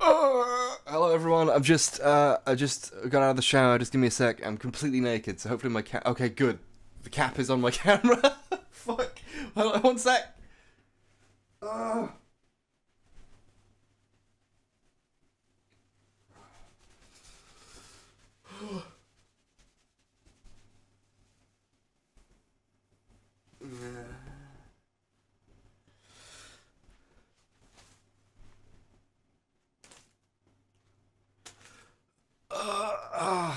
Hello everyone. I'm just uh, I just got out of the shower. Just give me a sec. I'm completely naked, so hopefully my cap. Okay, good. The cap is on my camera. Fuck. Hold on, one sec. Uh. Uh.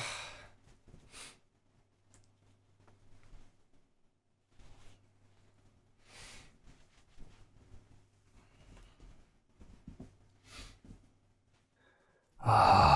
Ah,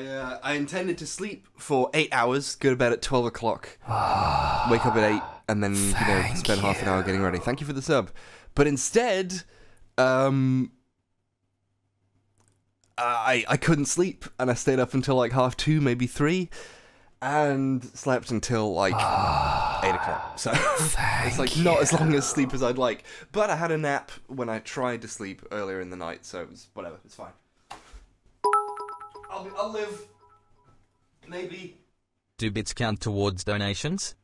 I uh, I intended to sleep for eight hours, go to bed at twelve o'clock, wake up at eight, and then you know spend half an hour getting ready. Thank you for the sub, but instead, um, I I couldn't sleep, and I stayed up until like half two, maybe three, and slept until like eight o'clock. So it's like not as long as sleep as I'd like, but I had a nap when I tried to sleep earlier in the night, so it was whatever. It's fine. I'll, I'll live. Maybe. Do bits count towards donations?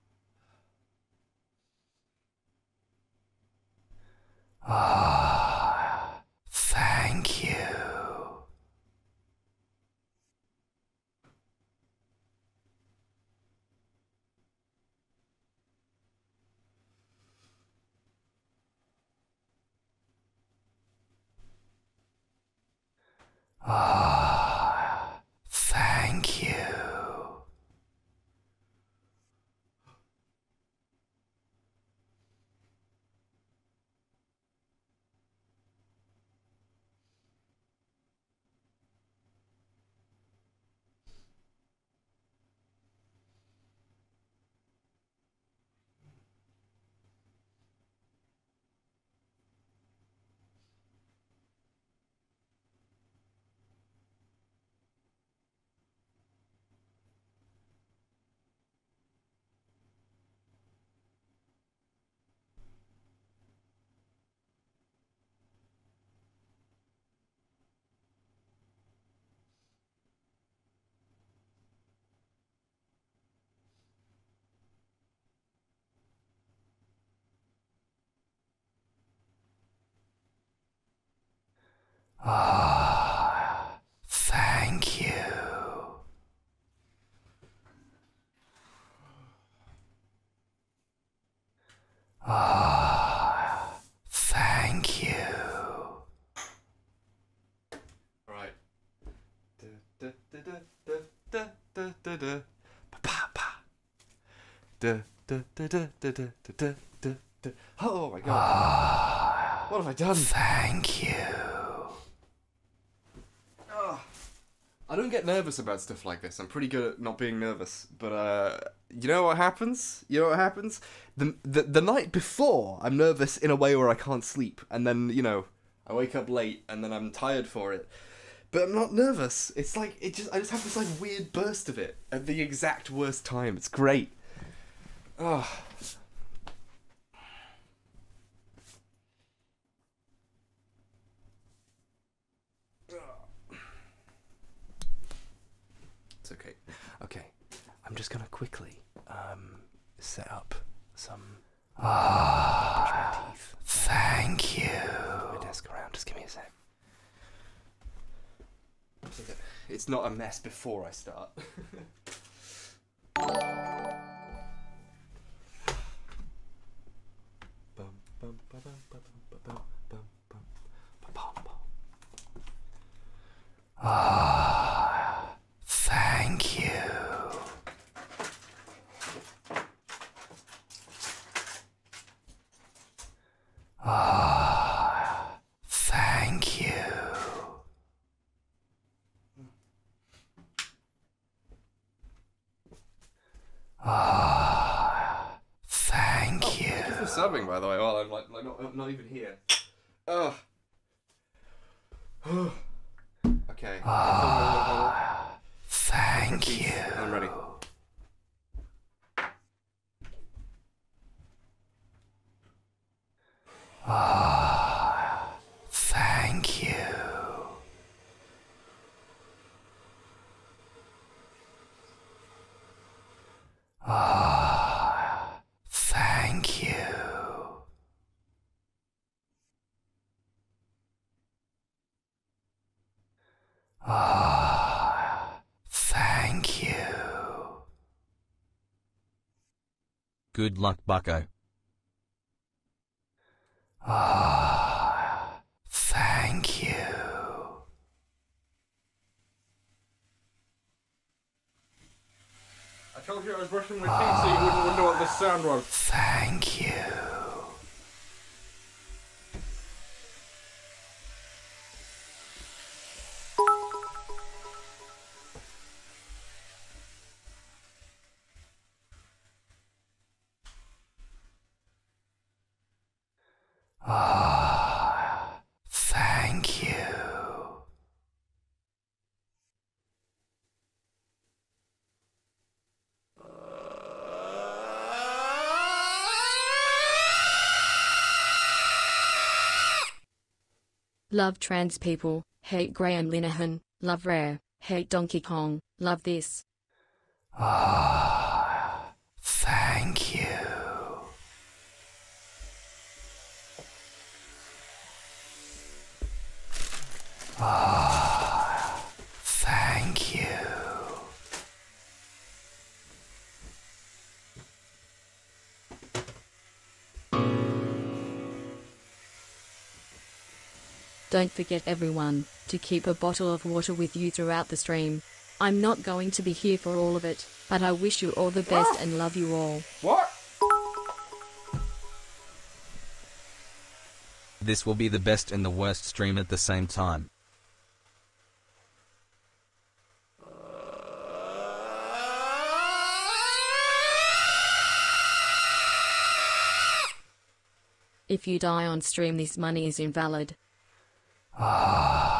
Ah, thank you. Ah, thank you. Ah, thank you. Ah, thank you. Right. Da, da, da, da, da, da, da, da. Pa, pa, pa. Da, da, da, da, da, da, da, da, da. Oh my god. What have I done? Thank you. Ugh. I don't get nervous about stuff like this. I'm pretty good at not being nervous. But uh, you know what happens? You know what happens? The, the the night before, I'm nervous in a way where I can't sleep, and then you know, I wake up late, and then I'm tired for it. But I'm not nervous. It's like it just I just have this like weird burst of it at the exact worst time. It's great. Oh. It's okay. Okay. I'm just gonna quickly um set up some brush my teeth. Thank you. my desk around. Just give me a sec. It's not a mess before I start. Bum, bum, ba, bum, ba, bum, ba, bum, bum, bum, ba, bum, bum. Ah, thank you. Ah, thank you. Ah, thank you. Thank you for subbing, by the way. While I'm like, like not, not even here. Ugh. okay. I feel really- Good luck, bucko. Ah, thank you. I told you I was brushing my teeth so you wouldn't wonder what this sound was. Love trans people, hate Graham Linehan, love Rare, hate Donkey Kong, love this. Ah. Don't forget everyone, to keep a bottle of water with you throughout the stream. I'm not going to be here for all of it, but I wish you all the best and love you all. What? This will be the best and the worst stream at the same time. If you die on stream, this money is invalid. ああ。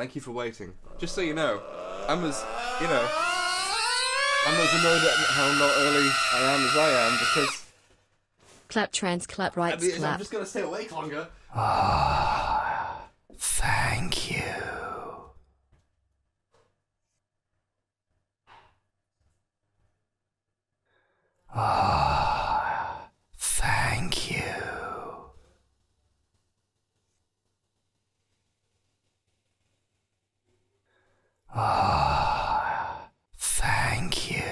Thank you for waiting. Just so you know, I'm as, you know, I'm as annoyed at how not early I am as I am because Clap trans, clap I rights, mean, I'm just gonna stay awake longer. Ah, thank you. Ah, thank you. Ah, thank you.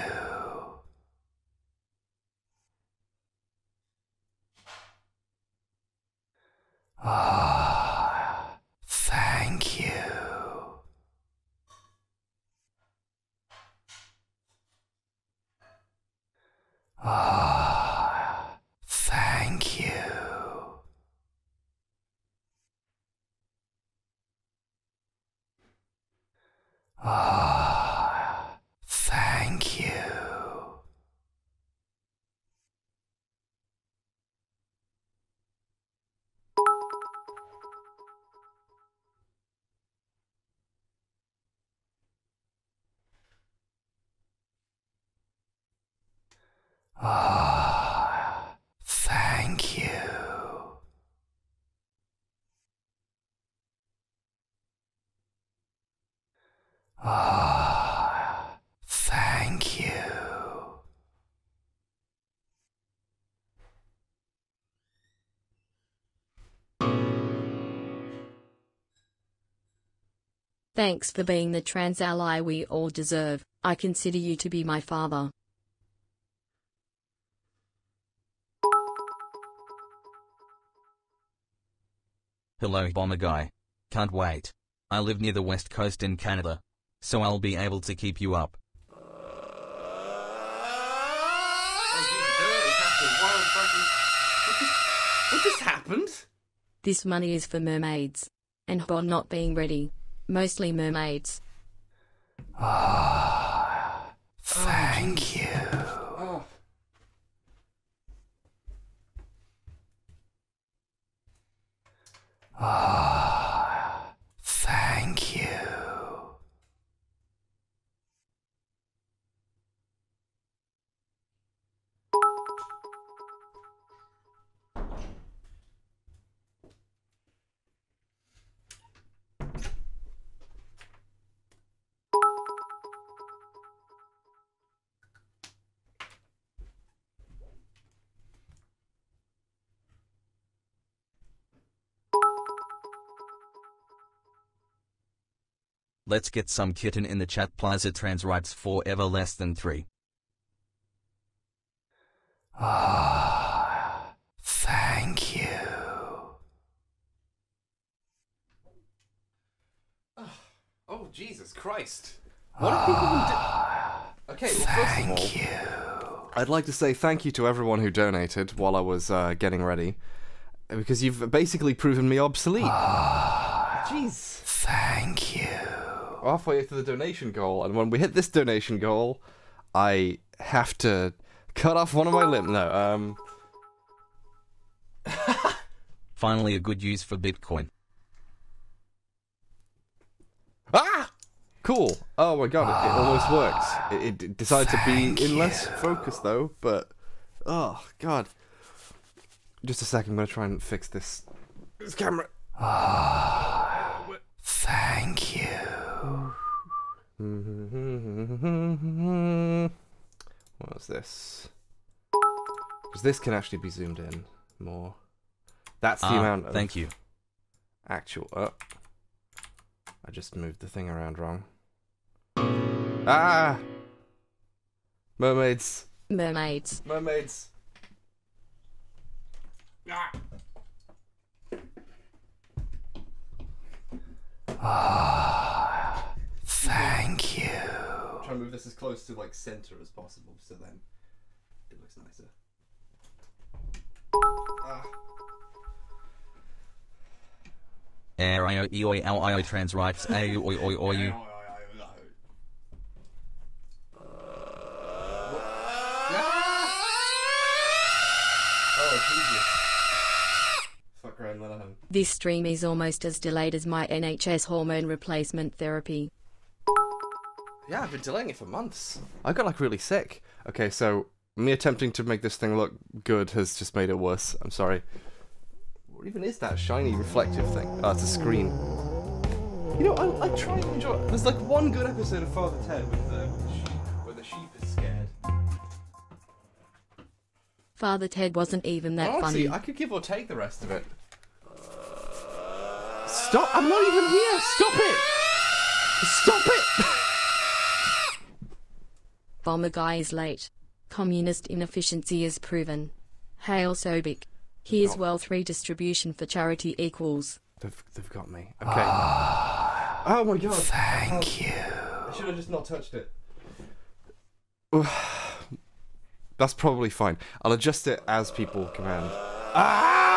Ah, thank you. Ah, thank you. Ah, thank you. Ah, thank you. Ah, thank you. Thanks for being the trans ally we all deserve. I consider you to be my father. Hello, Bomber Guy. Can't wait. I live near the west coast in Canada. So I'll be able to keep you up. Jesus, dirty bastard. What just- happened? This money is for mermaids. And Bon not being ready. Mostly mermaids. Ah. Oh. Ah, thank you. 아. Let's get some kitten in the chat. Plaza Trans rights forever less than three. Ah, thank you. Oh, Jesus Christ. What have people been do- Okay, well, first of all, Thank you. I'd like to say thank you to everyone who donated while I was uh, getting ready. Because you've basically proven me obsolete. Jeez. Thank you. Halfway to the donation goal, and when we hit this donation goal, I have to cut off one of my limbs. No, um. Finally, a good use for Bitcoin. Ah! Cool. Oh my god, it, it almost works. It, it decided to be in less focus though, but oh god. Just a second, I'm gonna try and fix this this camera. Thank you. What was this? Because this can actually be zoomed in more. That's the Ah, amount of thank you. actual. Oh. I just moved the thing around wrong. Ah! Mermaids. Mermaids. Mermaids. Ah! Thank you. Try and move this as close to like center as possible, so then it looks nicer. Ah. Air io oi ow trans rights a oi oi oi you. Oh. This stream is almost as delayed as my NHS hormone replacement therapy. Yeah, I've been delaying it for months. I got like really sick. Okay, so me attempting to make this thing look good has just made it worse. I'm sorry. What even is that shiny reflective thing? Oh, it's a screen. You know, I, I try and enjoy. There's like one good episode of Father Ted with the, with the sheep, where the sheep is scared. Father Ted wasn't even that Honestly, funny. I could give or take the rest of it. Stop! I'm not even here. Stop it! Stop it! Bomber guy is late. Communist inefficiency is proven. Hail Sobek. Here's wealth redistribution for charity equals. They've, they've got me. Okay. oh my god. Thank you. I should have just not touched it. That's probably fine. I'll adjust it as people command. Ah!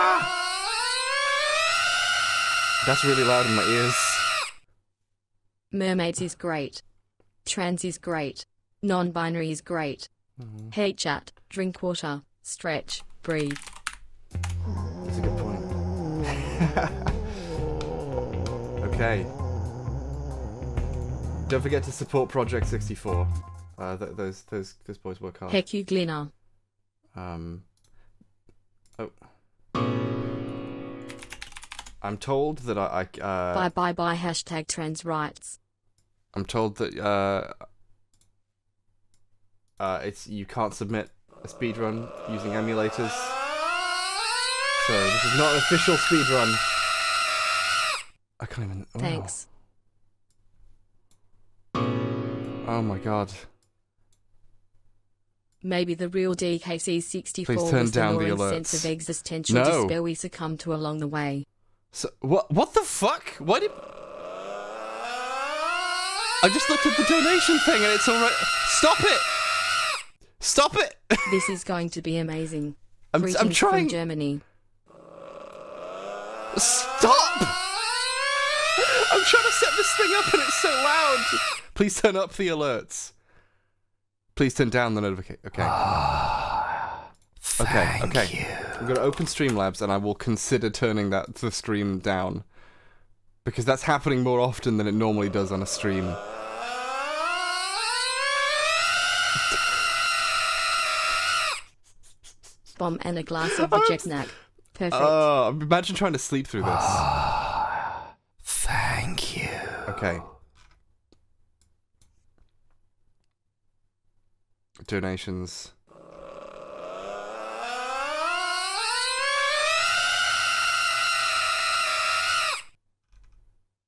That's really loud in my ears. Mermaids is great. Trans is great. Non binary is great. Hey chat, drink water, stretch, breathe. That's a good point. okay. Don't forget to support Project 64. Uh, th- those those those boys work hard. Heck you Glinner. Um. Oh. I'm told that I, I uh, bye bye bye hashtag trans rights. I'm told that uh, uh, it's you can't submit a speedrun using emulators. So this is not an official speedrun. I can't even. oh. Thanks. Oh my god. Maybe the real DKC 64 Please was the the sense of existential No. despair we succumbed to along the way. So what? What the fuck? Why did? I just looked at the donation thing and it's already. Stop it! Stop it! This is going to be amazing. I'm, I'm trying. from Germany. Stop! I'm trying to set this thing up and it's so loud. Please turn up the alerts. Please turn down the notification. Okay. Okay. Thank Okay. you. I'm gonna open Streamlabs and I will consider turning that the stream down because that's happening more often than it normally does on a stream. Bomb and a glass of Vajeknak. Perfect. Oh, imagine trying to sleep through this. Ah, thank you. Okay. Donations.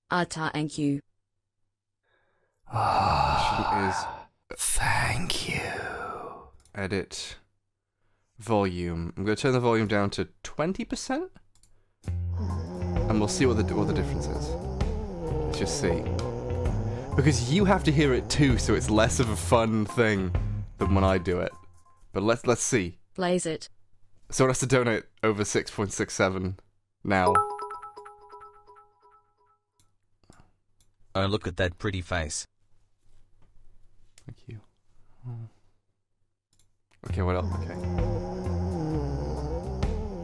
Ata and you. Ah, Mission is Thank you. edit volume. I'm going to turn the volume down to 20%. And we'll see what the what the difference is. Let's just see. Because you have to hear it too, so it's less of a fun thing than when I do it. But let's let's see. Blaze it. So Someone has to donate over 6.67 now. Oh, look at that pretty face. Thank you. Okay, what else? Okay.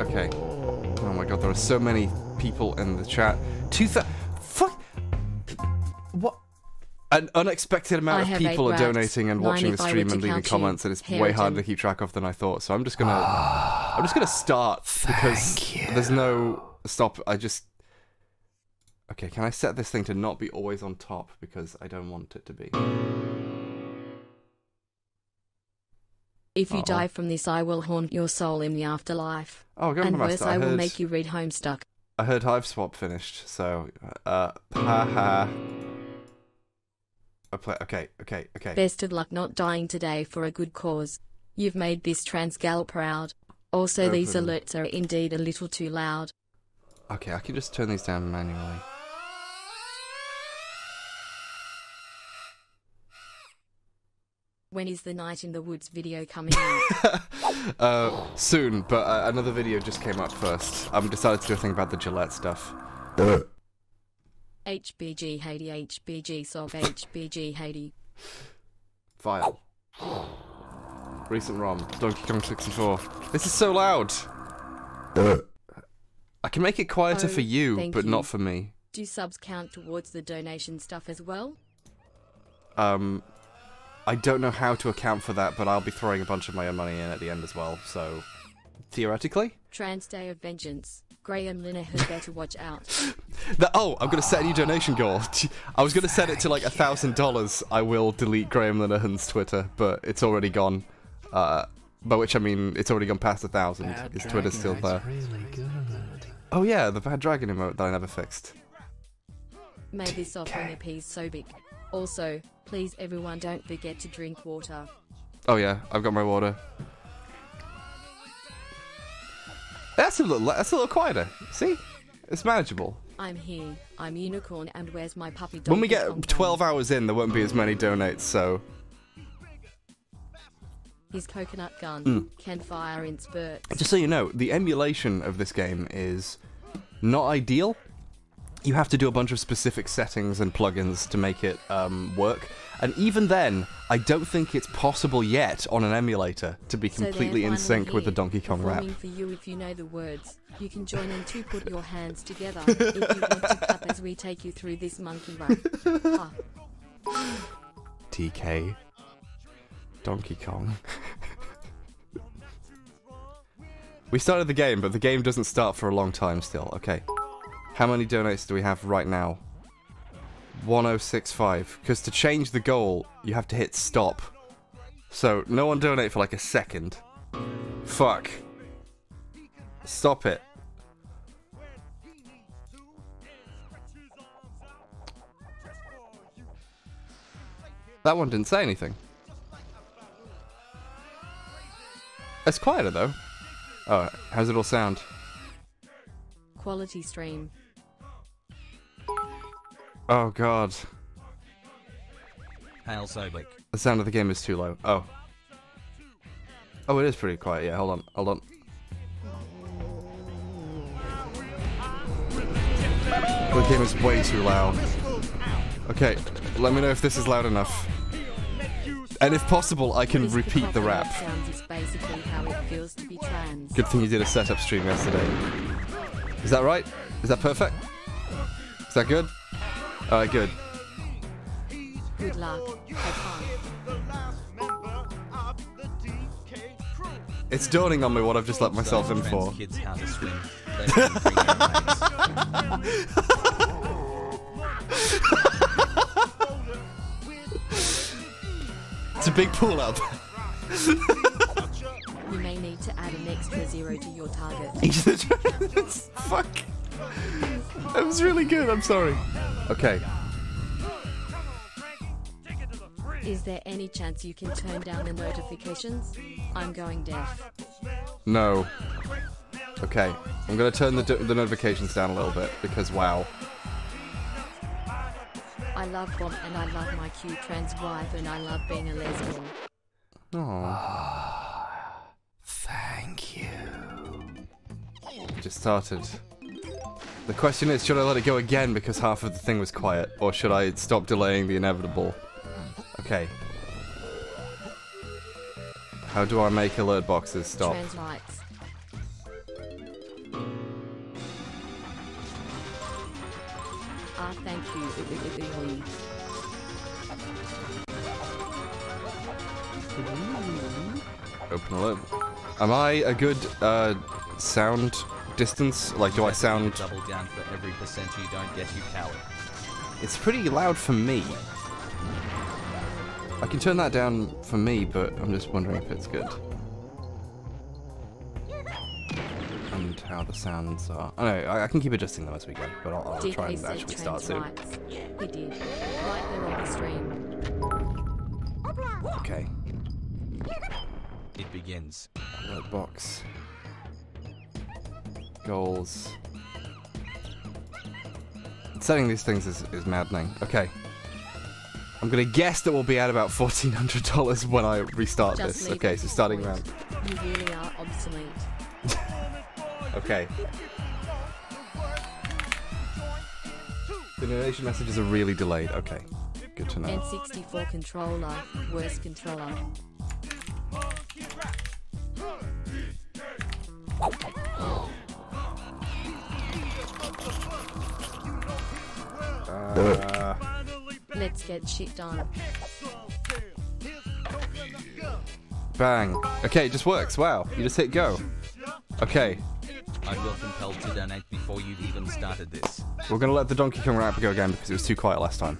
Okay. Oh my god, there are so many people in the chat. Two thousand. Fuck. What? An unexpected amount of people are donating and watching the stream and leaving comments, and it's way harder to keep track of than I thought. So I'm just gonna, I'm just gonna start because Thank there's no stop. I just. Okay, can I set this thing to not be always on top because I don't want it to be. If you Uh-oh. die from this, I will haunt your soul in the afterlife. Oh, and worse, I I will heard- make you read Homestuck. I heard Hiveswap finished, so uh, haha. I play. Okay, okay, okay. Best of luck not dying today for a good cause. You've made this trans gal proud. Also, these alerts are indeed a little too loud. Okay, I can just turn these down manually. When is the Night in the Woods video coming out? uh, soon, but uh, another video just came up first. I'm decided to do a thing about the Gillette stuff. HBG Haiti, HBG Sog, HBG Haiti. File. Recent ROM. Donkey Kong 64. This is so loud. I can make it quieter Oh, for you, but you. not for me. Do subs count towards the donation stuff as well? Um, I don't know how to account for that, but I'll be throwing a bunch of my own money in at the end as well. So, theoretically, Trans Day of Vengeance. Graham Linehan better watch out. the, oh, I'm gonna set a new donation goal. I was gonna set it to like a thousand dollars. I will delete Graham Linehan's Twitter, but it's already gone. Uh, by which I mean it's already gone past a thousand. His Twitter's still there. Really good. Oh yeah, the bad dragon emote that I never fixed. May this offering appease Sobek. Also, please everyone don't forget to drink water. Oh yeah, I've got my water. That's a little. That's a little quieter. See, it's manageable. I'm here. I'm Unicorn and where's my puppy dog? When we get 12 hours in, there won't be as many donates. So His coconut gun Hmm. can fire in spurts. Just so you know, the emulation of this game is not ideal. You have to do a bunch of specific settings and plugins to make it um, work. And even then, I don't think it's possible yet on an emulator to be So completely in finally sync with the Donkey Kong rap. for you if you know the words. You can join in to put your hands together if you want to clap as we take you through this monkey rap. Ha. DK. Donkey Kong. we started the game, but the game doesn't start for a long time still. Okay. How many donates do we have right now? 1065. Because to change the goal, you have to hit stop. So, no one donate for like a second. Fuck. Stop it. That one didn't say anything. It's quieter though. Oh, how's it all sound? Quality stream. Oh god. Hail Sobek. The sound of the game is too low. Oh. Oh, it is pretty quiet. Yeah, hold on. Hold on. The game is way too loud. Okay, let me know if this is loud enough. And if possible, I can repeat the rap. Sounds is basically how it feels to be trans. Good thing you did a setup stream yesterday. Is that right? Is that perfect? Is that good? Alright, good. Good luck. It's dawning on me what I've just let myself in for. Kids how to swim. They can bring their mates. It's a big pull up. You may need to add an extra zero to your target. Fuck. That was really good. I'm sorry. Okay. Is there any chance you can turn down the notifications? I'm going deaf. No. Okay, I'm gonna turn the, the notifications down a little bit because wow. I love Bob and I love my cute trans wife and I love being a lesbian. Oh, Thank you. just started. The question is, should I let it go again because half of the thing was quiet, or should I stop delaying the inevitable? Okay. How do I make alert boxes stop? Ah, thank you. Open alert. Am I a good uh, sound distance? Like, do I sound? Double down for every percent you don't get, you coward. It's pretty loud for me. I can turn that down for me, but I'm just wondering if it's good. And how the sounds are. I know, I, I can keep adjusting them as we go, but I'll, I'll try and actually start soon. He did. Right there on the stream. Okay. It begins. Alert box. Goals. Setting these things is, is maddening. Okay. I'm gonna guess that we'll be at about $1,400 when I restart Just this. Okay, so starting round. You really are obsolete. Okay. The narration messages are really delayed. Okay. Good to know. N64 controller, worst controller. Uh, Let's get shit done. bang. Okay, it just works. Wow. You just hit go. Okay. I feel compelled to donate before you've even started this. We're gonna let the Donkey Kong rap go again because it was too quiet last time.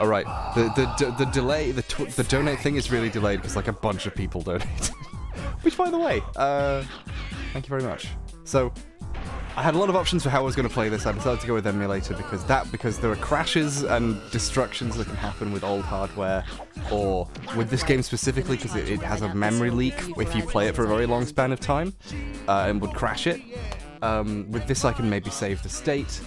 All right. The the the, the delay the tw- the donate thing is really delayed because like a bunch of people donated. Which, by the way, uh, thank you very much. So. I had a lot of options for how I was going to play this. I decided to go with emulator because that because there are crashes and destructions that can happen with old hardware, or with this game specifically because it, it has a memory leak if you play it for a very long span of time, uh, and would crash it. Um, with this, I can maybe save the state,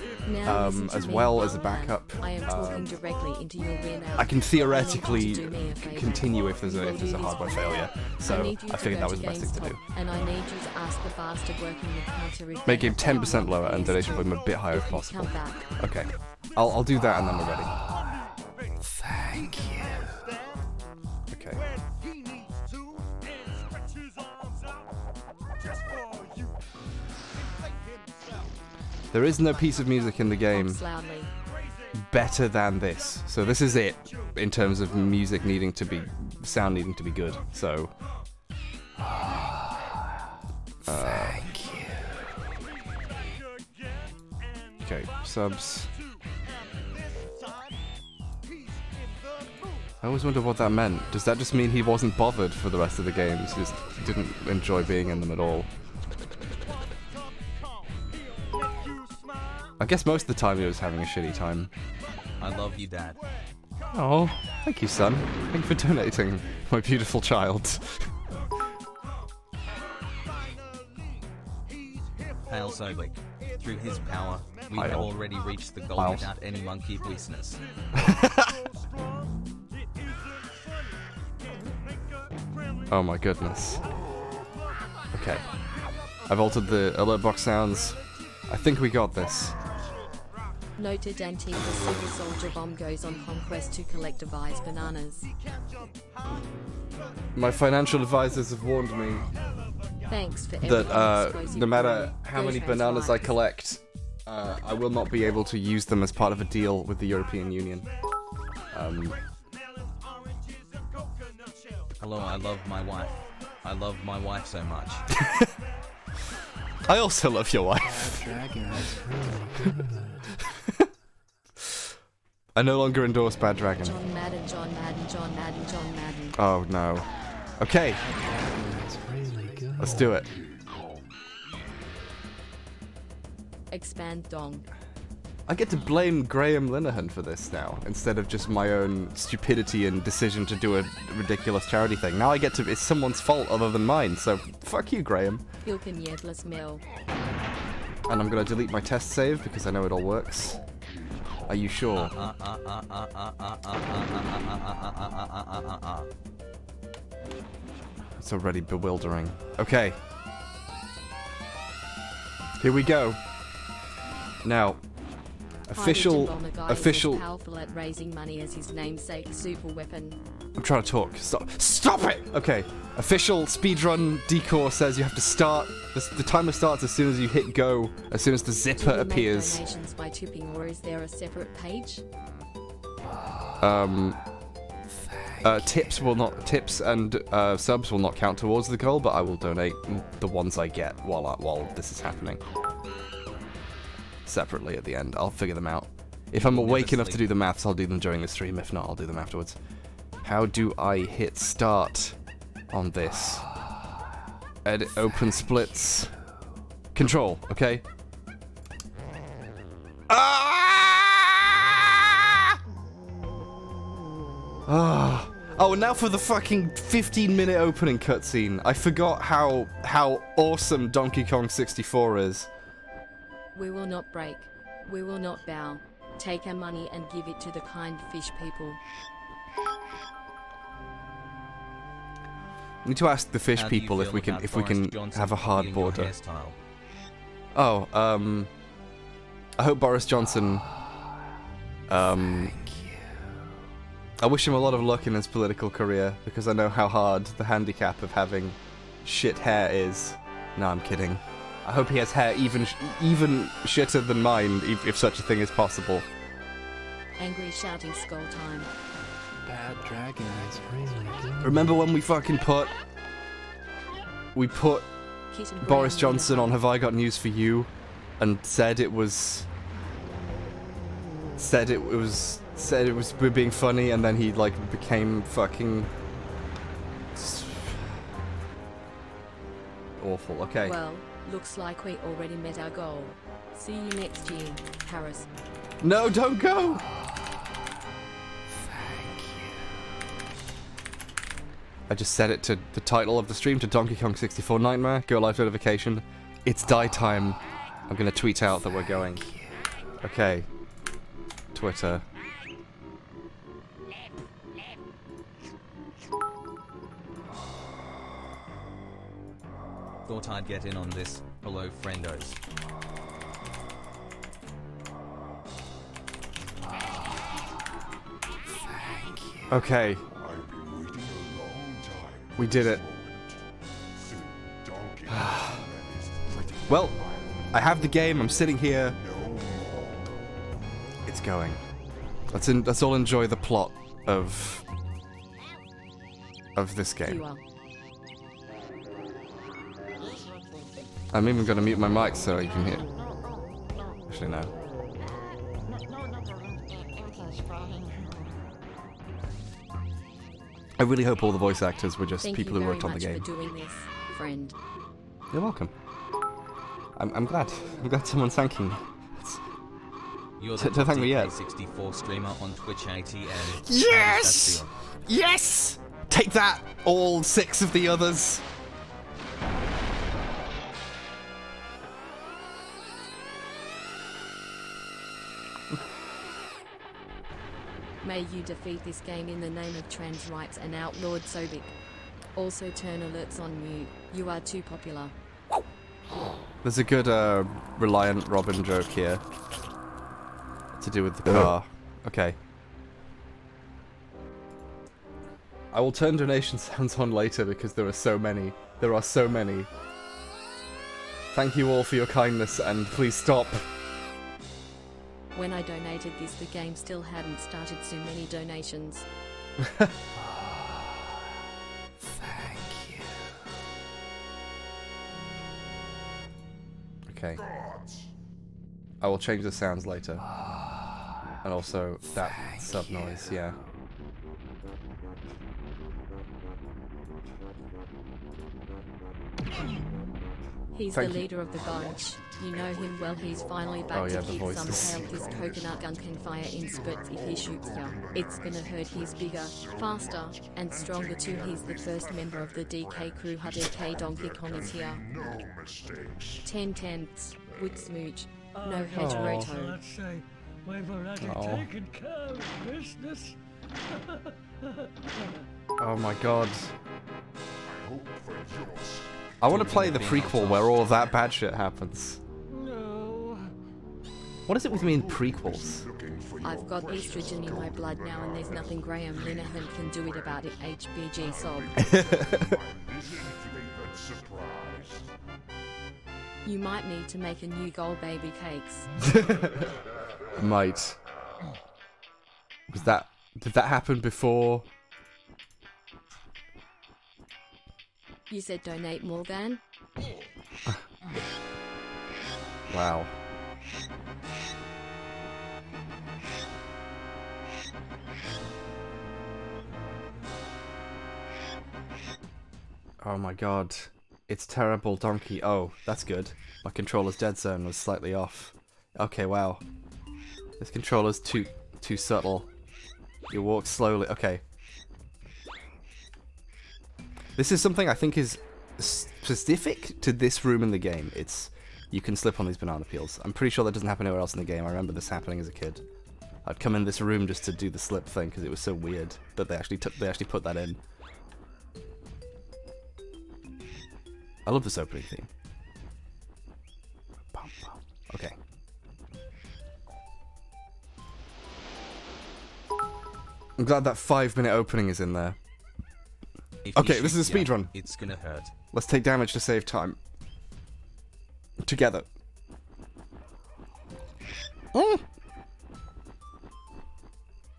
um, as well as a backup. I am talking Um, directly into your rear now. I can theoretically do me a favour. continue if there's a You will if there's a hardware failure. So I figured that was the best thing to do. And I need you to ask the bastard working the counter if Make they it have 10% lower and PS2 donation volume a bit higher if if possible. Okay, I'll I'll do that and then we're ready. Thank you. Okay. There is no piece of music in the game better than this. So this is it in terms of music needing to be sound needing to be good. So Thank you. okay, subs. I always wonder what that meant. Does that just mean he wasn't bothered for the rest of the games? He just didn't enjoy being in them at all. I guess most of the time he was having a shitty time. I love you, Dad. Oh, thank you, son. Thank you for donating, my beautiful child. Hail Sobek. Through his power, we Hail. have already reached the goal without any monkey business. Oh my goodness. Okay. I've altered the alert box sounds. I think we got this. Noted Antigua Super Soldier Bomb goes on conquest to collect devised bananas. My financial advisors have warned me Thanks for that uh, no matter how many bananas I collect, uh, I will not be able to use them as part of a deal with the European Union. Um, Hello, I love my wife. I love my wife so much. I also love your wife. Dragon is really good. I no longer endorse Bad Dragon. John Madden, John Madden, John Madden, John Madden. Oh no. Okay, really let's do it. Expand dong. I get to blame Graham Linehan for this now, instead of just my own stupidity and decision to do a ridiculous charity thing. Now I get to, it's someone's fault other than mine, so fuck you, Graham. Ilken Yevlis Mel. And I'm gonna delete my test save because I know it all works. Are you sure? It's already bewildering. Okay. Here we go. Now, official, Hydrogen bomber guy official. powerful at raising money as his namesake super weapon. I'm trying to talk. Stop. Stop it! Okay. Official speedrun decor says you have to start. The, the timer starts as soon as you hit go, as soon as the zipper appears. donations by tipping or is there a separate page? Um, uh, tips will not tips and uh, subs will not count towards the goal, but I will donate the ones I get while I, while this is happening. Separately at the end, I'll figure them out. If I'm awake enough to do the maths, I'll do them during the stream. If not, I'll do them afterwards. How do I hit start on this? Edit open splits. Control, okay? Ah! Ah. Oh, and now for the fucking 15 minute opening cutscene. I forgot how how awesome Donkey Kong 64 is. We will not break. We will not bow. Take our money and give it to the kind fish people. We need to ask the fish How do you people if feel we can about if we Boris can Johnson have a hard copying your border. hairstyle? Oh, um I hope Boris Johnson um I wish him a lot of luck in his political career because I know how hard the handicap of having shit hair is. No, I'm kidding. I hope he has hair even sh- even shitter than mine, if, if such a thing is possible. Angry shouting skull time. Bad Dragon is really. Remember when we fucking put we put Kitten Boris Brown Johnson on Have I Got News for You and said it was said it was said it was we're being funny and then he like became fucking awful. Okay. Well, looks like we already met our goal. See you next year, Paris. No, don't go. Oh, thank you. I just set it to the title of the stream to Donkey Kong 64 Nightmare. Go live notification. It's die time. I'm gonna tweet out that we're going. Okay. Twitter. Thought I'd get in on this. Hello, friendos. Okay. We did it. Well, I have the game. I'm sitting here. It's going. Let's in, let's all enjoy the plot of of this game. I'm even gonna mute my mic so you can hear. Actually, no. I really hope all the voice actors were just Thank people who worked on the much game. for doing this, friend. You're welcome. I'm, I'm glad. I'm glad someone's thanking me. You're the to thank me yet. 64 streamer on Twitch ATN. Yes! How does that feel? Yes! Take that, all six of the others. May you defeat this game in the name of trans rights and outlawed Sobek. Also turn alerts on mute. You are too popular. There's a good uh, Reliant Robin joke here. To do with the car. Okay. I will turn donation sounds on later because there are so many. There are so many. Thank you all for your kindness and please stop. When I donated this, the game still hadn't started so many donations. Thank you. Okay. I will change the sounds later. And also that sub noise, yeah. He's Thank the you. leader of the bunch. You know him well. He's finally back Oh, yeah, to the keep some voices. tail. His coconut gun can fire in spurts if he shoots ya. It's gonna hurt. He's bigger, faster, and stronger too. He's the first member of the DK crew. DK Donkey Kong is here. Ten tenths. Wood smooch. No oh, heteroto. Let's say we've already Oh. taken care of business. Oh my god. I want to play the prequel where all of that bad shit happens. No. What is it with me in prequels? I've got estrogen in my blood now, and there's nothing Graham Linehan can do it about it. HBG sob. You might need to make a new gold baby cakes. Might. Was that. Did that happen before? You said donate more than? Wow. Oh my god. It's terrible, Donkey. Oh, that's good. My controller's dead zone was slightly off. Okay, wow. This controller's too too subtle. You walk slowly. Okay. This is something I think is specific to this room in the game. It's you can slip on these banana peels. I'm pretty sure that doesn't happen anywhere else in the game. I remember this happening as a kid. I'd come in this room just to do the slip thing because it was so weird that they actually took they actually put that in. I love this opening theme. Okay. I'm glad that five minute opening is in there. If Okay, this is a speed run. It's gonna hurt. Let's take damage to save time. Together. Mm.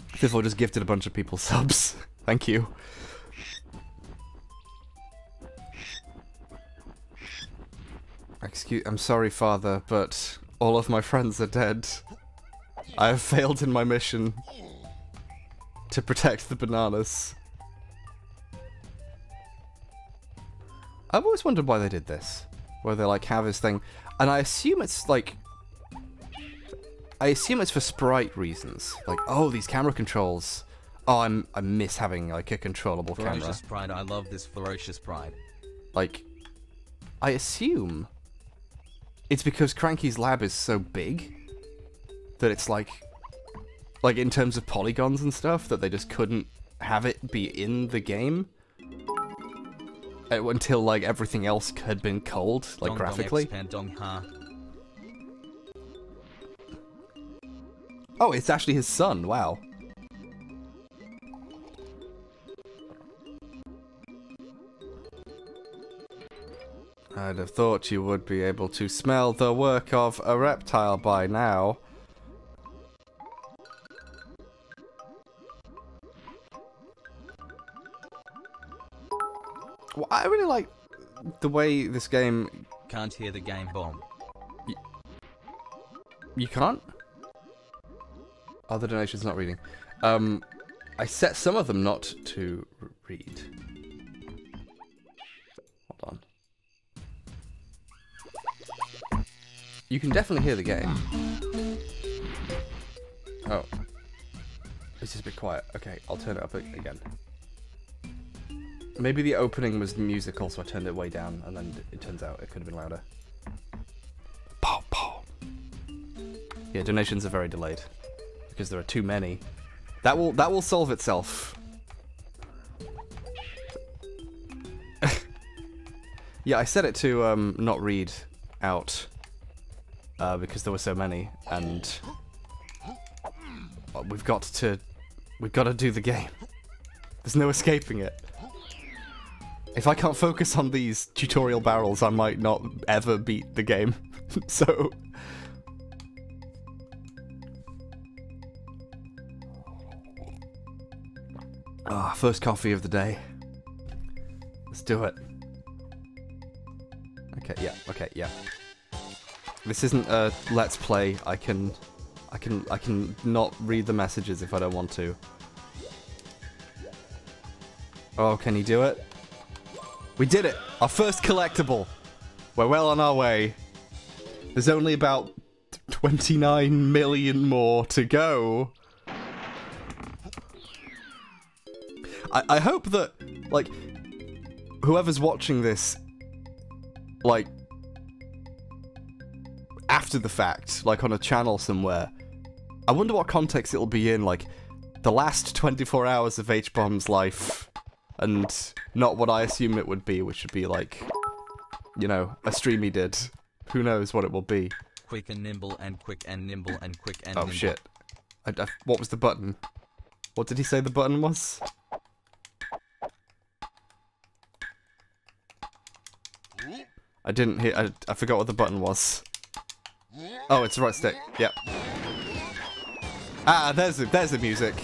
Fizzle just gifted a bunch of people subs. Thank you. Excuse I'm sorry, father, but all of my friends are dead. I have failed in my mission to protect the bananas. I've always wondered why they did this. Where they like have this thing, and I assume it's like, I assume it's for sprite reasons. Like, oh, these camera controls. Oh, I'm I miss having like a controllable camera. Ferocious pride. I love this ferocious pride. Like, I assume it's because Cranky's lab is so big that it's like, like in terms of polygons and stuff, that they just couldn't have it be in the game Uh, until like everything else had been culled, like dong graphically. dong. Oh, it's actually his son. Wow. I'd have thought you would be able to smell the work of a reptile by now. Well, I really like the way this game. Can't hear the game bomb. You can't? Other donations not reading. Um, I set some of them not to read. Hold on. You can definitely hear the game. Oh. It's just a bit quiet. Okay, I'll turn it up again. Maybe the opening was musical, so I turned it way down, and then it turns out it could have been louder. Pow, pow. Yeah, donations are very delayed because there are too many. That will that will solve itself. yeah, I set it to um, not read out uh, because there were so many, and uh, we've got to we've got to do the game. There's no escaping it. If I can't focus on these tutorial barrels, I might not ever beat the game. so Ah, first coffee of the day. Let's do it. Okay, yeah, okay, yeah. This isn't a let's play. I can I can I can not read the messages if I don't want to. Oh, can you do it? We did it! Our first collectible! We're well on our way. There's only about 29 million more to go. I, I hope that, like, whoever's watching this, like, after the fact, like on a channel somewhere, I wonder what context it'll be in, like, the last 24 hours of H Bomb's life, and not what I assume it would be, which would be like, you know, a stream he did. Who knows what it will be? Quick and nimble and quick and nimble and quick and Oh nimble. shit. I, I- what was the button? What did he say the button was? I didn't hear. I, I forgot what the button was. Oh, it's the right stick. Yep. Ah, there's the, there's the music.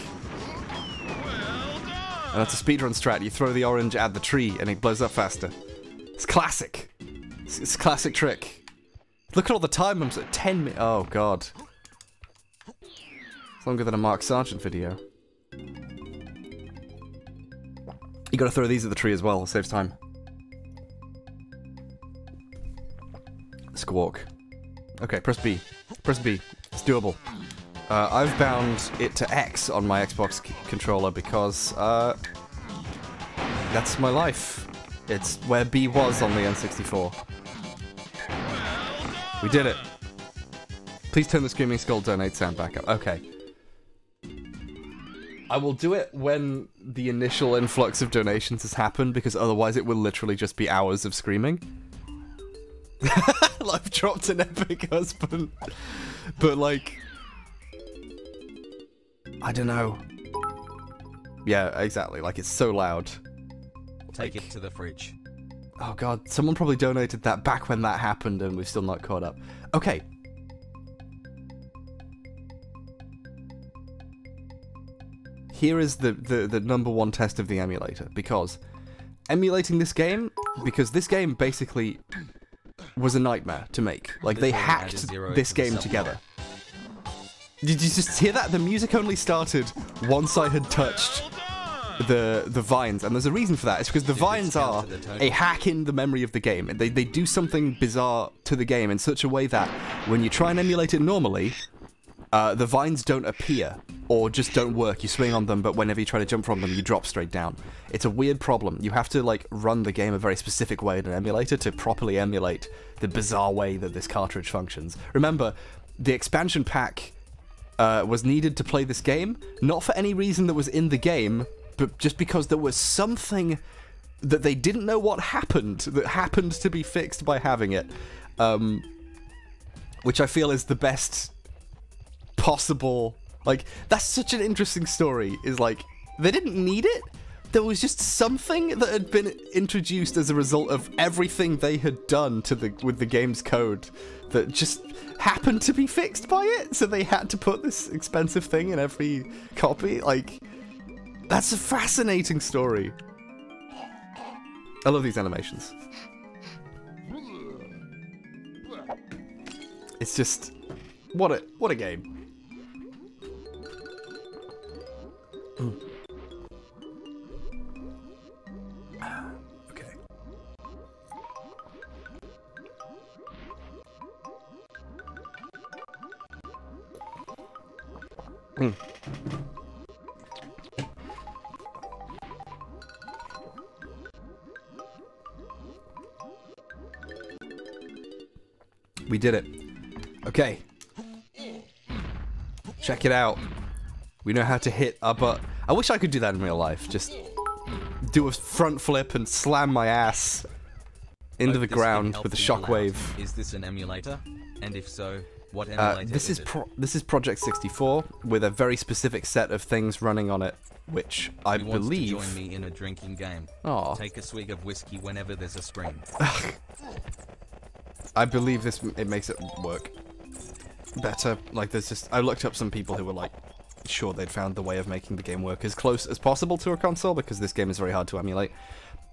And that's a speedrun strat. You throw the orange at the tree and it blows up faster. It's classic. It's, it's a classic trick. Look at all the time. I'm at 10 mi- Oh, God. It's longer than a Mark Sargent video. You gotta throw these at the tree as well, saves time. Squawk. Okay, press B. Press B. It's doable. Uh, I've bound it to X on my Xbox controller because uh, that's my life. It's where B was on the N64. We did it. Please turn the Screaming Skull donate sound back up. Okay. I will do it when the initial influx of donations has happened because otherwise it will literally just be hours of screaming. I've dropped an epic husband. But like I don't know. Yeah, exactly. Like it's so loud. Take it to the fridge. Oh god, someone probably donated that back when that happened and we've still not caught up. Okay. Here is the, the, the number one test of the emulator, because emulating this game, because this game basically was a nightmare to make. Like, they This game added hacked this game sub together. Did you just hear that? The music only started once I had touched the the vines, and there's a reason for that. It's because the vines are to the total? a hack in the memory of the game. They they do something bizarre to the game in such a way that when you try and emulate it normally, uh, the vines don't appear or just don't work. You swing on them, but whenever you try to jump from them, you drop straight down. It's a weird problem. You have to like run the game a very specific way in an emulator to properly emulate the bizarre way that this cartridge functions. Remember, the expansion pack uh, was needed to play this game, not for any reason that was in the game, but just because there was something that they didn't know what happened that happened to be fixed by having it. Um, which I feel is the best possible. Like, that's such an interesting story. Is like, they didn't need it. There was just something that had been introduced as a result of everything they had done to the with the game's code that just happened to be fixed by it. So they had to put this expensive thing in every copy. Like, that's a fascinating story. I love these animations. It's just what a what a game. Hmm. We did it. Okay. Check it out. We know how to hit our butt. I wish I could do that in real life. Just do a front flip and slam my ass into Hope the ground with a shockwave. Is this an emulator? And if so, what Uh, this is it? pro- this is Project 64 with a very specific set of things running on it, which I wants to believe. join me in a drinking game? Aw. Take a swig of whiskey whenever there's a scream. I believe this it makes it work better. Like there's just I looked up some people who were like sure they'd found the way of making the game work as close as possible to a console because this game is very hard to emulate.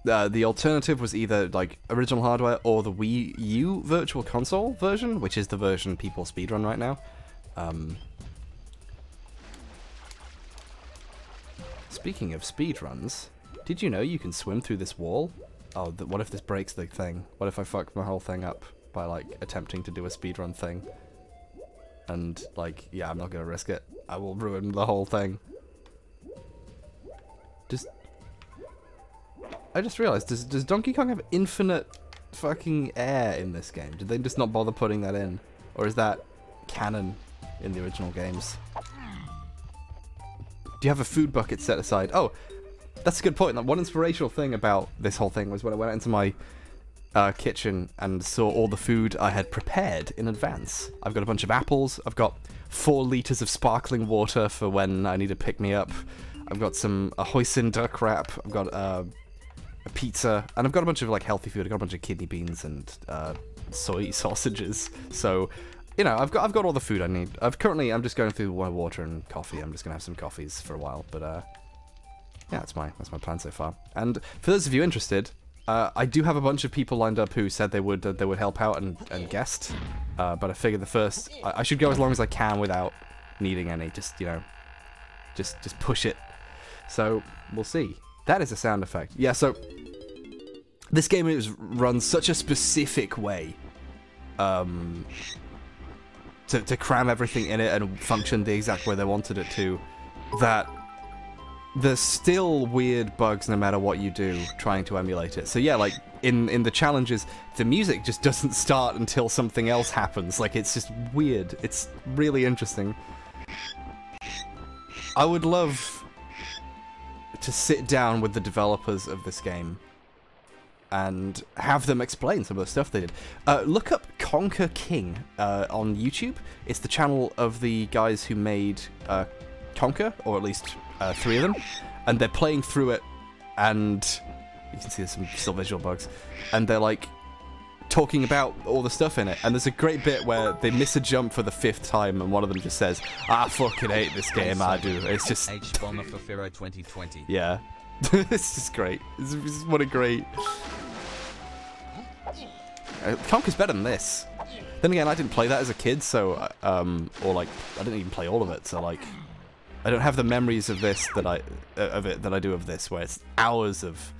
Uh, the alternative was either like original hardware or the Wii U Virtual Console version, which is the version people speedrun right now. Um, speaking of speedruns, did you know you can swim through this wall? oh, th- what if this breaks the thing? What if I fuck my whole thing up by like attempting to do a speedrun thing? And like, yeah, I'm not gonna risk it. I will ruin the whole thing. I just realized, does does Donkey Kong have infinite fucking air in this game? Did they just not bother putting that in, or is that canon in the original games? Do you have a food bucket set aside? Oh, that's a good point. One inspirational thing about this whole thing was when I went into my uh, kitchen and saw all the food I had prepared in advance. I've got a bunch of apples. I've got four liters of sparkling water for when I need to pick me up. I've got some a hoisin duck wrap. I've got uh, a pizza, and I've got a bunch of like healthy food. I've got a bunch of kidney beans and uh, soy sausages. So, you know, I've got I've got all the food I need. I've currently I'm just going through my water and coffee. I'm just gonna have some coffees for a while, but uh, yeah, that's my that's my plan so far. And for those of you interested, uh, I do have a bunch of people lined up who said they would uh, they would help out and, and guest. Uh, but I figured the first I, I should go as long as I can without needing any. Just you know, just just push it. So we'll see. That is a sound effect. Yeah. So this game is run such a specific way. Um, to, to cram everything in it and function the exact way they wanted it to, that there's still weird bugs no matter what you do trying to emulate it. So yeah, like in in the challenges, the music just doesn't start until something else happens. Like it's just weird. It's really interesting. I would love to sit down with the developers of this game and have them explain some of the stuff they did. Uh, look up Conker King uh, on YouTube. It's the channel of the guys who made uh, Conker, or at least uh, three of them, and they're playing through it, and you can see there's some still visual bugs, and they're like talking about all the stuff in it. And there's a great bit where they miss a jump for the fifth time, and one of them just says, "I fucking hate this game. I do." It's just H bomber for Pharaoh 2020. yeah. it's just great. It's, it's- what a great. Uh, Conker's better than this. Then again, I didn't play that as a kid, so uh, um, or like I didn't even play all of it, so like I don't have the memories of this that I uh, of it that I do of this, where it's hours of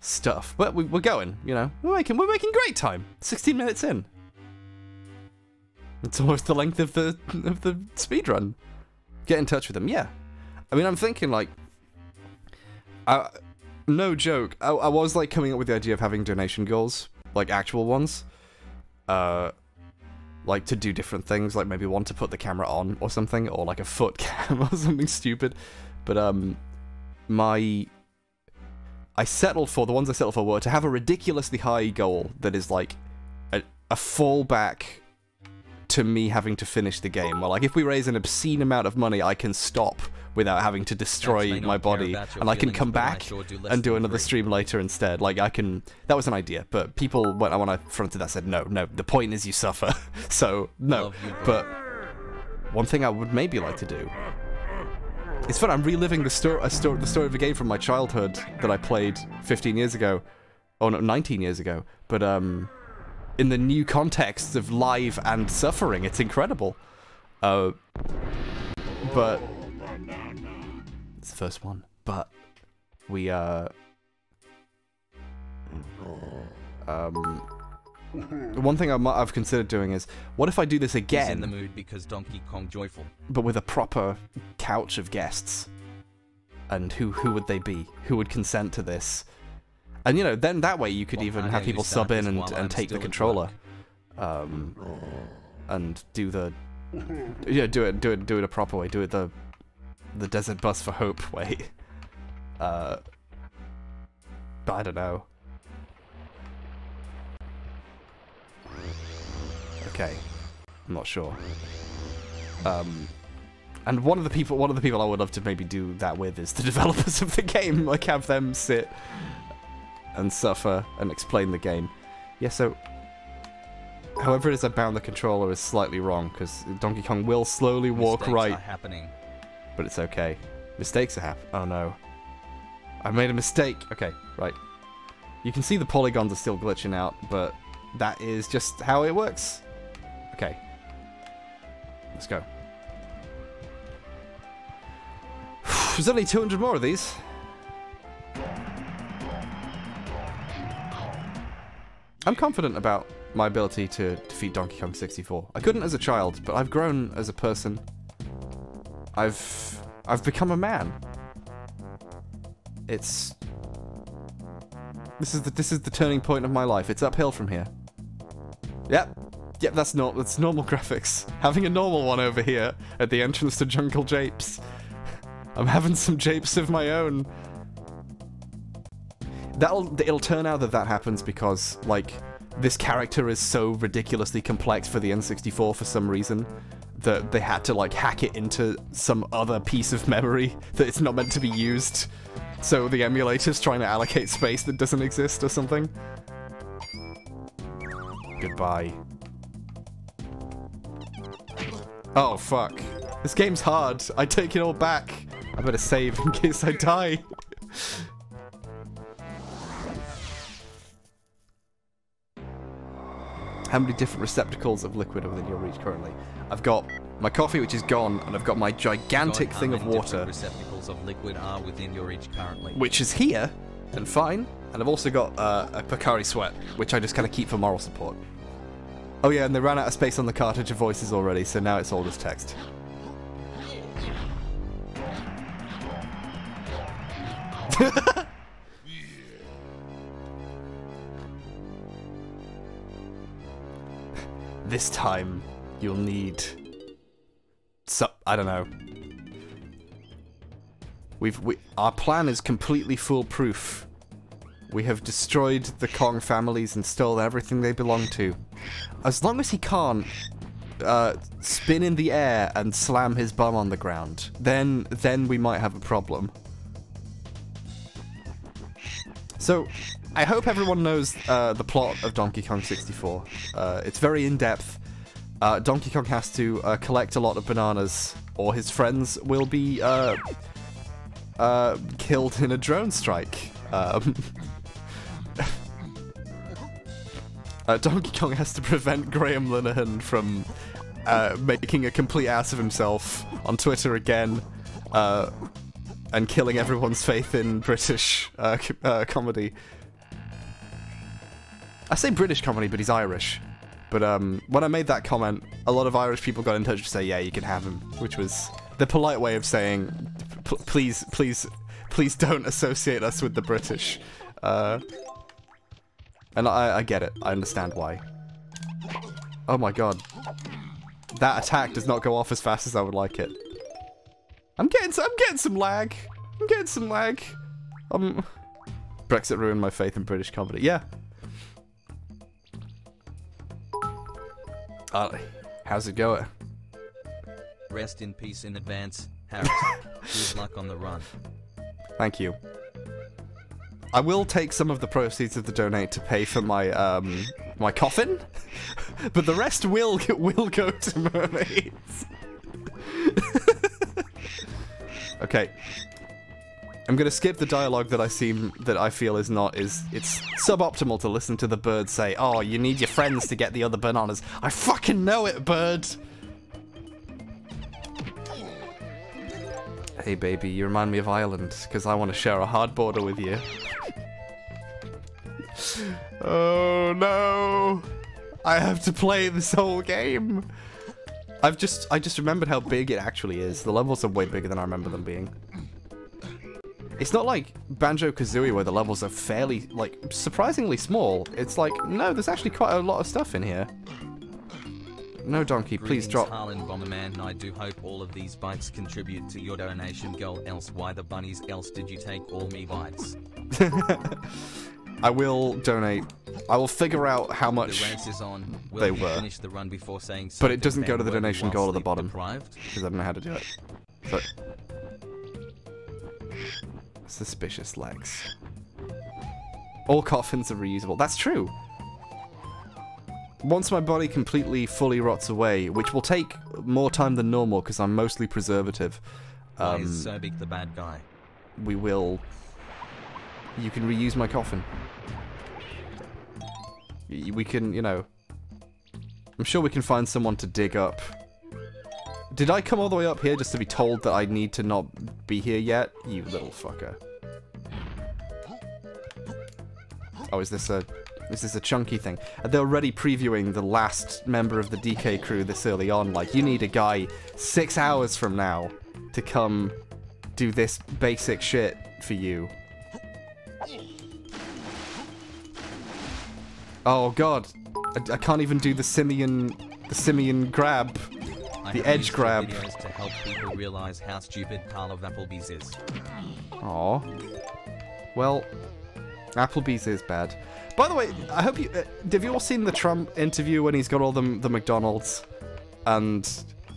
stuff. But we, we're going, you know, we're making we're making great time. 16 minutes in. It's almost the length of the of the speed run. Get in touch with them, yeah. I mean, I'm thinking like I, no joke. I, I was like coming up with the idea of having donation goals, like actual ones. Uh, like to do different things, like maybe one to put the camera on or something, or like a foot cam or something stupid. But um, my I settled for the ones I settled for were to have a ridiculously high goal that is like a, a fallback to me having to finish the game. Well, like if we raise an obscene amount of money, I can stop without having to destroy my body, and I can come back sure do and do another stream later instead. Like I can. That was an idea, but people when I when I fronted that said no, no. The point is you suffer. so no. You, But one thing I would maybe like to do. It's fun. I'm reliving the story, sto- the story of a game from my childhood that I played 15 years ago, oh no, 19 years ago. But um, in the new context of live and suffering, it's incredible. Uh, but it's the first one. But we uh, um, one thing I might, I've considered doing is, what if I do this He's again? in the mood because Donkey Kong joyful. but with a proper couch of guests. And who who would they be? Who would consent to this? And you know, then that way you could Well, even how have people sub in and, and I'm take the controller, um, and do the yeah do it do it do it a proper way. Do it the the Desert Bus for Hope way. Uh, but I don't know. Okay, I'm not sure. Um, and one of the people, one of the people I would love to maybe do that with is the developers of the game. Like have them sit and suffer and explain the game. Yeah. So, however it is I bound the controller is slightly wrong because Donkey Kong will slowly walk Mistakes right, Are happening. but it's okay. Mistakes are happen. Oh no, I made a mistake. Okay, right. You can see the polygons are still glitching out, but that is just how it works. Okay. Let's go. There's only 200 more of these. I'm confident about my ability to defeat Donkey Kong 64. I couldn't as a child, but I've grown as a person. I've I've become a man. It's this is the this is the turning point of my life. It's uphill from here. Yep. Yep, that's not that's normal graphics. Having a normal one over here at the entrance to Jungle Japes. I'm having some japes of my own. That'll it'll turn out that that happens because like this character is so ridiculously complex for the N64 for some reason that they had to like hack it into some other piece of memory that it's not meant to be used. So the emulator's trying to allocate space that doesn't exist or something. Goodbye. Oh fuck. This game's hard. I take it all back. I better save in case I die. How many different receptacles of liquid are within your reach currently? I've got my coffee, which is gone, and I've got my gigantic thing of water, Receptacles of liquid are within your reach currently. which is here and fine. And I've also got uh, a Pocari Sweat, which I just kind of keep for moral support. Oh yeah, and they ran out of space on the cartridge of voices already, so now it's all just text. this time, you'll need... So, I don't know. We've we, our plan is completely foolproof. We have destroyed the Kong families and stole everything they belong to. As long as he can't uh, spin in the air and slam his bum on the ground, then then we might have a problem. So, I hope everyone knows uh, the plot of Donkey Kong 64. Uh, it's very in depth. Uh, Donkey Kong has to uh, collect a lot of bananas, or his friends will be uh, killed in a drone strike. Um, uh, Donkey Kong has to prevent Graham Linehan from uh, making a complete ass of himself on Twitter again, uh, and killing everyone's faith in British uh, uh, comedy. I say British comedy, but he's Irish. But um, when I made that comment, a lot of Irish people got in touch to say, "Yeah, you can have him," which was the polite way of saying, "Please, please, please don't associate us with the British." Uh, and I, I get it. I understand why. Oh my god, that attack does not go off as fast as I would like it. I'm getting, I'm getting some lag. I'm getting some lag. Um, Brexit ruined my faith in British comedy. Yeah. Uh, how's it going? Rest in peace in advance, Harris. Good luck on the run. Thank you. I will take some of the proceeds of the donate to pay for my um my coffin, but the rest will will go to mermaids. okay. I'm gonna skip the dialogue that I seem that I feel is not is it's suboptimal to listen to the bird say, "Oh, you need your friends to get the other bananas." I fucking know it, bird. Hey baby, you remind me of Ireland, because I want to share a hard border with you. oh no! I have to play this whole game! I've just I just remembered how big it actually is. The levels are way bigger than I remember them being. It's not like Banjo-Kazooie where the levels are fairly, like, surprisingly small. It's like, no, there's actually quite a lot of stuff in here. No donkey, please drop. Harlan Bomberman. I do hope all of these bites contribute to your donation goal. Else, why the bunnies? Else, did you take all me bites? I will donate. I will figure out how The much on. Will They were. finish the run before saying But it doesn't go to the donation goal at the bottom. Because I don't know how to do it. But suspicious legs. All coffins are reusable. That's true. Once my body completely fully rots away, which will take more time than normal because I'm mostly preservative, Why um, is Sobek the bad guy? we will. You can reuse my coffin. We can, you know. I'm sure we can find someone to dig up. Did I come all the way up here just to be told that I need to not be here yet? You little fucker. Oh, is this a... This is a chunky thing. And they're already previewing the last member of the DK crew this early on. Like, you need a guy six hours from now to come do this basic shit for you. Oh god, I, I can't even do the simian, the simian grab. I The edge grab. to help people realize how stupid Carl of Applebee's is. Aw. Well, Applebee's is bad. By the way, I hope you uh, have you all seen the Trump interview when he's got all the the McDonald's, and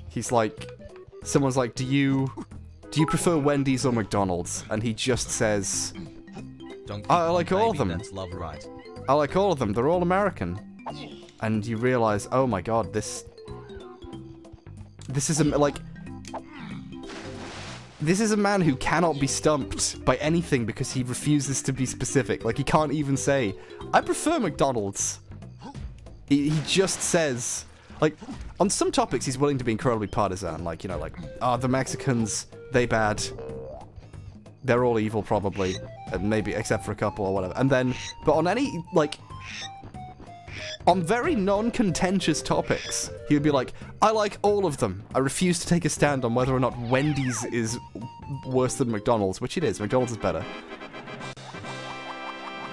he's like, someone's like, do you do you prefer Wendy's or McDonald's? And he just says, I like all of them. That's love right. I like all of them. They're all American. And you realize, oh my god, this this is a like this is a man who cannot be stumped by anything because he refuses to be specific. Like he can't even say, "I prefer McDonald's." He, he just says, like, on some topics he's willing to be incredibly partisan. Like you know, like, ah, the Mexicans, they bad. They're all evil, probably, and maybe except for a couple or whatever. And then, but on any like on very non-contentious topics, he would be like, I like all of them. I refuse to take a stand on whether or not Wendy's is worse than McDonald's, which it is. McDonald's is better.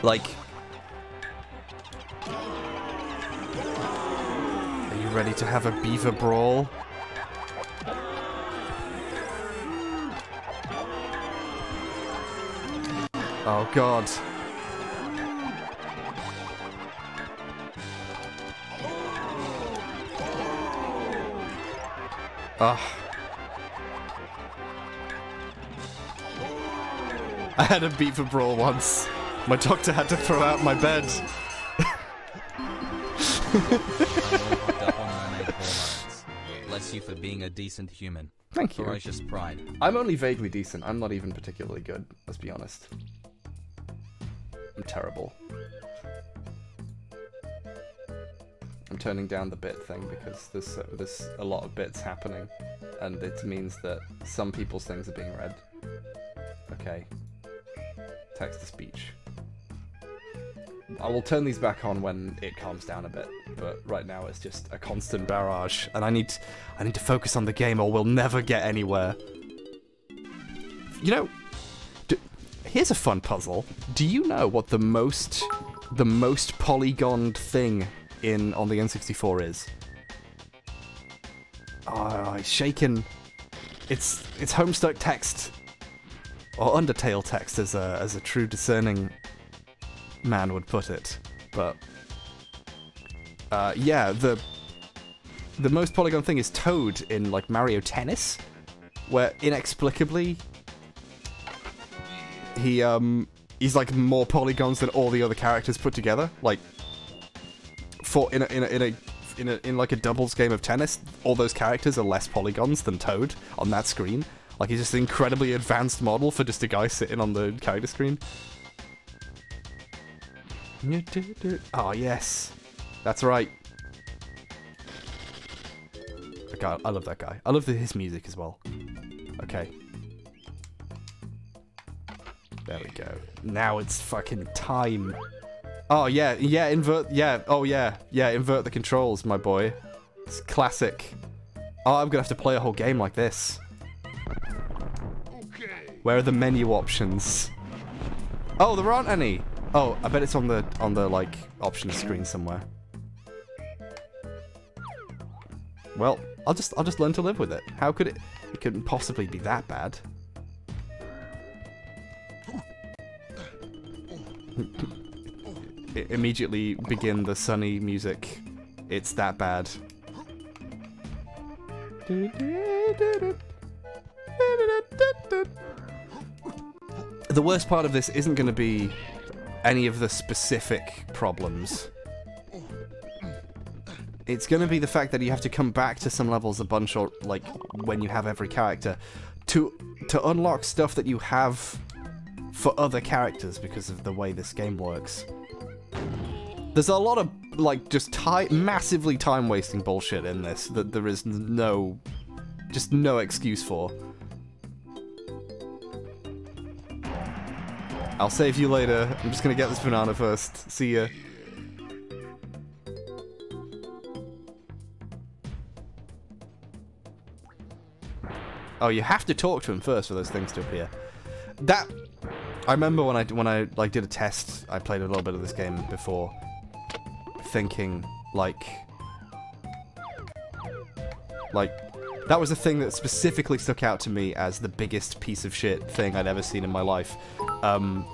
Like... Are you ready to have a beaver brawl? Oh god. Ugh. I had a beaver brawl once. My doctor had to throw out my bed. I'm all hooked up on mermaid hormones. Bless you for being a decent human. Thank you. Ferocious pride. I'm only vaguely decent. I'm not even particularly good, let's be honest. I'm terrible. Turning down the bit thing because there's uh, there's a lot of bits happening, and it means that some people's things are being read. Okay. Text to speech. I will turn these back on when it calms down a bit, but right now it's just a constant barrage, and I need I need to focus on the game, or we'll never get anywhere. You know, d here's a fun puzzle. Do you know what the most the most polygoned thing in on the N64 is? Oh, it's shaken. It's it's Homestuck text or Undertale text, as a as a true discerning man would put it. But uh, yeah, the the most polygon thing is Toad in like Mario Tennis, where inexplicably he um he's like more polygons than all the other characters put together. Like for in a in a in a in, a, in like a doubles game of tennis, all those characters are less polygons than Toad on that screen. Like he's just an incredibly advanced model for just a guy sitting on the character screen. Oh yes, that's right. Okay, I love that guy. I love the, his music as well. Okay. There we go. Now it's fucking time. Oh yeah, yeah, invert, yeah, oh yeah, yeah, invert the controls, my boy. It's classic. Oh, I'm gonna have to play a whole game like this. Where are the menu options? Oh, there aren't any. Oh, I bet it's on the on the like options screen somewhere. Well, I'll just I'll just learn to live with it. How could it? It couldn't possibly be that bad. Immediately begin the sunny music. It's that bad. The worst part of this isn't going to be any of the specific problems. It's going to be the fact that you have to come back to some levels a bunch or like when you have every character to to unlock stuff that you have for other characters because of the way this game works. There's a lot of, like, just massively time-wasting bullshit in this that there is no, just no excuse for. I'll save you later. I'm just gonna get this banana first. See ya. Oh, you have to talk to him first for those things to appear. That I remember when I when I like did a test. I played a little bit of this game before, thinking like like that was a thing that specifically stuck out to me as the biggest piece of shit thing I'd ever seen in my life. Um,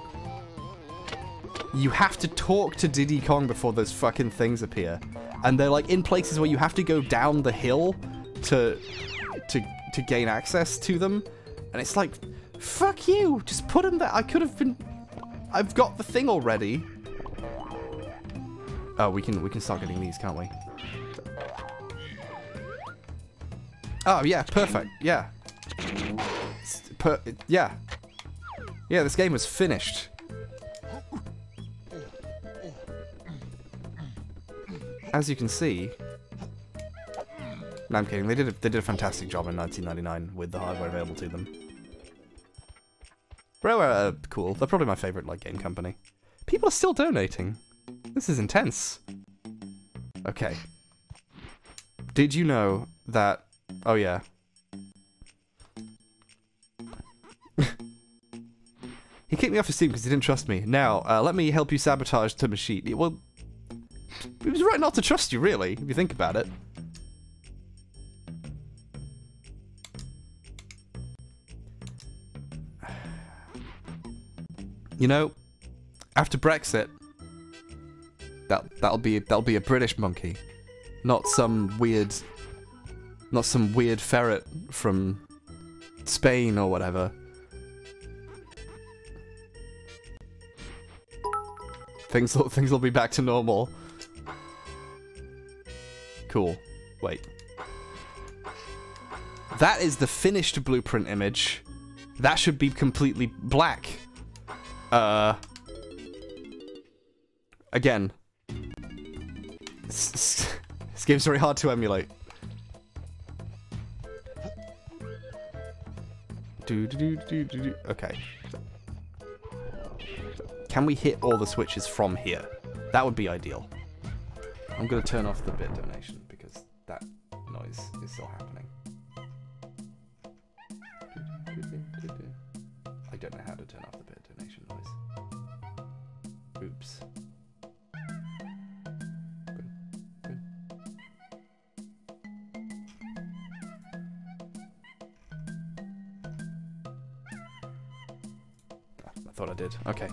you have to talk to Diddy Kong before those fucking things appear, and they're like in places where you have to go down the hill to to to gain access to them, and it's like, fuck you, just put them there. I could have been. I've got the thing already. Oh, we can we can start getting these, can't we? Oh yeah, perfect. Yeah. Per yeah. Yeah, this game was finished. As you can see. No, I'm kidding. They did a, they did a fantastic job in 1999 with the hardware available to them. Rareware are cool. They're probably my favorite like game company. People are still donating. This is intense. Okay. Did you know that? Oh yeah. he kicked me off his team because he didn't trust me. Now, uh, let me help you sabotage the machine. Well, it was right not to trust you, really, if you think about it. You know, after Brexit, that that'll be that'll be a British monkey, not some weird, not some weird ferret from Spain or whatever. Things will, things will be back to normal. Cool. Wait. That is the finished blueprint image. That should be completely black. Uh. Again. This, this, game's very hard to emulate. Do do do do do. Okay. Can we hit all the switches from here? That would be ideal. I'm gonna turn off the bit donation because that noise is still happening. I don't know how to thought I did. Okay.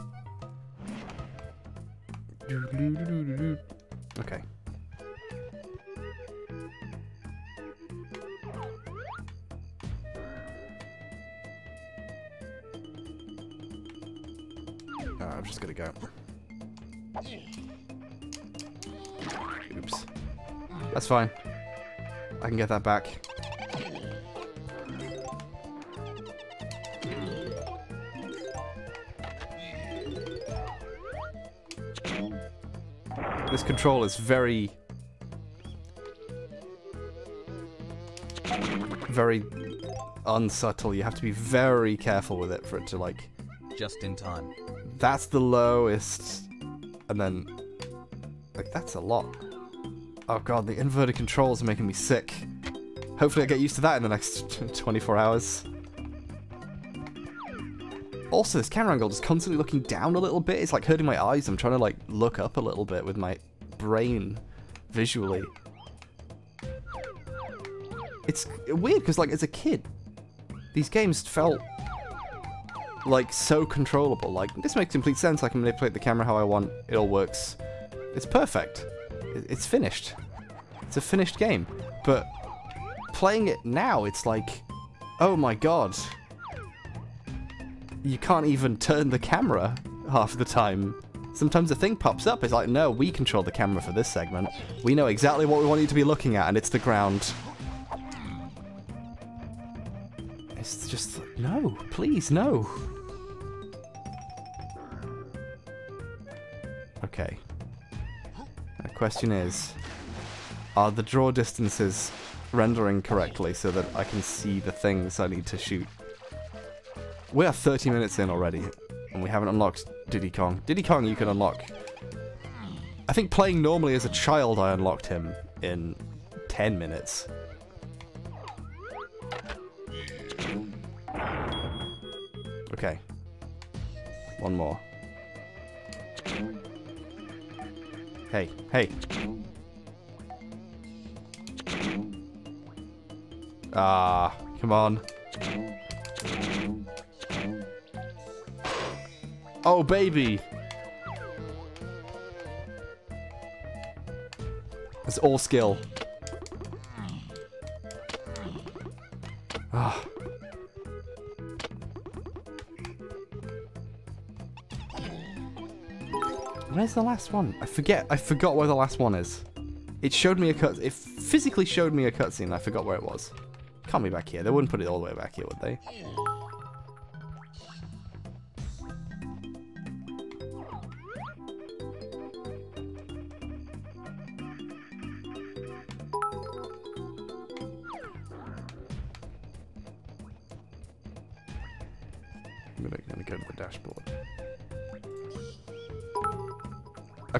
Okay. Uh, I'm just gonna go. Oops. That's fine. I can get that back. This control is very... Very unsubtle. You have to be very careful with it for it to, like... Just in time. That's the lowest. And then... Like, that's a lot. Oh god, the inverted controls are making me sick. Hopefully I get used to that in the next 24 hours. Also, this camera angle is constantly looking down a little bit. It's like hurting my eyes. I'm trying to like look up a little bit with my brain visually. It's weird because like as a kid, these games felt like so controllable. Like this makes complete sense. I can manipulate the camera how I want. It all works. It's perfect. It's finished. It's a finished game. But playing it now, it's like, oh my god. You can't even turn the camera half the time. Sometimes a thing pops up. It's like, no, we control the camera for this segment. We know exactly what we want you to be looking at, and it's the ground. It's just, no, please, no. Okay. The question is, are the draw distances rendering correctly so that I can see the things I need to shoot? We are 30 minutes in already, and we haven't unlocked Diddy Kong. Diddy Kong you can unlock. I think playing normally as a child I unlocked him in 10 minutes. Okay. One more. Hey, hey. Ah, come on. Oh, baby. It's all skill. Ah. Where's the last one? I forget. I forgot where the last one is. It showed me a cut. It physically showed me a cutscene. I forgot where it was. Can't be back here. They wouldn't put it all the way back here, would they?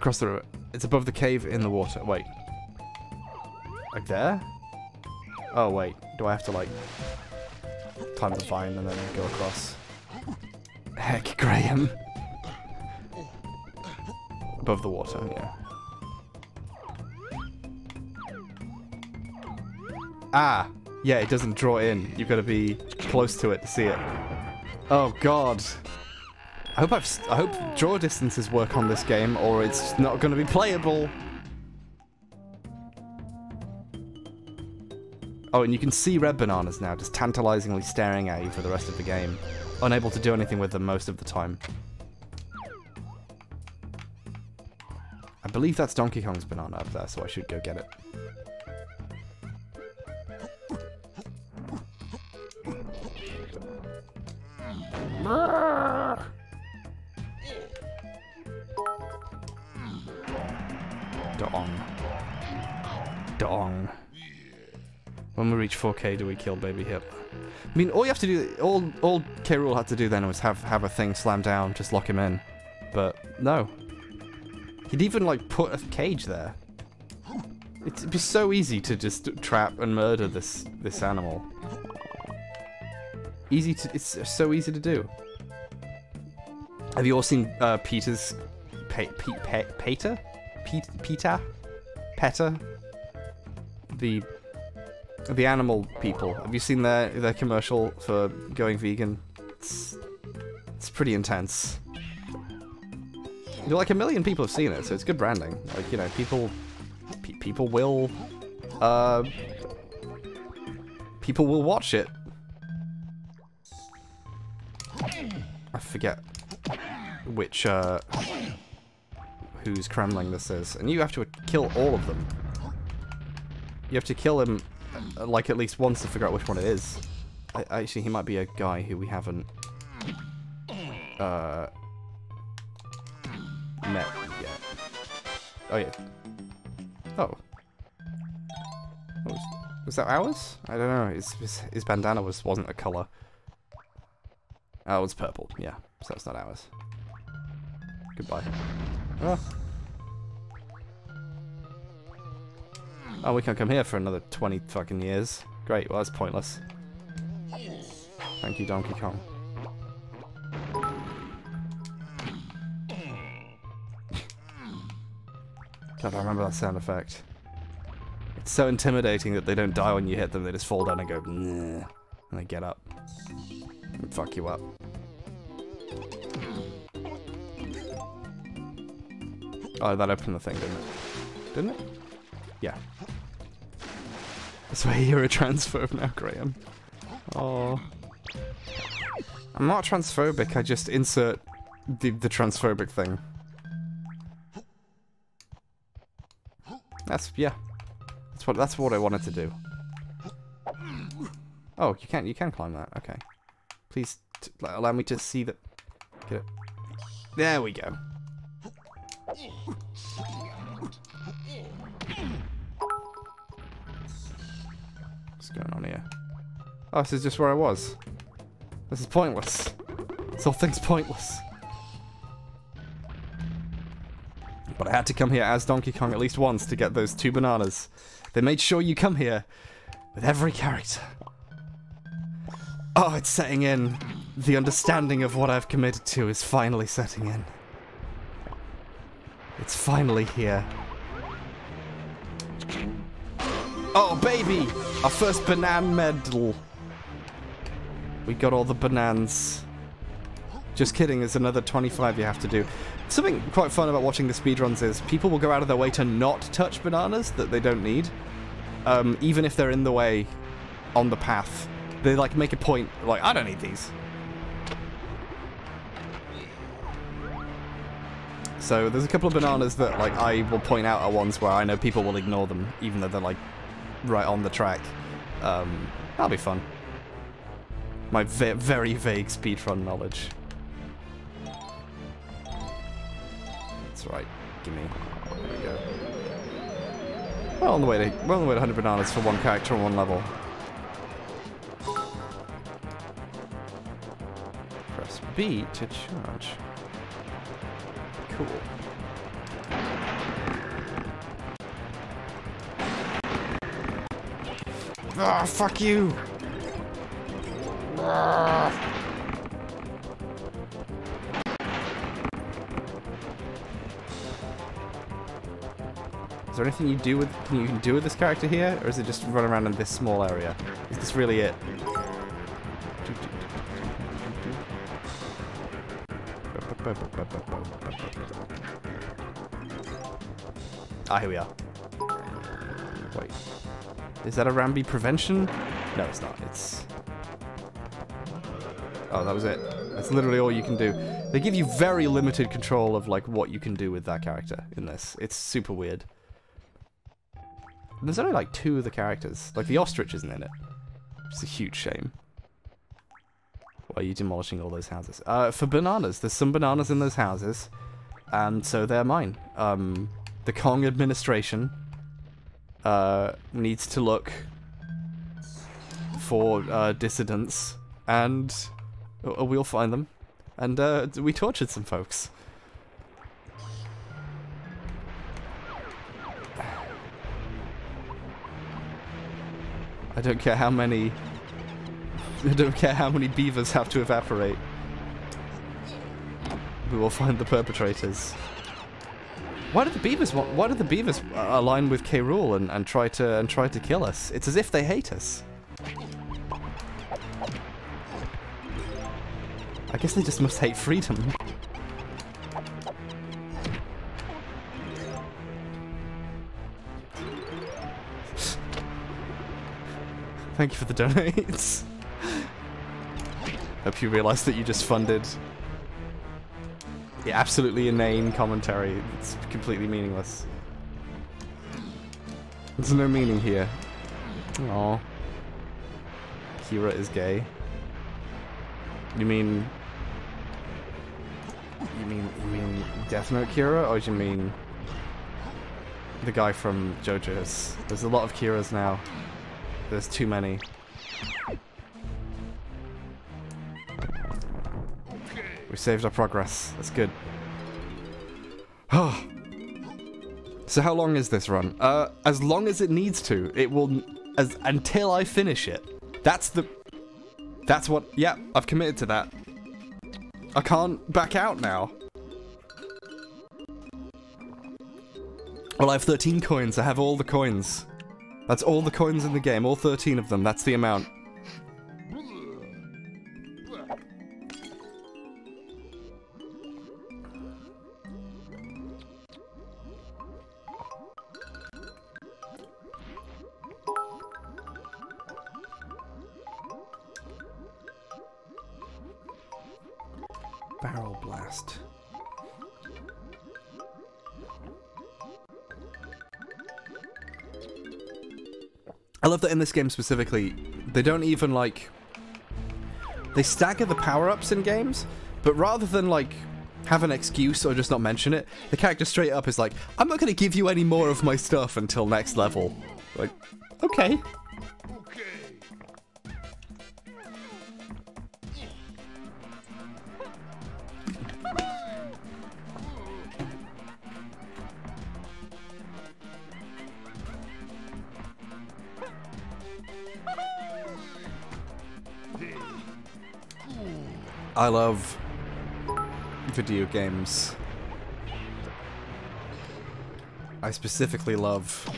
Across the river. It's above the cave in the water. Wait. Like there? Oh, wait. Do I have to, like, climb the vine and then go across? Heck, Graham. Above the water, yeah. Ah! Yeah, it doesn't draw in. You've got to be close to it to see it. Oh, God. I hope I've, I hope draw distances work on this game, or it's not going to be playable. Oh, and you can see red bananas now, just tantalizingly staring at you for the rest of the game. Unable to do anything with them most of the time. I believe that's Donkey Kong's banana up there, so I should go get it. 4K, do we kill Baby Hip? I mean, all you have to do, all all K. Rool had to do then was have have a thing slam down, just lock him in. But no, he'd even like put a cage there. It'd be so easy to just trap and murder this this animal. Easy to, it's so easy to do. Have you all seen uh, Peter's, Pe- Pe- Pe- Peter, Pete, Peter, Petter, the the animal people. Have you seen their their commercial for going vegan? It's it's pretty intense. You know, like a million people have seen it, so it's good branding. Like you know, people pe- people will uh people will watch it. I forget which uh whose Kremling this is, and you have to kill all of them. You have to kill him like at least once to figure out which one it is. I, actually, he might be a guy who we haven't uh, met yet. Oh yeah. Oh. Was, was that ours? I don't know. His, his, his bandana was wasn't a color. Oh, it was purple. Yeah, so that's not ours. Goodbye. Oh. Oh, we can't come here for another 20 fucking years. Great, well that's pointless. Thank you, Donkey Kong. God, I remember that sound effect. It's so intimidating that they don't die when you hit them, they just fall down and go, and they get up. And fuck you up. Oh, that opened the thing, didn't it? Didn't it? Yeah. That's why you're a transphobe now, Graham. Oh. I'm not transphobic, I just insert the, the transphobic thing. That's, yeah. That's what, that's what I wanted to do. Oh, you can, you can climb that, okay. Please, allow me to see that. Get it. There we go. What's going on here? Oh, this is just where I was. This is pointless. This whole thing's pointless. But I had to come here as Donkey Kong at least once to get those two bananas. They made sure you come here with every character. Oh, it's setting in. the understanding of what I've committed to is finally setting in. It's finally here. Oh, baby! Our first banan medal. We got all the bananas. Just kidding, there's another 25 you have to do. Something quite fun about watching the speedruns is people will go out of their way to not touch bananas that they don't need. Um, even if they're in the way on the path. They like make a point, like, I don't need these. So there's a couple of bananas that like I will point out are ones where I know people will ignore them, even though they're like right on the track. Um, that'll be fun. My ve very vague speedrun knowledge. That's right. Gimme. There we go. Well on the way to well on the way to 100 bananas for one character on one level. Press B to charge. Cool. Ah, fuck you! Ah. Is there anything you do with you can do with this character here, or is it just run around in this small area? Is this really it? Ah, here we are. Wait. Is that a Rambi prevention? No, it's not. It's... Oh, that was it. That's literally all you can do. They give you very limited control of, like, what you can do with that character in this. It's super weird. There's only, like, two of the characters. Like, the ostrich isn't in it. It's a huge shame. Why are you demolishing all those houses? Uh, for bananas. There's some bananas in those houses. And so they're mine. Um, the Kong administration uh, needs to look for uh, dissidents, and uh, we'll find them. And uh, we tortured some folks. I don't care how many. I don't care how many beavers have to evaporate. We will find the perpetrators. Why do the beavers want? Why do the beavers align with K. Rool and, and try to and try to kill us? It's as if they hate us. I guess they just must hate freedom. Thank you for the donates. Hope you realize that you just funded the absolutely inane commentary. It's completely meaningless. There's no meaning here. Aww. Kira is gay. You mean... You mean, you mean Death Note Kira, or do you mean the guy from JoJo's? There's a lot of Kiras now. There's too many. We saved our progress. That's good. so how long is this run? Uh, as long as it needs to. It will... as Until I finish it. That's the... That's what... Yeah, I've committed to that. I can't back out now. Well, I have 13 coins. I have all the coins. That's all the coins in the game. All 13 of them. That's the amount. Barrel blast. I love that in this game specifically, they don't even like. They stagger the power ups in games, but rather than like have an excuse or just not mention it, the character straight up is like, I'm not going to give you any more of my stuff until next level. Like, okay. I love video games. I specifically love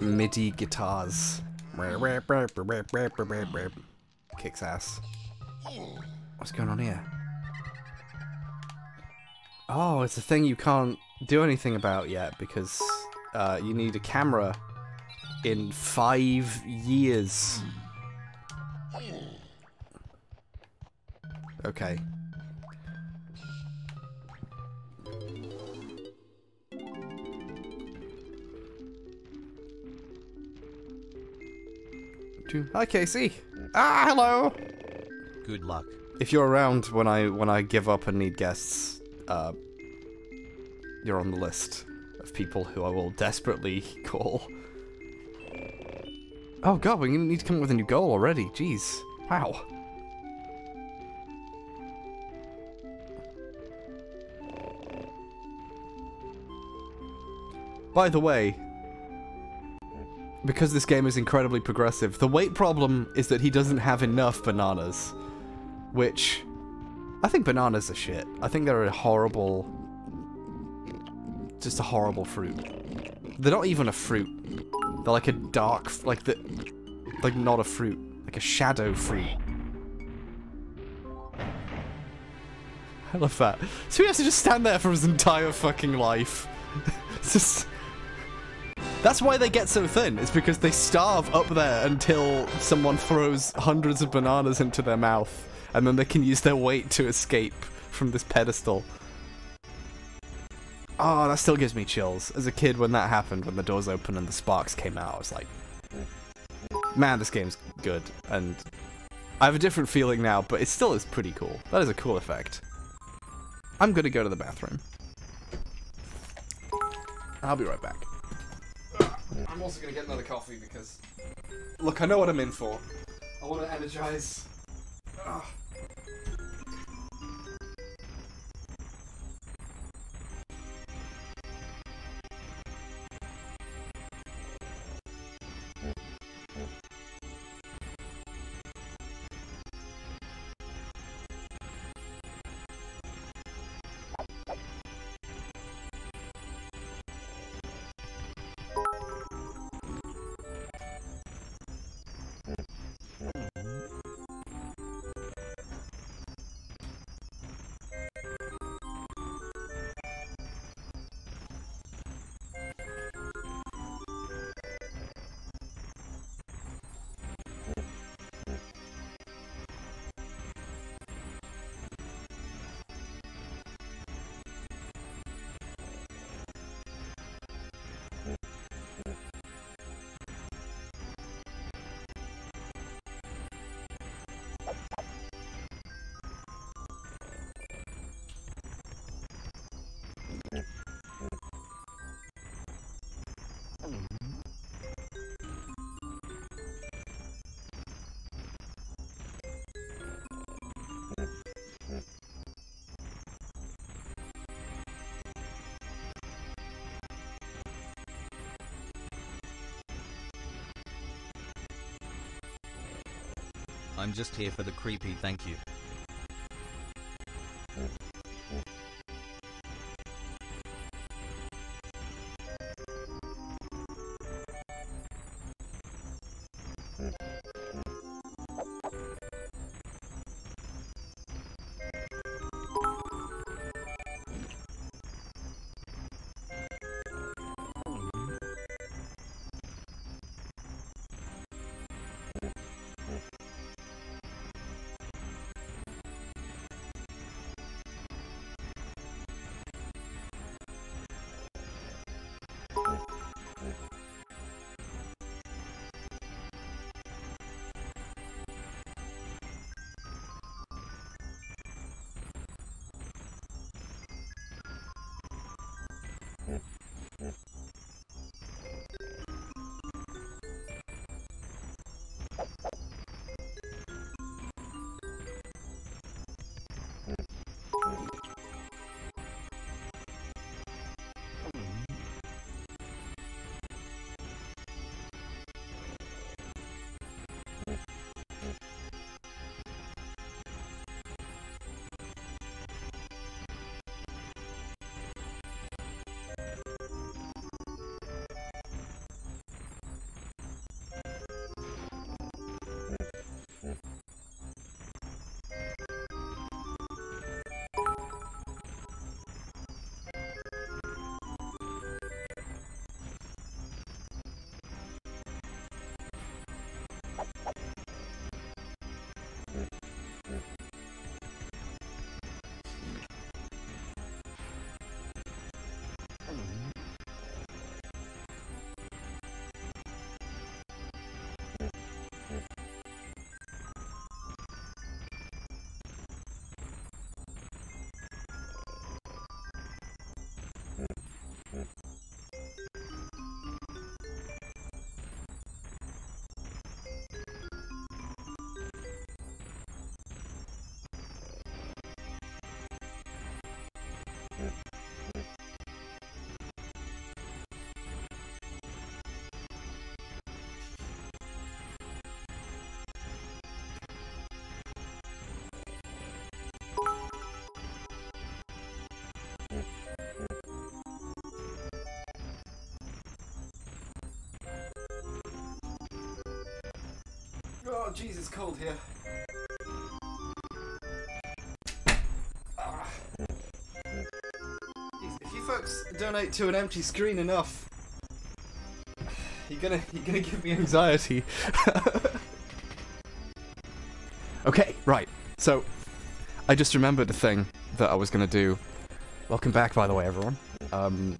MIDI guitars. Kicks ass. What's going on here? Oh, it's a thing you can't do anything about yet because uh, you need a camera in five years. Okay. Hi, Casey. Ah, hello. Good luck. If you're around when I when I give up and need guests, uh, you're on the list of people who I will desperately call. Oh god, we need to come up with a new goal already. Jeez. Wow. By the way, because this game is incredibly progressive, the weight problem is that he doesn't have enough bananas. Which, I think bananas are shit. I think they're a horrible, just a horrible fruit. They're not even a fruit. They're like a dark, like the, like not a fruit, like a shadow fruit. I love that. So he has to just stand there for his entire fucking life. just. That's why they get so thin. It's because they starve up there until someone throws hundreds of bananas into their mouth, and then they can use their weight to escape from this pedestal. Oh, that still gives me chills. As a kid, when that happened, when the doors opened and the sparks came out, I was like, man, this game's good. And I have a different feeling now, but it still is pretty cool. That is a cool effect. I'm gonna go to the bathroom. I'll be right back. I'm also gonna get another coffee because, look, I know what I'm in for. I want to energize. Ugh. I'm just here for the creepy thank you. Oh, it's cold here. Ah. If you folks donate to an empty screen enough, you're gonna you're gonna give me anxiety. okay, right. So, I just remembered a thing that I was gonna do. Welcome back, by the way, everyone. Um,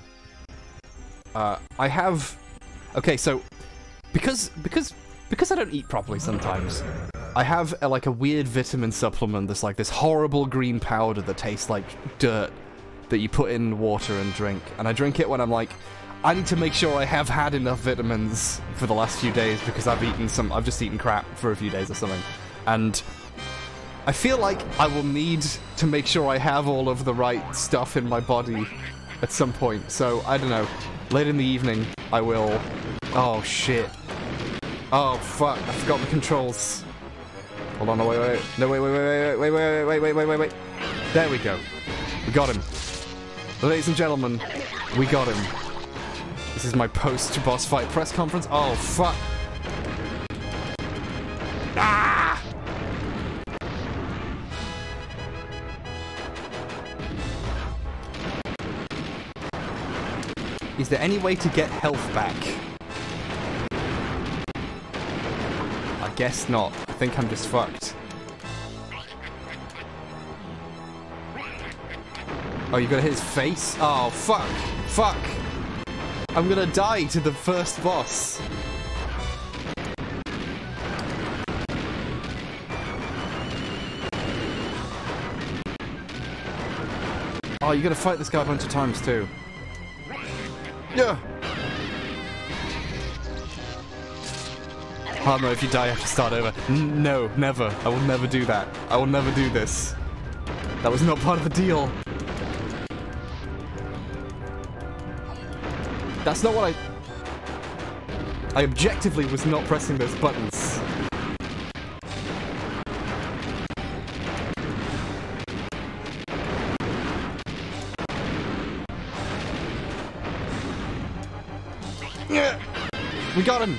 uh, I have. Okay, so because because because I don't eat properly sometimes, I have a, like a weird vitamin supplement that's like this horrible green powder that tastes like dirt that you put in water and drink. And I drink it when I'm like, I need to make sure I have had enough vitamins for the last few days because I've eaten some, I've just eaten crap for a few days or something. And I feel like I will need to make sure I have all of the right stuff in my body at some point. So, I don't know. Late in the evening, I will. Oh, shit. Oh, fuck. I forgot the controls. Hold on, no, wait, wait. No, wait, wait, wait, wait, wait, wait, wait, wait, wait, wait, wait. There we go. We got him. Ladies and gentlemen, we got him. This is my post-boss fight press conference. Oh, fuck. Ah! Is there any way to get health back? Guess not. I think I'm just fucked. Oh, you gotta hit his face? Oh, fuck! Fuck! I'm gonna die to the first boss. Oh, you gotta fight this guy a bunch of times too. Yeah. Oh if you die, you have to start over. N- no, never. I will never do that. I will never do this. That was not part of the deal. That's not what I... I objectively was not pressing those buttons. We got him!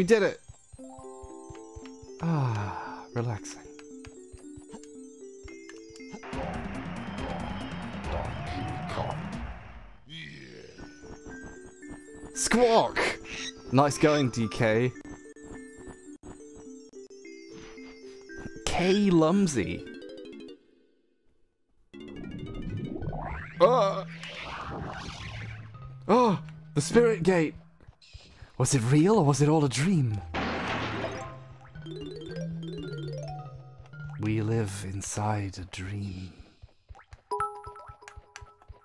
We did it! Ah, relaxing. Squawk! Nice going, DK. K. Lumsy. Oh! Oh! The spirit gate! Was it real or was it all a dream? We live inside a dream.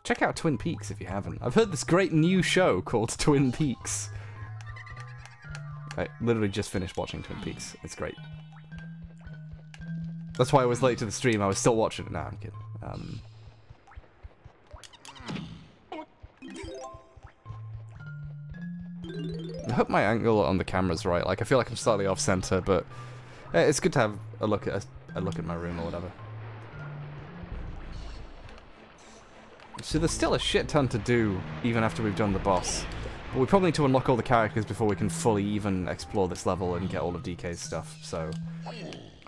Check out Twin Peaks if you haven't. I've heard this great new show called Twin Peaks. I literally just finished watching Twin Peaks. It's great. That's why I was late to the stream. I was still watching it. now. I'm kidding. Um, hope my angle on the camera's right. Like, I feel like I'm slightly off center, but eh, it's good to have a look at a, a look at my room or whatever. So there's still a shit ton to do even after we've done the boss. But we probably need to unlock all the characters before we can fully even explore this level and get all of DK's stuff. So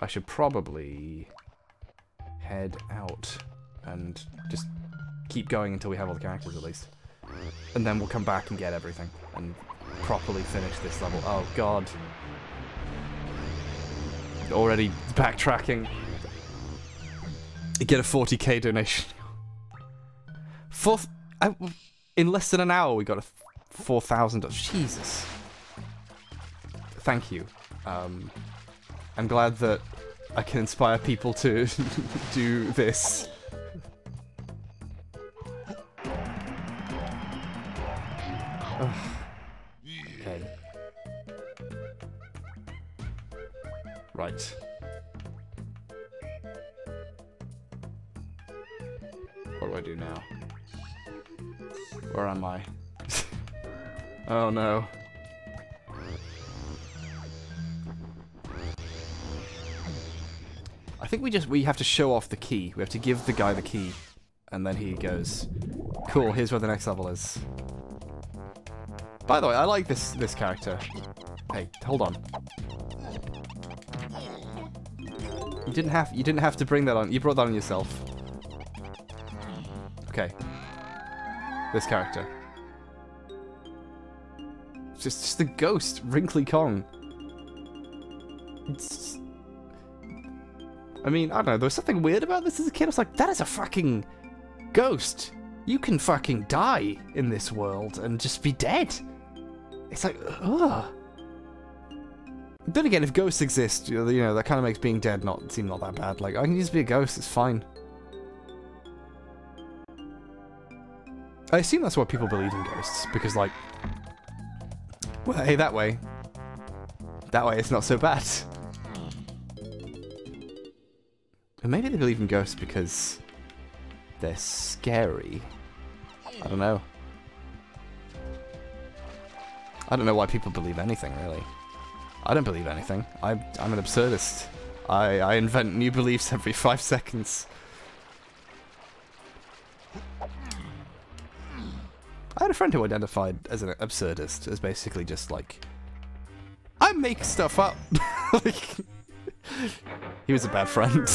I should probably head out and just keep going until we have all the characters at least. And then we'll come back and get everything and properly finish this level. Oh god. Already backtracking. Get a 40k donation. Fourth, I, in less than an hour, we got a four thousand. Jesus. Thank you. Um, I'm glad that I can inspire people to do this. Ugh. We just we have to show off the key. We have to give the guy the key, and then he goes, "Cool, here's where the next level is." By the way, I like this this character. Hey, hold on. You didn't have you didn't have to bring that on. You brought that on yourself. Okay. This character. It's just, just the ghost, Wrinkly Kong. It's... I mean, I don't know, there was something weird about this as a kid. I was like, that is a fucking ghost. You can fucking die in this world and just be dead. It's like, ugh. Then again, if ghosts exist, you know, that kind of makes being dead not seem not that bad. Like, I can just be a ghost, it's fine. I assume that's why people believe in ghosts, because, like, well, hey, that way. That way it's not so bad. But maybe they believe in ghosts because they're scary. I don't know. I don't know why people believe anything, really. I don't believe anything. I, I'm an absurdist. I, I invent new beliefs every five seconds. I had a friend who identified as an absurdist, as basically just like, I make stuff up. like, he was a bad friend.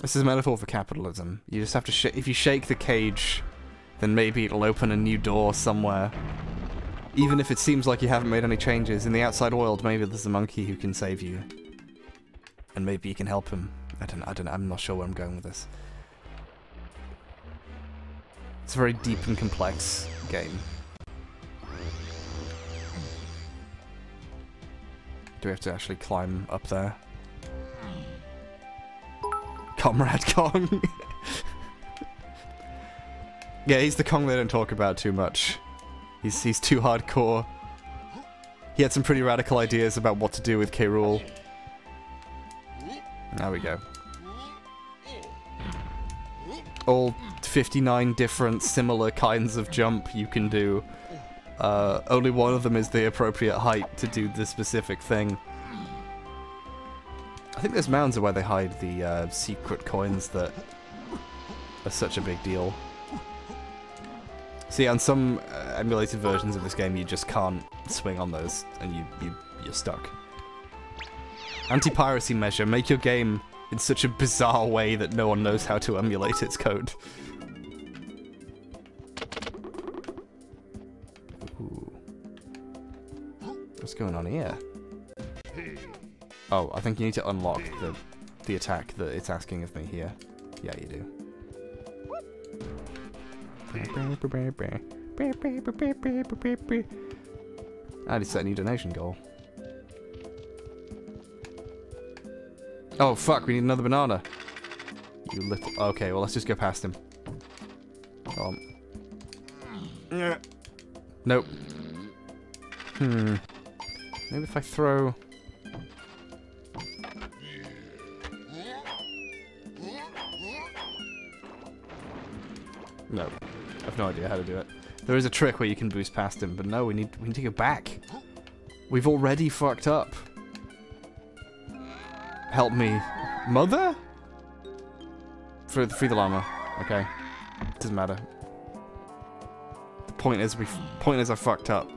This is a metaphor for capitalism. You just have to, if you shake the cage, then maybe it'll open a new door somewhere. Even if it seems like you haven't made any changes, in the outside world, maybe there's a monkey who can save you. And maybe you can help him. I don't, I don't, I'm not sure where I'm going with this. It's a very deep and complex game. Do we have to actually climb up there? Comrade Kong! yeah, he's the Kong they don't talk about too much. He's, he's too hardcore. He had some pretty radical ideas about what to do with K. Rool. There we go. All 59 different similar kinds of jump you can do. Uh, only one of them is the appropriate height to do the specific thing. I think those mounds are where they hide the uh, secret coins that are such a big deal. See, on some uh, emulated versions of this game, you just can't swing on those, and you, you you're stuck. Anti-piracy measure: make your game in such a bizarre way that no one knows how to emulate its code. Ooh. What's going on here? Oh, I think you need to unlock the the attack that it's asking of me here. Yeah, you do. I just set a new donation goal. Oh fuck, we need another banana. You little... Okay, well let's just go past him. Yeah. Nope. Hmm. Maybe if I throw... No. I have no idea how to do it. There is a trick where you can boost past him, but no, we need we need to go back. We've already fucked up. Help me. Mother? For the free the llama. Okay. Doesn't matter. The point is we point is I fucked up.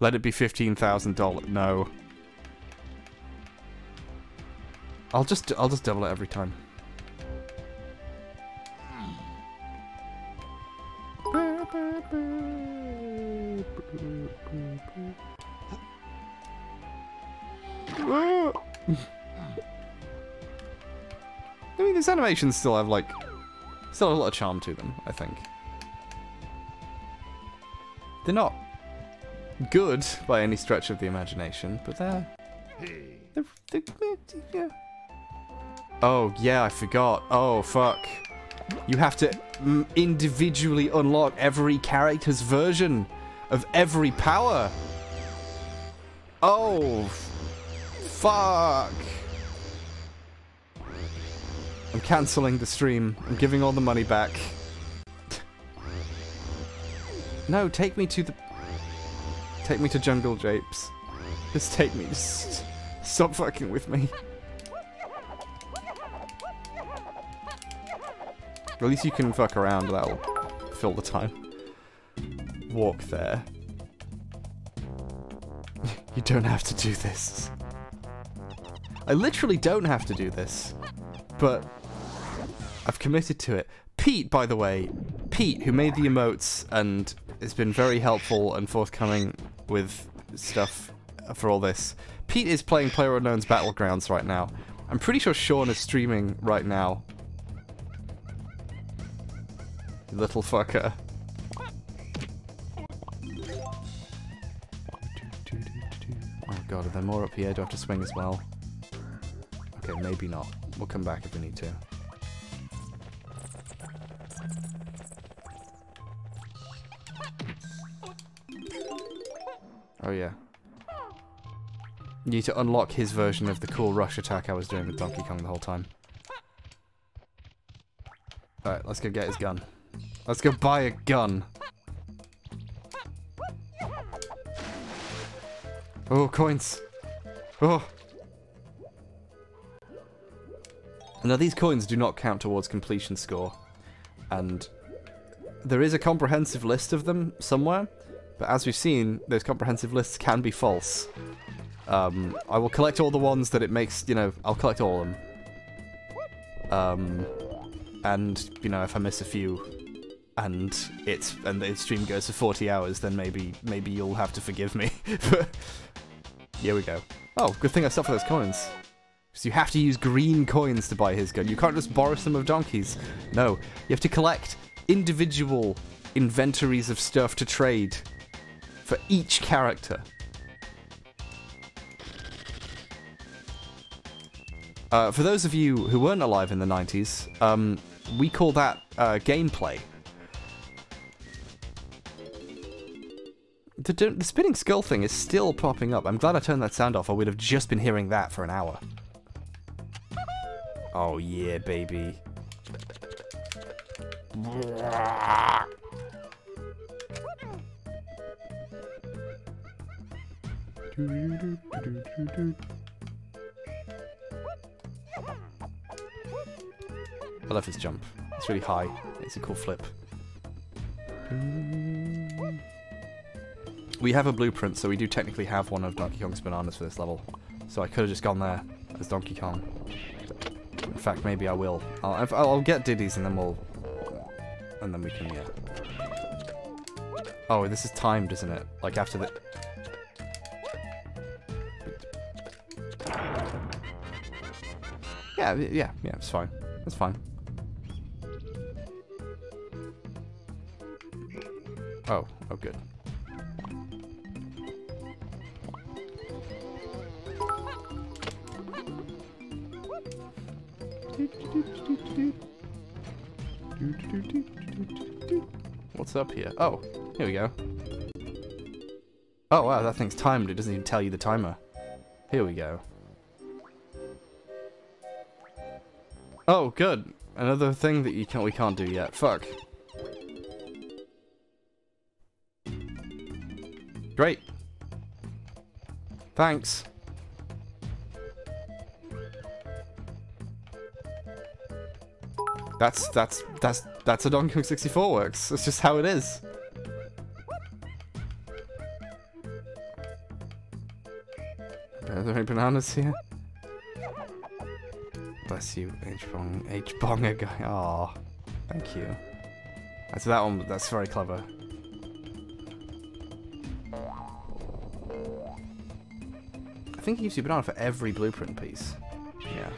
Let it be fifteen thousand dollars. No. I'll just I'll just double it every time. I mean, these animations still have, like, still have a lot of charm to them, I think. They're not good by any stretch of the imagination, but they're... they're, they're yeah. Oh, yeah, I forgot. Oh, fuck. You have to mm, individually unlock every character's version of every power. Oh, fuck. I'm cancelling the stream. I'm giving all the money back. no, take me to the... Take me to Jungle Japes. Just take me. Just stop fucking with me. At least you can fuck around. That'll fill the time. Walk there. you don't have to do this. I literally don't have to do this. But I've committed to it. Pete, by the way, Pete, who made the emotes and has been very helpful and forthcoming with stuff for all this. Pete is playing PlayerUnknown's Battlegrounds right now. I'm pretty sure Sean is streaming right now. Little fucker. Oh god, are there more up here? Do I have to swing as well? Okay, maybe not. We'll come back if we need to. Oh yeah. You need to unlock his version of the cool rush attack I was doing with Donkey Kong the whole time. Alright, let's go get his gun. Let's go buy a gun. Oh, coins. Oh. Now, these coins do not count towards completion score. And there is a comprehensive list of them somewhere. But as we've seen, those comprehensive lists can be false. Um, I will collect all the ones that it makes, you know, I'll collect all of them. Um, and, you know, if I miss a few and it's and the stream goes for 40 hours, then maybe maybe you'll have to forgive me. Here we go. Oh, good thing I stopped for those coins. Because you have to use green coins to buy his gun. You can't just borrow some of Donkey's. No, you have to collect individual inventories of stuff to trade for each character. Uh, for those of you who weren't alive in the 90s, um, we call that uh, gameplay. The, the spinning skull thing is still popping up. I'm glad I turned that sound off, or we'd have just been hearing that for an hour. Oh yeah, baby. I love his jump. It's really high. It's a cool flip. We have a blueprint, so we do technically have one of Donkey Kong's bananas for this level. So I could have just gone there as Donkey Kong. In fact, maybe I will. I'll, I'll, get Diddy's and then we'll... And then we can, yeah. Oh, this is timed, isn't it? Like after the... Yeah, yeah, yeah, it's fine. It's fine. Oh, oh good. What's up here? Oh, here we go. Oh wow, that thing's timed. It doesn't even tell you the timer. Here we go. Oh, good. Another thing that you can't we can't do yet. Fuck. Great. Thanks. That's that's that's that's how Donkey Kong 64 works. It's just how it is. Are there any bananas here? Bless you, H bong H bonger guy. Aw, thank you. That's that one. That's very clever. I think he gives you a banana for every blueprint piece. Yeah.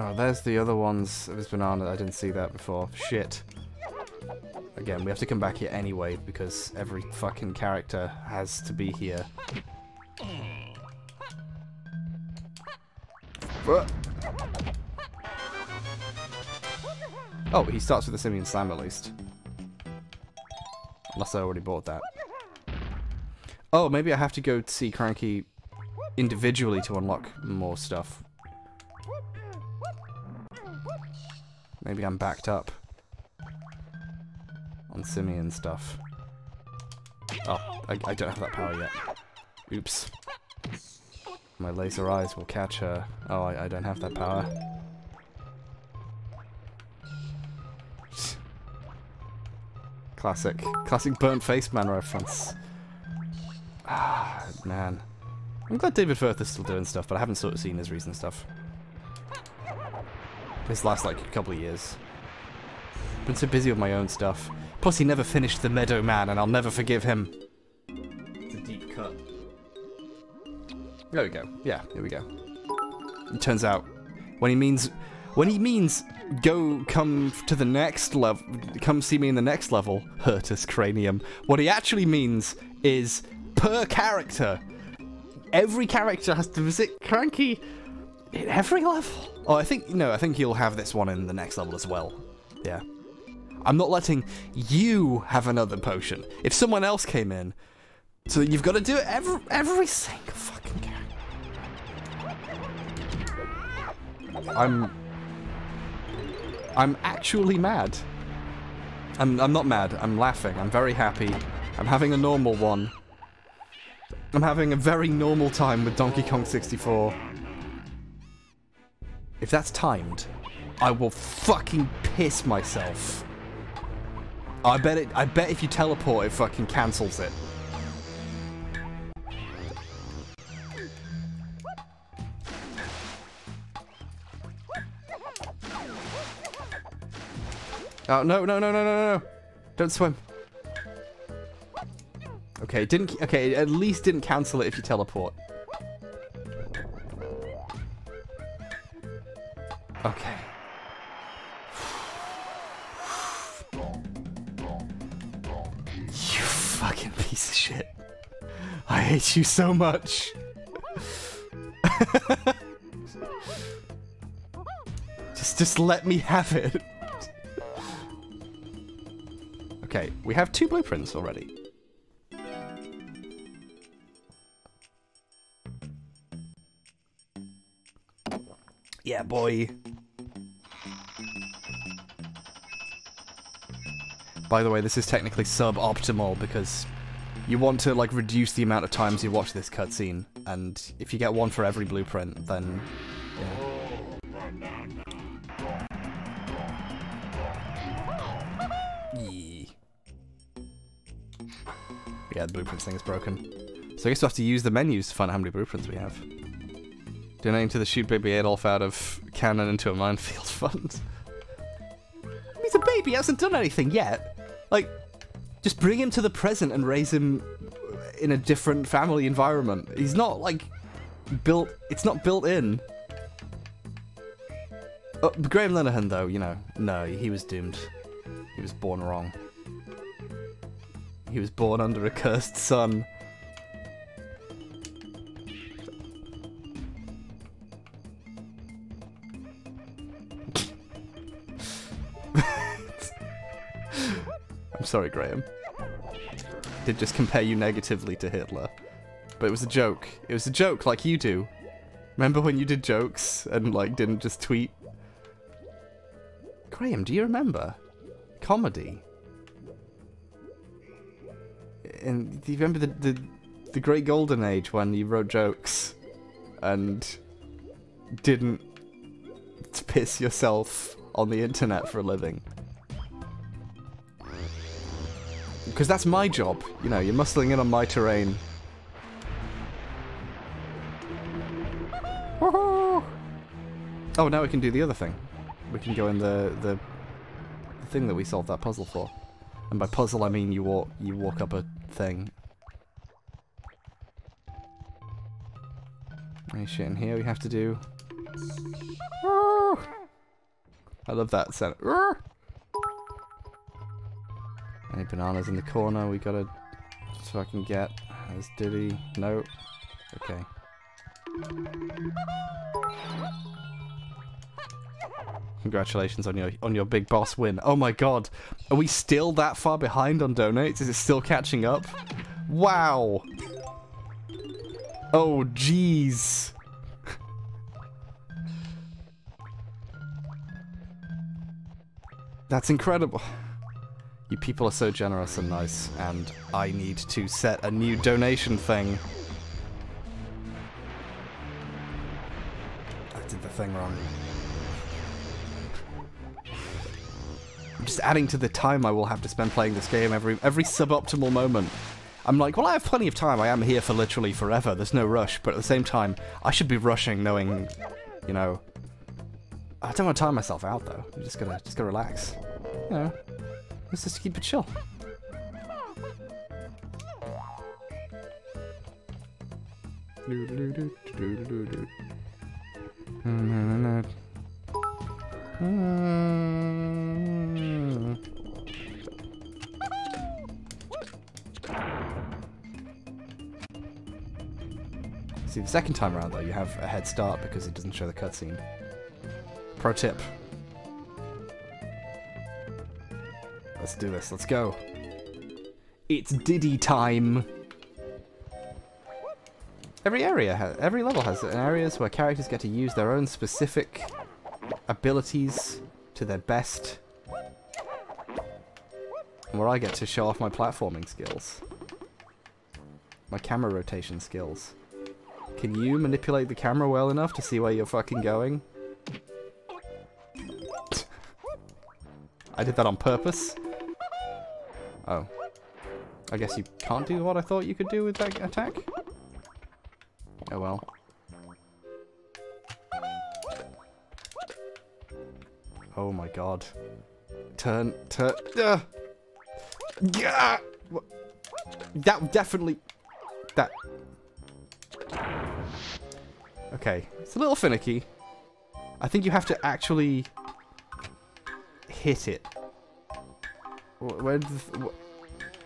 Oh, there's the other ones of his banana. I didn't see that before. Shit. Again, we have to come back here anyway because every fucking character has to be here. Oh, he starts with the Simian Slam at least. Unless I already bought that. Oh, maybe I have to go see Cranky individually to unlock more stuff. Maybe I'm backed up. On Simian stuff. Oh, I, I don't have that power yet. Oops. My laser eyes will catch her. Oh, I, I don't have that power. Classic. Classic burnt face man reference. Ah, man. I'm glad David Firth is still doing stuff, but I haven't sort of seen his recent stuff. His last, like, a couple of years. Been so busy with my own stuff. Plus, he never finished The Meadow Man, and I'll never forgive him. It's a deep cut. There we go. Yeah, here we go. It turns out, when he means, when he means, go come to the next level, come see me in the next level, Hurtus Cranium. What he actually means is per character. Every character has to visit Cranky in every level. Oh, I think no, I think he'll have this one in the next level as well. Yeah. I'm not letting you have another potion. If someone else came in, so you've got to do it every every single fucking character. I'm I'm actually mad. I'm I'm not mad. I'm laughing. I'm very happy. I'm having a normal one. I'm having a very normal time with Donkey Kong 64. If that's timed, I will fucking piss myself. I bet it. I bet if you teleport, it fucking cancels it. Oh no no no no no no! no. Don't swim. Okay, didn't. Okay, at least didn't cancel it if you teleport. Okay. You fucking piece of shit. I hate you so much. just just let me have it. Okay, we have two blueprints already. Yeah, boy. By the way, this is technically suboptimal because you want to like reduce the amount of times you watch this cutscene, and if you get one for every blueprint, then yeah. Yee. Yeah, the blueprints thing is broken. So I guess we'll have to use the menus to find out how many blueprints we have. Donating to the Shoot Baby Adolf out of cannon into a minefield fund. He's a baby, he hasn't done anything yet. Like, just bring him to the present and raise him in a different family environment. He's not, like, built... It's not built in. Oh, Graham Linehan, though, you know, no, he was doomed. He was born wrong. He was born under a cursed sun. I'm sorry, Graham. Did just compare you negatively to Hitler. But it was a joke. It was a joke like you do. Remember when you did jokes and like didn't just tweet? Graham, do you remember? Comedy. And do you remember the, the the great golden age when you wrote jokes and didn't piss yourself on the internet for a living? Because that's my job. You know, you're muscling in on my terrain. Oh, now we can do the other thing. We can go in the, the the thing that we solved that puzzle for. And by puzzle, I mean you walk you walk up a thing. Any shit in here we have to do. I love that sound. Any bananas in the corner we gotta fucking get. There's Diddy. No. Okay. Congratulations on your on your big boss win. Oh my god. Are we still that far behind on donates? Is it still catching up? Wow. Oh jeez. That's incredible. You people are so generous and nice, and I need to set a new donation thing. I did the thing wrong. Just adding to the time I will have to spend playing this game every every suboptimal moment. I'm like, well, I have plenty of time. I am here for literally forever. There's no rush, but at the same time, I should be rushing, knowing, you know, I don't want to time myself out though. I'm just gonna just gonna relax. You know, let's just keep it chill. Hmm. See, the second time around though, you have a head start because it doesn't show the cutscene. Pro tip. Let's do this. Let's go. It's Diddy time. Every area, every level has areas where characters get to use their own specific abilities to their best. Where I get to show off my platforming skills. My camera rotation skills. Can you manipulate the camera well enough to see where you're fucking going? I did that on purpose. Oh. I guess you can't do what I thought you could do with that attack? Oh well. Oh my god. Turn, turn, uh. Yeah! That definitely, that. Okay, it's a little finicky. I think you have to actually hit it. Where did the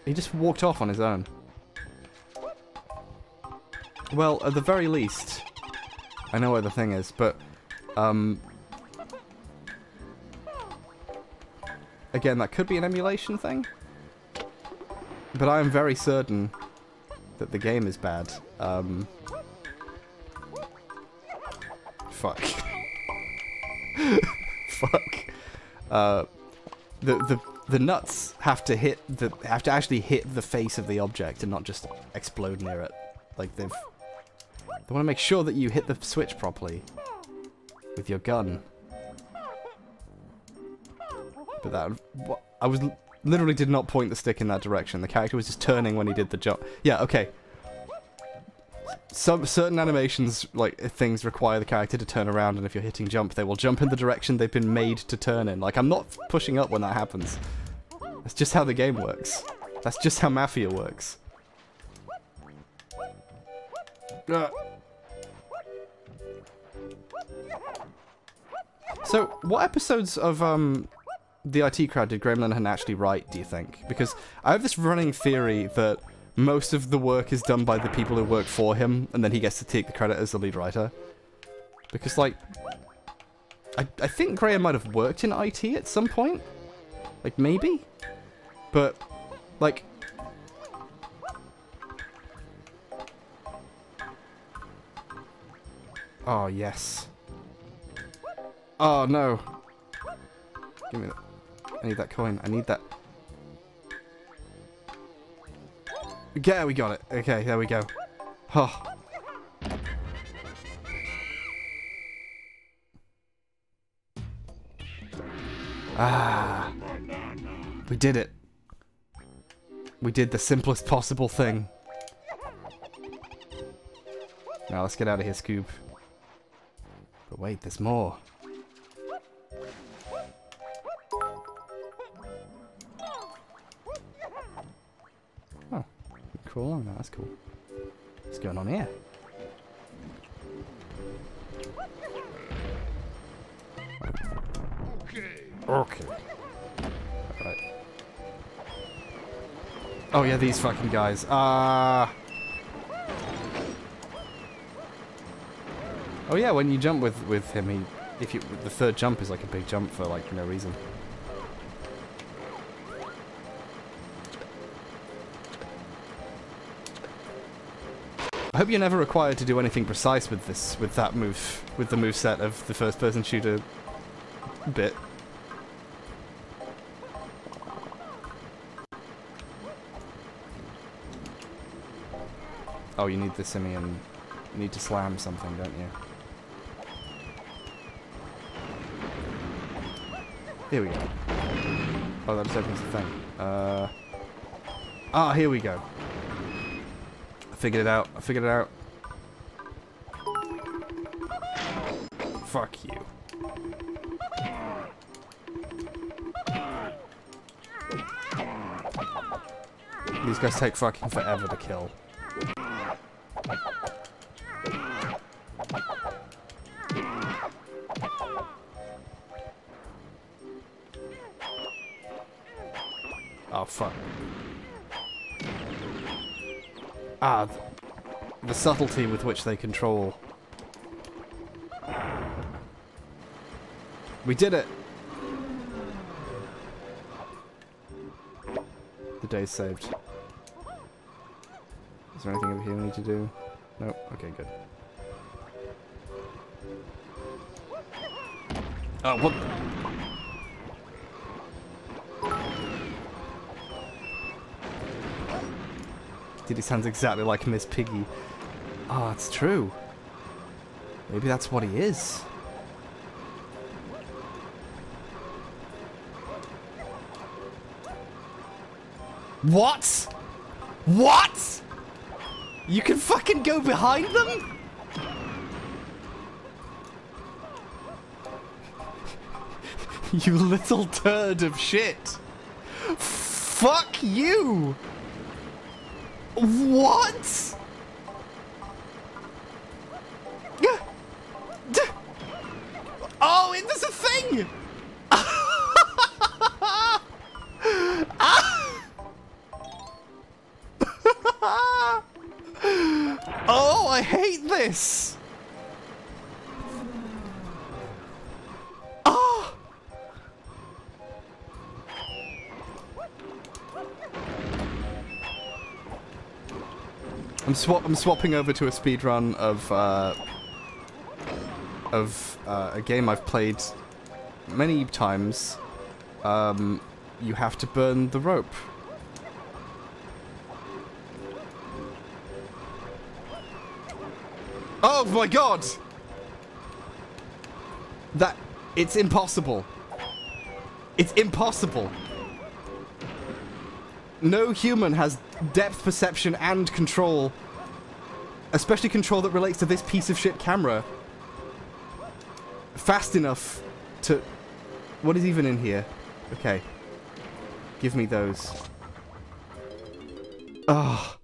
he just walked off on his own. Well, at the very least, I know where the thing is, but um, again, that could be an emulation thing. But I am very certain that the game is bad. Um, fuck. fuck. Uh, the the the nuts have to hit the have to actually hit the face of the object and not just explode near it. Like they've they want to make sure that you hit the switch properly with your gun. But that I was literally did not point the stick in that direction. The character was just turning when he did the jump. Yeah, okay. Some certain animations, like things, require the character to turn around, and if you're hitting jump, they will jump in the direction they've been made to turn in. Like I'm not pushing up when that happens. That's just how the game works. That's just how Mafia works. Uh. So, what episodes of um, the IT crowd did Graham Linehan actually write, do you think? Because I have this running theory that most of the work is done by the people who work for him, and then he gets to take the credit as the lead writer. Because, like, I, I think Graham might have worked in IT at some point. Like, maybe? But, like... Oh, yes. Oh, no. Give me that. I need that coin. I need that. Yeah, we got it. Okay, there we go. Oh. Ah. We did it. We did the simplest possible thing. Now let's get out of here, Scoob. But wait, there's more. Cool along that. That's cool. What's going on here? Okay. Alright. Oh yeah, these fucking guys. Ah. Oh yeah, when you jump with with him, he if you the third jump is like a big jump for like no reason. hope you're never required to do anything precise with this, with that move, with the move set of the first-person shooter bit. Oh, you need the simian. You need to slam something, don't you? Here we go. Oh, that just opens the thing. Uh, ah, here we go. Figured it out. I figured it out. Fuck you. These guys take fucking forever to kill. Ah, th- the subtlety with which they control. We did it! The day's saved. Is there anything over here we need to do? Nope. Okay, good. Oh, what? He sounds exactly like Miss Piggy. Oh, it's true. Maybe that's what he is. What? What? You can fucking go behind them? you little turd of shit. Fuck you! What? I'm swap. I'm swapping over to a speed run of uh, of uh, a game I've played many times. Um, you have to burn the rope. Oh my god! That it's impossible. It's impossible. No human has depth perception and control. Especially control that relates to this piece of shit camera. Fast enough to... What is even in here? Okay. Give me those. Oh.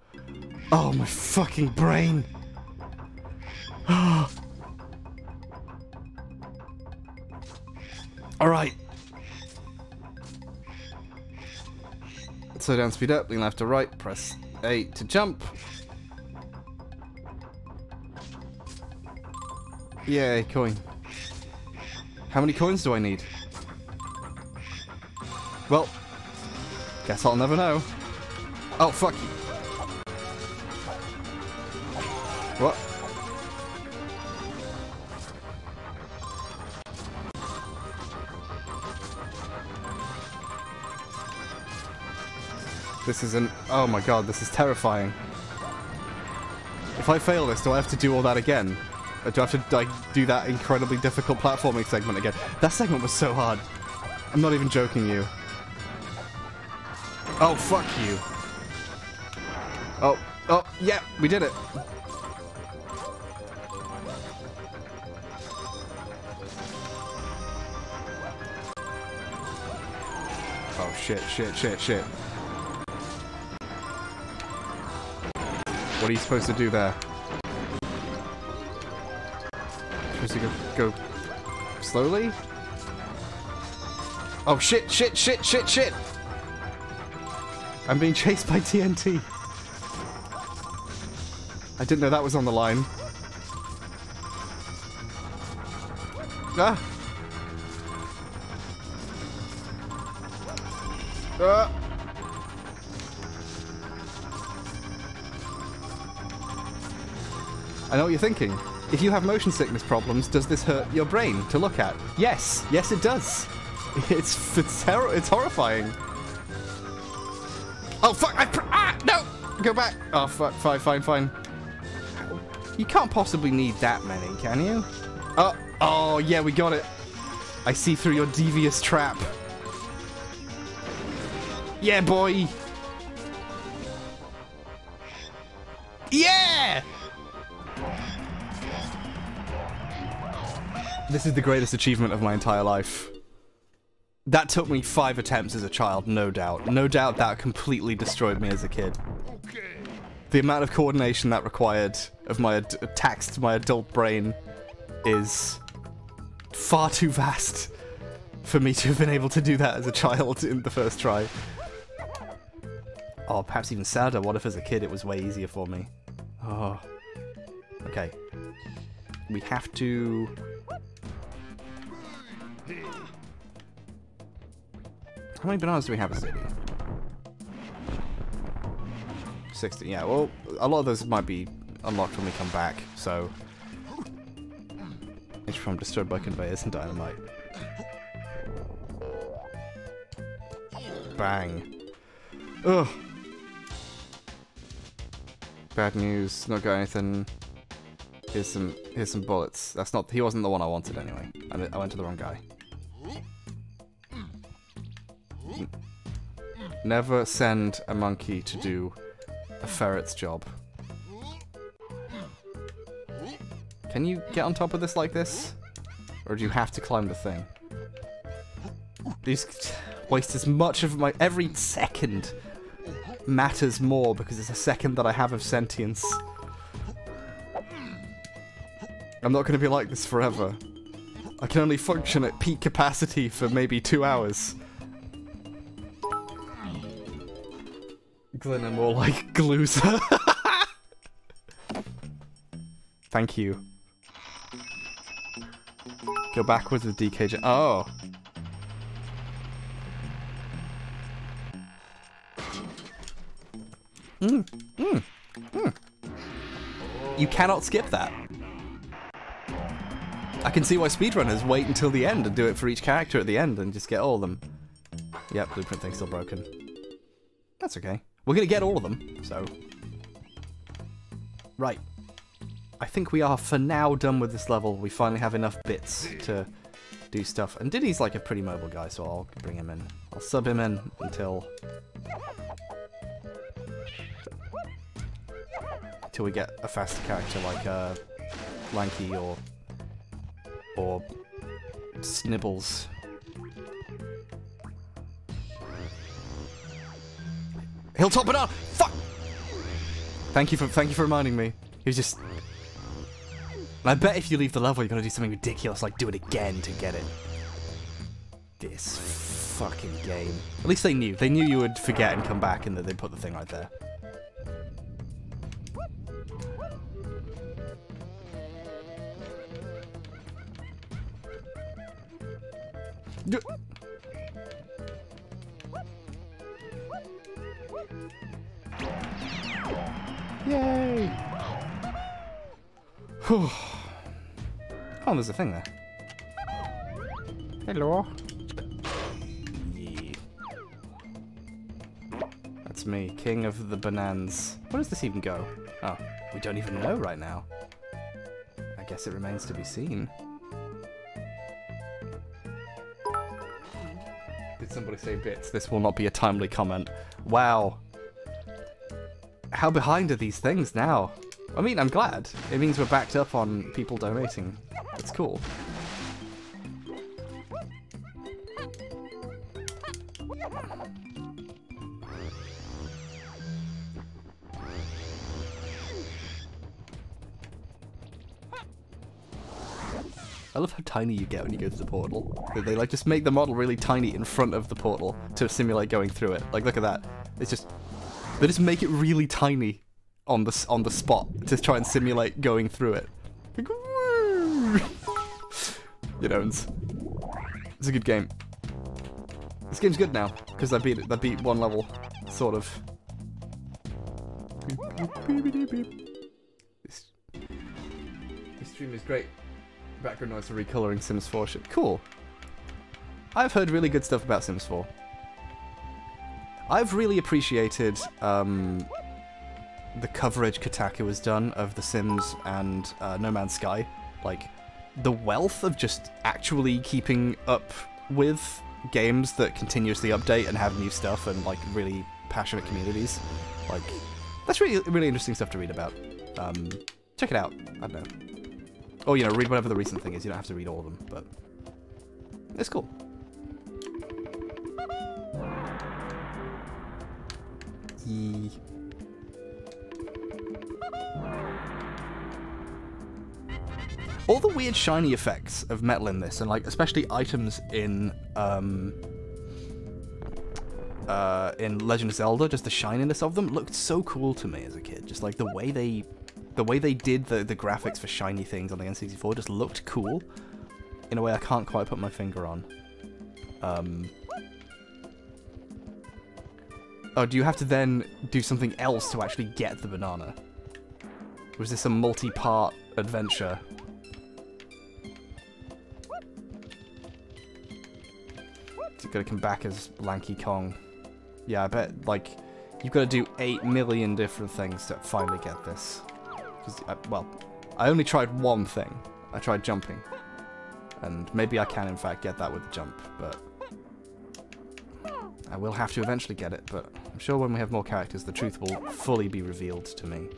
Oh, my fucking brain. Ah. Alright. Slow down, speed up, lean left to right, press A to jump. Yay, coin. How many coins do I need? Well, guess I'll never know. Oh, fuck you. What? This is an... Oh my god, this is terrifying. If I fail this, do I have to do all that again? Or do I have to like do that incredibly difficult platforming segment again? That segment was so hard. I'm not even joking you. Oh, fuck you. Oh, oh, yeah, we did it. Oh, shit, shit, shit, shit. What are you supposed to do there? Supposed to go, go slowly? Oh shit, shit, shit, shit, shit! I'm being chased by TNT. I didn't know that was on the line. Ah! Ah! I know what you're thinking. If you have motion sickness problems, does this hurt your brain to look at? Yes, yes it does. It's it's, it's horrifying. Oh fuck! I ah no! Go back. Oh fuck! Fine, fine, fine. You can't possibly need that many, can you? Oh, oh yeah, we got it. I see through your devious trap. Yeah, boy. This is the greatest achievement of my entire life. That took me five attempts as a child, no doubt. No doubt that completely destroyed me as a kid. The amount of coordination that required of my ad- taxed my adult brain is far too vast for me to have been able to do that as a child in the first try. Oh, perhaps even sadder. What if as a kid it was way easier for me? Oh. Okay. We have to... How many bananas do we have as Sadie? 60, yeah. Well, a lot of those might be unlocked when we come back, so... It's from destroyed by conveyors and dynamite. Bang. Ugh. Bad news, not got anything. Here's some here's some bullets. That's not he wasn't the one I wanted anyway. I, I went to the wrong guy. Never send a monkey to do a ferret's job. Can you get on top of this like this? Or do you have to climb the thing? These waste as much of my every second matters more because it's a second that I have of sentience. I'm not going to be like this forever. I can only function at peak capacity for maybe two hours. Glenn, I'm more like Gloozer. Thank you. Go backwards with DKJ. Oh. Mm, mm, mm. You cannot skip that. I can see why speedrunners wait until the end and do it for each character at the end and just get all of them. Yep, blueprint thing's still broken. That's okay. We're gonna get all of them, so. Right. I think we are for now done with this level. We finally have enough bits to do stuff. And Diddy's like a pretty mobile guy, so I'll bring him in. I'll sub him in until until we get a faster character like uh, Lanky or or Snibbles. He'll top it up. Fuck. Thank you for thank you for reminding me. He was just. I bet if you leave the level, you're gonna do something ridiculous like do it again to get it. This fucking game. At least they knew. They knew you would forget and come back, and that they'd put the thing right there. D- Yay! Whew. oh, there's a thing there. Hello. Yeah. That's me, king of the bananas. Where does this even go? Oh, we don't even know right now. I guess it remains to be seen. Did somebody say bits? This will not be a timely comment. Wow. How behind are these things now? I mean, I'm glad. It means we're backed up on people donating. It's cool. I love how tiny you get when you go through the portal. They, they like just make the model really tiny in front of the portal to simulate going through it. Like look at that. It's just they just make it really tiny on the on the spot to try and simulate going through it. You know, it's, it's a good game. This game's good now because I beat it. I beat one level, sort of. This, this stream is great. Background noise for recoloring Sims 4 shit. Cool. I've heard really good stuff about Sims 4. I've really appreciated um, the coverage Kotaku has done of The Sims and uh, No Man's Sky, like the wealth of just actually keeping up with games that continuously update and have new stuff and like really passionate communities, like that's really really interesting stuff to read about. Um, check it out. I don't know. Or you know, read whatever the recent thing is. You don't have to read all of them, but it's cool. All the weird shiny effects of metal in this, and like especially items in um, uh, in Legend of Zelda, just the shininess of them looked so cool to me as a kid. Just like the way they, the way they did the the graphics for shiny things on the N64 just looked cool in a way I can't quite put my finger on. Um, oh, do you have to then do something else to actually get the banana? Was this a multi-part adventure? Got to come back as Lanky Kong. Yeah, I bet, like, you've got to do 8 million different things to finally get this. Because, uh, well, I only tried one thing. I tried jumping. And maybe I can, in fact, get that with the jump, but... I will have to eventually get it, but I'm sure when we have more characters, the truth will fully be revealed to me.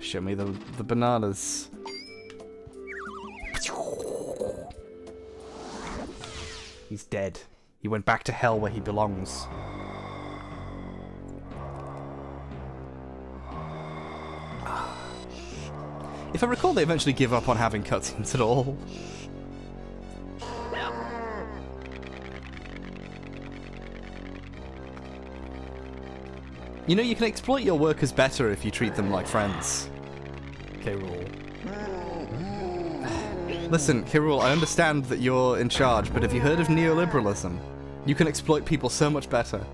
Show me the the bananas. He's dead. He went back to hell where he belongs. If I recall, they eventually give up on having cutscenes at all. You know, you can exploit your workers better if you treat them like friends. K. Rool. Listen, K. Rool, I understand that you're in charge, but have you heard of neoliberalism? You can exploit people so much better.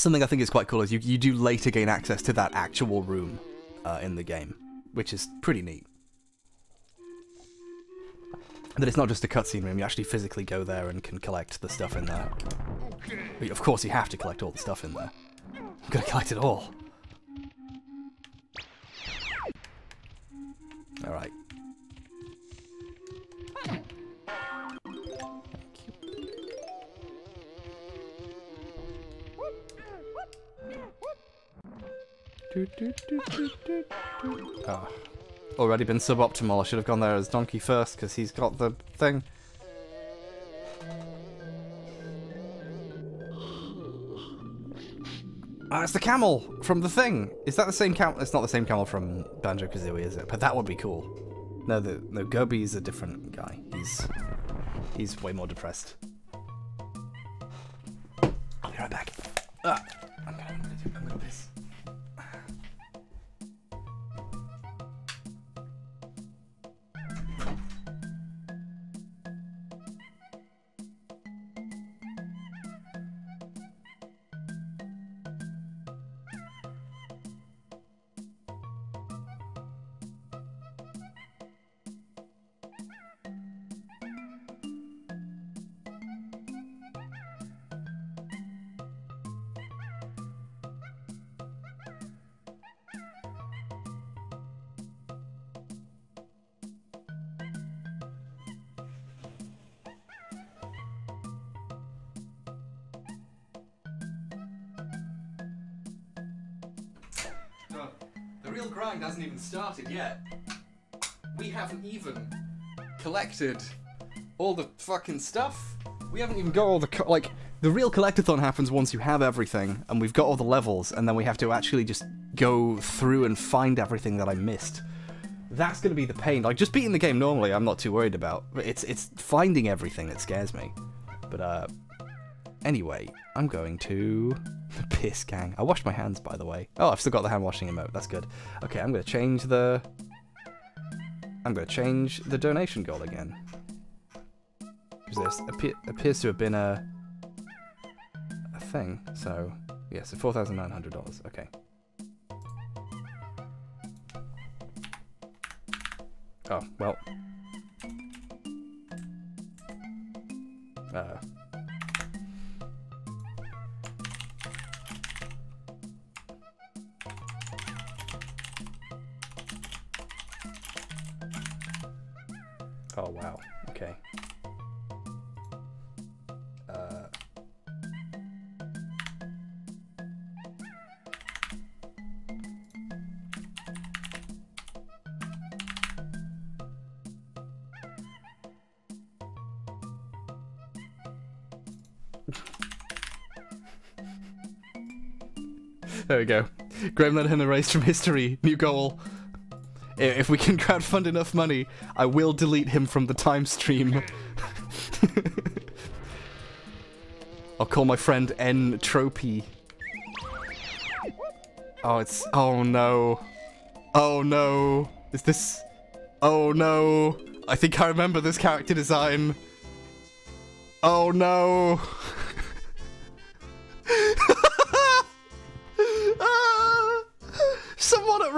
Something I think is quite cool is you, you do later gain access to that actual room uh, in the game, which is pretty neat. That it's not just a cutscene room, you actually physically go there and can collect the stuff in there. But of course you have to collect all the stuff in there. Got to collect it all. Alright. Ah. Already been suboptimal. I should have gone there as Donkey first because he's got the thing. Ah, it's the camel from the thing. Is that the same camel? It's not the same camel from Banjo Kazooie, is it? But that would be cool. No, the no Gobi is a different guy. He's he's way more depressed. I'll be right back. Ah, do, I'm gonna started yet. We haven't even collected all the fucking stuff. We haven't even got all the like. The real collectathon happens once you have everything, and we've got all the levels, and then we have to actually just go through and find everything that I missed. That's gonna be the pain. Like just beating the game normally, I'm not too worried about. But it's it's finding everything that scares me. But uh, anyway, I'm going to the piss gang. I washed my hands, by the way. Oh, I've still got the hand washing emote. That's good. Okay, I'm gonna change the. I'm gonna change the donation goal again. Because this appe- appears to have been a a thing. So yeah, so four thousand nine hundred dollars. Okay. Oh well. Uh, oh wow. Okay. Uh, There we go. Graham Linehan erased from history. New goal. If we can crowdfund enough money, I will delete him from the time stream. I'll call my friend N Tropy. Oh, it's. Oh no. Oh no. Is this. Oh no. I think I remember this character design. Oh no.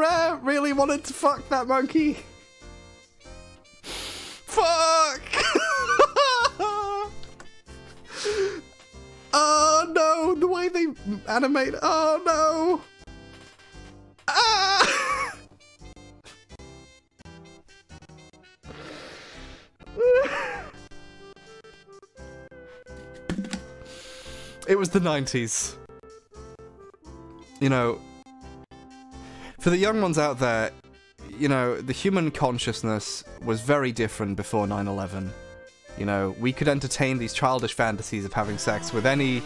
Rare really wanted to fuck that monkey. Fuck! oh no, the way they animate. Oh no! Ah! it was the 90s. You know, for the young ones out there, you know, the human consciousness was very different before 9 11. You know, we could entertain these childish fantasies of having sex with any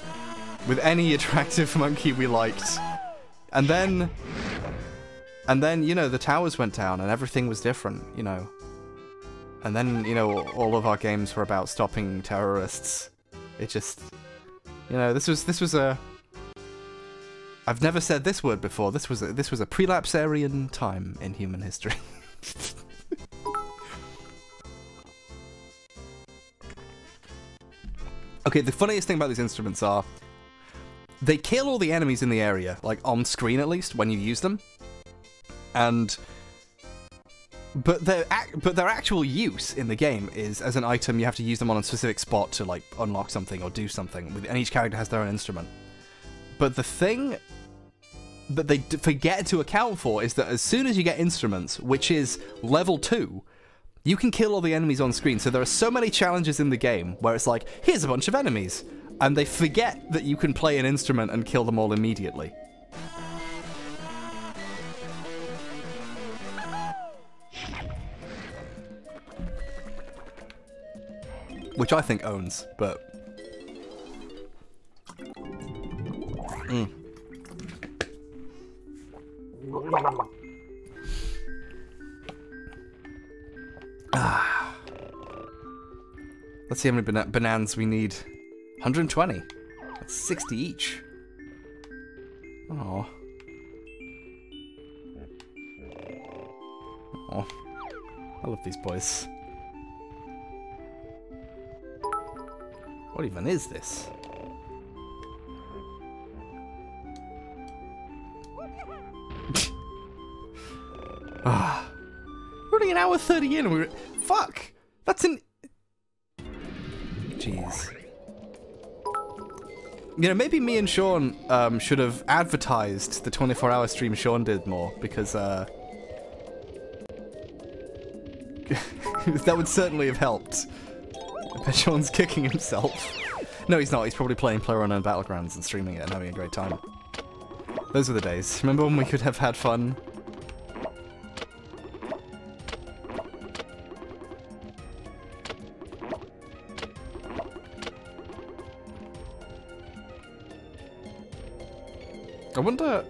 with any attractive monkey we liked. And then and then, you know, the towers went down and everything was different, you know. And then, you know, all of our games were about stopping terrorists. It just you know, this was this was a I've never said this word before. This was a, this was a prelapsarian time in human history. okay, the funniest thing about these instruments are they kill all the enemies in the area, like on screen at least when you use them, and but their but their actual use in the game is as an item. You have to use them on a specific spot to like unlock something or do something. And each character has their own instrument. But the thing that they forget to account for is that as soon as you get instruments, which is level 2, you can kill all the enemies on screen. So there are so many challenges in the game where it's like, here's a bunch of enemies. And they forget that you can play an instrument and kill them all immediately. Which I think owns, but. Mm. Ah. Let's see how many bana- bananas we need. 120. That's 60 each. Oh. Oh. I love these boys. What even is this? Ah. We're only an hour 30 in we're. Fuck! That's an. Jeez. You know, maybe me and Sean um, should have advertised the 24 hour stream Sean did more because uh, that would certainly have helped. I bet Sean's kicking himself. No, he's not. He's probably playing PlayerUnknown Battlegrounds and streaming it and having a great time. Those were the days. Remember when we could have had fun? I wonder.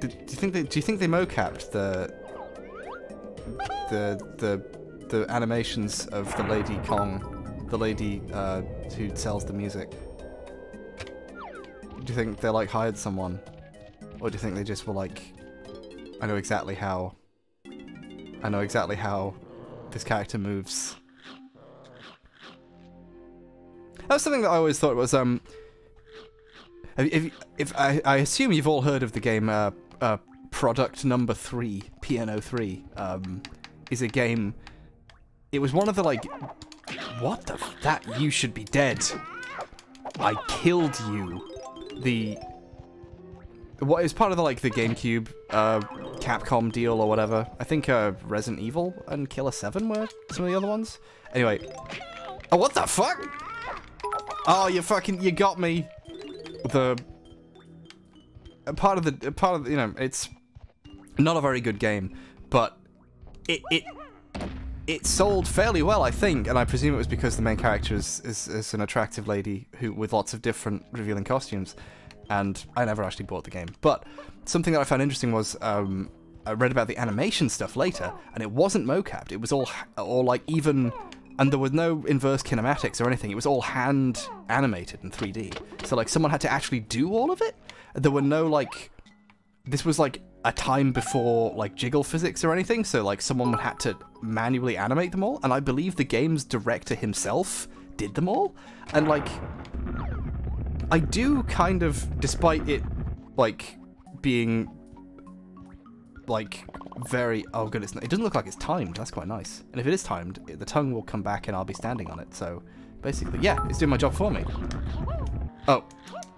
Do, do you think they? Do you think they mocapped the the the the animations of the Lady Kong, the lady uh, who sells the music? Do you think they like hired someone, or do you think they just were like, I know exactly how. I know exactly how this character moves. That was something that I always thought was um. If, if, I, I assume you've all heard of the game uh, uh, Product Number Three, PNO Three, um, is a game it was one of the like, what the that you should be dead. I killed you. The what is part of the like the GameCube uh Capcom deal or whatever. I think uh Resident Evil and Killer 7 were some of the other ones. Anyway. Oh what the fuck? Oh you fucking you got me. The part of the part of the, you know, it's not a very good game, but it it it sold fairly well, I think, and I presume it was because the main character is, is, is an attractive lady who with lots of different revealing costumes, and I never actually bought the game. But something that I found interesting was um, I read about the animation stuff later, and it wasn't mocapped. It was all all like even, and there was no inverse kinematics or anything. It was all hand animated in 3D. So like someone had to actually do all of it. There were no like this was like a time before like jiggle physics or anything, so like someone had to manually animate them all, and I believe the game's director himself did them all, and like I do kind of, despite it like being like very oh good, it's, not, it doesn't look like it's timed. That's quite nice, and if it is timed, the tongue will come back and I'll be standing on it. So basically, yeah, it's doing my job for me. Oh,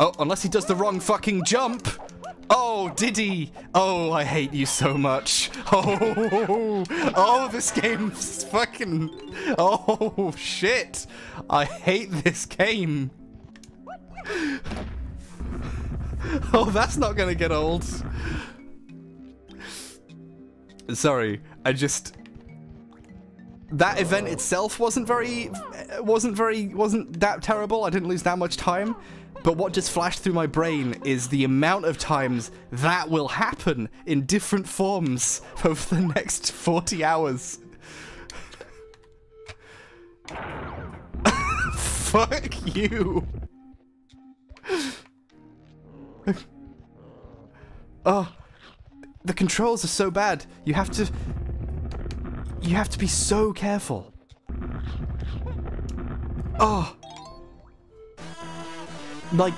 oh, unless he does the wrong fucking jump. Oh, did he? Oh, I hate you so much. Oh, oh, this game's fucking. Oh, shit. I hate this game. Oh, that's not gonna get old. Sorry, I just. That event itself wasn't very, wasn't very, wasn't that terrible. I didn't lose that much time. But what just flashed through my brain is the amount of times that will happen in different forms over the next 40 hours. Fuck you. oh, the controls are so bad. You have to. You have to be so careful. Oh. Like.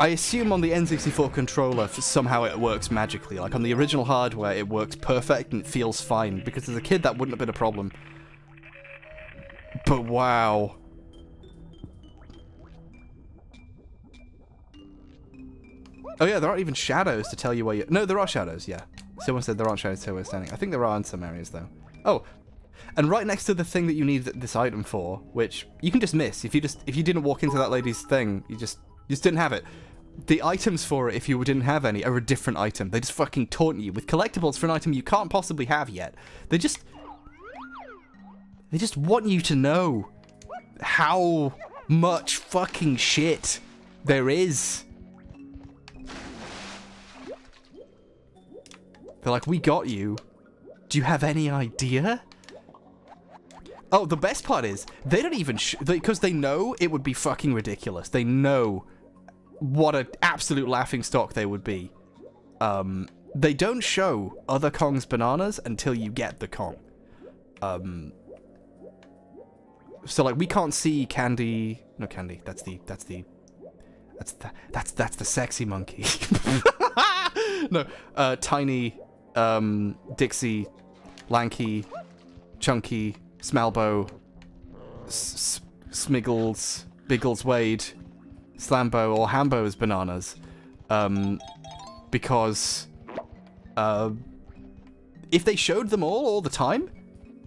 I assume on the N64 controller, somehow it works magically. Like on the original hardware, it works perfect and it feels fine. Because as a kid, that wouldn't have been a problem. But wow. Oh yeah, there aren't even shadows to tell you where you. No, there are shadows. Yeah, someone said there aren't shadows to where you're standing. I think there are in some areas though. Oh, and right next to the thing that you need this item for, which you can just miss if you just if you didn't walk into that lady's thing, you just you just didn't have it. The items for it, if you didn't have any, are a different item. They just fucking taunt you with collectibles for an item you can't possibly have yet. They just they just want you to know how much fucking shit there is. They're like, we got you. Do you have any idea? Oh, the best part is, they don't even, because they know it would be fucking ridiculous. They know what an absolute laughing stock they would be. Um, they don't show other Kong's bananas until you get the Kong. Um, so like we can't see Candy, no Candy, that's the, that's the, that's the, that's, that's the sexy monkey. no, uh, Tiny, um, Dixie, Lanky, Chunky, Smalbo, Smiggles, Biggles Wade, Slambo, or Hambo's bananas. Um, because, uh, if they showed them all all the time,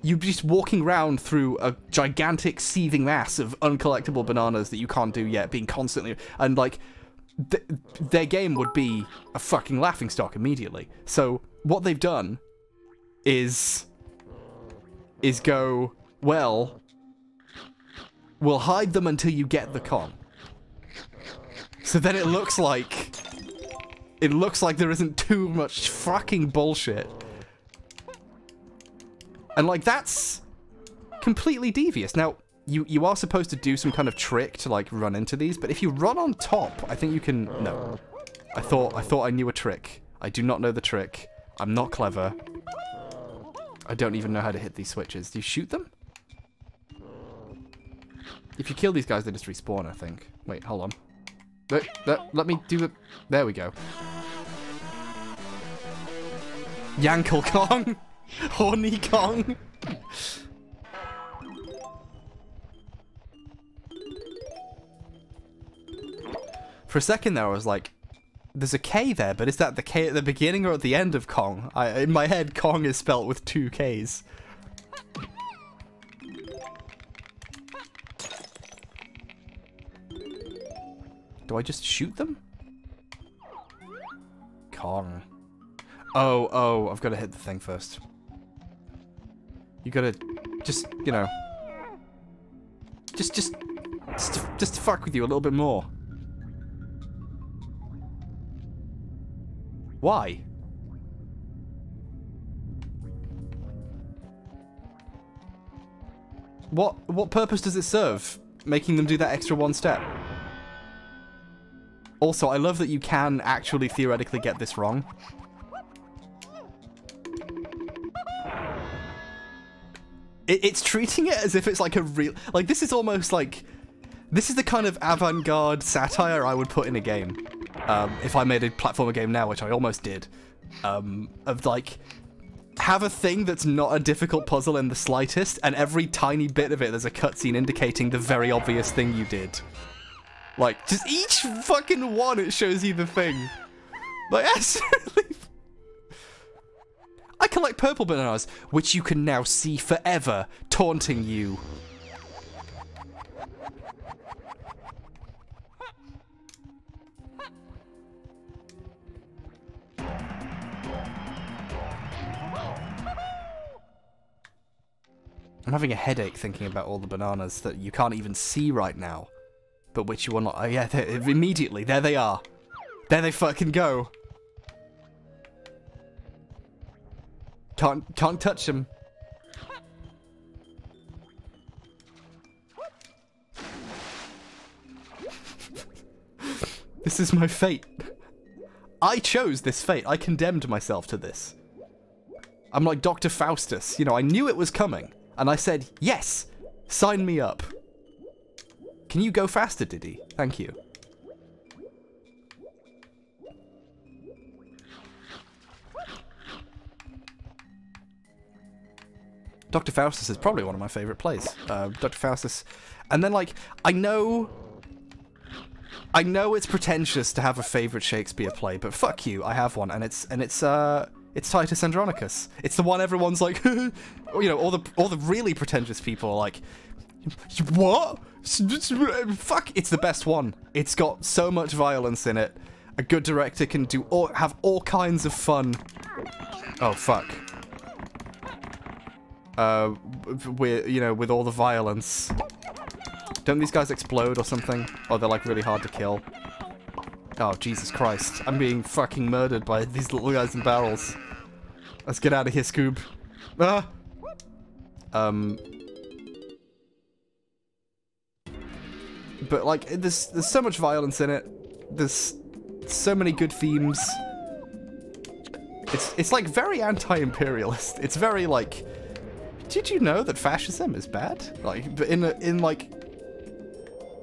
you'd be just walking around through a gigantic seething mass of uncollectible bananas that you can't do yet, being constantly, and like, th- their game would be a fucking laughing stock immediately. So what they've done is is go well. We'll hide them until you get the con. So then it looks like it looks like there isn't too much fucking bullshit. And like that's completely devious. Now, you you are supposed to do some kind of trick to like run into these, but if you run on top, I think you can no. I thought I thought I knew a trick. I do not know the trick. I'm not clever. I don't even know how to hit these switches. Do you shoot them? If you kill these guys, they just respawn, I think. Wait, hold on. Let, let, let me do the... There we go. Yankle Kong! Horny Kong. For a second there, I was like, "There's a K there, but is that the K at the beginning or at the end of Kong?" I, in my head, Kong is spelt with two Ks. Do I just shoot them? Kong. Oh, oh, I've got to hit the thing first. You gotta just, you know, just, just, just, just to fuck with you a little bit more. Why? What, what purpose does it serve? Making them do that extra one step? Also, I love that you can actually theoretically get this wrong. It, it's treating it as if it's like a real... Like, this is almost like... This is the kind of avant-garde satire I would put in a game. Um, if I made a platformer game now, which I almost did. Um, of like... Have a thing that's not a difficult puzzle in the slightest, and every tiny bit of it there's a cutscene indicating the very obvious thing you did. Like, just each fucking one, it shows you the thing. Like, that's really... I collect purple bananas, which you can now see forever, taunting you. I'm having a headache thinking about all the bananas that you can't even see right now but which you unlock. Oh yeah, immediately there they are. There they fucking go. Can't can't touch them. this is my fate. I chose this fate. I condemned myself to this. I'm like Dr. Faustus. You know, I knew it was coming, and I said, yes, sign me up. Can you go faster, Diddy? Thank you. Dr. Faustus is probably one of my favorite plays. Uh, Dr. Faustus, and then like I know, I know it's pretentious to have a favorite Shakespeare play, but fuck you, I have one, and it's and it's uh it's Titus Andronicus. It's the one everyone's like, you know, all the all the really pretentious people are like, what? Fuck! It's the best one. It's got so much violence in it. A good director can do all, have all kinds of fun. Oh fuck. Uh, with you know, with all the violence. Don't these guys explode or something? Or they're like really hard to kill. Oh Jesus Christ! I'm being fucking murdered by these little guys in barrels. Let's get out of here, Scoob. Ah. Um, but like there's there's so much violence in it. There's so many good themes. It's it's like very anti-imperialist. It's very like did you know that fascism is bad? Like in a, in like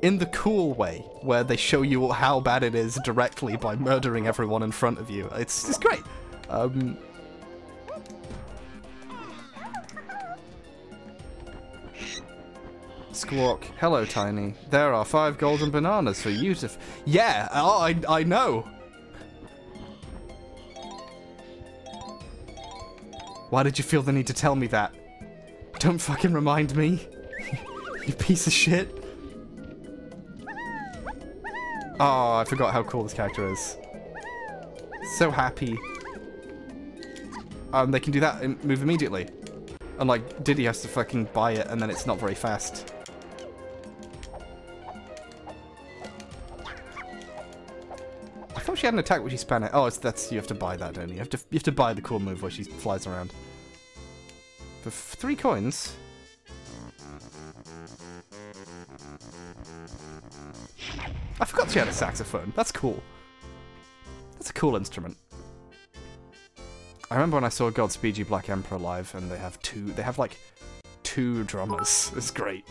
in the cool way where they show you how bad it is directly by murdering everyone in front of you. It's it's great. Um Squawk. Hello, Tiny. There are five golden bananas for you to. Yeah, oh, I, I know. Why did you feel the need to tell me that? Don't fucking remind me. you piece of shit. Oh, I forgot how cool this character is. So happy. Um, they can do that and move immediately. Unlike Diddy has to fucking buy it and then it's not very fast. I thought she had an attack where she span it. Oh, it's, that's you have to buy that, don't you? You have to you have to buy the cool move where she flies around. For three coins. I forgot she had a saxophone. That's cool. That's a cool instrument. I remember when I saw Godspeed You Black Emperor live, and they have two. They have like two drummers. It's great.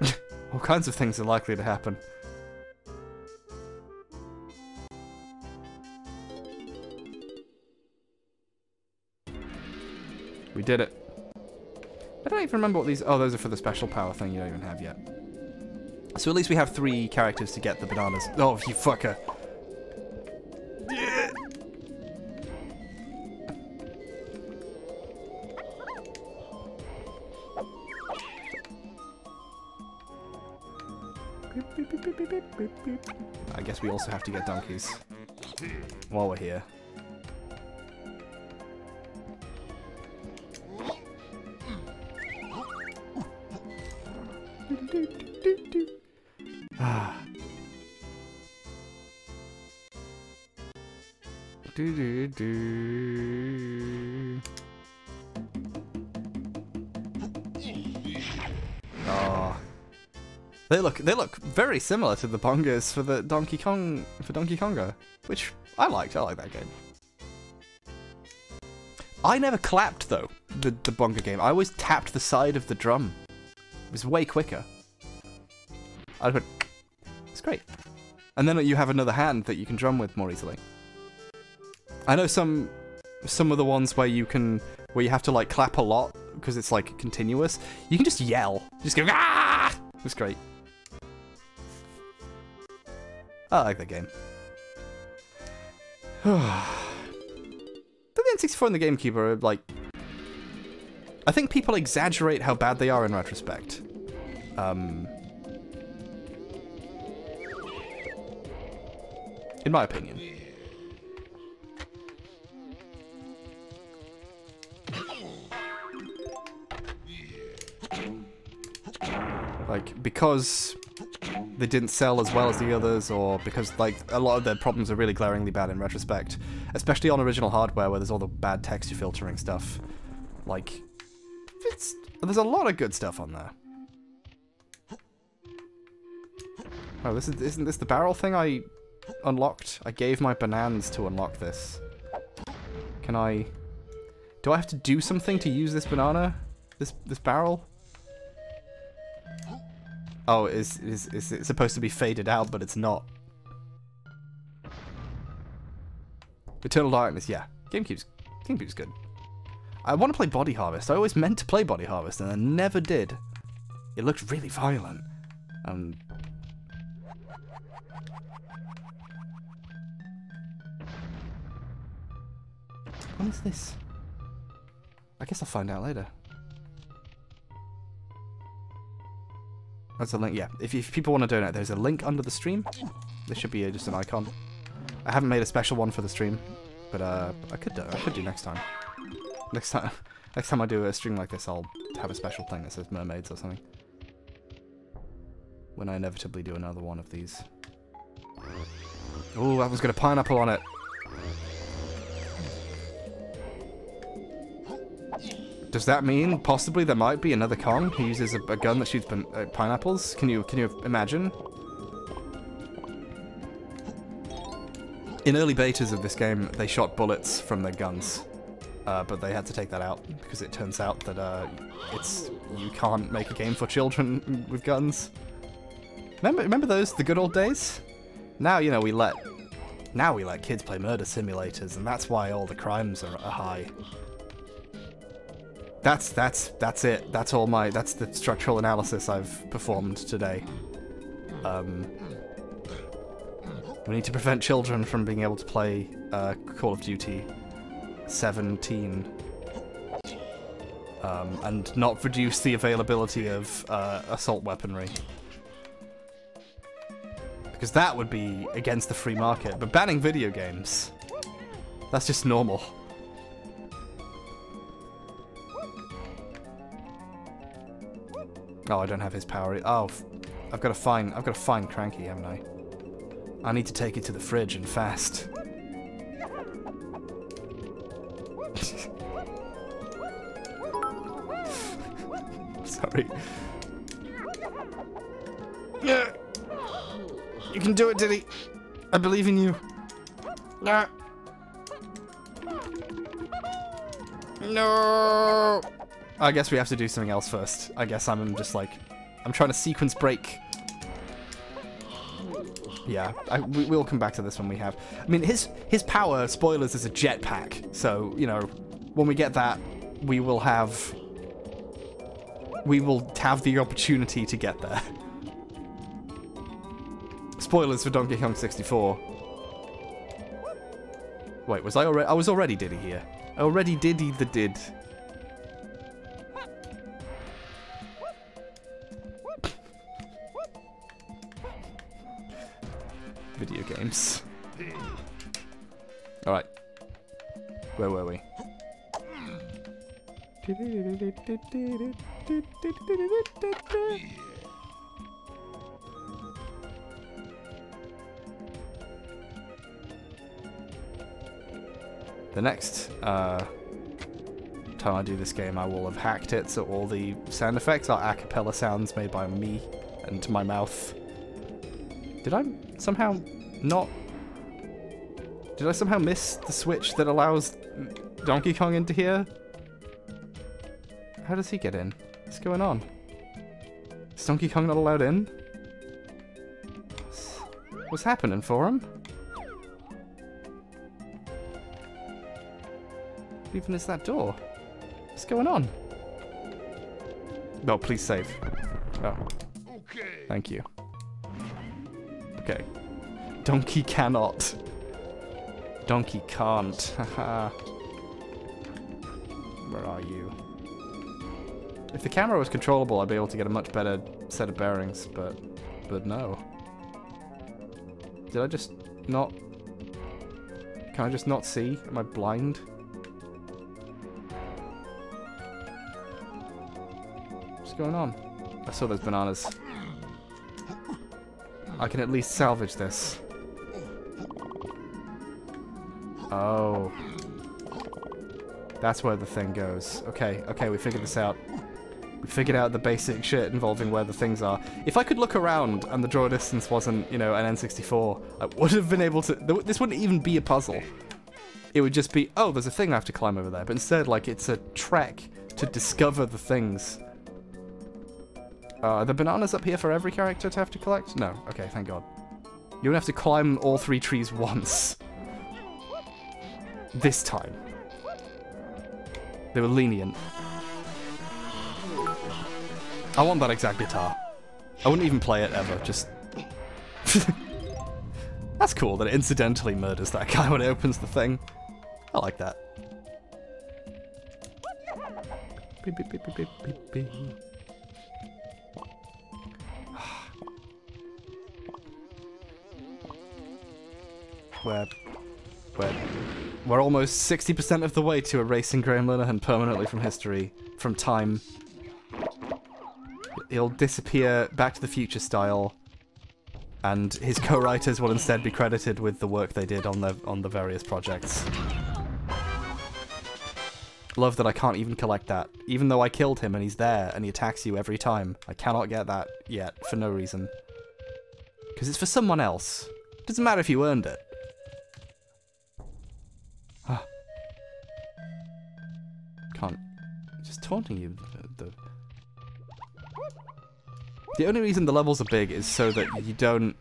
All kinds of things are likely to happen. We did it. I don't even remember what these... Oh, those are for the special power thing you don't even have yet. So at least we have three characters to get the bananas. Oh, you fucker. Yeah. I guess we also have to get donkeys while we're here. Do. Oh. They look they look very similar to the bongos for the Donkey Kong for Donkey Konga, which I liked. I like that game. I never clapped though the the bongo game. I always tapped the side of the drum. It was way quicker. I went. It's great. And then you have another hand that you can drum with more easily. I know some some of the ones where you can where you have to like clap a lot because it's like continuous. You can just yell, just go ah. It's great. I like that game. the N64 and the GameCube are like. I think people exaggerate how bad they are in retrospect. Um, in my opinion. Like, because they didn't sell as well as the others, or because, like, a lot of their problems are really glaringly bad in retrospect. Especially on original hardware, where there's all the bad texture filtering stuff. Like, it's... There's a lot of good stuff on there. Oh, this is, isn't this the barrel thing I unlocked? I gave my bananas to unlock this. Can I... Do I have to do something to use this banana? This this barrel? Oh, is is is it supposed to be faded out, but it's not. Eternal Darkness, yeah. GameCube's GameCube's good. I want to play Body Harvest. I always meant to play Body Harvest, and I never did. It looked really violent. Um, What is this? I guess I'll find out later. That's a link, yeah. If, if people want to donate, there's a link under the stream. There should be a, just an icon. I haven't made a special one for the stream, but uh, I could do, I could do next time. Next time, next time I do a stream like this, I'll have a special thing that says mermaids or something. When I inevitably do another one of these. Oh, that was got a pineapple on it. Does that mean possibly there might be another Kong who uses a, a gun that shoots pin uh, pineapples? Can you can you imagine? In early betas of this game, they shot bullets from their guns, uh, but they had to take that out because it turns out that uh, it's you can't make a game for children with guns. Remember remember those the good old days? Now you know we let now we let kids play murder simulators, and that's why all the crimes are, are high. That's that's that's it. That's all my that's the structural analysis I've performed today. Um, we need to prevent children from being able to play uh, Call of Duty 17 um, and not reduce the availability of uh, assault weaponry. Because that would be against the free market. But banning video games, that's just normal. Oh, I don't have his power. Oh, I've got to find. I've got to find Cranky, haven't I? I need to take it to the fridge and fast. Sorry. Yeah. You can do it, Diddy. I believe in you. No. No. I guess we have to do something else first. I guess I'm just like I'm trying to sequence break. Yeah, I, we, we'll come back to this when we have. I mean, his his power, spoilers, is a jetpack. So you know, when we get that, we will have we will have the opportunity to get there. Spoilers for Donkey Kong 64. Wait, was I already? I was already Diddy here. I already Diddy the did. Video games. Alright. Where were we? The next uh, time I do this game, I will have hacked it so all the sound effects are a cappella sounds made by me and my mouth. Did I somehow not... Did I somehow miss the switch that allows Donkey Kong into here? How does he get in? What's going on? Is Donkey Kong not allowed in? What's, happening for him? What even is that door? What's going on? No, please save. Oh. Okay. Thank you. Okay. Donkey cannot. Donkey can't. Haha. Where are you? If the camera was controllable, I'd be able to get a much better set of bearings, but... But no. Did I just not... Can I just not see? Am I blind? What's going on? I saw those bananas. I can at least salvage this. Oh. That's where the thing goes. Okay, okay, we figured this out. We figured out the basic shit involving where the things are. If I could look around and the draw distance wasn't, you know, an N64, I would have been able to... This wouldn't even be a puzzle. It would just be, oh, there's a thing I have to climb over there. But instead, like, it's a trek to discover the things. Uh, are the bananas up here for every character to have to collect? No. Okay, thank God. You don't have to climb all three trees once. This time. They were lenient. I want that exact guitar. I wouldn't even play it ever, just... That's cool that it incidentally murders that guy when it opens the thing. I like that. Beep, beep, beep, We're, we're, we're almost 60% of the way to erasing Graham Linehan permanently from history, from time. He'll disappear Back to the Future style, and his co-writers will instead be credited with the work they did on the on the various projects. Love that I can't even collect that, even though I killed him and he's there and he attacks you every time. I cannot get that yet for no reason. Because it's for someone else. Doesn't matter if you earned it. Can't. Just taunting you. The, the, only reason the levels are big is so that you don't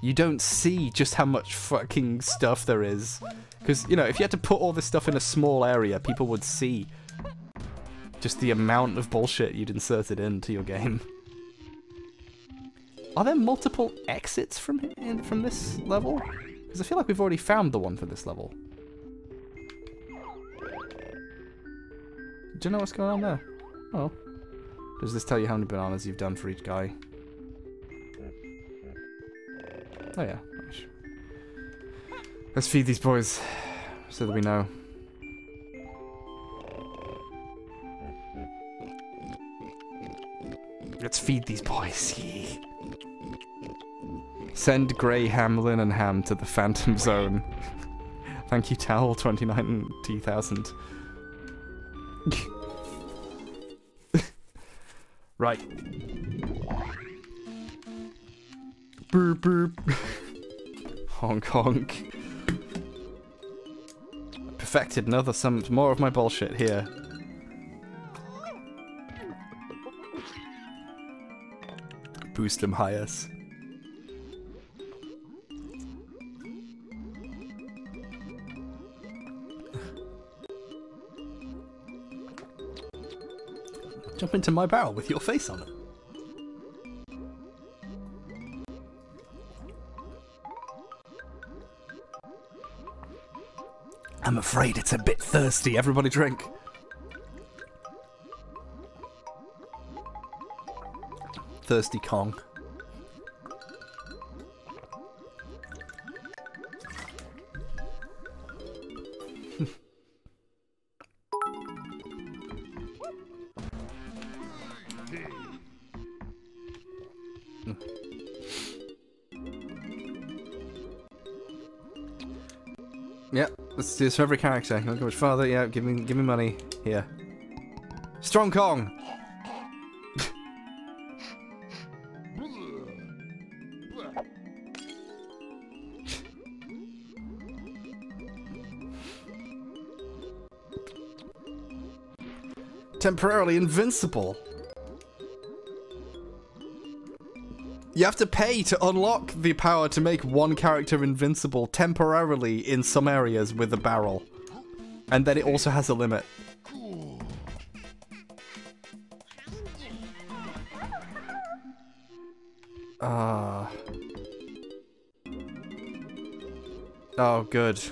you don't see just how much fucking stuff there is. Because, you know, if you had to put all this stuff in a small area, people would see just the amount of bullshit you'd inserted into your game. Are there multiple exits from from this level? Because I feel like we've already found the one for this level. Do you know what's going on there? Oh. Does this tell you how many bananas you've done for each guy? Oh yeah. Let's feed these boys so that we know. Let's feed these boys. Send Grey Hamlin and Ham to the Phantom Zone. Thank you, Towel 29000. right. Burp burp. honk honk. Perfected another some more of my bullshit here. boost them highest. Jump into my barrel with your face on it. I'm afraid it's a bit thirsty. Everybody drink. Thirsty Kong. Do this for every character. To go much farther? Yeah, give me give me money. Here. Strong Kong! Temporarily invincible. You have to pay to unlock the power to make one character invincible temporarily in some areas with a barrel. And then it also has a limit. Ah. oh, good.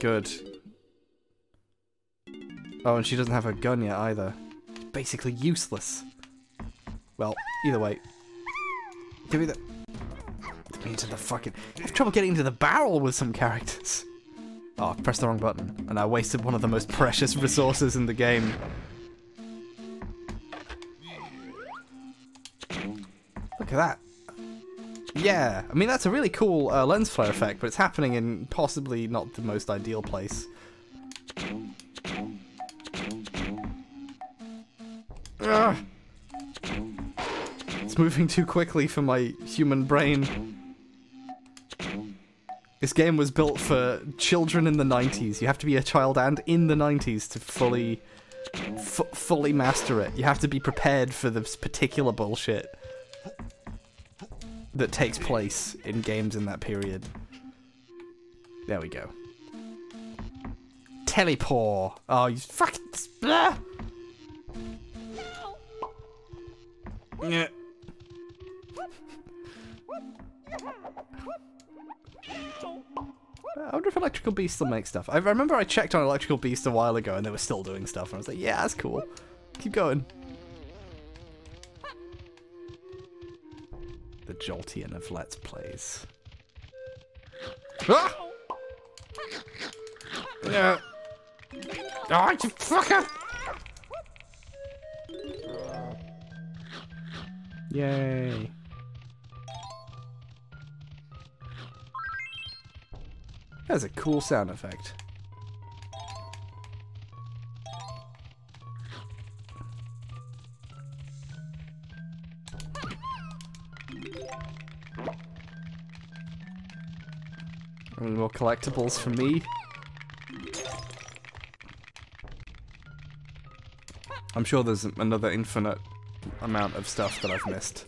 Good. Oh, and she doesn't have a gun yet either. Basically useless. Well, either way. Give me the... Into the fucking... I have trouble getting into the barrel with some characters. Oh, I pressed the wrong button, and I wasted one of the most precious resources in the game. Look at that. Yeah, I mean, that's a really cool uh, lens flare effect, but it's happening in possibly not the most ideal place. Ugh. Moving too quickly for my human brain. This game was built for children in the 90s. You have to be a child and in the 90s to fully fully master it. You have to be prepared for this particular bullshit that takes place in games in that period. There we go. Teleport. Oh, you fucking... Yeah. I wonder if Electrical Beast still makes stuff. I remember I checked on Electrical Beast a while ago and they were still doing stuff, and I was like, yeah, that's cool. Keep going. The Joltian of Let's Plays. Ah! Yeah. Oh, you fucker! Yay. That's a cool sound effect. Any more collectibles for me? I'm sure there's another infinite amount of stuff that I've missed.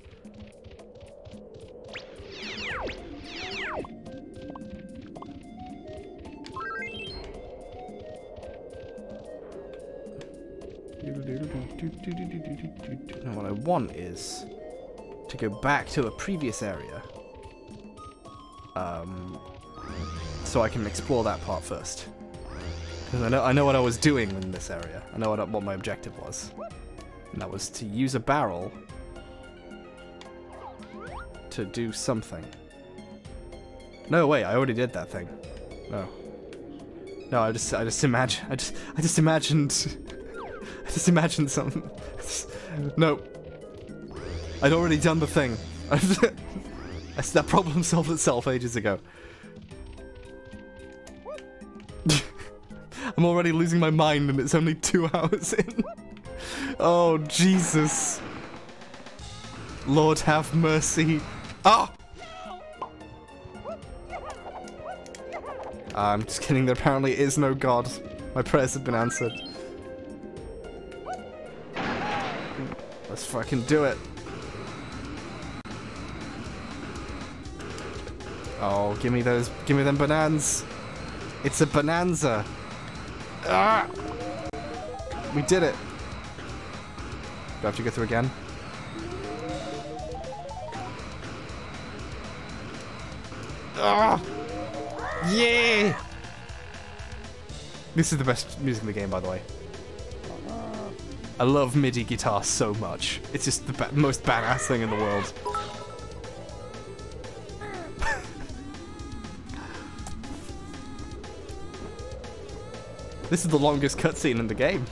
And what I want is to go back to a previous area. Um, so I can explore that part first. Because I know, I know what I was doing in this area. I know what, what my objective was. And that was to use a barrel to do something. No, way! I already did that thing. No. No, I just, I just imagine, I just, I just imagined, I just imagined something. no. I'd already done the thing. that problem solved itself ages ago. I'm already losing my mind and it's only two hours in. Oh, Jesus. Lord have mercy. Ah! I'm just kidding, there apparently is no god. My prayers have been answered. Let's fucking do it. Oh, give me those, give me them bananas. It's a bonanza. Ah! We did it. Do I have to go through again? Ah! Yeah! This is the best music in the game, by the way. I love MIDI guitar so much. It's just the ba most badass thing in the world. this is the longest cutscene in the game.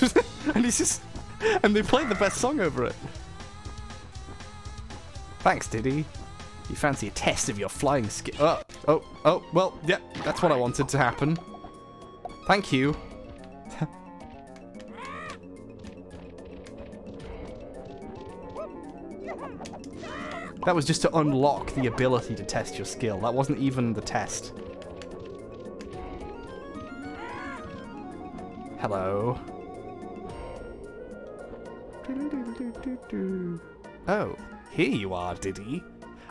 and just... And they played the best song over it. Thanks, Diddy. You fancy a test of your flying skill? Oh, oh, oh, well, yeah, that's what I wanted to happen. Thank you. That was just to unlock the ability to test your skill. That wasn't even the test. Hello. Oh, here you are, Diddy.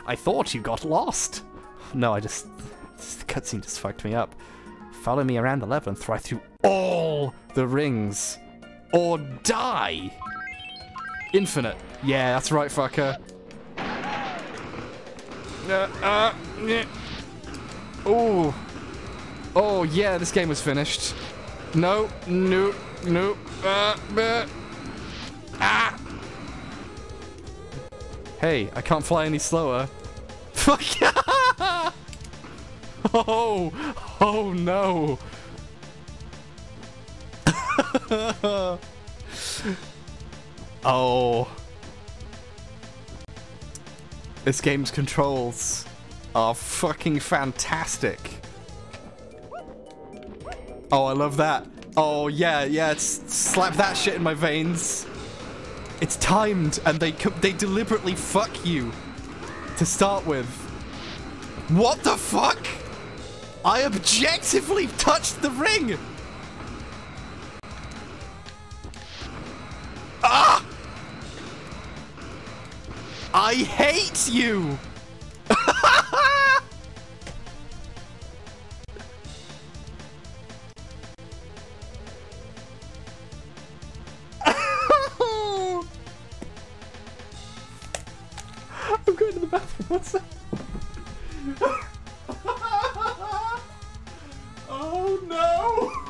I thought you got lost. No, I just... The cutscene just fucked me up. Follow me around the labyrinth right through all the rings. Or die! Infinite. Yeah, that's right, fucker. Uh, uh. Oh. Oh, yeah, this game was finished. No, no, no. Uh, uh. Ah! Hey, I can't fly any slower. Fuck Oh, oh no. oh. This game's controls are fucking fantastic. Oh, I love that. Oh, yeah, yeah, slap that shit in my veins. It's timed, and they they deliberately fuck you to start with. What the fuck? I objectively touched the ring! Ah! I hate you! I'm going to the bathroom. What's that? oh no!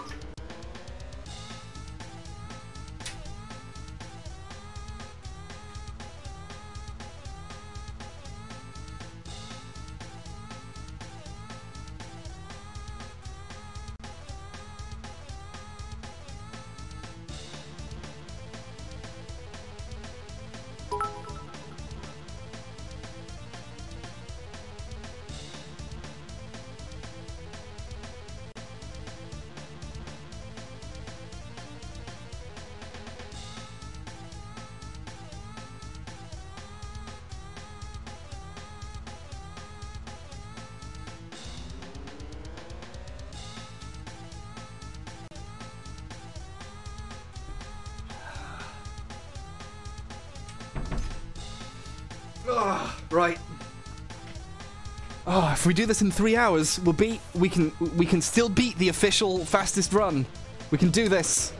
If we do this in three hours, we'll beat. We can. We can still beat the official fastest run. We can do this.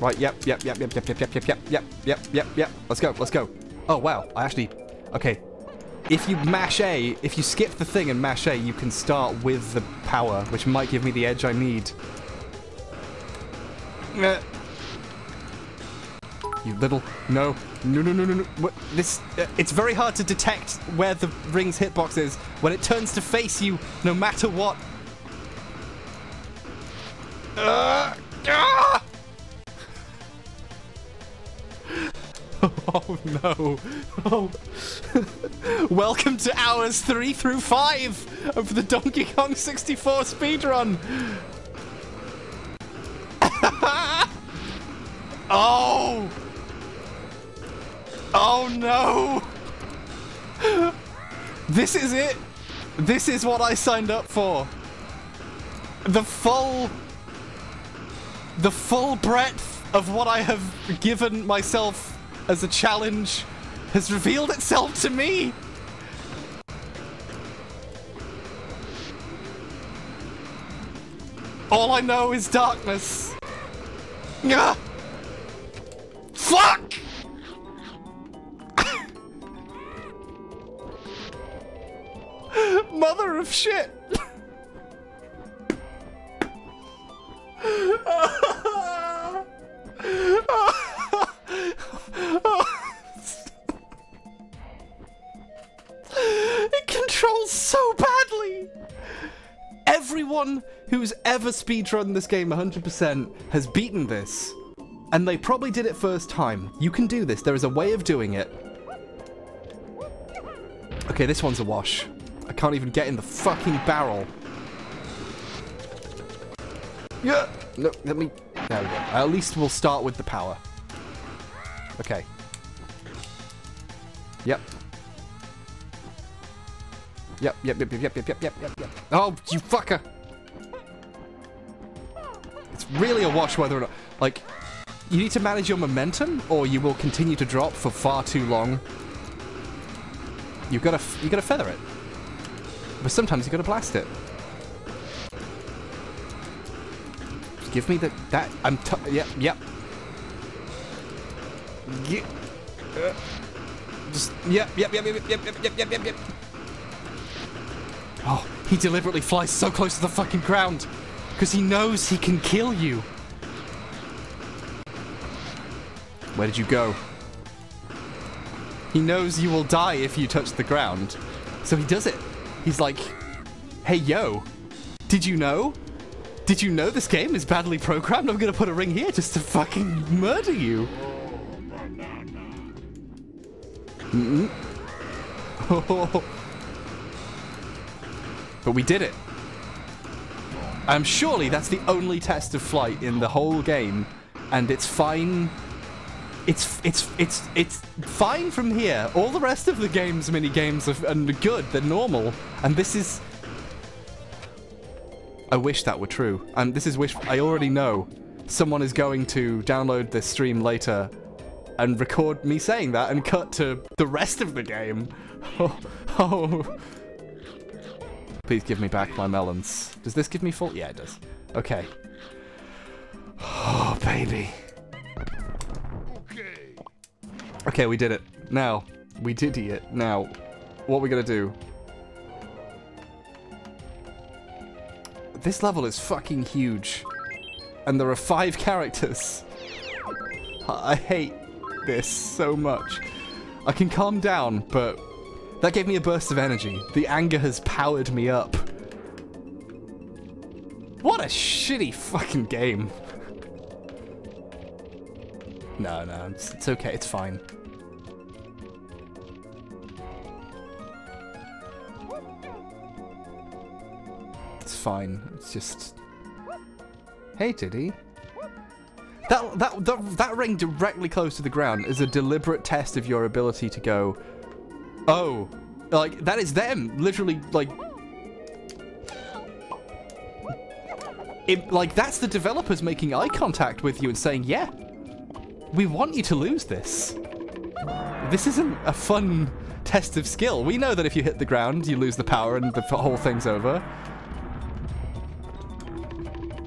Right. Yep. Yep. Yep. Yep. Yep. Yep. Yep. Yep. Yep. Yep. Yep. Yep. Yep. Let's go. Let's go. Oh wow. I actually. Okay. If you mash A, if you skip the thing and mash A, you can start with the power, which might give me the edge I need. Eh. You little no no no no no no. This uh, it's very hard to detect where the ring's hitbox is when it turns to face you, no matter what. Uh, ah! Oh no! Oh. Welcome to hours three through five of the Donkey Kong 64 speedrun. oh! Oh no! This is it! This is what I signed up for! The full... The full breadth of what I have given myself as a challenge has revealed itself to me! All I know is darkness. Fuck! Mother of shit! it controls so badly! Everyone who's ever speedrun this game 100% has beaten this. And they probably did it first time. You can do this. There is a way of doing it. Okay, this one's a wash. I can't even get in the fucking barrel. Yeah. No, let me. There we go. At least we'll start with the power. Okay. Yep. Yep, yep, yep, yep, yep, yep, yep, yep, yep. Oh, you fucker! It's really a wash whether or not. Like, you need to manage your momentum, or you will continue to drop for far too long. You've got to, you got to feather it, but sometimes you got to blast it. Give me the that. I'm. T yep. Yep. Ye- uh, just. Yep. Yep. Yep. Yep. Yep. Yep. Yep. Yep. Yep. Yep. Oh, he deliberately flies so close to the fucking ground because he knows he can kill you. Where did you go? He knows you will die if you touch the ground. So he does it. He's like, hey, yo, did you know? Did you know this game is badly programmed? I'm gonna put a ring here just to fucking murder you. Mm -mm. but we did it. Um, surely that's the only test of flight in the whole game, and it's fine. It's it's it's it's fine from here. All the rest of the game's mini games are, are good. They're normal, and this is. I wish that were true. And this is wish. I already know someone is going to download this stream later and record me saying that and cut to the rest of the game. Oh, oh. Please give me back my melons. Does this give me full? Yeah, it does. Okay. Oh, baby. Okay, we did it. Now, we did it. Now, what are we gonna do? This level is fucking huge. And there are five characters. I hate this so much. I can calm down, but that gave me a burst of energy. The anger has powered me up. What a shitty fucking game. No, no, it's, it's okay, it's fine. It's fine. It's just. Hey, Diddy. That, that that that ring directly close to the ground is a deliberate test of your ability to go. Oh, like that is them literally like. It, like that's the developers making eye contact with you and saying, "Yeah, we want you to lose this. This isn't a fun test of skill. We know that if you hit the ground, you lose the power and the whole thing's over."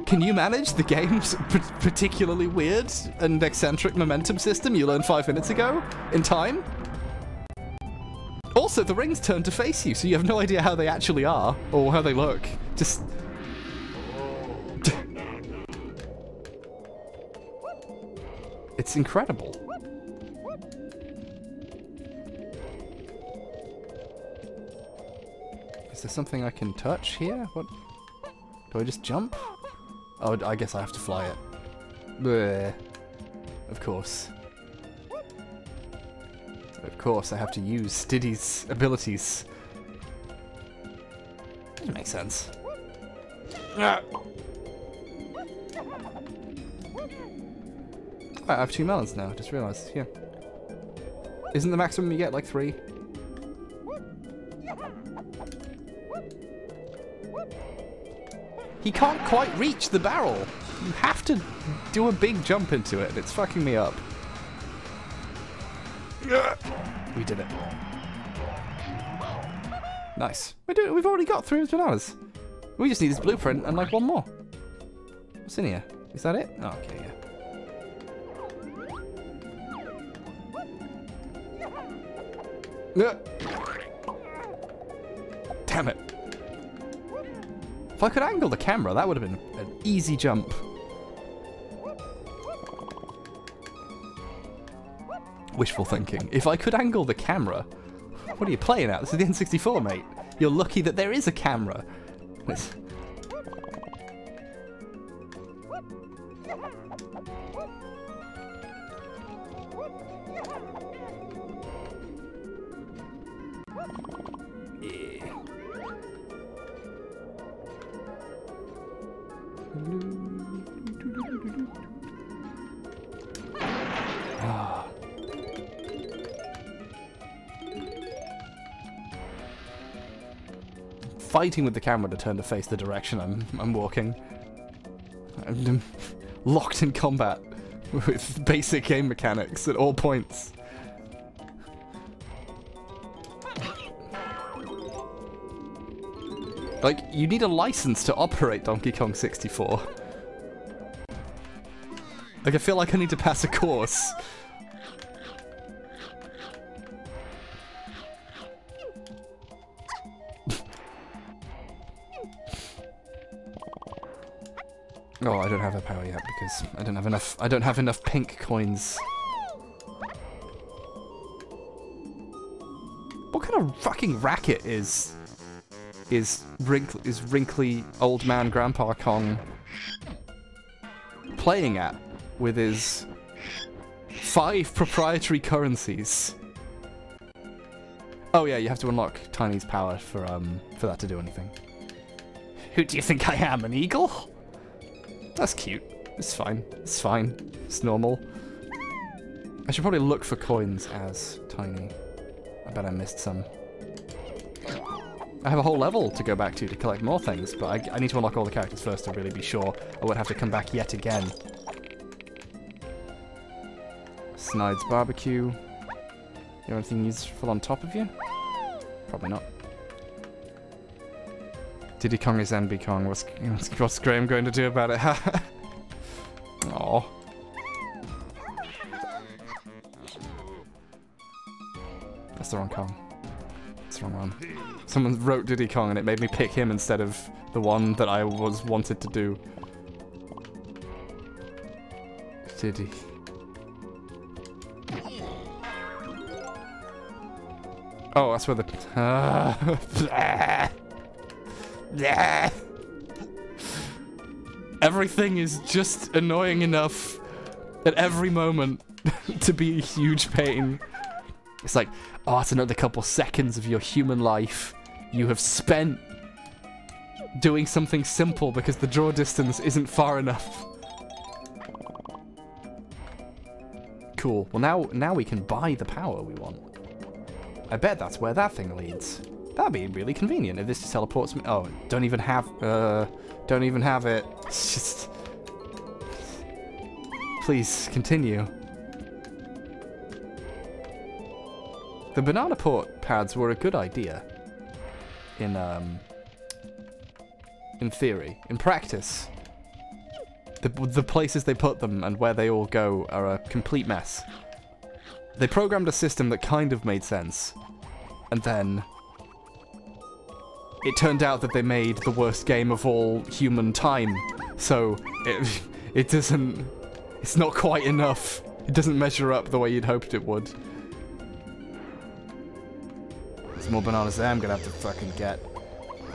Can you manage the game's particularly weird and eccentric momentum system you learned five minutes ago in time? Also, the rings turn to face you, so you have no idea how they actually are or how they look. Just. It's incredible. Is there something I can touch here? What? Do I just jump? Oh, I guess I have to fly it. Bleh. Of course. Of course, I have to use Diddy's abilities. Doesn't make sense. Ah. I have two melons now, I just realised. Yeah. Isn't the maximum you get like three? He can't quite reach the barrel. You have to do a big jump into it. It's fucking me up. We did it. Nice. We do. We've already got three bananas. We just need this blueprint and like one more. What's in here? Is that it? Oh, okay, yeah. Damn it. If I could angle the camera, that would have been an easy jump. Wishful thinking. If I could angle the camera, what are you playing at? This is the N64, mate. You're lucky that there is a camera. It's- Fighting with the camera to turn to face the direction I'm I'm walking. I'm um, locked in combat with basic game mechanics at all points. Like, you need a license to operate Donkey Kong 64. Like, I feel like I need to pass a course. Oh, I don't have a power yet because I don't have enough. I don't have enough pink coins. What kind of fucking racket is is wrinkly, is wrinkly old man Grandpa Kong playing at with his five proprietary currencies? Oh yeah, you have to unlock Tiny's power for um for that to do anything. Who do you think I am, an eagle? That's cute. It's fine. It's fine. It's normal. I should probably look for coins as Tiny. I bet I missed some. I have a whole level to go back to to collect more things, but I, I need to unlock all the characters first to really be sure I won't have to come back yet again. Snide's barbecue. You have anything useful on top of you? Probably not. Diddy Kong is NB Kong. What's, what's, Graham going to do about it? Aw. That's the wrong Kong. That's the wrong one. Someone wrote Diddy Kong and it made me pick him instead of the one that I was wanted to do. Diddy. Oh, that's where the... Uh, Everything is just annoying enough at every moment to be a huge pain. It's like, oh, it's another couple seconds of your human life you have spent doing something simple because the draw distance isn't far enough. Cool. Well, now now we can buy the power we want. I bet that's where that thing leads. That'd be really convenient if this teleports me. Oh, don't even have. Uh, don't even have it. It's just. Please continue. The banana port pads were a good idea. In um. In theory, in practice, the the places they put them and where they all go are a complete mess. They programmed a system that kind of made sense, and then it turned out that they made the worst game of all human time. So it it doesn't it's not quite enough. It doesn't measure up the way you'd hoped it would. There's more bananas there I'm gonna have to fucking get.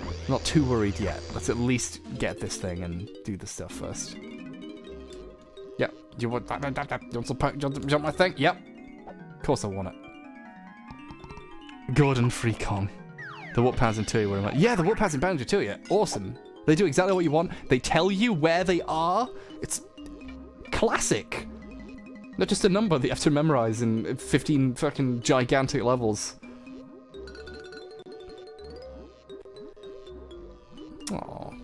I'm not too worried yet. Let's at least get this thing and do the stuff first. Yep. You want that? Some po- do you want do you want my thing? Yep. Of course I want it. Gordon Free Kong. The warp pads in Tooie yeah, the warp pads in Banjo Tooie, awesome. They do exactly what you want. They tell you where they are. It's classic. Not just a number that you have to memorize in 15 fucking gigantic levels. Aww.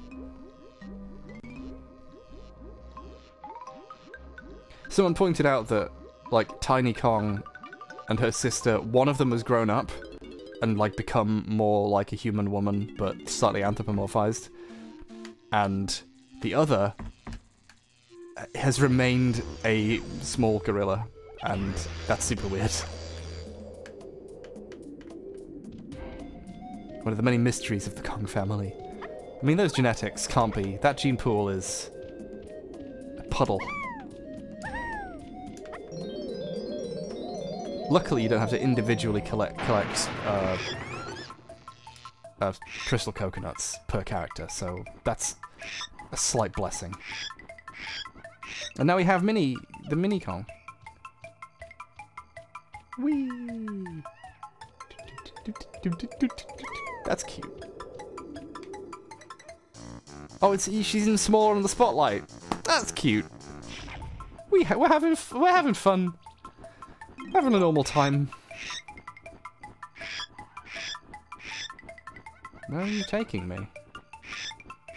Someone pointed out that, like, Tiny Kong and her sister, one of them has grown up and like become more like a human woman, but slightly anthropomorphized. And the other uh, has remained a small gorilla, and that's super weird. One of the many mysteries of the Kong family. I mean, those genetics can't be. That gene pool is a puddle. Luckily, you don't have to individually collect collect uh, uh, crystal coconuts per character, so that's a slight blessing. And now we have mini the mini Kong. Whee! That's cute. Oh, it's she's even smaller in the spotlight. That's cute. We ha we're having we're having fun. Having a normal time. Where are you taking me?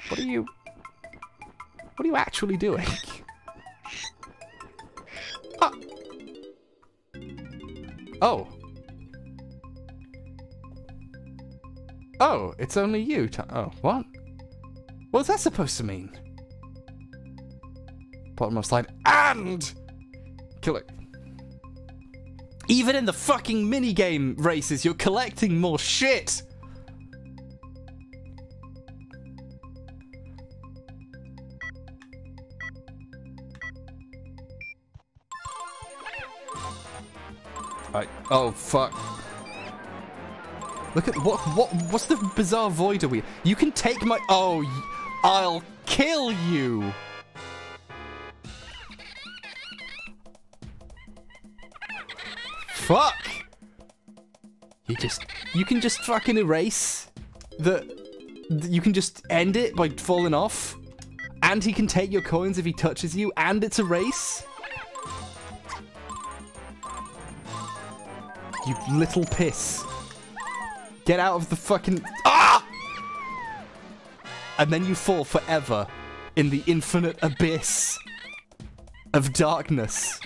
What are you... What are you actually doing? Ah. Oh. Oh, it's only you. Oh, what? What's that supposed to mean? Bottom of slide and kill it. Even in the fucking minigame races, you're collecting more shit. I, oh fuck. Look at what what what's the bizarre void are we? You can take my oh I'll kill you. Fuck. You just you can just fucking erase the you can just end it by falling off and he can take your coins if he touches you and it's a race. You little piss. Get out of the fucking. Ah! And then you fall forever in the infinite abyss of darkness.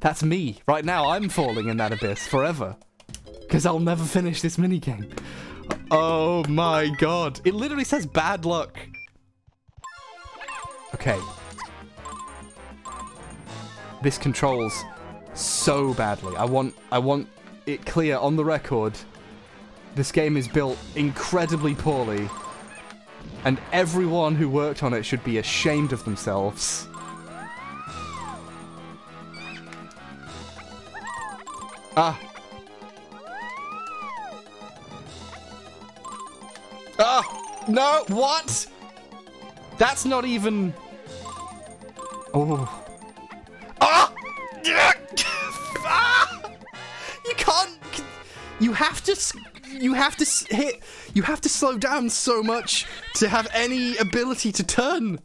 That's me. Right now, I'm falling in that abyss forever. Because I'll never finish this minigame. Oh my god. It literally says bad luck. Okay. This controls so badly. I want I want it clear on the record. This game is built incredibly poorly. And everyone who worked on it should be ashamed of themselves. Ah. Ah! No! What? That's not even... Oh. Ah! ah! You can't... You have to... You have to hit... You have to slow down so much to have any ability to turn.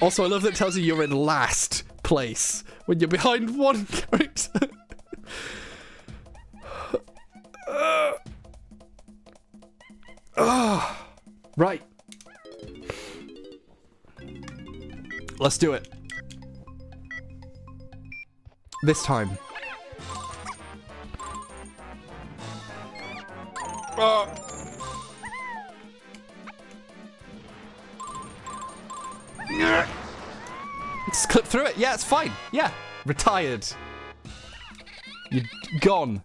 Also, I love that tells you you're in last place when you're behind one character. Ah. right. Let's do it. This time. Ah. Just clip through it. Yeah, it's fine. Yeah. Retired. You're gone.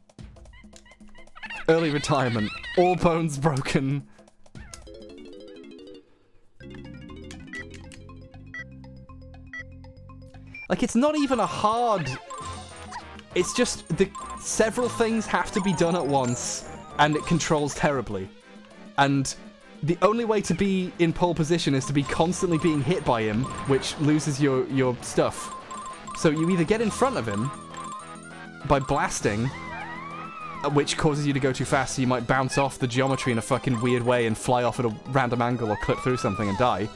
Early retirement. All bones broken. Like, it's not even a hard... It's just the several things have to be done at once, and it controls terribly. And the only way to be in pole position is to be constantly being hit by him, which loses your, your stuff. So you either get in front of him by blasting, uh, which causes you to go too fast, so you might bounce off the geometry in a fucking weird way and fly off at a random angle or clip through something and die.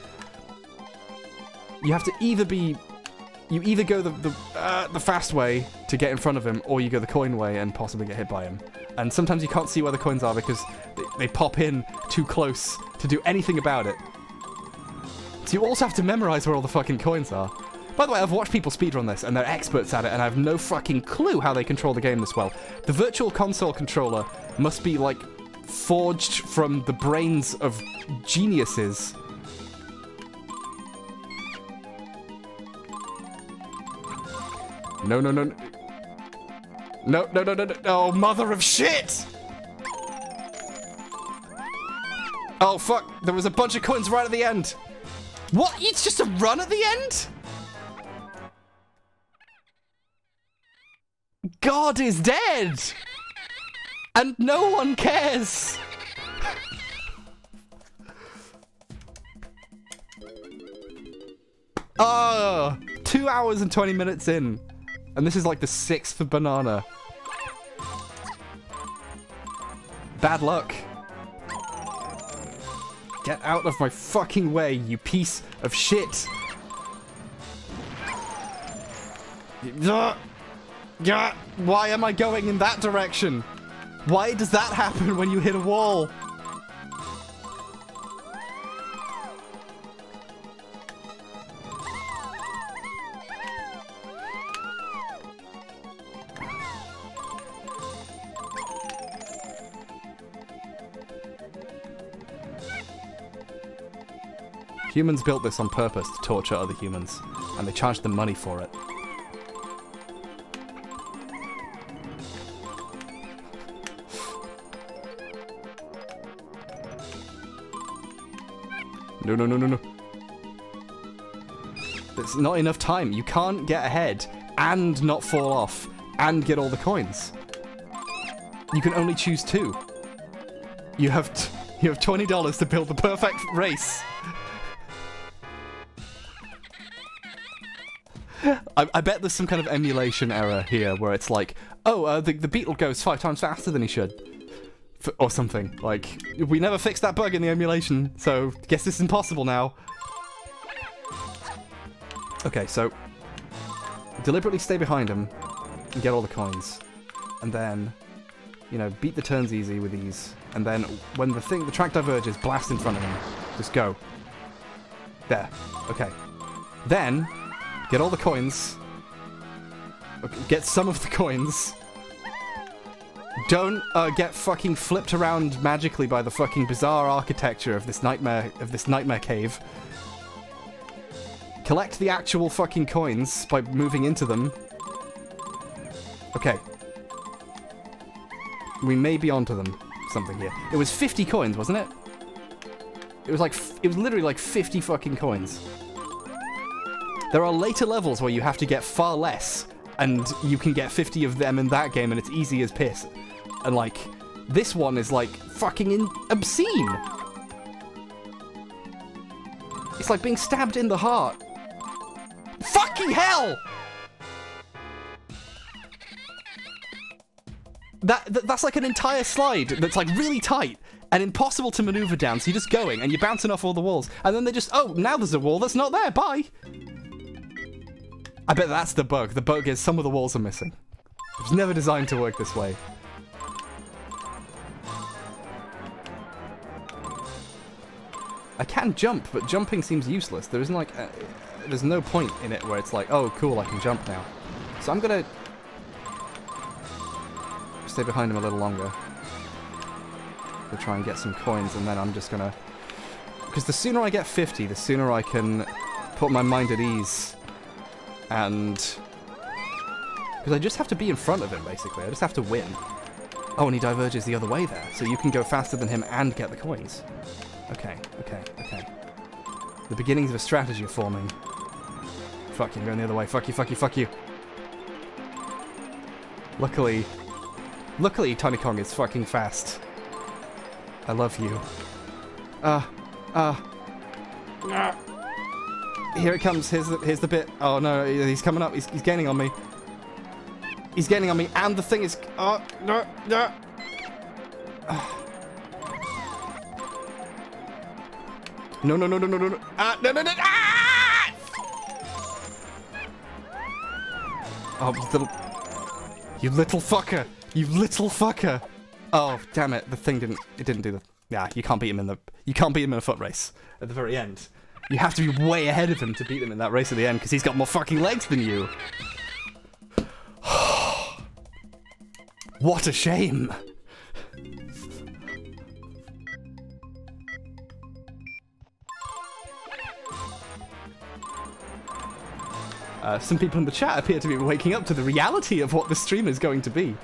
You have to either be you either go the the, uh, the fast way to get in front of him, or you go the coin way and possibly get hit by him. And sometimes you can't see where the coins are because they, they pop in too close to do anything about it. So you also have to memorize where all the fucking coins are. By the way, I've watched people speedrun this, and they're experts at it, and I have no fucking clue how they control the game this well. The Virtual Console controller must be, like, forged from the brains of geniuses. No, no, no. no. No, no, no, no, no. Oh, mother of shit! Oh, fuck. There was a bunch of coins right at the end. What? It's just a run at the end? God is dead! And no one cares! Oh, two hours and 20 minutes in. And this is like the sixth banana. Bad luck. Get out of my fucking way, you piece of shit. Why am I going in that direction? Why does that happen when you hit a wall? Humans built this on purpose to torture other humans, and they charged them money for it. No, no, no, no, no. There's not enough time. You can't get ahead and not fall off and get all the coins. You can only choose two. You have you have twenty dollars to build the perfect race. I, I bet there's some kind of emulation error here where it's like, oh, uh, the, the beetle goes five times faster than he should. F or something. Like, we never fixed that bug in the emulation, so guess this is impossible now. Okay, so deliberately stay behind him and get all the coins. And then, you know, beat the turns easy with ease. And then when the thing, the track diverges, blast in front of him. Just go. There. Okay. Then, get all the coins. Get some of the coins. Don't uh, get fucking flipped around magically by the fucking bizarre architecture of this nightmare of this nightmare cave. Collect the actual fucking coins by moving into them. Okay. We may be onto them. Something here. It was 50 coins, wasn't it? It was like, it was literally like 50 fucking coins. There are later levels where you have to get far less, and you can get 50 of them in that game, and it's easy as piss. And like, this one is like fucking in- obscene. It's like being stabbed in the heart. Fucking hell! That, that that's like an entire slide that's like really tight and impossible to maneuver down. So you're just going and you're bouncing off all the walls, and then they just oh now there's a wall that's not there. Bye. I bet that's the bug. The bug is some of the walls are missing. It was never designed to work this way. I can jump, but jumping seems useless. There isn't like, a, there's no point in it where it's like, oh cool, I can jump now. So I'm gonna stay behind him a little longer to try and get some coins, and then I'm just gonna, because the sooner I get 50, the sooner I can put my mind at ease, and because I just have to be in front of him basically. I just have to win. Oh, and he diverges the other way there, so you can go faster than him and get the coins. Okay, okay, okay. The beginnings of a strategy are forming. Fuck you, I'm going the other way. Fuck you, fuck you, fuck you. Luckily, luckily Tiny Kong is fucking fast. I love you. Ah, ah. Ah. Here it comes. Here's the, here's the bit. Oh no, he's coming up. He's, he's gaining on me. He's gaining on me, and the thing is. Oh no, no. No, no, no, no, no, no, no. Ah, no, no, no. Ah! Oh, little. You little fucker. You little fucker. Oh, damn it. The thing didn't. It didn't do the. Yeah, you can't beat him in the. You can't beat him in a foot race at the very end. You have to be way ahead of him to beat him in that race at the end because he's got more fucking legs than you. what a shame. Uh, some people in the chat appear to be waking up to the reality of what the stream is going to be.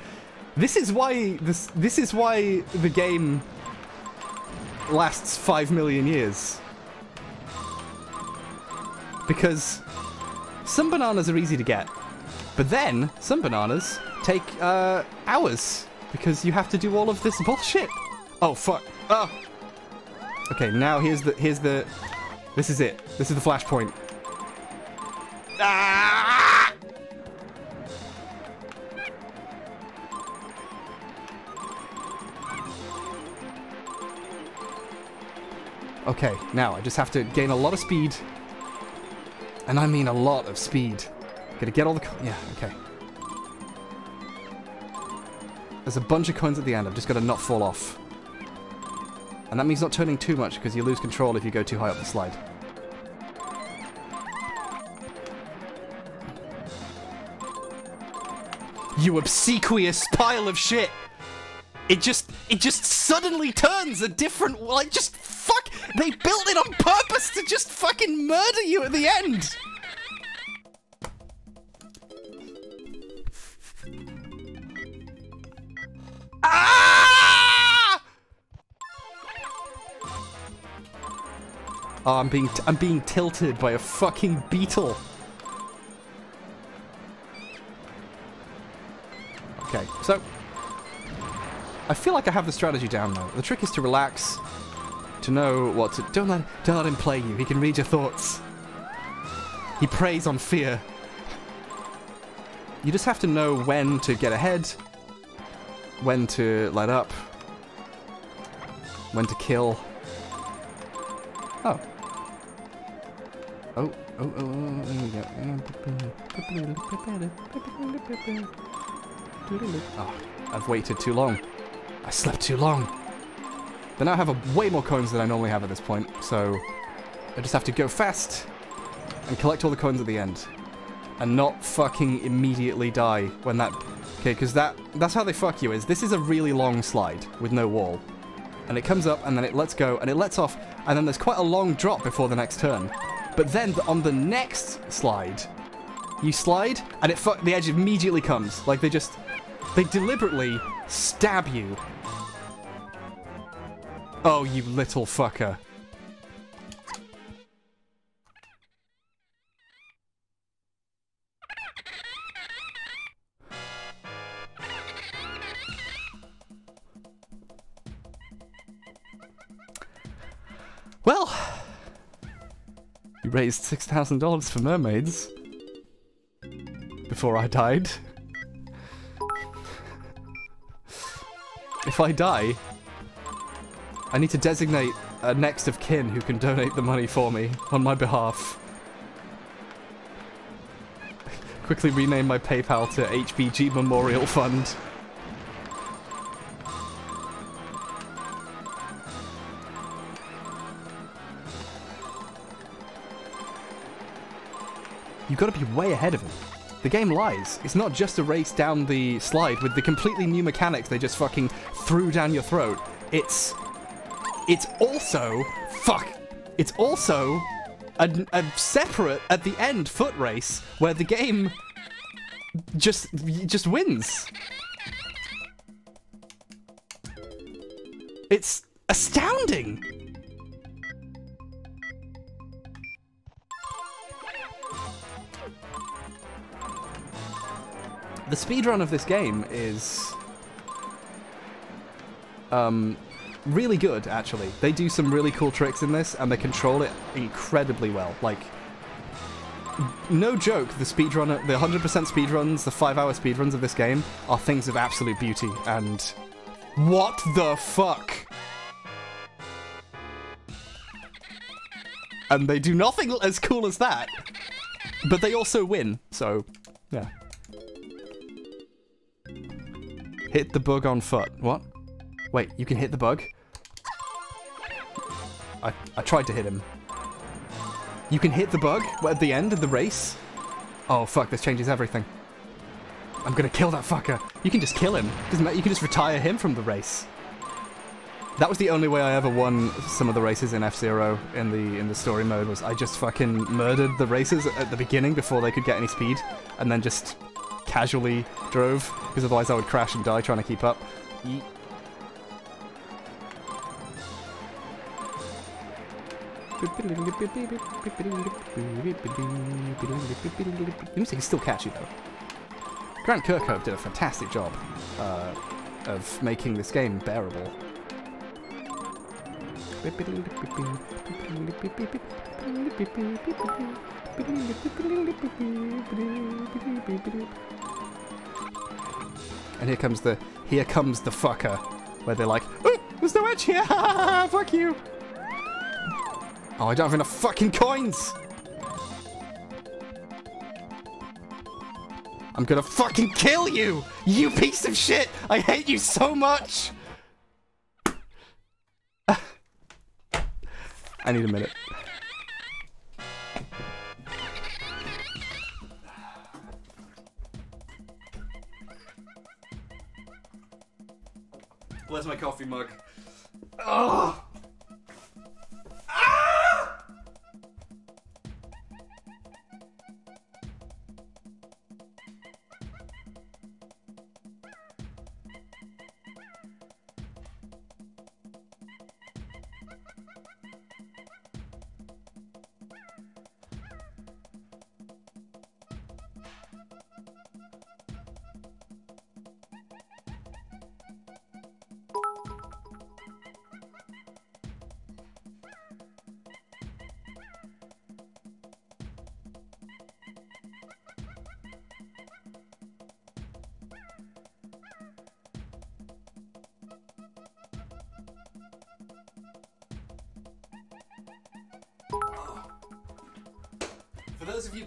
This is why this this is why the game lasts five million years. Because some bananas are easy to get, but then some bananas take uh, hours because you have to do all of this bullshit. Oh fuck! Oh. Okay, now here's the here's the. This is it. This is the flashpoint. Ah! Okay, now I just have to gain a lot of speed. And I mean a lot of speed. Gotta get all the... Yeah, okay. There's a bunch of coins at the end. I've just got to not fall off. And that means not turning too much because you lose control if you go too high up the slide. You obsequious pile of shit! It just, it just suddenly turns a different, like, just they built it on purpose to just fucking murder you at the end! Ah! Oh, I'm being, I'm being tilted by a fucking beetle. Okay, so I feel like I have the strategy down now. The trick is to relax, to know what to. Don't let, don't let him play you. He can read your thoughts. He preys on fear. You just have to know when to get ahead, when to let up, when to kill. Oh. Oh, oh, oh, oh, oh there we go. Oh, I've waited too long. I slept too long. Then I have a, way more coins than I normally have at this point, so I just have to go fast and collect all the coins at the end. And not fucking immediately die when that... Okay, because that, that's how they fuck you, is this is a really long slide with no wall. And it comes up, and then it lets go, and it lets off, and then there's quite a long drop before the next turn. But then on the next slide, you slide, and it the edge immediately comes. Like they just... They deliberately stab you. Oh, you little fucker. Well, you raised $6,000 for mermaids before I died. If I die, I need to designate a next of kin who can donate the money for me on my behalf. Quickly rename my PayPal to HBG Memorial Fund. You've got to be way ahead of him. The game lies. It's not just a race down the slide with the completely new mechanics they just fucking threw down your throat. It's it's also fuck. It's also a, a separate at the end foot race where the game just just wins. It's astounding. The speedrun of this game is um really good actually. They do some really cool tricks in this and they control it incredibly well. Like no joke, the speedrun the 100% speedruns, the 5-hour speedruns of this game are things of absolute beauty and what the fuck? And they do nothing as cool as that. But they also win, so yeah. Hit the bug on foot. What? Wait, you can hit the bug? I, I tried to hit him. You can hit the bug at the end of the race? Oh fuck, this changes everything. I'm gonna kill that fucker. You can just kill him. Doesn't matter, you can just retire him from the race. That was the only way I ever won some of the races in F Zero in the in the story mode. Was I just fucking murdered the races at the beginning before they could get any speed, and then just casually drove because otherwise I would crash and die trying to keep up. Yeet. The music is still catchy though. Grant Kirkhope did a fantastic job uh, of making this game bearable. And here comes the here comes the fucker, where they're like, there's no edge here, fuck you. Oh, I don't have enough fucking coins. I'm gonna fucking kill you, you piece of shit. I hate you so much. I need a minute. Where's my coffee mug? Oh!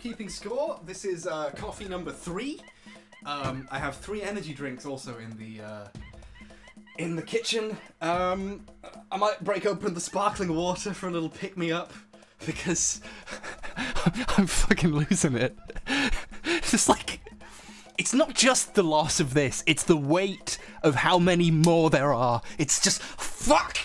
Keeping score, this is uh, coffee number three. Um, I have three energy drinks also in the uh, in the kitchen. Um, I might break open the sparkling water for a little pick me up because I'm fucking losing it. It's just like it's not just the loss of this, it's the weight of how many more there are. It's just fuck.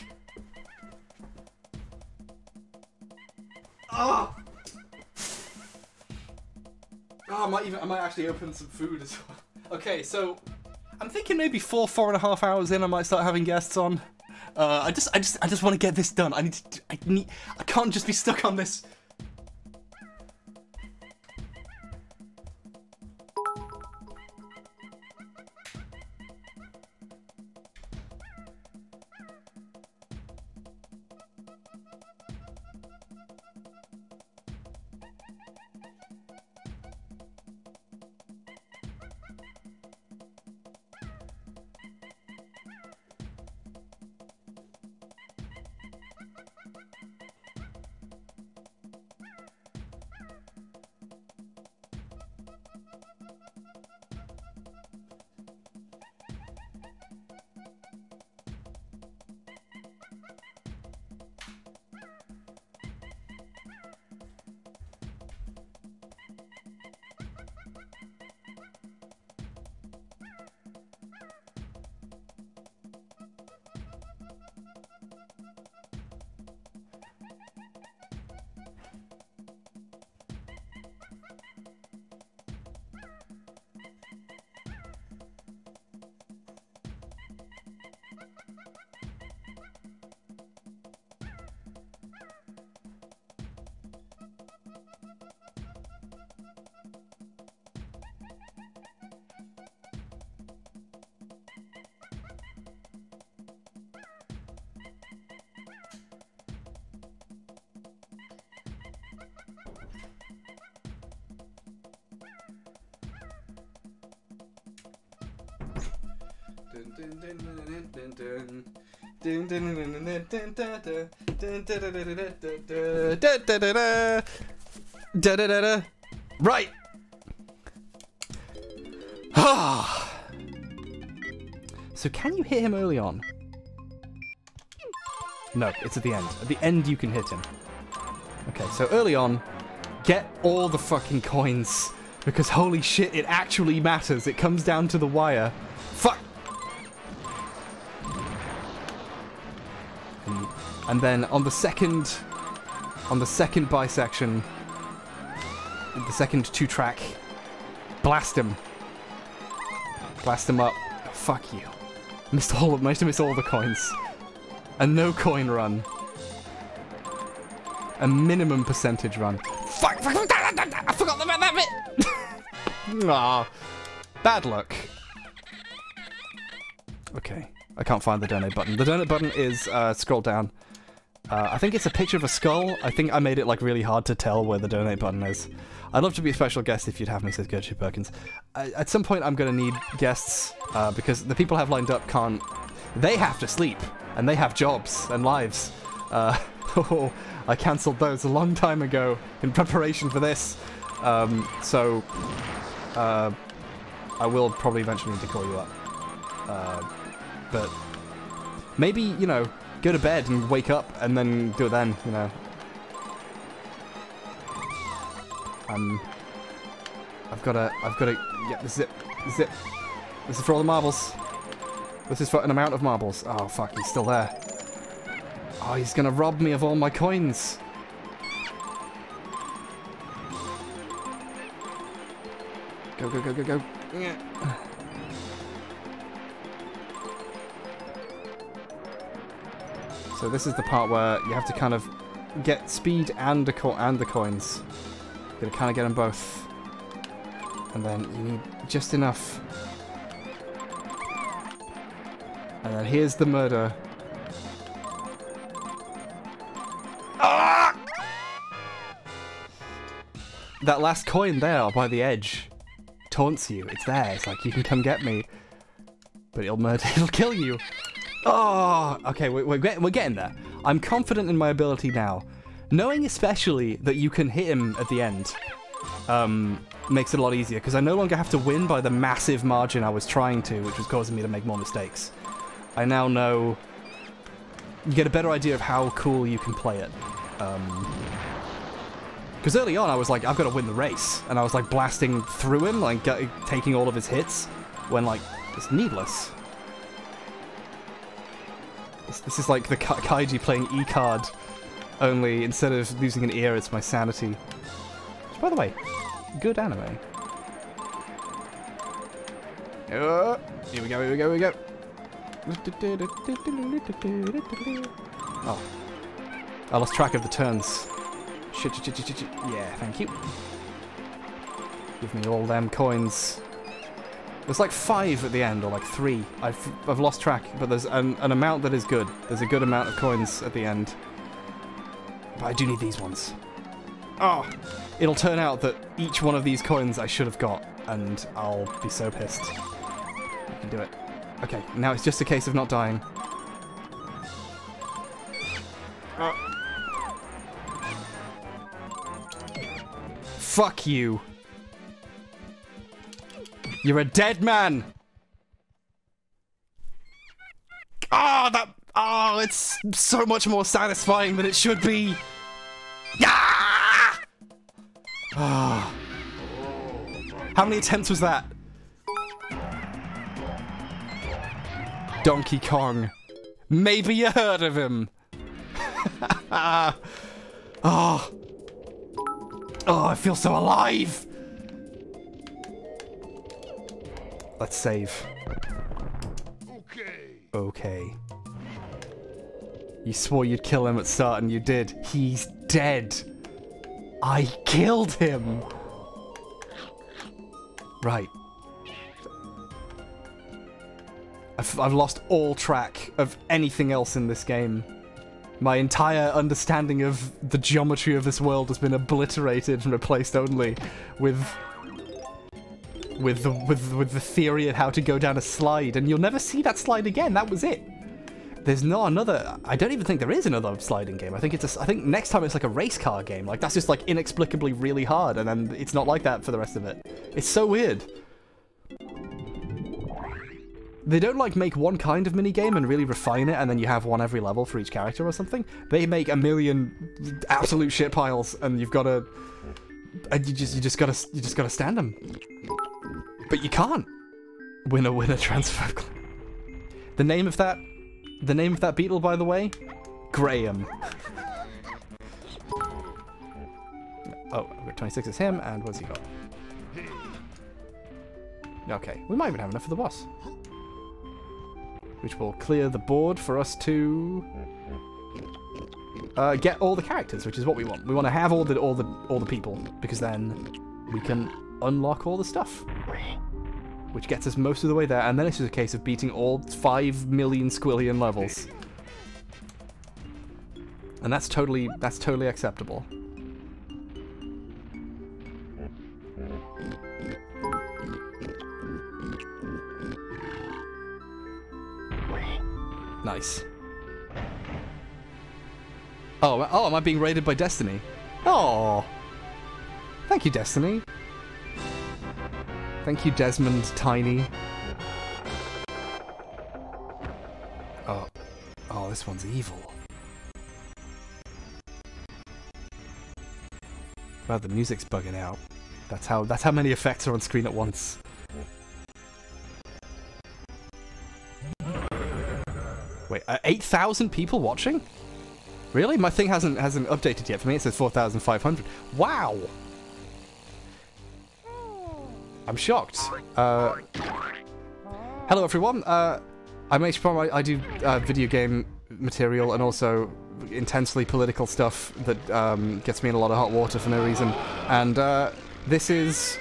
Actually open some food as well. Okay, so I'm thinking maybe four, four and a half hours in, I might start having guests on. Uh, I just, I just, I just want to get this done. I need to, I need, I can't just be stuck on this. Right. so can you hit him early on? No, it's at the end. At the end you can hit him. Okay, so early on, get all the fucking coins. Because holy shit, it actually matters. It comes down to the wire. And then on the second, on the second bisection, the second two track, blast him. Blast him up. Fuck you. Missed all. Managed to miss all the coins. A no coin run. A minimum percentage run. Fuck! fuck, fuck, I forgot about that bit. Aw, bad luck. Okay, I can't find the donate button. The donate button is uh, scroll down. Uh, I think it's a picture of a skull. I think I made it like really hard to tell where the donate button is. I'd love to be a special guest if you'd have me, says Gertrude Perkins. I, at some point, I'm going to need guests uh, because the people I have lined up can't. They have to sleep and they have jobs and lives. Uh, oh, I cancelled those a long time ago in preparation for this. Um, so, uh, I will probably eventually need to call you up. Uh, but maybe, you know, go to bed and wake up and then do it then, you know. Um, I've got to, I've got to, yeah, this is. This is for all the marbles. This is for an amount of marbles. Oh, fuck, he's still there. Oh, he's gonna rob me of all my coins. Go, go, go, go, go. Yeah. So this is the part where you have to kind of get speed and the co and the coins. You gotta kind of get them both, and then you need just enough. And then here's the murder. Ah! That last coin there by the edge taunts you. It's there. It's like you can come get me, but it'll murder. It'll kill you. Oh, okay, we're, we're, we're getting there. I'm confident in my ability now. Knowing especially that you can hit him at the end um, makes it a lot easier, because I no longer have to win by the massive margin I was trying to, which was causing me to make more mistakes. I now know... You get a better idea of how cool you can play it. Because early on I was like, I've got to win the race, and I was like blasting through him, like taking all of his hits, when like, it's needless. This, is like the Ka Kaiji playing E-card, only instead of losing an ear, it's my sanity. Which, by the way, good anime. Oh, here we go, here we go, here we go. Oh. I lost track of the turns. Shit, shit, shit, shit, shit. Yeah, thank you. Give me all them coins. There's like five at the end, or like three. I've I've lost track, but there's an, an amount that is good. There's a good amount of coins at the end. But I do need these ones. Oh! It'll turn out that each one of these coins I should have got, and I'll be so pissed. I can do it. Okay, now it's just a case of not dying. Oh. Fuck you. You're a dead man. Ah, that. Oh, it's so much more satisfying than it should be. Yeah. Ah. How many attempts was that? Donkey Kong. Maybe you heard of him. oh. Oh, I feel so alive. Let's save. Okay. Okay. You swore you'd kill him at start and you did. He's dead. I killed him. Right. I've, I've lost all track of anything else in this game. My entire understanding of the geometry of this world has been obliterated and replaced only with with the with with the theory of how to go down a slide, and you'll never see that slide again. That was it. There's not another. I don't even think there is another sliding game. I think it's. A, I think next time it's like a race car game. Like that's just like inexplicably really hard, and then it's not like that for the rest of it. It's so weird. They don't like make one kind of mini game and really refine it, and then you have one every level for each character or something. They make a million absolute shit piles, and you've got to. And you just you just gotta you just gotta stand them. But you can't. Winner, winner, transfer. The name of that, the name of that beetle, by the way, Graham. oh, we've got 26 is him, and what's he got? Okay, we might even have enough for the boss. Which will clear the board for us to uh, get all the characters, which is what we want. We want to have all the all the all the people because then we can unlock all the stuff, which gets us most of the way there. And then it's just a case of beating all five million squillion levels, and that's totally that's totally acceptable. Nice. Oh, oh, am I being raided by Destiny? Oh. Thank you, Destiny. Thank you, Desmond Tiny. Oh. Oh, this one's evil. Well, the music's bugging out. That's how that's how many effects are on screen at once. Wait, uh, 8,000 people watching? Really? My thing hasn't hasn't updated yet. For me, it says 4,500. Wow! I'm shocked. Uh, hello, everyone. Uh, I'm H. Bomb. I, I do uh, video game material and also intensely political stuff that um, gets me in a lot of hot water for no reason. And uh, this is...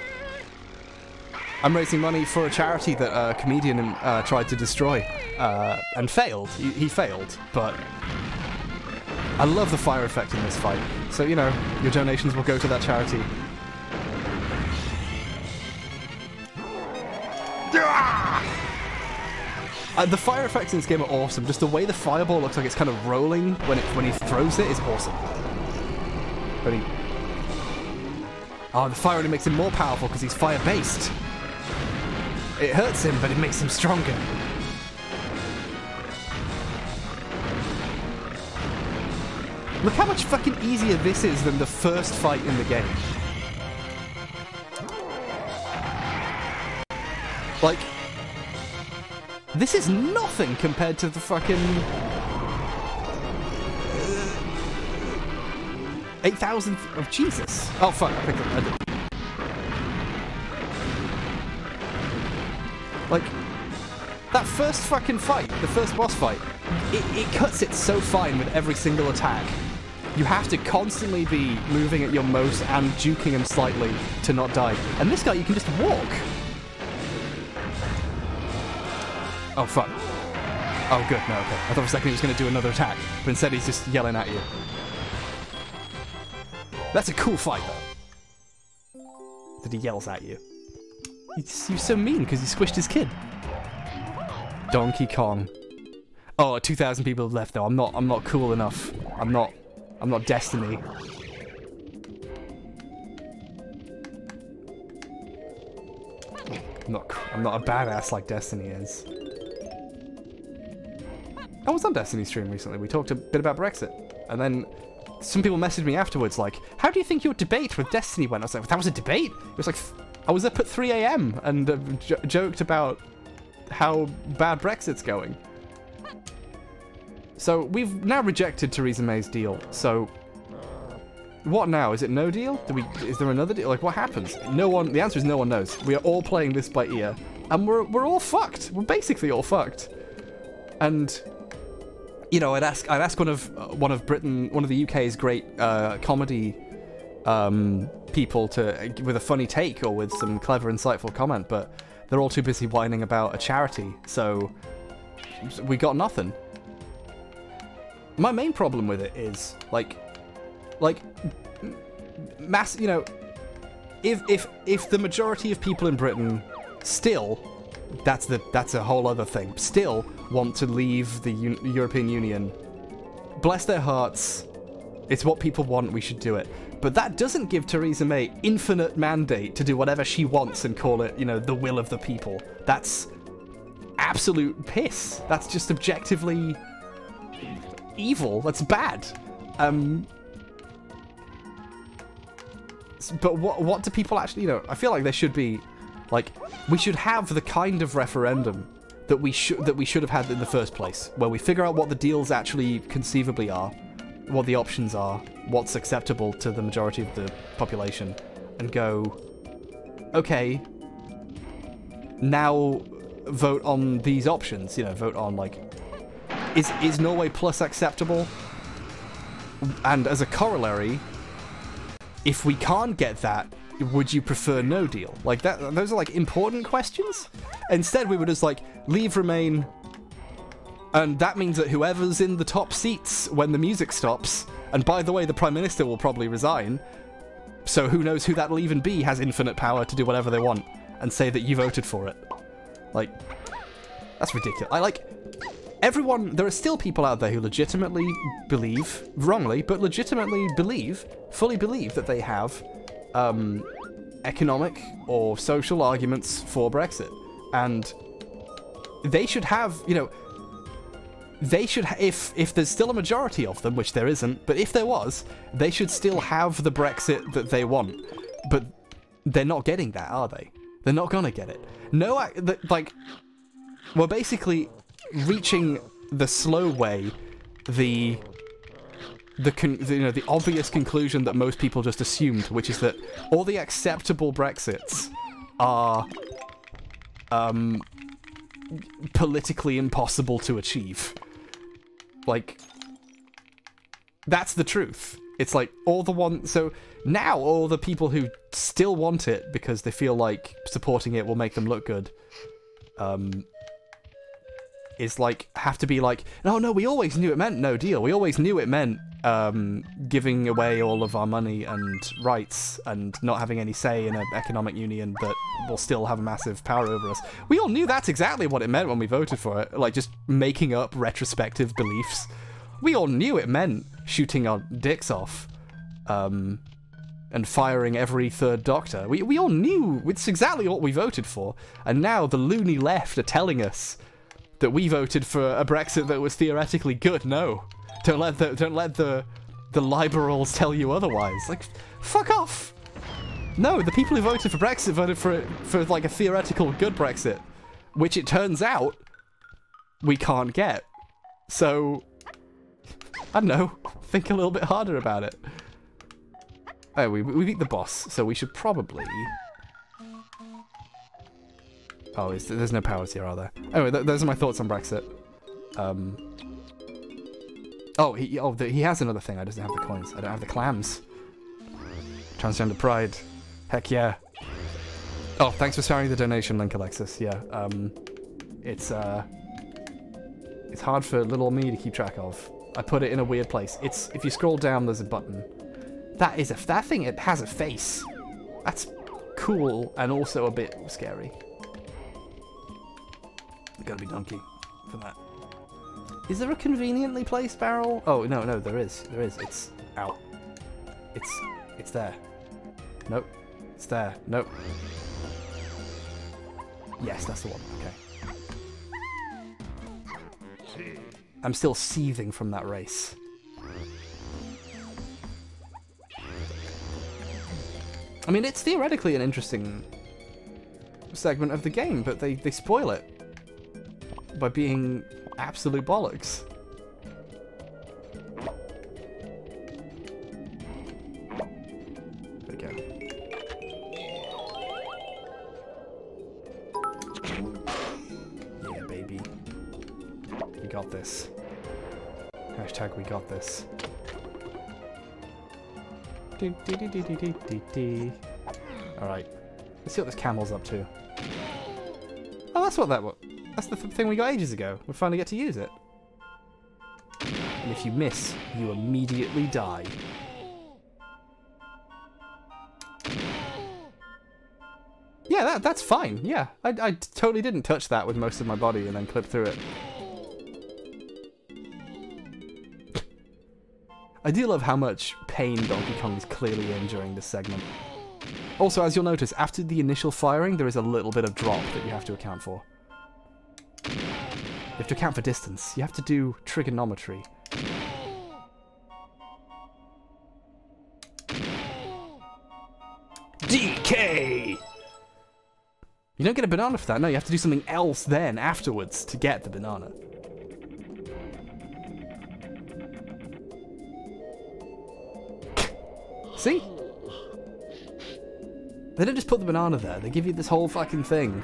I'm raising money for a charity that a comedian uh, tried to destroy uh, and failed. He, he failed, but I love the fire effect in this fight. So, you know, your donations will go to that charity. Uh, the fire effects in this game are awesome. Just the way the fireball looks like it's kind of rolling when it when he throws it is awesome. But he... Oh, the fire only makes him more powerful because he's fire-based. It hurts him, but it makes him stronger. Look how much fucking easier this is than the first fight in the game. Like, this is nothing compared to the fucking... Uh, 8,000 of Jesus. Oh, fuck, I picked it. I did. Like, that first fucking fight, the first boss fight, it, it cuts it so fine with every single attack. You have to constantly be moving at your most and juking him slightly to not die. And this guy, you can just walk. Oh, fuck. Oh, good. No, okay. I thought for a second he was going to do another attack, but instead he's just yelling at you. That's a cool fight, though. That he yells at you. He's, he's so mean because he squished his kid. Donkey Kong. Oh, 2,000 people have left though. I'm not. I'm not cool enough. I'm not. I'm not Destiny. I'm not. I'm not a badass like Destiny is. I was on Destiny stream recently. We talked a bit about Brexit, and then some people messaged me afterwards like, "How do you think your debate with Destiny went?" I was like, "That was a debate." It was like, I was up at 3 a.m. and uh, joked about how bad Brexit's going. So we've now rejected Theresa May's deal. So what now? Is it no deal? Do we? Is there another deal? Like what happens? No one. The answer is no one knows. We are all playing this by ear, and we're we're all fucked. We're basically all fucked. And you know, I'd ask I'd ask one of uh, one of Britain, one of the UK's great uh, comedy um, people to with a funny take or with some clever, insightful comment, but they're all too busy whining about a charity, so we got nothing. My main problem with it is like, like, mass. You know, if if if the majority of people in Britain still, that's the that's a whole other thing. Still want to leave the Un- European Union. Bless their hearts. It's what people want. We should do it. But that doesn't give Theresa May infinite mandate to do whatever she wants and call it, you know, the will of the people. That's absolute piss. That's just objectively evil. That's bad. Um, but what what do people actually, you know? I feel like there should be, like, we should have the kind of referendum that we should that we should have had in the first place, where we figure out what the deals actually conceivably are, what the options are, what's acceptable to the majority of the population, and go, okay, now vote on these options. You know, vote on like, is is Norway Plus acceptable? And as a corollary, if we can't get that, would you prefer no deal? Like that those are like important questions. Instead we were just like leave remain and that means that whoever's in the top seats when the music stops, and by the way the prime minister will probably resign. So who knows who that'll even be has infinite power to do whatever they want and say that you voted for it. Like that's ridiculous. I like everyone there are still people out there who legitimately believe wrongly but legitimately believe fully believe that they have um, economic or social arguments for brexit. And they should have you know they should if if there's still a majority of them which there isn't but if there was they should still have the brexit that they want. But they're not getting that are they? They're not gonna get it. No I, th- like we're basically reaching the slow way, the the, the, you know the obvious conclusion that most people just assumed, which is that all the acceptable Brexits are um politically impossible to achieve. Like that's the truth. It's like all the one so now all the people who still want it because they feel like supporting it will make them look good um is like have to be like no no we always knew it meant no deal. We always knew it meant um, giving away all of our money and rights and not having any say in an economic union that will still have a massive power over us. We all knew that's exactly what it meant when we voted for it like just making up retrospective beliefs. We all knew it meant shooting our dicks off um, and firing every third doctor. We, we all knew it's exactly what we voted for and now the loony left are telling us that we voted for a Brexit that was theoretically good. No, don't let the don't let the the liberals tell you otherwise. Like, fuck off. No, the people who voted for Brexit voted for for like a theoretical good Brexit, which it turns out we can't get. So I don't know. Think a little bit harder about it. Oh, we we beat the boss, so we should probably. Oh, there's no powers here, are there? Anyway, th those are my thoughts on Brexit. Um. Oh, he oh the, he has another thing. I just don't have the coins. I don't have the clams. Transgender pride. Heck yeah. Oh, thanks for sharing the donation link, Alexis. Yeah. Um, it's uh, it's hard for little me to keep track of. I put it in a weird place. It's if you scroll down, there's a button. That is a that thing. It has a face. That's cool and also a bit scary. Gotta be donkey for that. Is there a conveniently placed barrel? Oh no, no, there is. There is. It's out. It's it's there. Nope. It's there. Nope. Yes, that's the one. Okay. I'm still seething from that race. I mean, it's theoretically an interesting segment of the game, but they, they spoil it by being absolute bollocks. Yeah, baby. We got this. Hashtag we got this. Alright. Let's see what this camel's up to. Oh, that's what that was. That's the th thing we got ages ago. We finally get to use it. And if you miss, you immediately die. Yeah, that, that's fine. Yeah, I, I totally didn't touch that with most of my body and then clip through it. I do love how much pain Donkey Kong is clearly in during this segment. Also, as you'll notice, after the initial firing, there is a little bit of drop that you have to account for. You have to account for distance. You have to do trigonometry. DK! You don't get a banana for that. No, you have to do something else then afterwards to get the banana. See? They don't just put the banana there, they give you this whole fucking thing.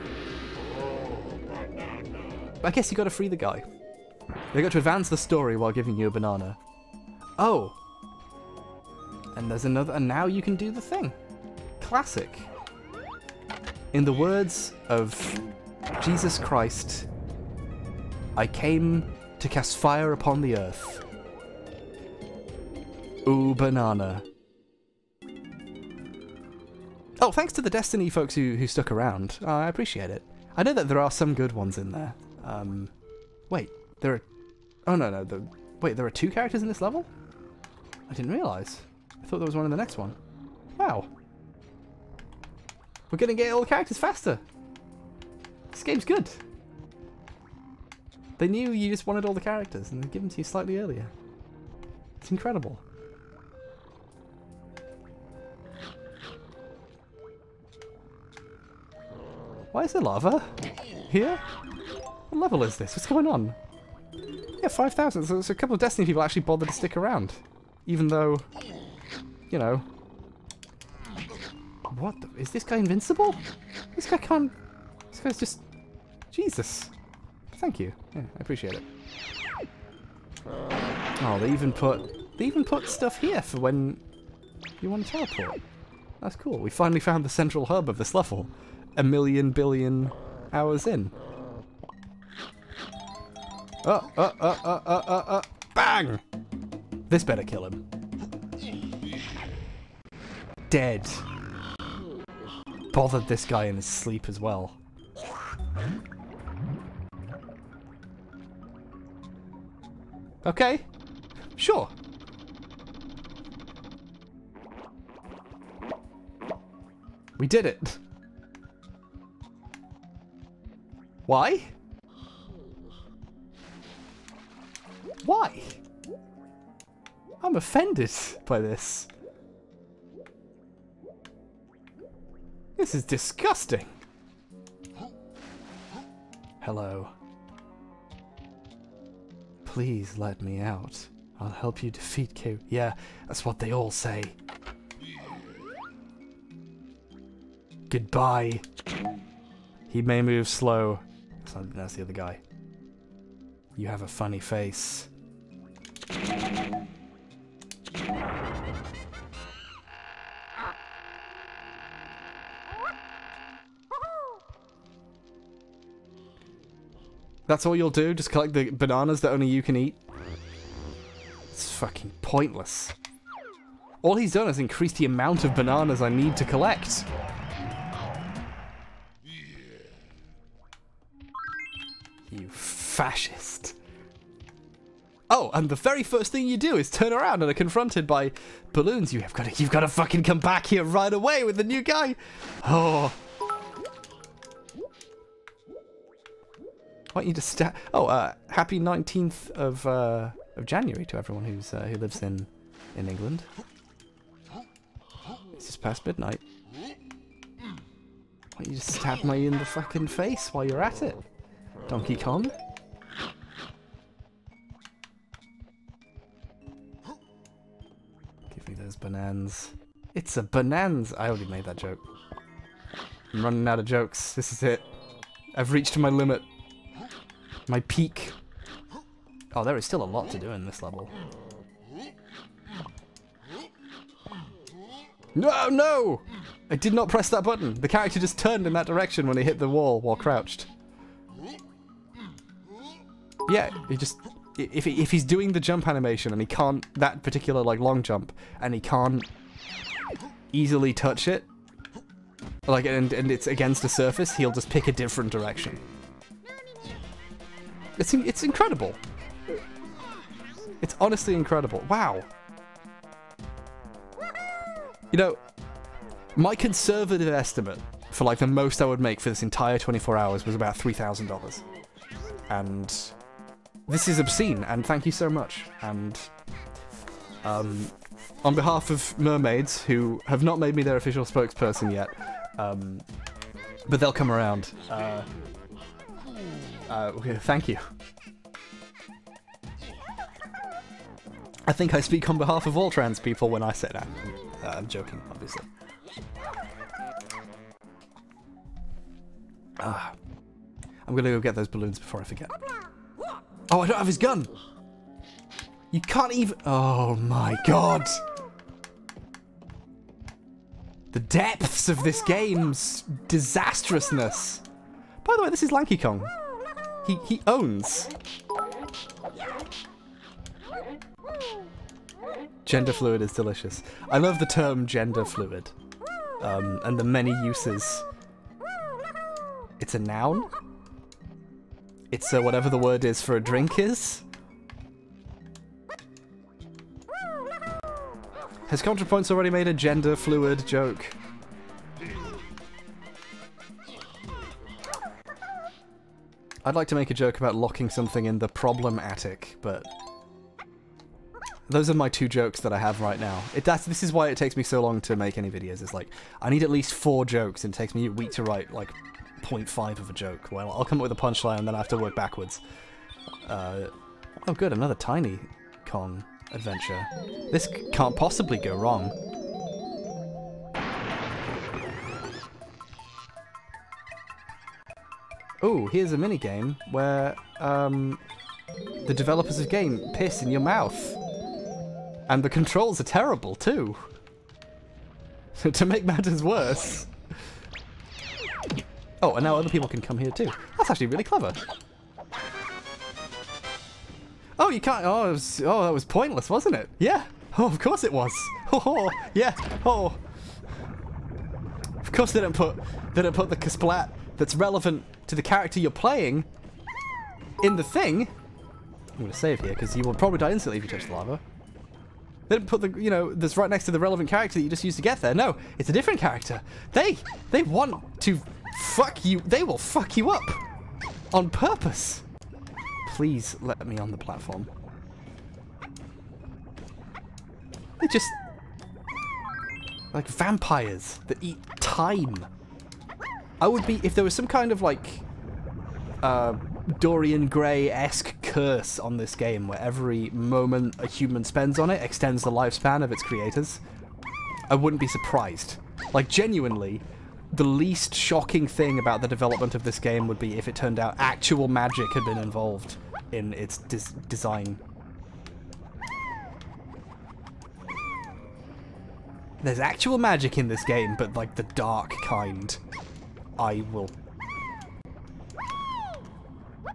I guess you gotta free the guy. They got to advance the story while giving you a banana. Oh! And there's another, and now you can do the thing. Classic. In the words of Jesus Christ, I came to cast fire upon the earth. Ooh, banana. Oh, thanks to the Destiny folks who, who stuck around. I appreciate it. I know that there are some good ones in there. Um, wait, there are... Oh, no, no. The, wait, there are two characters in this level? I didn't realise. I thought there was one in the next one. Wow. We're gonna get all the characters faster. This game's good. They knew you just wanted all the characters and they give them to you slightly earlier. It's incredible. Why is there lava? Here? What level is this? What's going on? Yeah, 5,000. So, so a couple of Destiny people actually bothered to stick around. Even though, you know... What? The, is this guy invincible? This guy can't... This guy's just... Jesus. Thank you. Yeah, I appreciate it. Oh, they even put... They even put stuff here for when you want to teleport. That's cool. We finally found the central hub of this level. A million billion hours in. Bang! This better kill him. Dead. Bothered this guy in his sleep as well. Okay. Sure. We did it. Why? Why? I'm offended by this. This is disgusting. Hello. Please let me out. I'll help you defeat K. Yeah, that's what they all say. Goodbye. He may move slow. That's, the other guy. You have a funny face. That's all you'll do? Just collect the bananas that only you can eat? It's fucking pointless. All he's done is increase the amount of bananas I need to collect. You fascist. Oh, and the very first thing you do is turn around and are confronted by balloons. You have got to, you've got to fucking come back here right away with the new guy. Oh. I want you to Oh, uh, happy 19th of uh, of January to everyone who's uh, who lives in in England. It's just past midnight. Why don't you just stab me in the fucking face while you're at it, Donkey Kong? Me bananas. It's a bonanza. I already made that joke. I'm running out of jokes. This is it. I've reached my limit. My peak. Oh, there is still a lot to do in this level. No, no! I did not press that button. The character just turned in that direction when he hit the wall while crouched. Yeah, he just... If, if he's doing the jump animation and he can't... That particular, like, long jump, and he can't easily touch it, like, and, and it's against a surface, he'll just pick a different direction. It's it's incredible. It's honestly incredible. Wow. You know, my conservative estimate for like the most I would make for this entire 24 hours was about $3,000. And this is obscene, and thank you so much. And um, on behalf of Mermaids, who have not made me their official spokesperson yet, um, but they'll come around. Uh, uh, thank you. I think I speak on behalf of all trans people when I say that. Uh, I'm joking, obviously. Ah. I'm gonna go get those balloons before I forget. Oh, I don't have his gun! You can't even- Oh my god! The depths of this game's disastrousness! By the way, this is Lanky Kong. He, he owns. Gender fluid is delicious. I love the term gender fluid. Um, and the many uses. It's a noun? It's uh, whatever the word is for a drink is? Has ContraPoints already made a gender fluid joke? I'd like to make a joke about locking something in the problem attic, but those are my two jokes that I have right now. It that's this is why it takes me so long to make any videos. It's like I need at least four jokes, and it takes me a week to write like 0.5 of a joke. Well, I'll come up with a punchline, and then I have to work backwards. Uh, oh, good, another Tiny Kong adventure. This can't possibly go wrong. Oh, here's a mini game where um, the developers of game piss in your mouth. And the controls are terrible too. to make matters worse. Oh, and now other people can come here too. That's actually really clever. Oh, you can't. Oh, was, oh, that was pointless, wasn't it? Yeah. Oh, of course it was. Oh, yeah. Oh. Of course they didn't put they didn't put the splat that's relevant to the character you're playing in the thing. I'm gonna save here because you will probably die instantly if you touch the lava. They didn't put the you know that's right next to the relevant character that you just used to get there. No, it's a different character. They they want to fuck you. They will fuck you up on purpose. Please let me on the platform. They're just like vampires that eat time. I would be if there was some kind of like uh, Dorian Gray-esque curse on this game where every moment a human spends on it extends the lifespan of its creators. I wouldn't be surprised. Like genuinely, the least shocking thing about the development of this game would be if it turned out actual magic had been involved in its des- design. There's actual magic in this game, but like the dark kind. I will.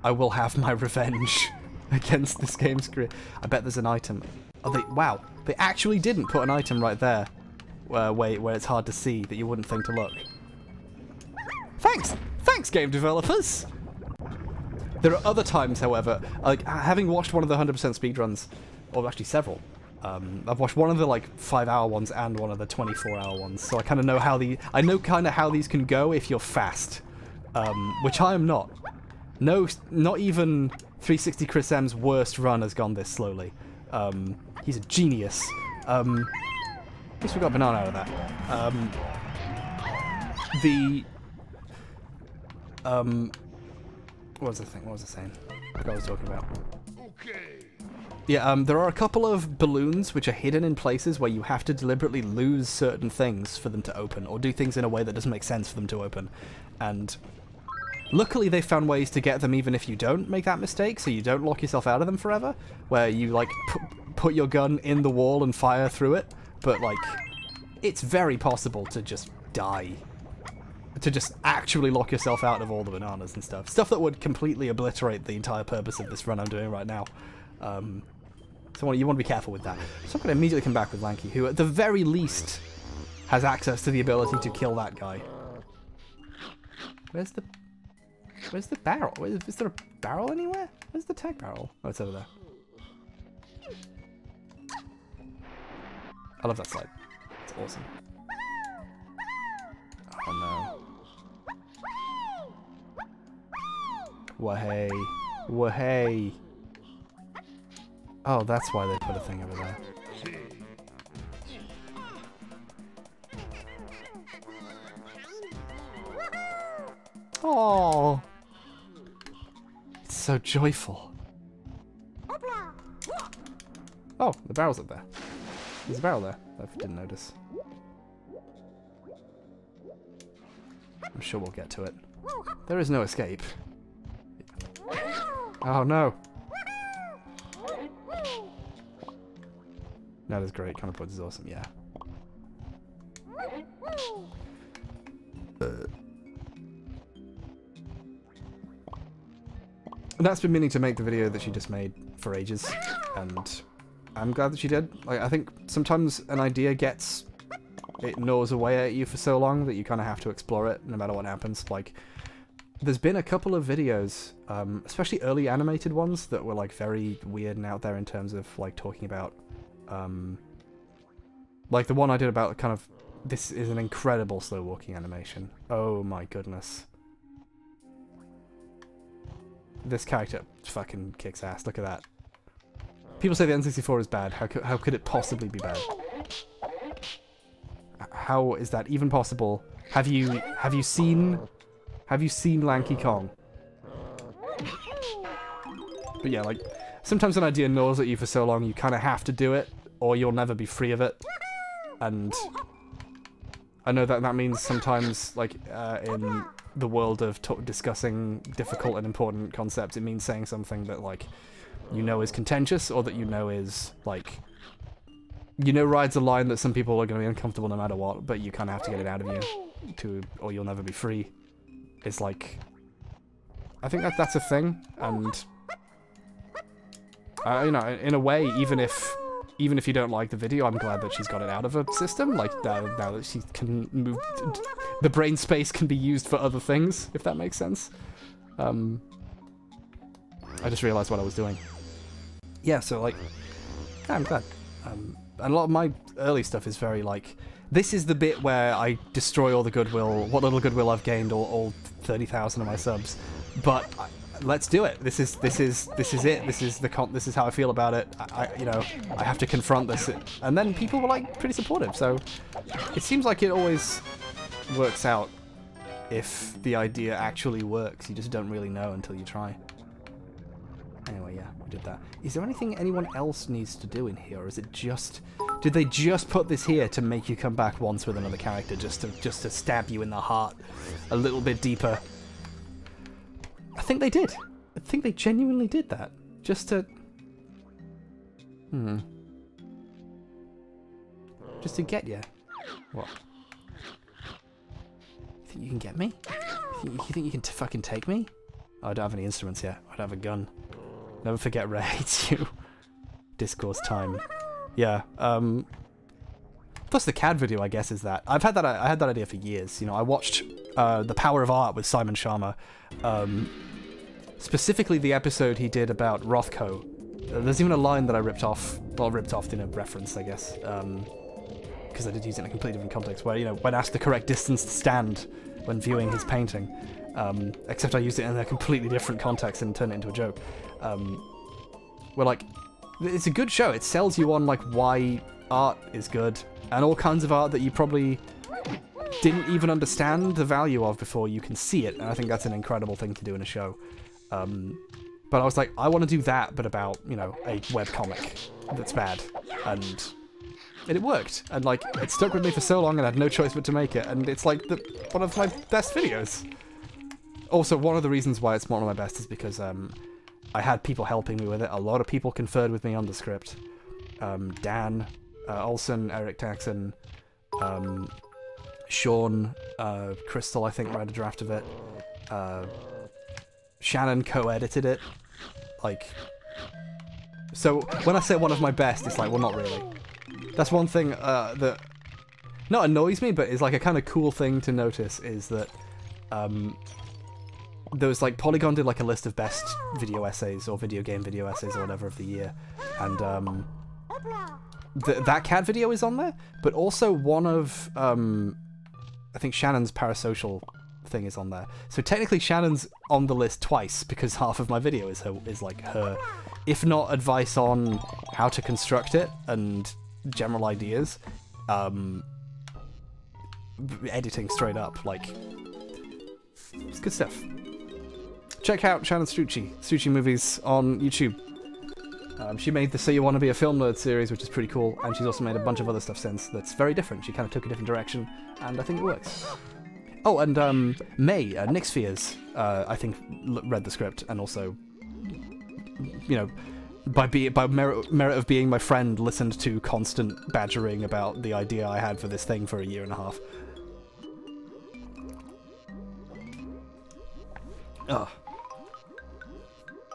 I will have my revenge against this game's career. I bet there's an item. Oh, they wow! They actually didn't put an item right there, where where, where it's hard to see that you wouldn't think to look. Thanks, thanks, game developers. There are other times, however, like having watched one of the 100% speedruns, or actually several. Um, I've watched one of the like five-hour ones and one of the 24-hour ones, so I kind of know how the I know kind of how these can go if you're fast, um, which I am not. No, not even 360Chrism's worst run has gone this slowly. Um, he's a genius. Um, at least we got a banana out of that. Um, the um, what was the thing? What was I saying? What I was talking about. Yeah, um, there are a couple of balloons which are hidden in places where you have to deliberately lose certain things for them to open, or do things in a way that doesn't make sense for them to open. And luckily they found ways to get them even if you don't make that mistake, so you don't lock yourself out of them forever, where you, like, pu- put your gun in the wall and fire through it, but, like, it's very possible to just die. To just actually lock yourself out of all the bananas and stuff. Stuff that would completely obliterate the entire purpose of this run I'm doing right now. Um, so you want to be careful with that. So I'm going to immediately come back with Lanky, who at the very least has access to the ability to kill that guy. Where's the... Where's the barrel? Is there a barrel anywhere? Where's the tag barrel? Oh, it's over there. I love that slide. It's awesome. Wahey. Wahey. Oh, that's why they put a thing over there. Oh. It's so joyful. Oh, the barrel's up there. There's a barrel there. I didn't notice. I'm sure we'll get to it. There is no escape. Oh no. No, that's great. ContraPoints is awesome. Yeah. That's been meaning to make the video that she just made for ages, and I'm glad that she did. Like, I think sometimes an idea gets it gnaws away at you for so long that you kind of have to explore it no matter what happens. Like, there's been a couple of videos, um, especially early animated ones, that were like very weird and out there in terms of like talking about, um, like the one I did about kind of this is an incredible slow walking animation. Oh my goodness. This character fucking kicks ass. Look at that. People say the N64 is bad. How could, how could it possibly be bad? How is that even possible? Have you have you seen have you seen Lanky Kong? But yeah, like sometimes an idea gnaws at you for so long you kind of have to do it, or you'll never be free of it. And I know that that means sometimes, like uh, in the world of discussing difficult and important concepts, it means saying something that like you know is contentious, or that you know is like you know rides a line that some people are going to be uncomfortable no matter what, but you kind of have to get it out of you to, or you'll never be free. It's like I think that that's a thing, and uh, you know, in a way, even if even if you don't like the video, I'm glad that she's got it out of her system. Like now, now that she can move, the brain space can be used for other things, if that makes sense. Um, I just realized what I was doing. Yeah, so like, yeah, I'm glad. Um, and a lot of my early stuff is very like, this is the bit where I destroy all the goodwill, what little goodwill I've gained, all, all thirty thousand of my subs. But I, let's do it. This is this is this is it. This is the con- this is how I feel about it. I, I you know I have to confront this. And then people were like pretty supportive. So it seems like it always works out if the idea actually works. You just don't really know until you try. Anyway, yeah, we did that. Is there anything anyone else needs to do in here, or is it just? Did they just put this here to make you come back once with another character, just to just to stab you in the heart a little bit deeper? I think they did. I think they genuinely did that, just to. Hmm. Just to get you. What? You think you can get me? You think you, can fucking take me? Oh, I don't have any instruments yet. I don't have a gun. Never forget Ray hates you. Discourse time. Yeah. Um. Plus the CAD video, I guess, is that I've had that. I had that idea for years. You know, I watched uh, The Power of Art with Simon Schama. Um, specifically, the episode he did about Rothko. Uh, there's even a line that I ripped off. Well, ripped off in a reference, I guess. Um, because I did use it in a completely different context, where you know, when asked the correct distance to stand when viewing his painting, um, except I used it in a completely different context and turned it into a joke. Um, we're like, it's a good show. It sells you on like why art is good and all kinds of art that you probably didn't even understand the value of before you can see it. And I think that's an incredible thing to do in a show. Um, but I was like, I want to do that, but about you know a web comic that's bad, and and it worked. And like it stuck with me for so long, and I had no choice but to make it. And it's like the one of my best videos. Also, one of the reasons why it's one of my best is because um, I had people helping me with it. A lot of people conferred with me on the script. Um, Dan uh, Olson, Eric Taxxon, um, Sean, uh, Crystal, I think, read a draft of it. Uh, Shannon co-edited it. Like, so when I say one of my best, it's like, well, not really. That's one thing uh, that not annoys me, but is like a kind of cool thing to notice is that um, there was like Polygon did like a list of best video essays or video game video essays or whatever of the year, and um, th- that CAD video is on there, but also one of um, I think Shannon's parasocial thing is on there. So technically Shannon's on the list twice because half of my video is her is like her, if not advice on how to construct it and general ideas, um, editing straight up like it's good stuff. Check out Shannon Strucci, Strucci movies on YouTube. Um, she made the So You Want to Be a Film Nerd series, which is pretty cool, and she's also made a bunch of other stuff since that's very different. She kind of took a different direction, and I think it works. Oh, and um, May, uh, Nick Spheres, uh, I think read the script and also, you know, by be by merit, merit of being my friend, listened to constant badgering about the idea I had for this thing for a year and a half. Ugh.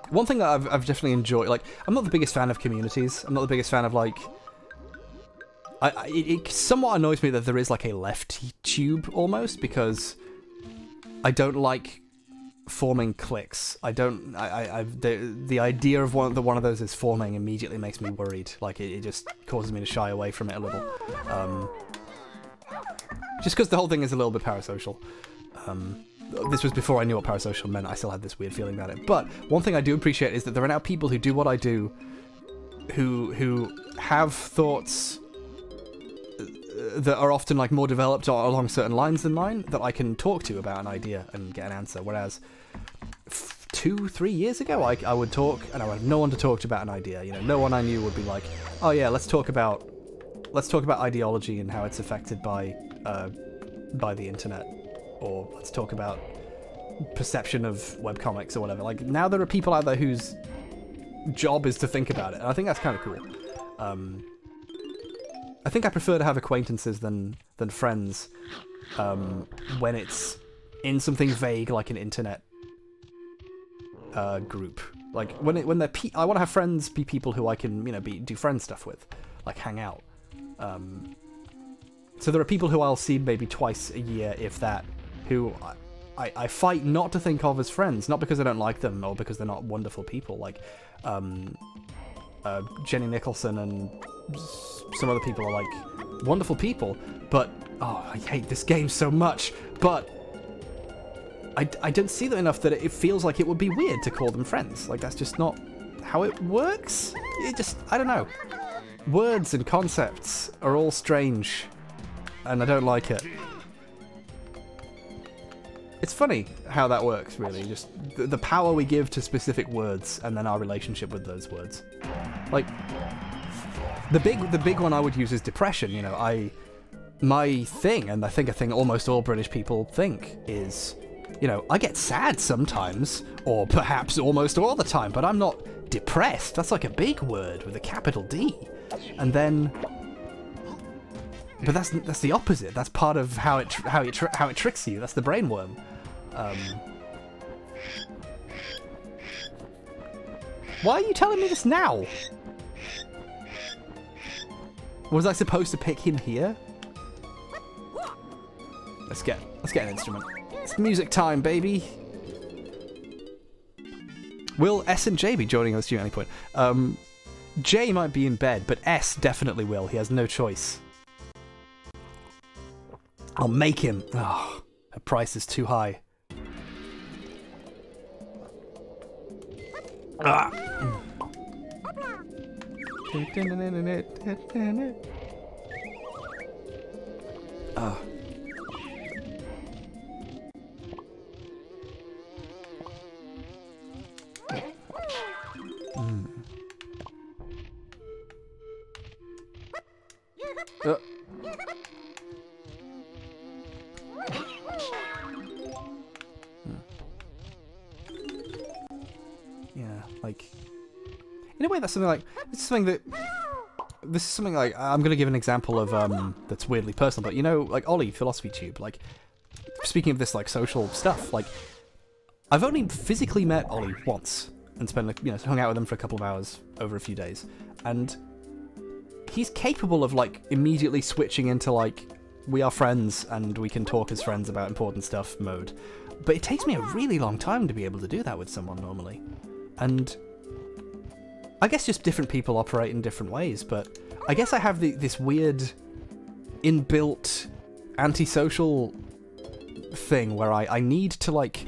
One thing that I've, I've definitely enjoyed, like, I'm not the biggest fan of communities. I'm not the biggest fan of like. I, I it, somewhat annoys me that there is like a left tube almost because I don't like forming cliques. I don't. I. I the the idea of one that one of those is forming immediately makes me worried. Like it, it just causes me to shy away from it a little. Um, just because the whole thing is a little bit parasocial. Um, this was before I knew what parasocial meant. I still had this weird feeling about it. But one thing I do appreciate is that there are now people who do what I do, who who have thoughts uh, that are often like more developed or along certain lines than mine that I can talk to about an idea and get an answer. Whereas two, three years ago, I, I would talk and I would have no one to talk to about an idea. You know, no one I knew would be like, oh yeah, let's talk about let's talk about ideology and how it's affected by uh, by the internet, or let's talk about perception of webcomics or whatever. Like now there are people out there whose job is to think about it, and I think that's kind of cool. Um, I think I prefer to have acquaintances than than friends um, when it's in something vague like an internet uh, group. Like when it, when they're pe- I want to have friends be people who I can you know be do friend stuff with, like hang out. Um, so there are people who I'll see maybe twice a year, if that, who I, I, fight not to think of as friends, not because I don't like them or because they're not wonderful people. Like um, uh, Jenny Nicholson and some other people are like wonderful people, but oh, I hate this game so much. But I, I don't see them enough that it feels like it would be weird to call them friends. Like that's just not how it works. It just I don't know. Words and concepts are all strange, and I don't like it. It's funny how that works, really. Just the, the power we give to specific words, and then our relationship with those words. Like the big, the big one I would use is depression. You know, I my thing, and I think a thing almost all British people think is, you know, I get sad sometimes, or perhaps almost all the time, but I'm not depressed. That's like a big word with a capital D. And then, but that's that's the opposite. That's part of how it how it how it tricks you. That's the brainworm. Um, why are you telling me this now? Was I supposed to pick him here? Let's get let's get an instrument. It's music time, baby. Will S and J be joining us at any point? Um, J might be in bed, but S definitely will. He has no choice. I'll make him. Oh, the price is too high. Ah. Ah. Uh. Yeah, like in a way, that's something like this is something that this is something like I'm gonna give an example of um that's weirdly personal, but you know, like Ollie Philosophy Tube, like speaking of this like social stuff, like I've only physically met Ollie once and spent like you know hung out with him for a couple of hours over a few days, and he's capable of like immediately switching into like we are friends and we can talk as friends about important stuff mode. But it takes me a really long time to be able to do that with someone normally. And I guess just different people operate in different ways, but I guess I have the, this weird inbuilt antisocial thing where I, I need to like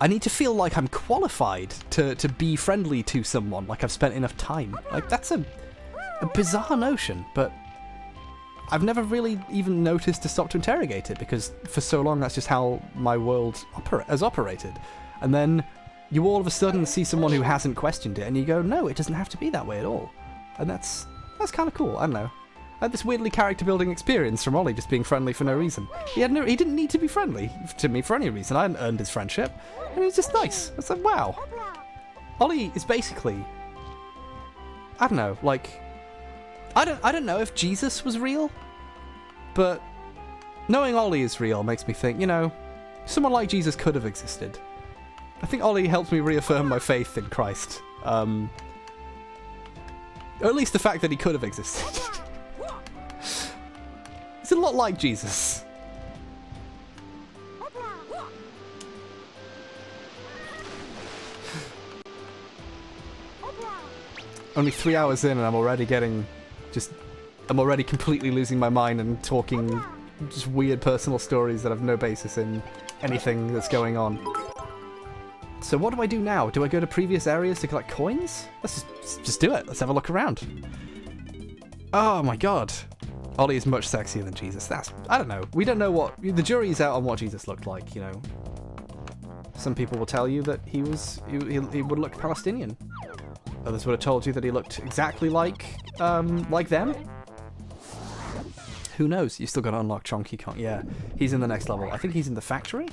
I need to feel like I'm qualified to, to be friendly to someone, like I've spent enough time. Like that's a a bizarre notion, but I've never really even noticed to stop to interrogate it because for so long that's just how my world has operated. And then you all of a sudden see someone who hasn't questioned it, and you go, no, it doesn't have to be that way at all. And that's that's kind of cool. I don't know. I had this weirdly character building experience from Ollie just being friendly for no reason. He had no, he didn't need to be friendly to me for any reason. I hadn't earned his friendship, and it was just nice. I was like, wow. Ollie is basically, I don't know, like, I don't, I don't know if Jesus was real, but knowing Ollie is real makes me think, you know, someone like Jesus could have existed. I think Ollie helped me reaffirm my faith in Christ. Um, or at least the fact that he could have existed. He's a lot like Jesus. Only three hours in, and I'm already getting just. I'm already completely losing my mind and talking just weird personal stories that have no basis in anything that's going on. So what do I do now? Do I go to previous areas to collect coins? Let's just, just do it. Let's have a look around. Oh my god. Ollie is much sexier than Jesus. That's I don't know. We don't know what the jury's out on what Jesus looked like. You know, some people will tell you that he was he, he, would look Palestinian. Others would have told you that he looked exactly like um like them. Who knows? You still got to unlock Chonky Kong. Yeah, he's in the next level. I think he's in the factory.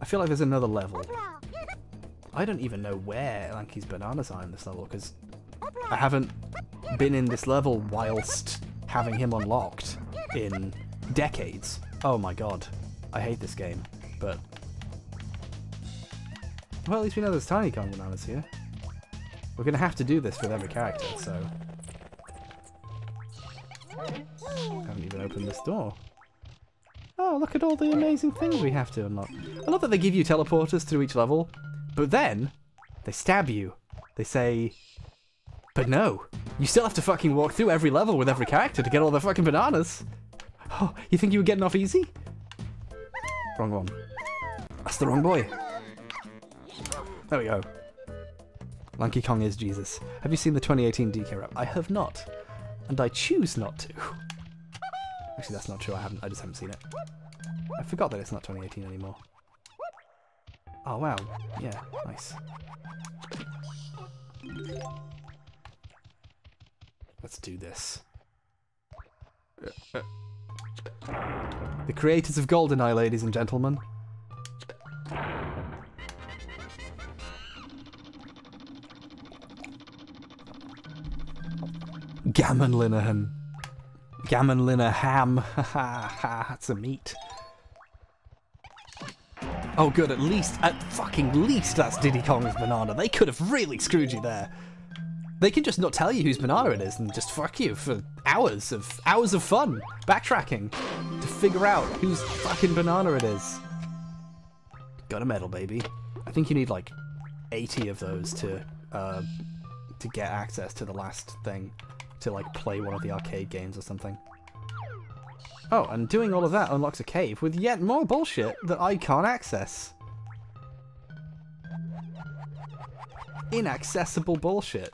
I feel like there's another level. I don't even know where Lanky's bananas are in this level because I haven't been in this level whilst having him unlocked in decades. Oh my god. I hate this game, but... Well, at least we know there's Tiny Kong bananas here. We're gonna have to do this with every character, so... I haven't even opened this door. Oh, look at all the amazing things we have to unlock. I love that they give you teleporters through each level, but then they stab you. They say, but no, you still have to fucking walk through every level with every character to get all the fucking bananas. Oh, you think you were getting off easy? Wrong one. That's the wrong boy. There we go. Lanky Kong is Jesus. Have you seen the 2018 DK rap? I have not. And I choose not to. Actually, that's not true. I haven't. I just haven't seen it. I forgot that it's not 2018 anymore. Oh, wow. Yeah, nice. Let's do this. The creators of GoldenEye, ladies and gentlemen. Gammon Linehan. Gammon Linehan. Ha ha ha. That's a meat. Oh, good. At least, at fucking least, that's Diddy Kong's banana. They could have really screwed you there. They can just not tell you whose banana it is and just fuck you for hours of hours of fun backtracking to figure out whose fucking banana it is. Got a medal, baby. I think you need like 80 of those to uh, to get access to the last thing to like play one of the arcade games or something. Oh, and doing all of that unlocks a cave with yet more bullshit that I can't access. Inaccessible bullshit.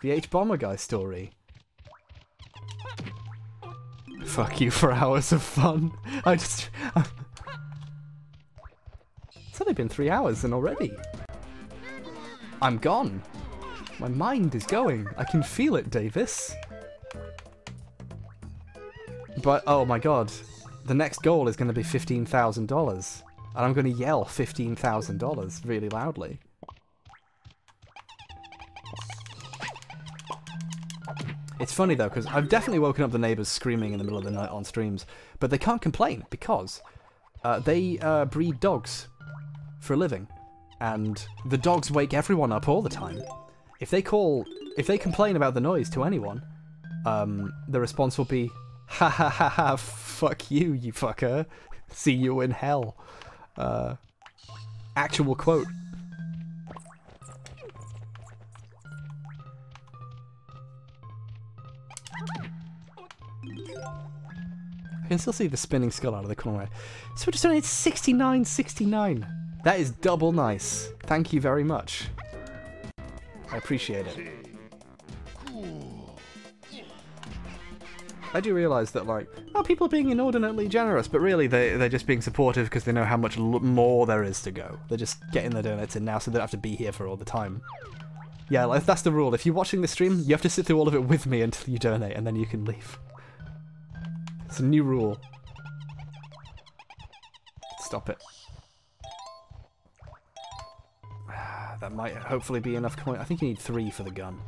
The H Bomber Guy story. Fuck you for hours of fun. I just. it's only been three hours and already. I'm gone. My mind is going. I can feel it, Davis. But, oh my god. The next goal is going to be $15,000. And I'm going to yell $15,000 really loudly. It's funny though, because I've definitely woken up the neighbours screaming in the middle of the night on streams, but they can't complain because uh, they uh, breed dogs for a living, and the dogs wake everyone up all the time. If they call, if they complain about the noise to anyone, um, the response will be, "Ha ha ha ha! Fuck you, you fucker! See you in hell." Uh, actual quote. I can still see the spinning skull out of the corner. So we're just only 69, 69. That is double nice. Thank you very much. I appreciate it. I do realize that like, oh, people are being inordinately generous, but really they they're just being supportive because they know how much more there is to go. They're just getting their donuts in now, so they don't have to be here for all the time. Yeah, like, that's the rule. If you're watching the stream, you have to sit through all of it with me until you donate, and then you can leave. It's a new rule. Stop it. That might hopefully be enough coin. I think you need three for the gun.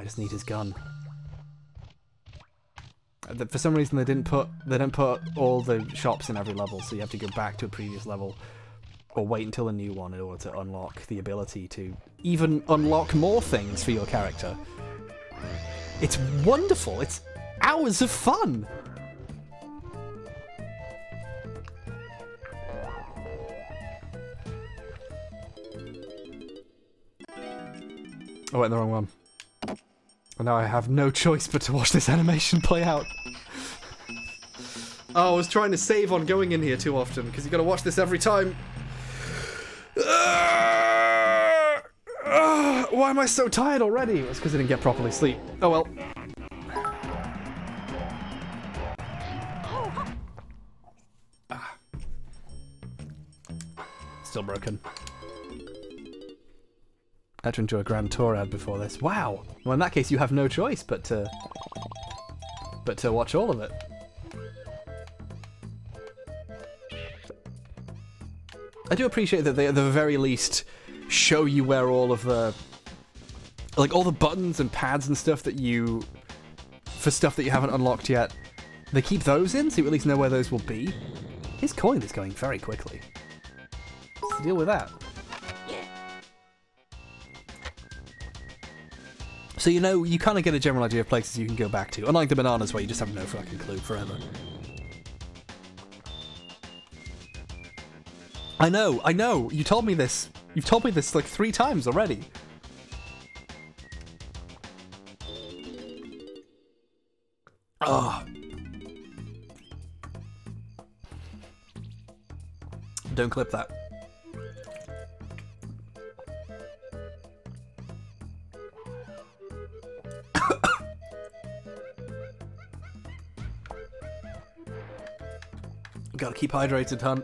I just need his gun. For some reason, they didn't put they didn't put all the shops in every level, so you have to go back to a previous level or wait until a new one in order to unlock the ability to even unlock more things for your character. It's wonderful. It's hours of fun. Oh, I went the wrong one. And now I have no choice but to watch this animation play out. Oh, I was trying to save on going in here too often, because you gotta watch this every time. Ah! Ah, why am I so tired already? It's because I didn't get properly sleep. Oh well. Ah. Still broken. Had to enjoy a Grand Tour ad before this. Wow. Well, in that case, you have no choice but to, but to watch all of it. I do appreciate that they, at the very least, show you where all of the, like all the buttons and pads and stuff that you, for stuff that you haven't unlocked yet, they keep those in, so you at least know where those will be. His coin is going very quickly. Let's deal with that. So you know, you kind of get a general idea of places you can go back to, unlike the bananas where you just have no fucking clue forever. I know, I know. You told me this. You've told me this like three times already. Ah. Don't clip that. Gotta keep hydrated, hun.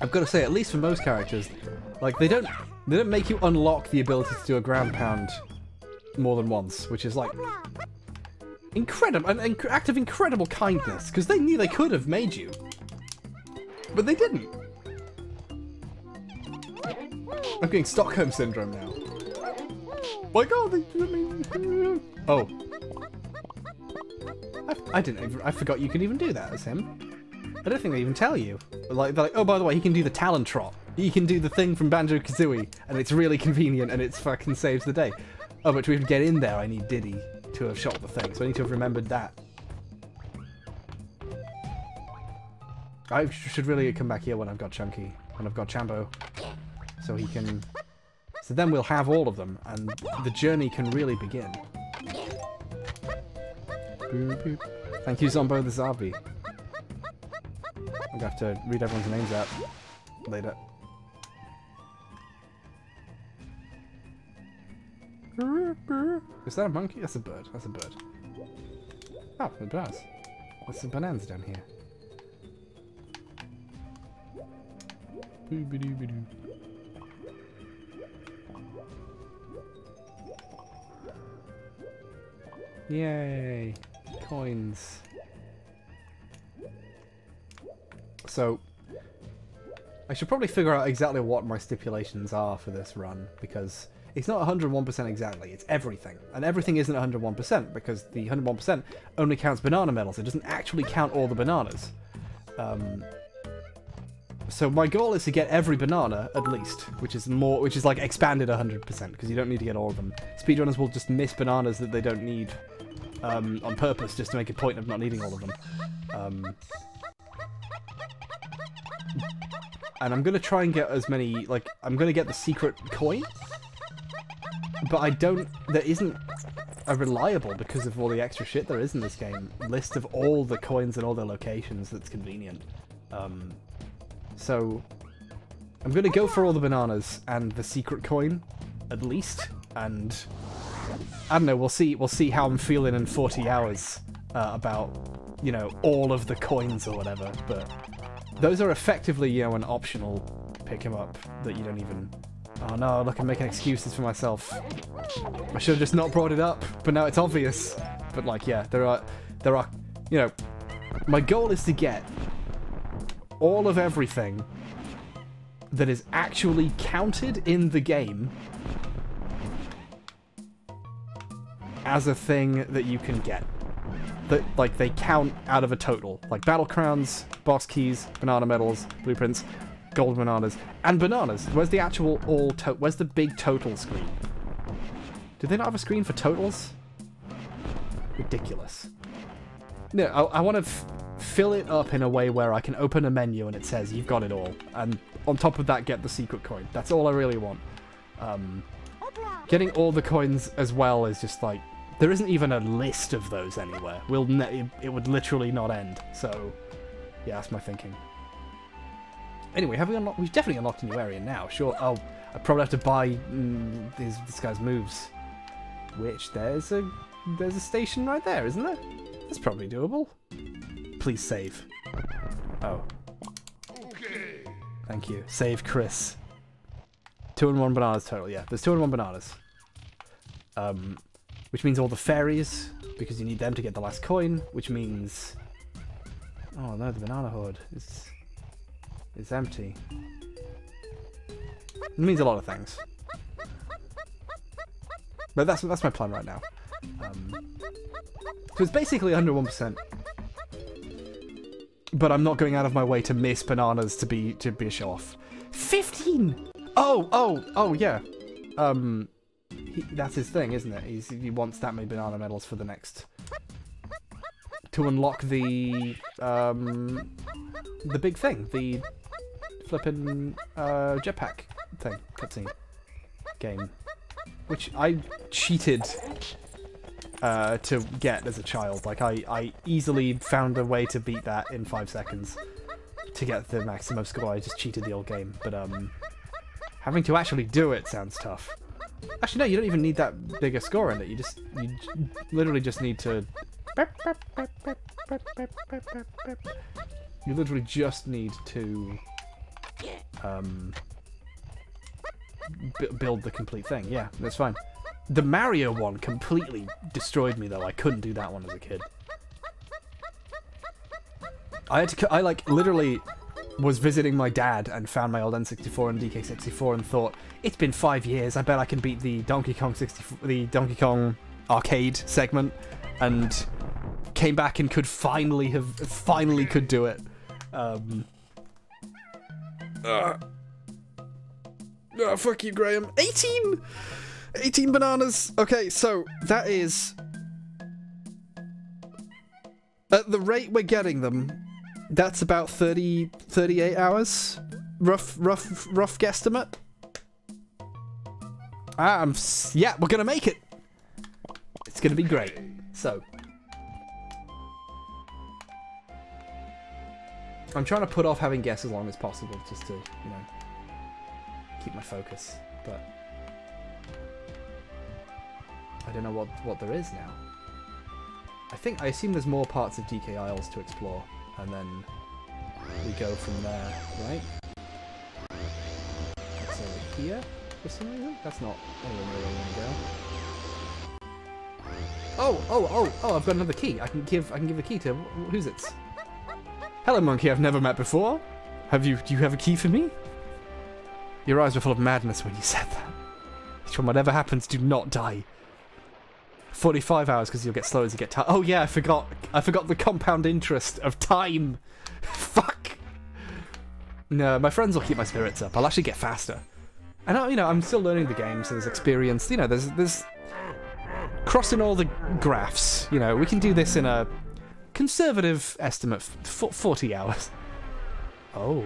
I've got to say, at least for most characters, like they don't they don't make you unlock the ability to do a ground pound more than once, which is like incredible, an act of incredible kindness, because they knew they could have made you, but they didn't. I'm getting Stockholm syndrome now. My God, they, mean, oh, I, I didn't. even- I forgot you could even do that as him. I don't think they even tell you. Like, they're like, oh, by the way, he can do the Talon Trot. He can do the thing from Banjo Kazooie, and it's really convenient, and it's fucking saves the day. Oh, but to even get in there, I need Diddy to have shot the thing, so I need to have remembered that. I should really come back here when I've got Chunky, when I've got Chambo, so he can. So then we'll have all of them, and the journey can really begin. Boop, boop. Thank you, Zombo the Zabi. I'm gonna have to read everyone's names out later. Is that a monkey? That's a bird. That's a bird. Oh, it does. There's some bananas down here. Yay! Coins. So, I should probably figure out exactly what my stipulations are for this run, because it's not 101% exactly, it's everything. And everything isn't 101%, because the 101% only counts banana medals, it doesn't actually count all the bananas. Um, so my goal is to get every banana, at least, which is more, which is like expanded 100%, because you don't need to get all of them. Speedrunners will just miss bananas that they don't need um, on purpose, just to make a point of not needing all of them. Um, and I'm gonna try and get as many. Like, I'm gonna get the secret coin, but I don't. There isn't a reliable because of all the extra shit there is in this game. List of all the coins and all their locations that's convenient. Um, so I'm gonna go for all the bananas and the secret coin, at least, and I don't know. We'll see. We'll see how I'm feeling in 40 hours uh, about you know all of the coins or whatever. But those are effectively you know an optional pick 'em up that you don't even. Oh no! Look, I'm making excuses for myself. I should have just not brought it up, but now it's obvious. But like, yeah, there are, there are, you know, my goal is to get all of everything that is actually counted in the game as a thing that you can get. That like they count out of a total, like battle crowns, boss keys, banana medals, blueprints, gold bananas, and bananas. Where's the actual all to? Where's the big total screen? Do they not have a screen for totals? Ridiculous. No, I, I want to fill it up in a way where I can open a menu and it says you've got it all, and on top of that, get the secret coin. That's all I really want. Um, getting all the coins as well is just like there isn't even a list of those anywhere. We'll it, it would literally not end. So, yeah, that's my thinking. Anyway, have we unlocked? We've definitely unlocked a new area now. Sure. Oh, I probably have to buy mm, these this guy's moves. Which there's a there's a station right there, isn't there? That's probably doable. Please save. Oh. Okay. Thank you. Save Chris. Two and one bananas total. Yeah, there's two and one bananas. Um, which means all the fairies because you need them to get the last coin. Which means, oh no, the banana hoard is is empty. It means a lot of things. But that's that's my plan right now. Um, so it's basically under one percent. But I'm not going out of my way to miss bananas to be to be a show off. Fifteen. Oh oh oh yeah. Um, he, that's his thing, isn't it? He's, he wants that many banana medals for the next to unlock the um the big thing, the flippin' uh, jetpack thing cutscene game, which I cheated uh, to get as a child. Like I, I easily found a way to beat that in five seconds to get the maximum score. I just cheated the old game, but um, having to actually do it sounds tough. Actually, no, you don't even need that big a score in it. You just, you literally just need to. You literally just need to um, build the complete thing. Yeah, that's fine. The Mario one completely destroyed me though. I couldn't do that one as a kid. I had to. I like literally was visiting my dad and found my old N64 and DK64 and thought it's been five years. I bet I can beat the Donkey Kong 64, the Donkey Kong arcade segment, and came back and could finally have finally could do it. Um, uh, oh, fuck you, Graham. 18! 18 bananas. Okay, so that is. At the rate we're getting them, that's about 30, 38 hours. Rough, rough, rough guesstimate. Ah, I'm. Yeah, we're gonna make it. It's gonna be great. So. I'm trying to put off having guests as long as possible, just to, you know, keep my focus. But I don't know what what there is now. I think I assume there's more parts of DK Isles to explore, and then we go from there, right? Over here for some reason. That's not anywhere near where want to go. Oh, oh, oh, oh! I've got another key. I can give I can give a key to who's it's. Hello, monkey I've never met before. Have you, do you have a key for me? Your eyes were full of madness when you said that. From whatever happens, do not die. 45 hours because you'll get slow as you get tired. Oh yeah, I forgot. I forgot the compound interest of time. Fuck. No, my friends will keep my spirits up. I'll actually get faster. And I, you know, I'm still learning the game, so there's experience. You know, there's there's crossing all the graphs. You know, we can do this in a conservative estimate, 40 hours. Oh.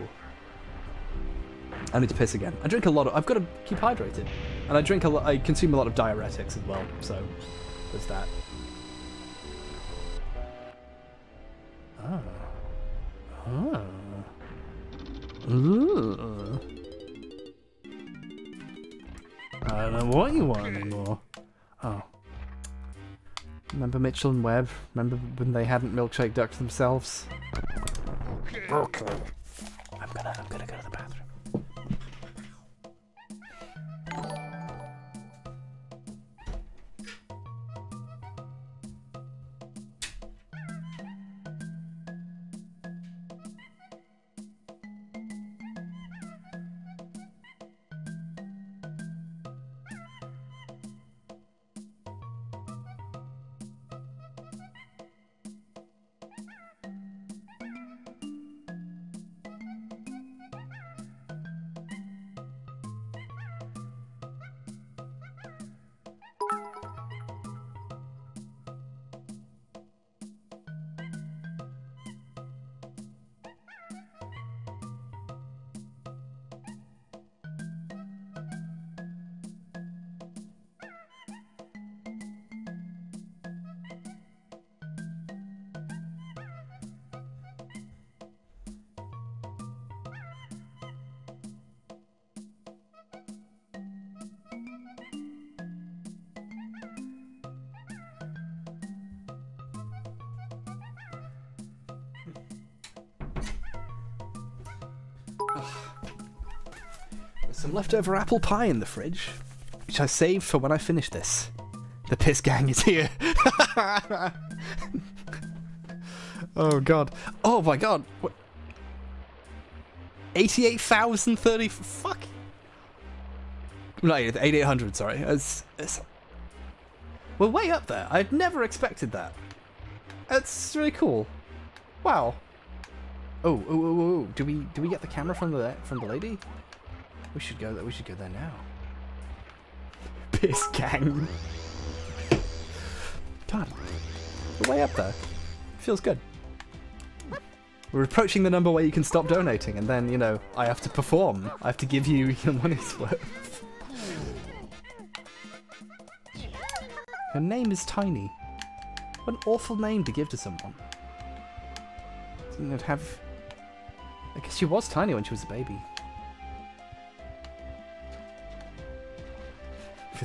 I need to piss again. I drink a lot of. I've got to keep hydrated, and I drink a lot. I consume a lot of diuretics as well. So there's that. Ah. Ah. Ooh. I don't know what you want anymore. Oh. Remember Mitchell and Webb? Remember when they hadn't milkshake ducked themselves? Okay. I'm gonna I'm gonna go to the bathroom. Leftover apple pie in the fridge, which I saved for when I finish this. The piss gang is here. oh god. Oh my god. What? 88,030. Fuck. No, 8800, sorry. It's, it's, we're way up there. I'd never expected that. That's really cool. Wow. Oh, oh, oh, oh, oh. Do we do we get the camera from the from the lady? We should go there. We should go there now. Piss gang. God, we're way up there. Feels good. We're approaching the number where you can stop donating, and then you know I have to perform. I have to give you your money's worth. Her name is Tiny. What an awful name to give to someone. Didn't it have? I guess she was tiny when she was a baby.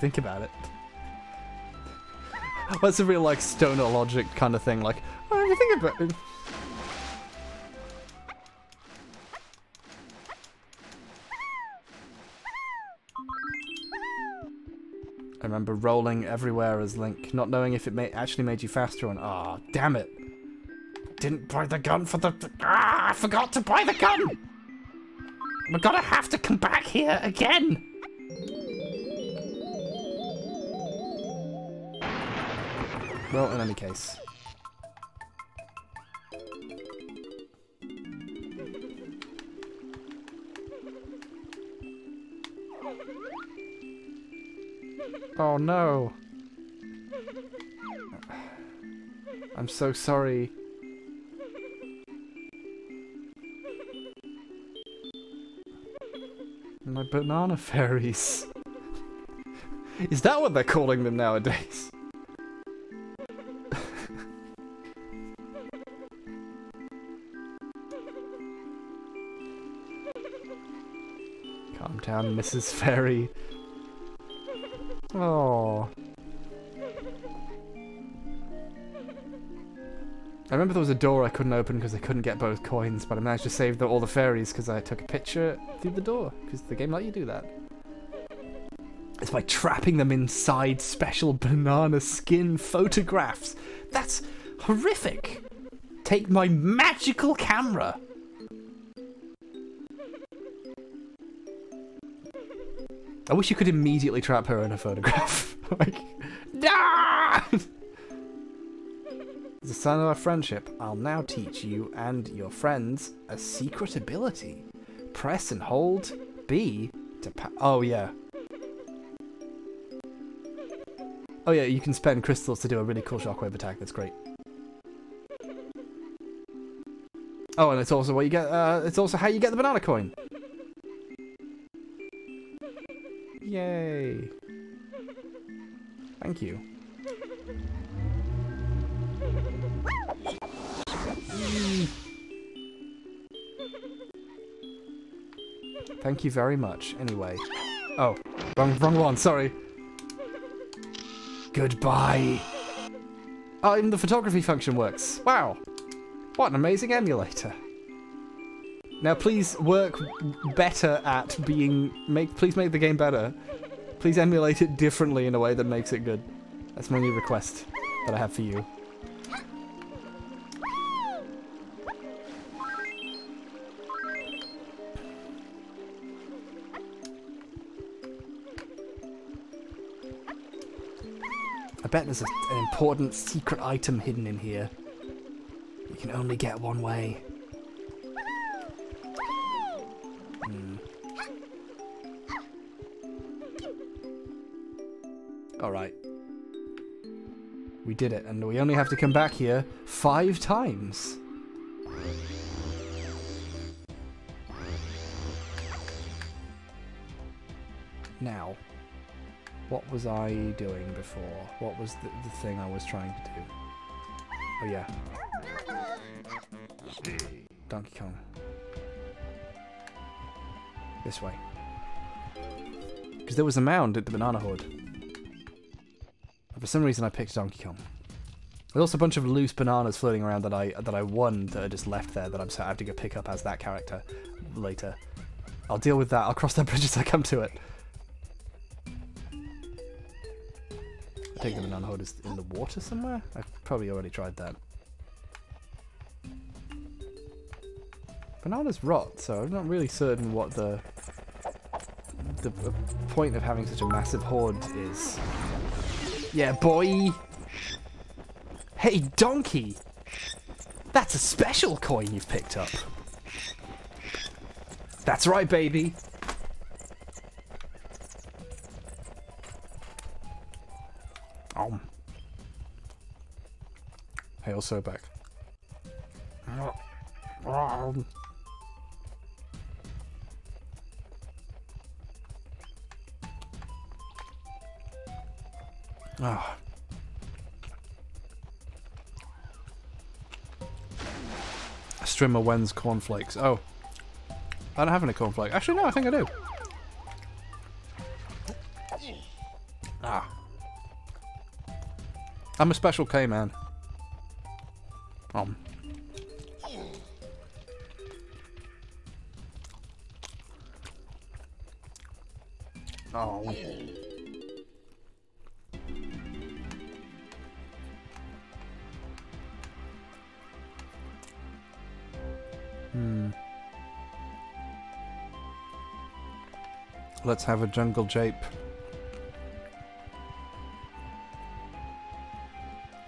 Think about it. That's a real like stoner logic kind of thing. Like, oh, you think about it. I remember rolling everywhere as Link, not knowing if it actually made you faster or and ah, damn it. Didn't buy the gun for the ah, I forgot to buy the gun. We're gonna have to come back here again. Well, in any case. Oh no. I'm so sorry. My banana fairies. Is that what they're calling them nowadays? Down, Mrs. Fairy. Oh. I remember there was a door I couldn't open because I couldn't get both coins, but I managed to save the, all the fairies because I took a picture through the door, because the game let you do that. It's by trapping them inside special banana skin photographs. That's horrific. Take my magical camera. I wish you could immediately trap her in a photograph. like, nah! As a sign of our friendship, I'll now teach you and your friends a secret ability. Press and hold B to Oh, yeah. Oh, yeah, you can spend crystals to do a really cool shockwave attack. That's great. Oh, and it's also what you get. Uh, it's also how you get the banana coin. Thank you. Thank you very much. Anyway. Oh, wrong, wrong one. Sorry. Goodbye. Oh, even the photography function works. Wow. What an amazing emulator. Now please work better at being make please make the game better. Please emulate it differently in a way that makes it good. That's my new request that I have for you. I bet there's a, an important secret item hidden in here. You can only get one way. Alright. We did it, and we only have to come back here five times. Now, what was I doing before? What was the, the thing I was trying to do? Oh yeah. Donkey Kong. This way. Because there was a mound at the banana hood. For some reason I picked Donkey Kong. There's also a bunch of loose bananas floating around that I that I won that are just left there that I'm so I have to go pick up as that character later. I'll deal with that. I'll cross that bridge as I come to it. I think the banana is in the water somewhere. I've probably already tried that. Bananas rot, so I'm not really certain what the the point of having such a massive hoard is. Yeah, boy. Hey, donkey. That's a special coin you've picked up. That's right, baby. Um. Hail Sobek. Um. Strimmer Wen's cornflakes. Oh. I don't have any cornflakes. Actually, no, I think I do. Ah. I'm a special K Let's have a jungle jape.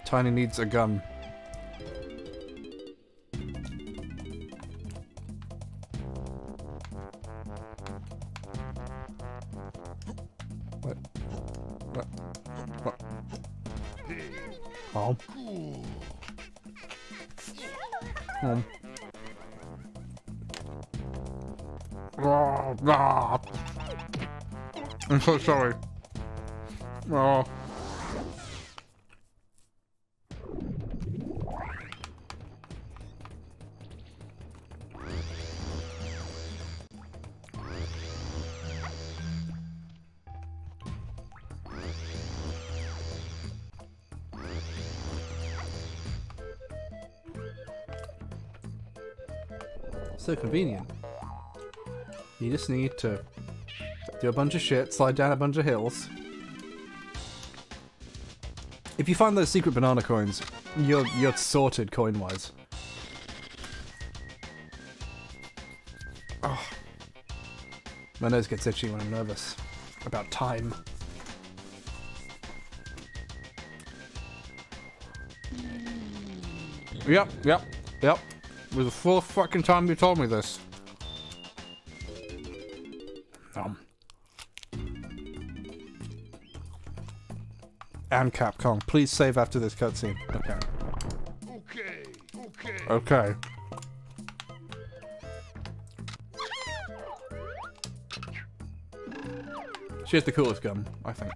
Tiny needs a gun. So sorry. Oh. So convenient. You just need to do a bunch of shit, slide down a bunch of hills. If you find those secret banana coins, you're you're sorted coin-wise. Oh. My nose gets itchy when I'm nervous about time. Yep, yep, yep. It was the fourth fucking time you told me this. and Capcom. Please save after this cutscene. Okay. Okay. Okay. Okay. She has the coolest gun, I think.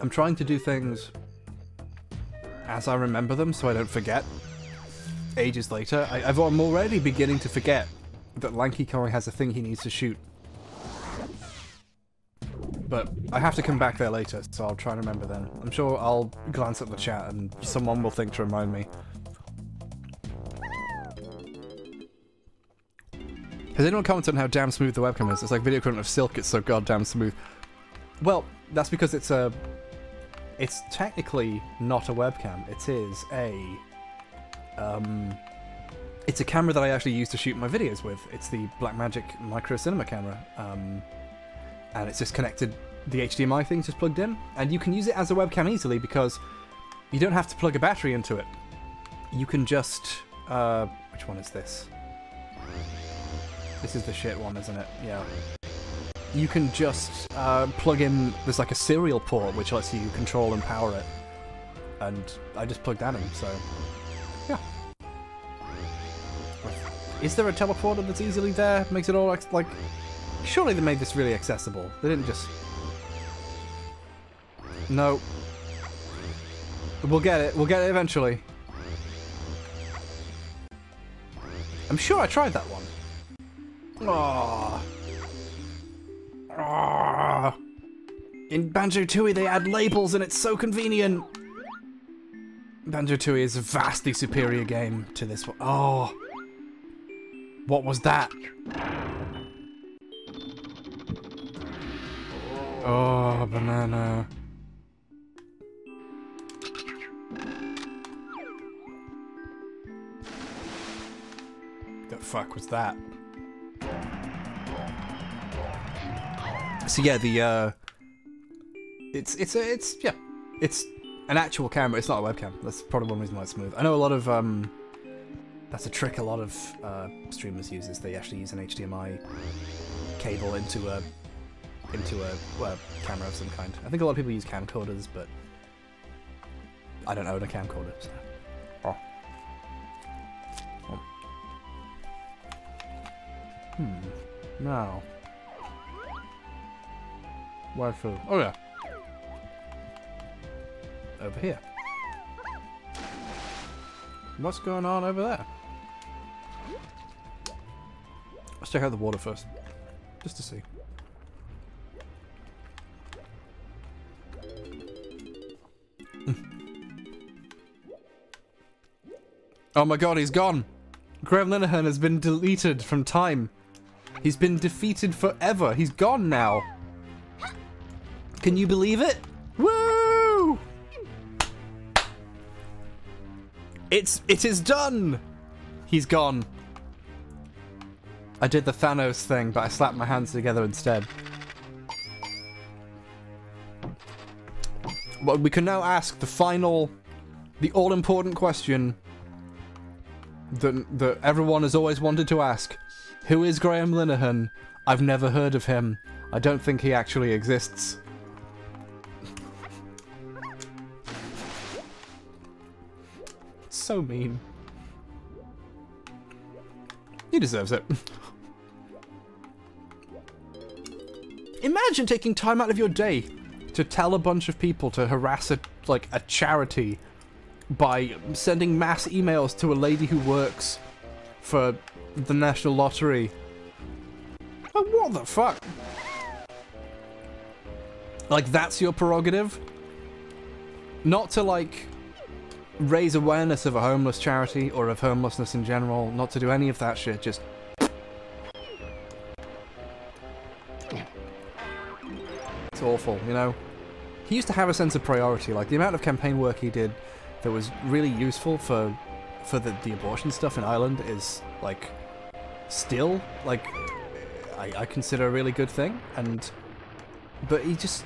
I'm trying to do things as I remember them so I don't forget ages later. I, I've, I'm already beginning to forget that Lanky Kong has a thing he needs to shoot. But I have to come back there later, so I'll try and remember then. I'm sure I'll glance at the chat and someone will think to remind me. Has anyone commented on how damn smooth the webcam is? It's like video equivalent of Silk, it's so goddamn smooth. Well, that's because it's a... It's technically not a webcam. It is a... Um... It's a camera that I actually use to shoot my videos with. It's the Blackmagic Micro Cinema camera. Um, and it's just connected, the HDMI thing's just plugged in. And you can use it as a webcam easily because you don't have to plug a battery into it. You can just... Uh, which one is this? This is the shit one, isn't it? Yeah. You can just uh, plug in, there's like a serial port which lets you control and power it. And I just plugged that in, so... Is there a teleporter that's easily there? Makes it all like... Surely they made this really accessible. They didn't just... No. We'll get it. We'll get it eventually. I'm sure I tried that one. Aww. Aww. In Banjo Tooie, they add labels, and it's so convenient. Banjo Tooie is a vastly superior game to this one. Oh, what was that? Oh, banana. The fuck was that? So yeah, the uh, it's it's a, it's yeah, it's an actual camera. It's not a webcam. That's probably one reason why it's smooth. I know a lot of um, that's a trick a lot of uh, streamers use. Is they actually use an HDMI cable into a into a well, camera of some kind. I think a lot of people use camcorders, but I don't own a camcorder. So. Oh. Oh. Hmm. Now. Waifu. Oh yeah. Over here. What's going on over there? Let's check out the water first. Just to see. oh my god, he's gone! Graham Linehan has been deleted from time. He's been defeated forever. He's gone now. Can you believe it? Woo! It's it is done. He's gone. I did the Thanos thing, but I slapped my hands together instead. But we can now ask the final, the all-important question that that everyone has always wanted to ask: Who is Graham Linehan? I've never heard of him. I don't think he actually exists. so mean. He deserves it. Imagine taking time out of your day to tell a bunch of people to harass a like a charity by sending mass emails to a lady who works for the National Lottery. Like, what the fuck? Like that's your prerogative? Not to like raise awareness of a homeless charity or of homelessness in general, not to do any of that shit, just It's awful, you know? He used to have a sense of priority, like the amount of campaign work he did that was really useful for for the, the abortion stuff in Ireland is like still like I, I consider a really good thing and but he just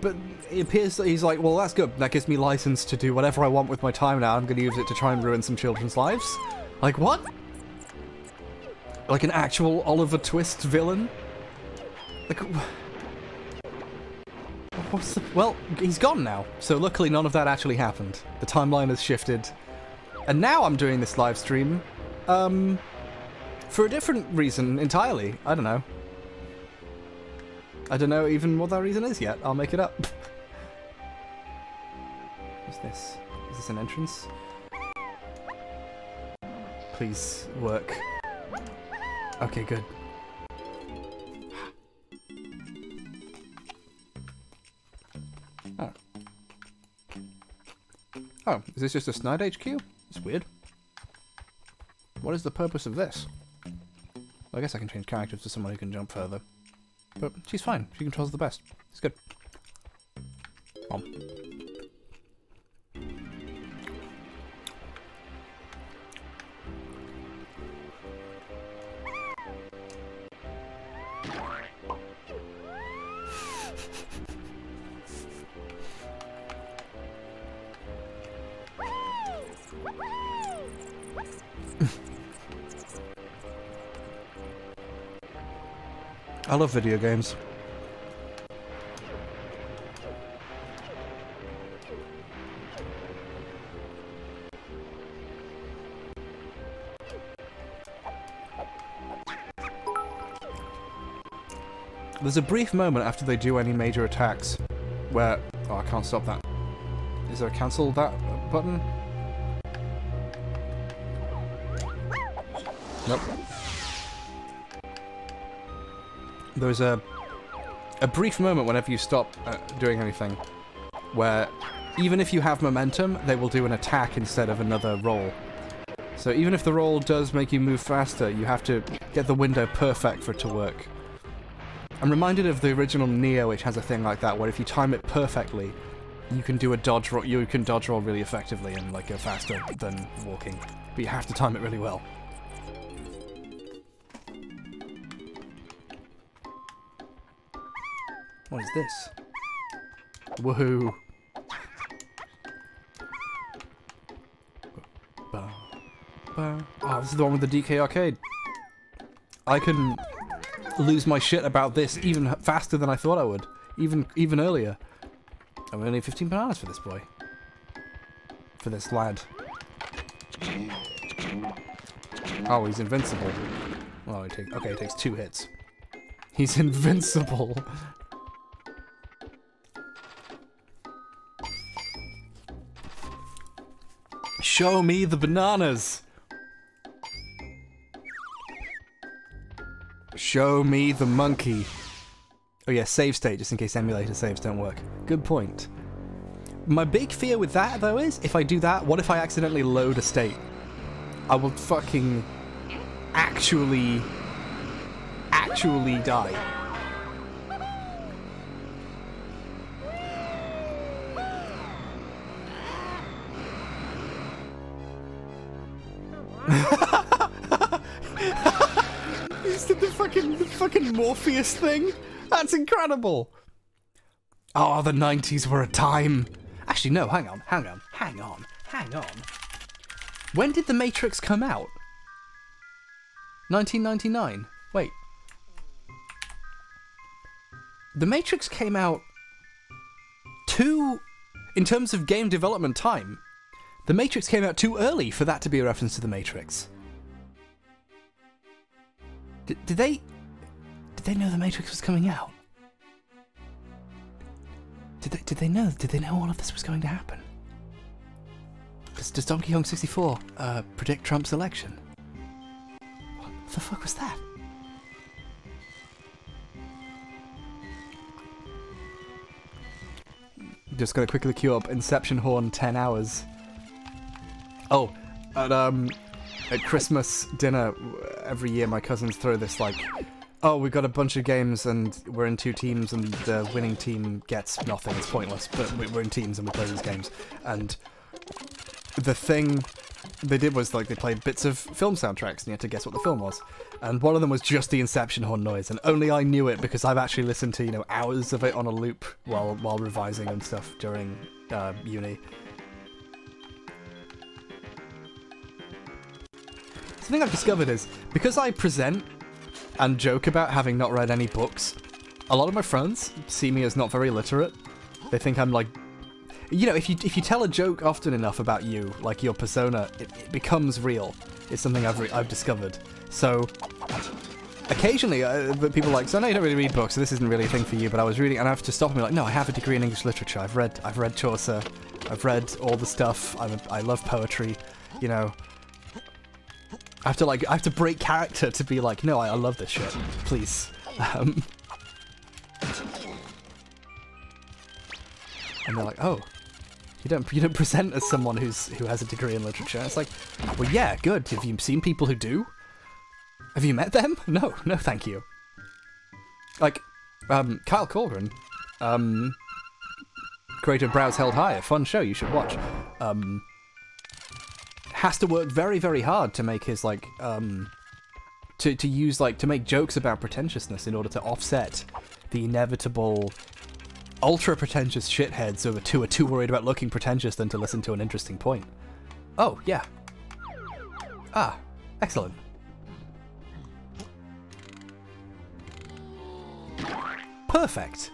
but it appears that he's like, well, that's good. That gives me license to do whatever I want with my time now. I'm going to use it to try and ruin some children's lives. Like, what? Like an actual Oliver Twist villain? Like, What's the... Well, he's gone now. So luckily none of that actually happened. The timeline has shifted. And now I'm doing this live stream, um, for a different reason entirely. I don't know. I don't know even what that reason is yet. I'll make it up. What's this? Is this an entrance? Please work. Okay, good. Oh. Oh, is this just a Snide HQ? It's weird. What is the purpose of this? Well, I guess I can change characters to someone who can jump further. But she's fine. She controls the best. It's good. Mom. I love video games. There's a brief moment after they do any major attacks where... Oh, I can't stop that. Is there a cancel that button? Nope. There's a a brief moment whenever you stop uh, doing anything where even if you have momentum, they will do an attack instead of another roll. So even if the roll does make you move faster, you have to get the window perfect for it to work. I'm reminded of the original Neo, which has a thing like that, where if you time it perfectly, you can do a dodge roll. You can dodge roll really effectively and like go faster than walking, but you have to time it really well. What is this? Woohoo! Oh, this is the one with the DK arcade. I can lose my shit about this even faster than I thought I would. Even even earlier. I'm only 15 bananas for this boy. For this lad. Oh, he's invincible. Oh, he takes okay. He takes two hits. He's invincible. Show me the bananas. Show me the monkey. Oh yeah, save state, just in case emulator saves don't work. Good point. My big fear with that, though, is if I do that, what if I accidentally load a state? I will fucking actually, actually die. Morpheus thing. That's incredible. Oh, the 90s were a time. Actually, no, hang on, hang on, hang on, hang on. When did The Matrix come out? 1999. Wait. The Matrix came out too in terms of game development time. The Matrix came out too early for that to be a reference to The Matrix. Did, did they did they know The Matrix was coming out? Did they did they know did they know all of this was going to happen? Does, does Donkey Kong 64 uh, predict Trump's election? What the fuck was that? Just gonna quickly queue up Inception Horn 10 hours. Oh, at um, at Christmas dinner every year, my cousins throw this like, oh, we've got a bunch of games and we're in two teams and the winning team gets nothing. It's pointless, but we- we're in teams and we play these games. And the thing they did was like they played bits of film soundtracks and you had to guess what the film was. And one of them was just the Inception horn noise, and only I knew it because I've actually listened to you know hours of it on a loop while while revising and stuff during uh, uni. Something I've discovered is because I present and joke about having not read any books, a lot of my friends see me as not very literate. They think I'm like, you know, if you if you tell a joke often enough about you, like your persona, it, it becomes real. It's something I've I've discovered. So occasionally, uh, people are like, so know you don't really read books, so this isn't really a thing for you. But I was reading, and I have to stop and be like, no, I have a degree in English literature. I've read I've read Chaucer, I've read all the stuff. I'm a, I love poetry. You know, I have to like I have to break character to be like, no, I, I love this shit. Please. Um, and they're like, oh, you don't you don't present as someone who's who has a degree in literature. It's like, well, yeah, good. Have you seen people who do? Have you met them? No, no, thank you. Like, um, Kyle Kallgren, um, creator of Brows Held High, a fun show you should watch. Um, has to work very, very hard to make his like, um, to to use like to make jokes about pretentiousness in order to offset the inevitable ultra pretentious shitheads who are too are too worried about looking pretentious than to listen to an interesting point. Oh yeah. Ah, excellent. Perfect.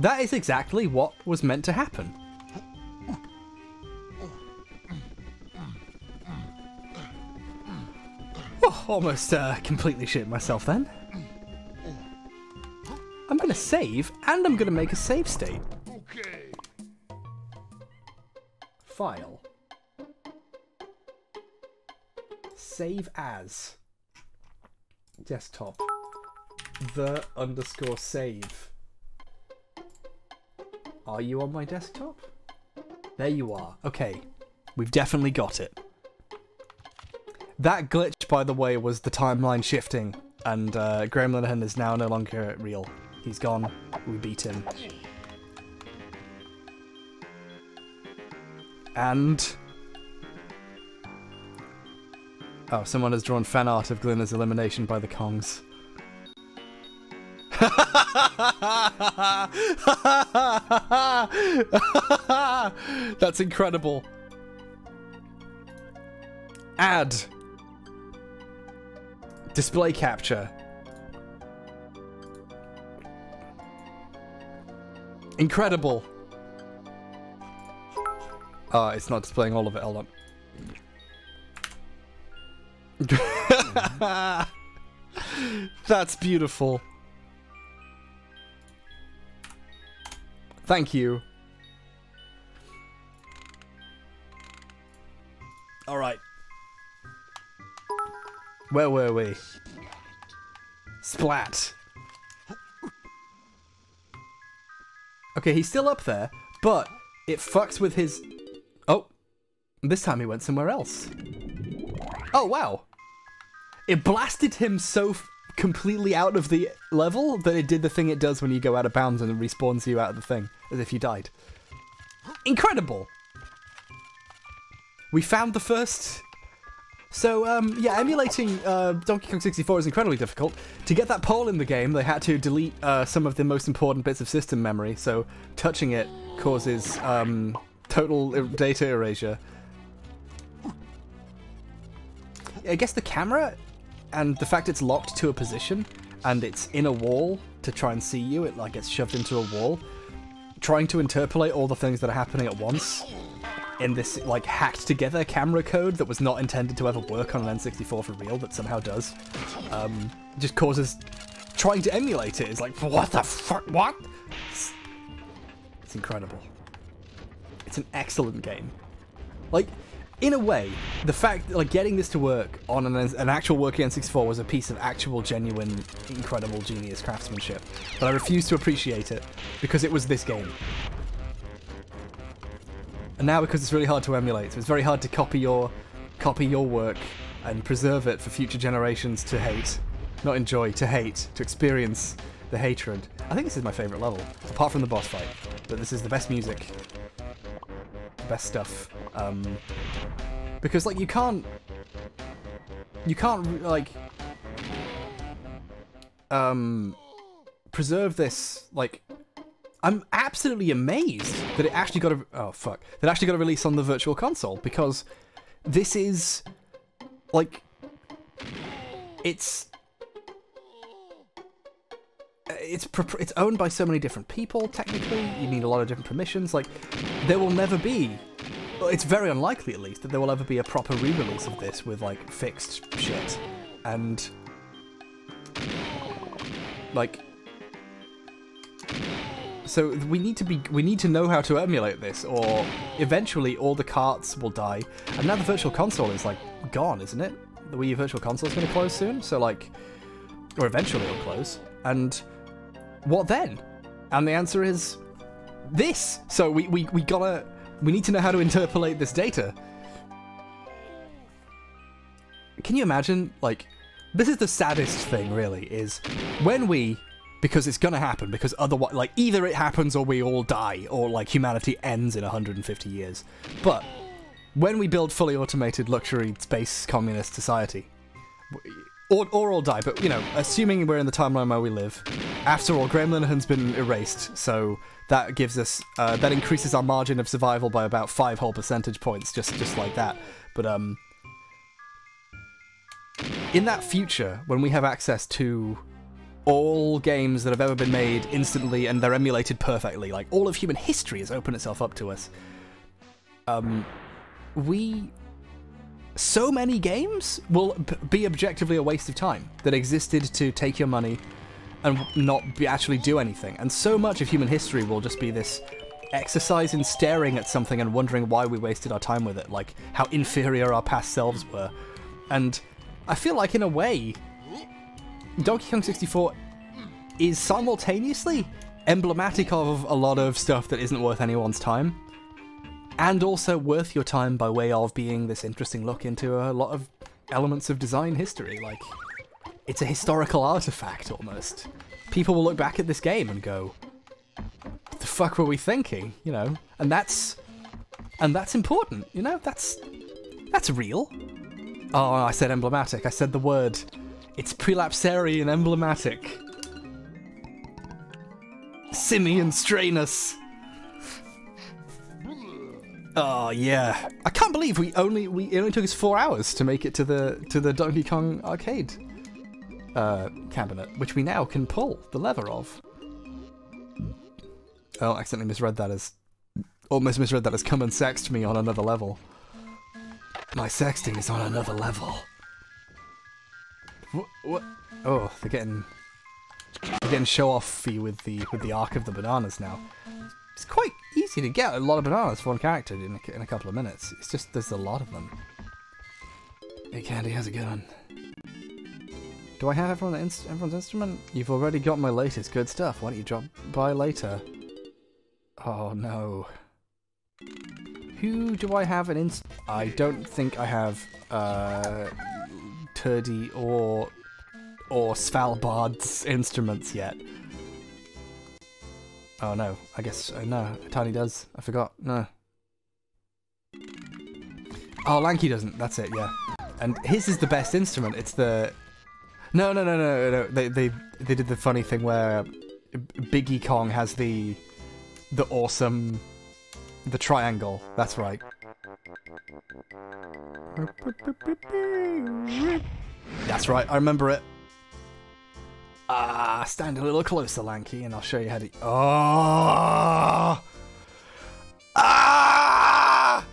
That is exactly what was meant to happen. Oh, almost uh, completely shit myself then. I'm gonna save, and I'm gonna make a save state. Okay. File. Save as. Desktop. The underscore save. Are you on my desktop? There you are. Okay. We've definitely got it. That glitch, by the way, was the timeline shifting, and uh, Graham Linehan is now no longer real. He's gone. We beat him. And... Oh, someone has drawn fan art of Glinner's elimination by the Kongs. That's incredible. Add. Display capture. Incredible. Oh, it's not displaying all of it. Hold on. That's beautiful. Thank you. All right. Where were we? Splat. Okay, he's still up there, but it fucks with his... Oh, this time he went somewhere else. Oh, wow. It blasted him so completely out of the level that it did the thing it does when you go out of bounds and it respawns you out of the thing, as if you died. Incredible! We found the first... So, um, yeah, emulating uh, Donkey Kong 64 is incredibly difficult. To get that pole in the game, they had to delete uh, some of the most important bits of system memory, so touching it causes um, total er- data erasure. I guess the camera and the fact it's locked to a position and it's in a wall to try and see you, it like gets shoved into a wall. Trying to interpolate all the things that are happening at once in this like hacked together camera code that was not intended to ever work on an N64 for real, but somehow does. Um, just causes trying to emulate it is like what the fuck? What? It's, it's incredible. It's an excellent game. Like, in a way, the fact like getting this to work on an, an actual working N64 was a piece of actual, genuine, incredible genius craftsmanship. But I refuse to appreciate it because it was this game. And now because it's really hard to emulate, so it's very hard to copy your copy your work and preserve it for future generations to hate. Not enjoy, to hate, to experience the hatred. I think this is my favourite level, apart from the boss fight. But this is the best music. Best stuff. Um, because like you can't you can't like um preserve this like I'm absolutely amazed that it actually got a oh fuck that actually got a release on the virtual console because this is like it's uh, it's it's owned by so many different people. Technically, you need a lot of different permissions. Like, there will never be. It's very unlikely, at least, that there will ever be a proper re-release of this with like fixed shit, and like. So we need to be we need to know how to emulate this, or eventually all the carts will die. And now the virtual console is like gone, isn't it? The Wii U Virtual Console is going to close soon, so like, or eventually it'll close. And what then? And the answer is this. So we, we, we gotta we need to know how to interpolate this data. Can you imagine like this is the saddest thing really is when we because it's gonna happen because otherwise like either it happens or we all die or like humanity ends in 150 years. But when we build fully automated luxury space communist society or, or all die, but you know, assuming we're in the timeline where we live. After all, Gremlin's been erased, so that gives us uh, that increases our margin of survival by about five whole percentage points, just just like that. But um, in that future, when we have access to all games that have ever been made instantly and they're emulated perfectly, like all of human history has opened itself up to us. Um, we so many games will be objectively a waste of time that existed to take your money and not be actually do anything. And so much of human history will just be this exercise in staring at something and wondering why we wasted our time with it, like how inferior our past selves were. And I feel like, in a way, Donkey Kong 64 is simultaneously emblematic of a lot of stuff that isn't worth anyone's time and also worth your time by way of being this interesting look into a lot of elements of design history. Like, it's a historical artifact almost. People will look back at this game and go, "What the fuck were we thinking?" You know, and that's and that's important. You know, that's that's real. Oh, I said emblematic. I said the word. It's prelapsarian emblematic. Simeon Stranus. Oh yeah, I can't believe we only we it only took us four hours to make it to the to the Donkey Kong arcade uh, cabinet, which we now can pull the lever of. Oh, accidentally misread that as almost misread that as come and sext me on another level. My sexting is on another level. What? Oh, they're getting they're getting show offy with the with the arc of the bananas now. It's quite easy to get a lot of bananas for one character in a, in a couple of minutes. It's just there's a lot of them. Hey Candy, how's it going? Do I have everyone inst- everyone's instrument? You've already got my latest good stuff. Why don't you drop by later? Oh no. Who do I have an inst? I don't think I have uh, Turdy or or Svalbard's instruments yet. Oh no, I guess uh, no. Tiny does. I forgot. No. Oh, Lanky doesn't. That's it. Yeah. And his is the best instrument. It's the. No, no, no, no, no. They they they did the funny thing where Biggie Kong has the the awesome the triangle. That's right. That's right. I remember it. Ah, stand a little closer, Lanky, and I'll show you how to. Oh! Ah!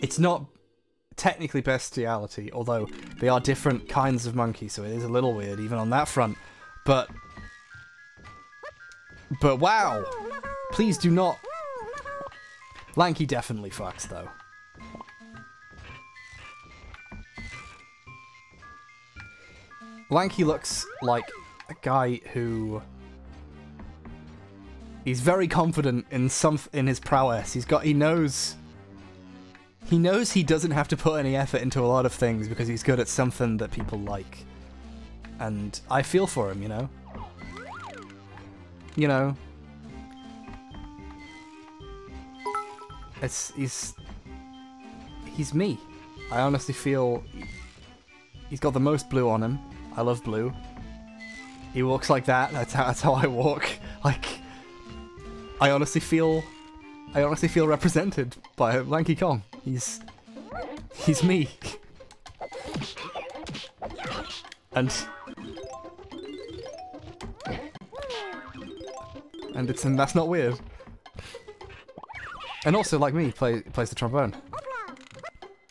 It's not technically bestiality, although they are different kinds of monkey, so it is a little weird even on that front. But. But wow! Please do not Lanky definitely fucks, though. Lanky looks like a guy who... He's very confident in some in his prowess. He's got he knows he knows he doesn't have to put any effort into a lot of things because he's good at something that people like. And I feel for him, you know. You know, It's he's he's me. I honestly feel he's got the most blue on him. I love blue. He walks like that. That's how that's how I walk. Like I honestly feel I honestly feel represented by Lanky Kong. He's He's me. And and it's and that's not weird. And also, like me, play plays the trombone.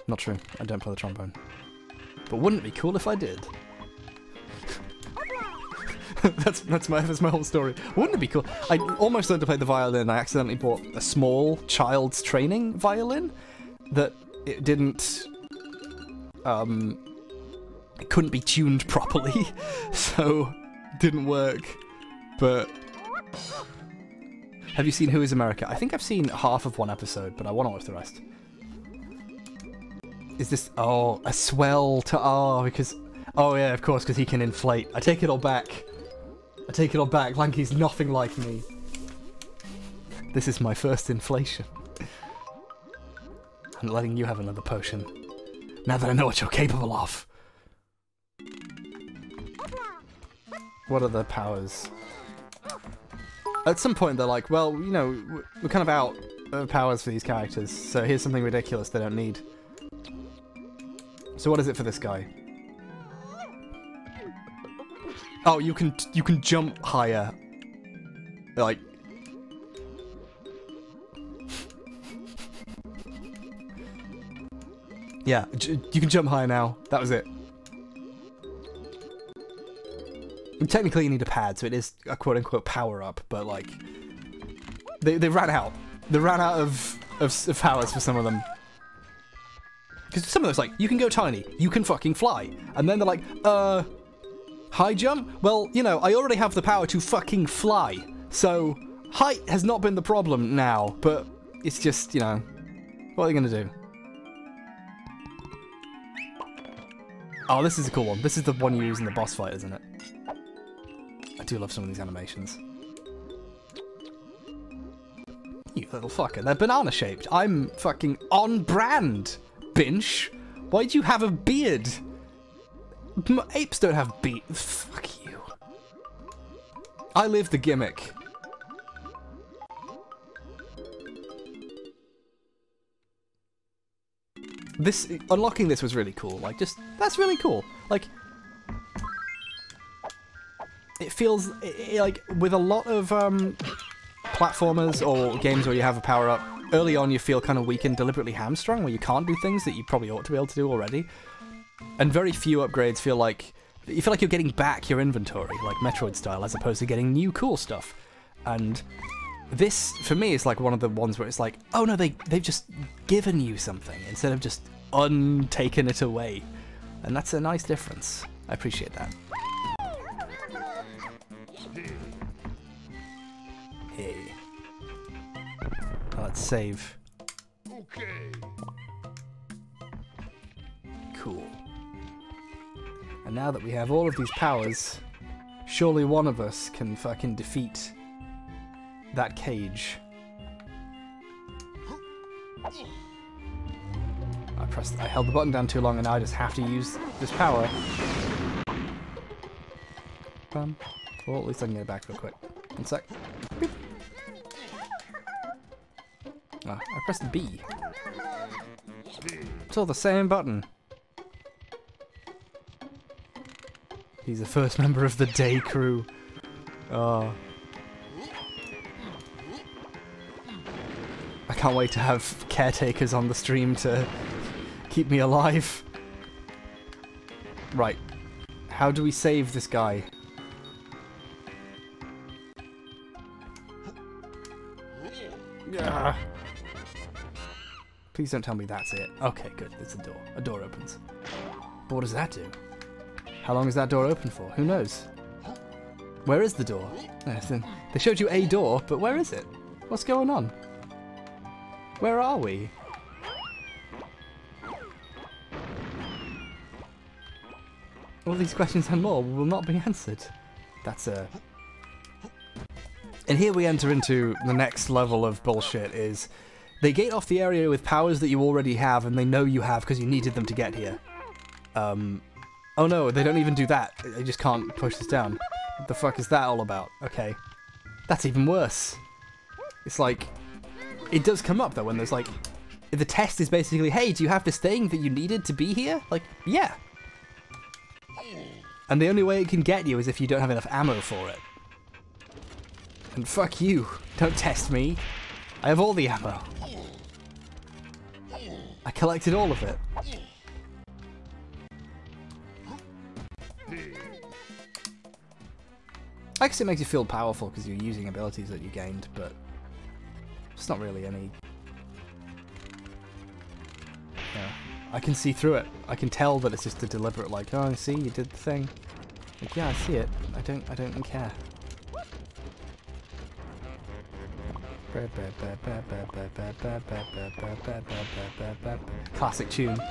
Not true. I don't play the trombone. But wouldn't it be cool if I did? that's that's my that's my whole story. Wouldn't it be cool? I almost learned to play the violin. I accidentally bought a small child's training violin that it didn't um it couldn't be tuned properly, so didn't work. But have you seen Who Is America? I think I've seen half of one episode, but I want to watch the rest. Is this oh a swell to oh because oh yeah of course because he can inflate. I take it all back. I take it all back. Lanky's nothing like me. This is my first inflation. I'm letting you have another potion. Now that I know what you're capable of. What are the powers? At some point they're like, well, you know, we're kind of out of powers for these characters, so here's something ridiculous they don't need. So what is it for this guy? Oh, you can you can jump higher. Like Yeah, you can jump higher now. That was it. Technically, you need a pad, so it is a quote unquote power up, but like. They, they ran out. They ran out of, of, of powers for some of them. Because some of those, like, you can go tiny, you can fucking fly. And then they're like, uh. High jump? Well, you know, I already have the power to fucking fly. So, height has not been the problem now, but it's just, you know. What are they gonna do? Oh, this is a cool one. This is the one you use in the boss fight, isn't it? I do love some of these animations. You little fucker. They're banana shaped. I'm fucking on brand, Binch. Why do you have a beard? M- apes don't have beard. Fuck you. I live the gimmick. This unlocking this was really cool. Like, just that's really cool. Like, it feels i i like with a lot of um, platformers or games where you have a power up. Early on, you feel kind of weak and deliberately hamstrung, where you can't do things that you probably ought to be able to do already. And very few upgrades feel like you feel like you're getting back your inventory, like Metroid style, as opposed to getting new cool stuff. And this, for me, is like one of the ones where it's like, oh no, they they've just given you something instead of just untaken it away, and that's a nice difference. I appreciate that. Hey. Oh, Let's save. Okay. Cool. And now that we have all of these powers, surely one of us can fucking defeat that cage. I pressed I held the button down too long and now I just have to use this power. Bum. Well, at least I can get it back real quick. One sec. Beep. Ah, I pressed B. It's all the same button. He's the first member of the day crew. Oh. I can't wait to have caretakers on the stream to keep me alive. Right. How do we save this guy? Please don't tell me that's it. Okay, good. It's a door. A door opens. But what does that do? How long is that door open for? Who knows? Where is the door? They showed you a door, but where is it? What's going on? Where are we? All these questions and more will not be answered. That's a... And here we enter into the next level of bullshit is... They gate off the area with powers that you already have and they know you have because you needed them to get here. Um... Oh no, they don't even do that. They just can't push this down. What the fuck is that all about? Okay. That's even worse. It's like... It does come up though when there's like the test is basically, hey, do you have this thing that you needed to be here? Like, yeah. And the only way it can get you is if you don't have enough ammo for it. And fuck you. Don't test me. I have all the ammo. I collected all of it. I guess it makes you feel powerful because you're using abilities that you gained, but it's not really any. Yeah. I can see through it. I can tell that it's just a deliberate, like, oh, I see, you did the thing. Like, yeah, I see it. I don't, I don't care. Classic tune. I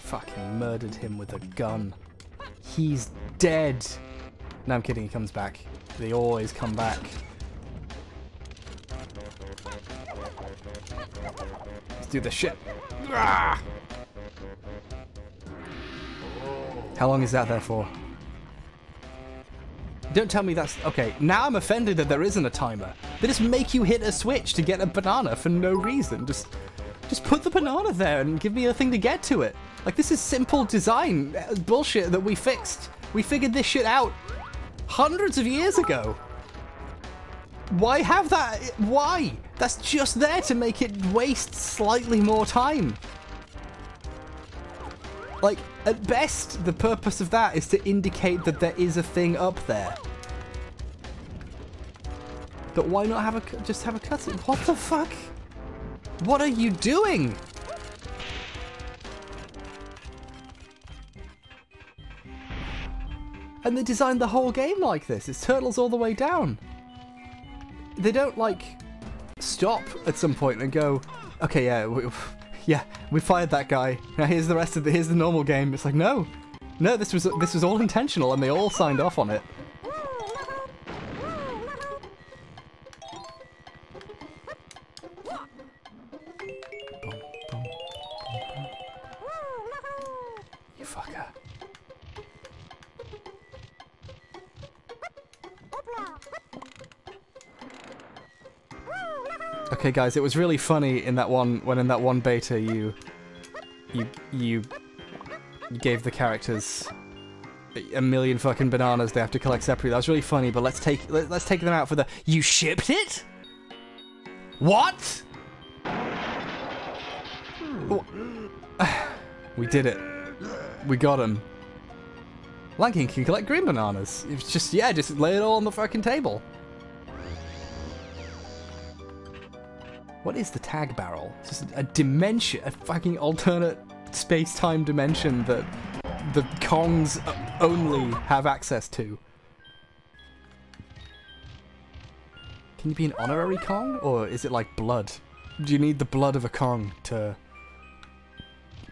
fucking murdered him with a gun. He's dead. No, I'm kidding. He comes back. They always come back. Let's do the shit. Ah! How long is that there for? Don't tell me that's... Okay, now I'm offended that there isn't a timer. They just make you hit a switch to get a banana for no reason. Just just put the banana there and give me a thing to get to it. Like, this is simple design uh, bullshit that we fixed. We figured this shit out hundreds of years ago. Why have that? Why? That's just there to make it waste slightly more time. Like, at best, the purpose of that is to indicate that there is a thing up there. But why not have a just have a cutscene? What the fuck? What are you doing? And they designed the whole game like this. It's turtles all the way down. They don't like stop at some point and go, okay, yeah, yeah, we fired that guy. Now here's the rest of the here's the normal game. It's like no, no, this was this was all intentional, and they all signed off on it. Okay, guys, it was really funny in that one when in that one beta you you you, gave the characters a- million fucking bananas they have to collect separately. That was really funny, but let's take let, let's take them out for the you shipped it? What? We did it. We got him. Lanking can collect green bananas. It's just yeah, just lay it all on the fucking table. What is the tag barrel? It's just a dimension, a fucking alternate space-time dimension that the Kongs only have access to. Can you be an honorary Kong, or is it like blood? Do you need the blood of a Kong to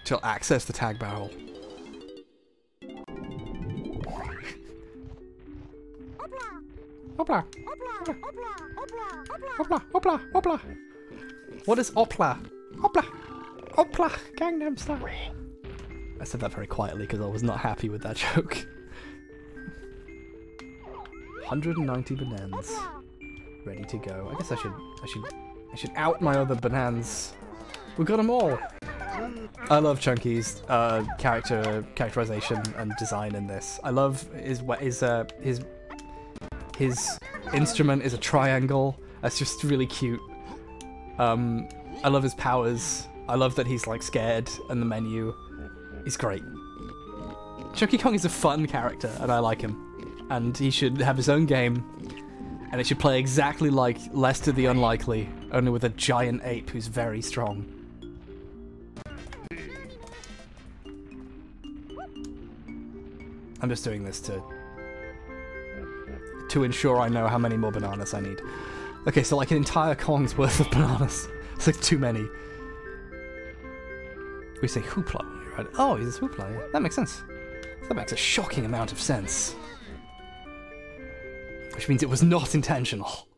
to access the tag barrel? Hopla. Hopla, hopla, hopla. What is opla? Opla. Opla. Gangnam Style. I said that very quietly because I was not happy with that joke. 190 bananas. Ready to go. I guess I should I should I should out my other bananas. We got them all. I love Chunky's uh, character characterization and design in this. I love his his uh, his his instrument is a triangle. That's just really cute. Um, I love his powers. I love that he's like scared and the menu. He's great. Chunky Kong is a fun character, and I like him. And he should have his own game, and it should play exactly like Lester the Unlikely, only with a giant ape who's very strong. I'm just doing this to to ensure I know how many more bananas I need. Okay, so like an entire Kong's worth of bananas. It's like too many. We say hoopla, right? Oh, he's a hoopla, yeah. That makes sense. That makes a shocking amount of sense. Which means it was not intentional.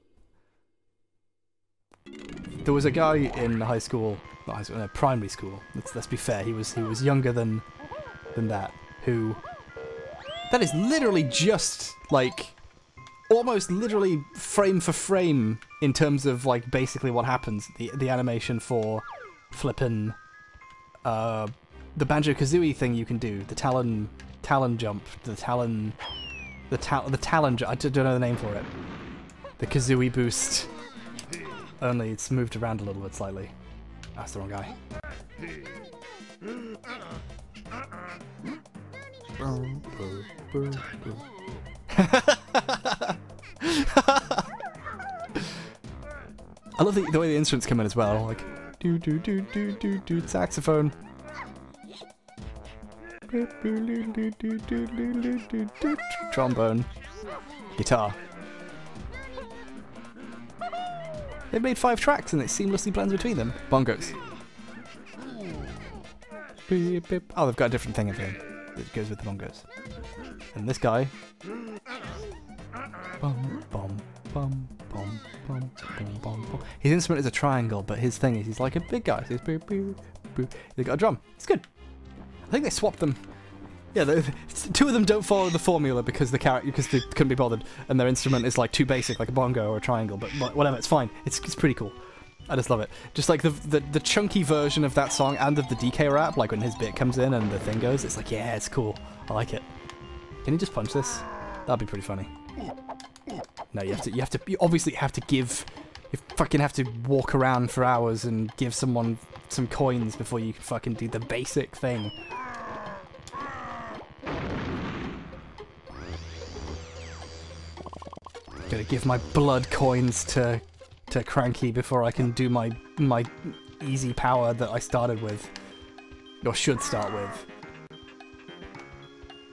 There was a guy in high school, not high school, no, primary school. Let's, let's be fair. He was he was younger than than that. Who? That is literally just like almost literally frame for frame in terms of like basically what happens. The the animation for flippin' uh the Banjo Kazooie thing you can do, the Talon Talon jump, the Talon the tal the Talon I don't know the name for it. The Kazooie boost. Only it's moved around a little bit slightly. That's the wrong guy. I love the, the way the instruments come in as well, like do do do do do do saxophone. Trombone. Guitar. They've made five tracks and it seamlessly blends between them. Bongos. Oh, they've got a different thing of him that goes with the bongos. And this guy. Bum, bum, bum, bum, bum, bum, bum. His instrument is a triangle, but his thing is he's like a big guy. So he's boo, boo, boo. Got a drum. It's good. I think they swapped them. Yeah, two of them don't follow the formula because the character because they couldn't be bothered, and their instrument is like too basic, like a bongo or a triangle. But wha- whatever, it's fine. It's it's pretty cool. I just love it. Just like the, the the chunky version of that song and of the DK rap, like when his bit comes in and the thing goes, it's like yeah, it's cool. I like it. Can you just punch this? That'd be pretty funny. No, you have to. You have to. You obviously have to give. You fucking have to walk around for hours and give someone some coins before you can fucking do the basic thing. Gotta give my blood coins to to Cranky before I can do my my easy power that I started with, or should start with.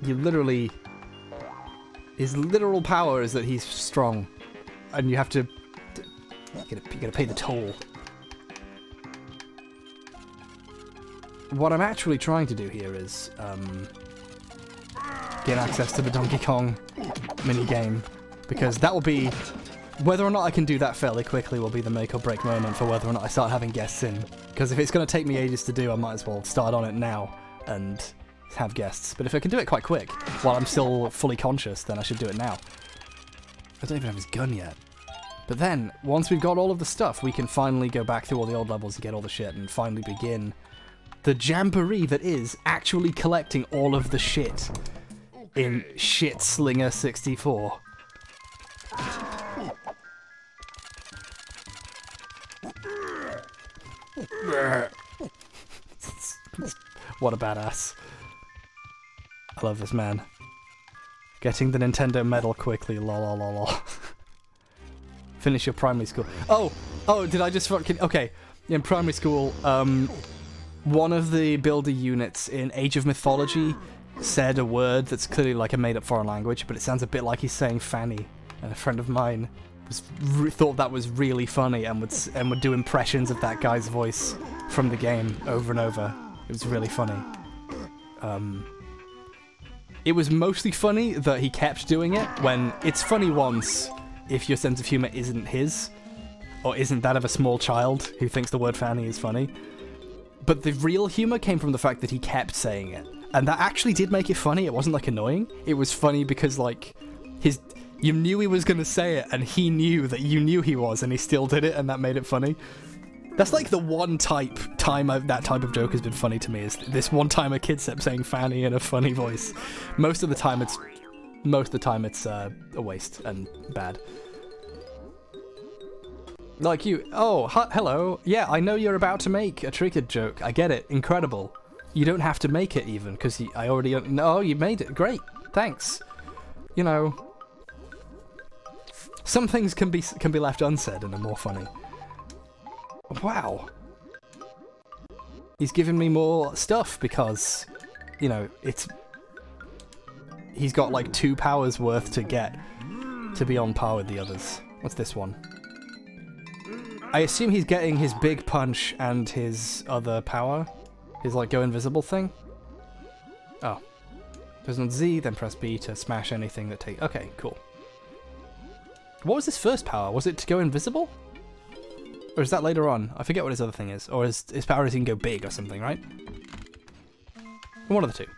You literally, his literal power is that he's strong, and you have to. You gotta, you gotta pay the toll. What I'm actually trying to do here is um, get access to the Donkey Kong mini game because that will be whether or not I can do that fairly quickly will be the make or break moment for whether or not I start having guests in. Because if it's going to take me ages to do, I might as well start on it now and have guests. But if I can do it quite quick while I'm still fully conscious, then I should do it now. I don't even have his gun yet. But then, once we've got all of the stuff, we can finally go back through all the old levels and get all the shit and finally begin the jamboree that is actually collecting all of the shit in Shit Slinger 64. what a badass. I love this man. Getting the Nintendo medal quickly, lol lol lol. Finish your primary school. Oh! Oh, did I just fucking... Okay. In primary school, um... One of the builder units in Age of Mythology said a word that's clearly like a made-up foreign language, but it sounds a bit like he's saying fanny. And a friend of mine was thought that was really funny and would and would do impressions of that guy's voice from the game over and over. It was really funny. Um, it was mostly funny that he kept doing it when it's funny once if your sense of humor isn't his or isn't that of a small child who thinks the word fanny is funny. But the real humor came from the fact that he kept saying it. And that actually did make it funny. It wasn't like annoying. It was funny because like his you knew he was going to say it and he knew that you knew he was and he still did it and that made it funny. That's like the one type time I've, that type of joke has been funny to me is this one time a kid kept saying Fanny in a funny voice. Most of the time it's most of the time it's uh, a waste and bad. Like you, oh, hello. Yeah, I know you're about to make a triggered joke. I get it. Incredible. You don't have to make it even because I already no. You made it. Great. Thanks. You know, some things can be can be left unsaid and are more funny. Wow. He's given me more stuff because, you know, it's. He's got like two powers worth to get to be on par with the others. What's this one? I assume he's getting his big punch and his other power. His like go invisible thing. Oh. Press on Z, then press B to smash anything that takes... Okay, cool. What was his first power? Was it to go invisible? Or is that later on? I forget what his other thing is. Or his, his power is he can go big or something, right? One of the two.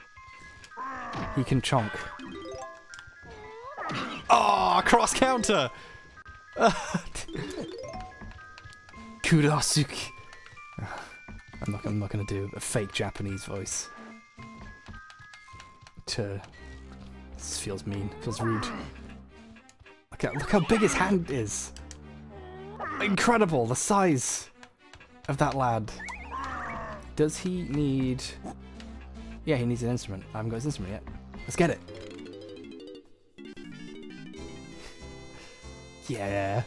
He can chonk. Oh, cross counter. Kurosuke. I'm not. I'm not gonna do a fake Japanese voice. To. This feels mean. Feels rude. Look at look how big his hand is. Incredible the size of that lad. Does he need? Yeah, he needs an instrument. I haven't got his instrument yet. Let's get it. Yeah.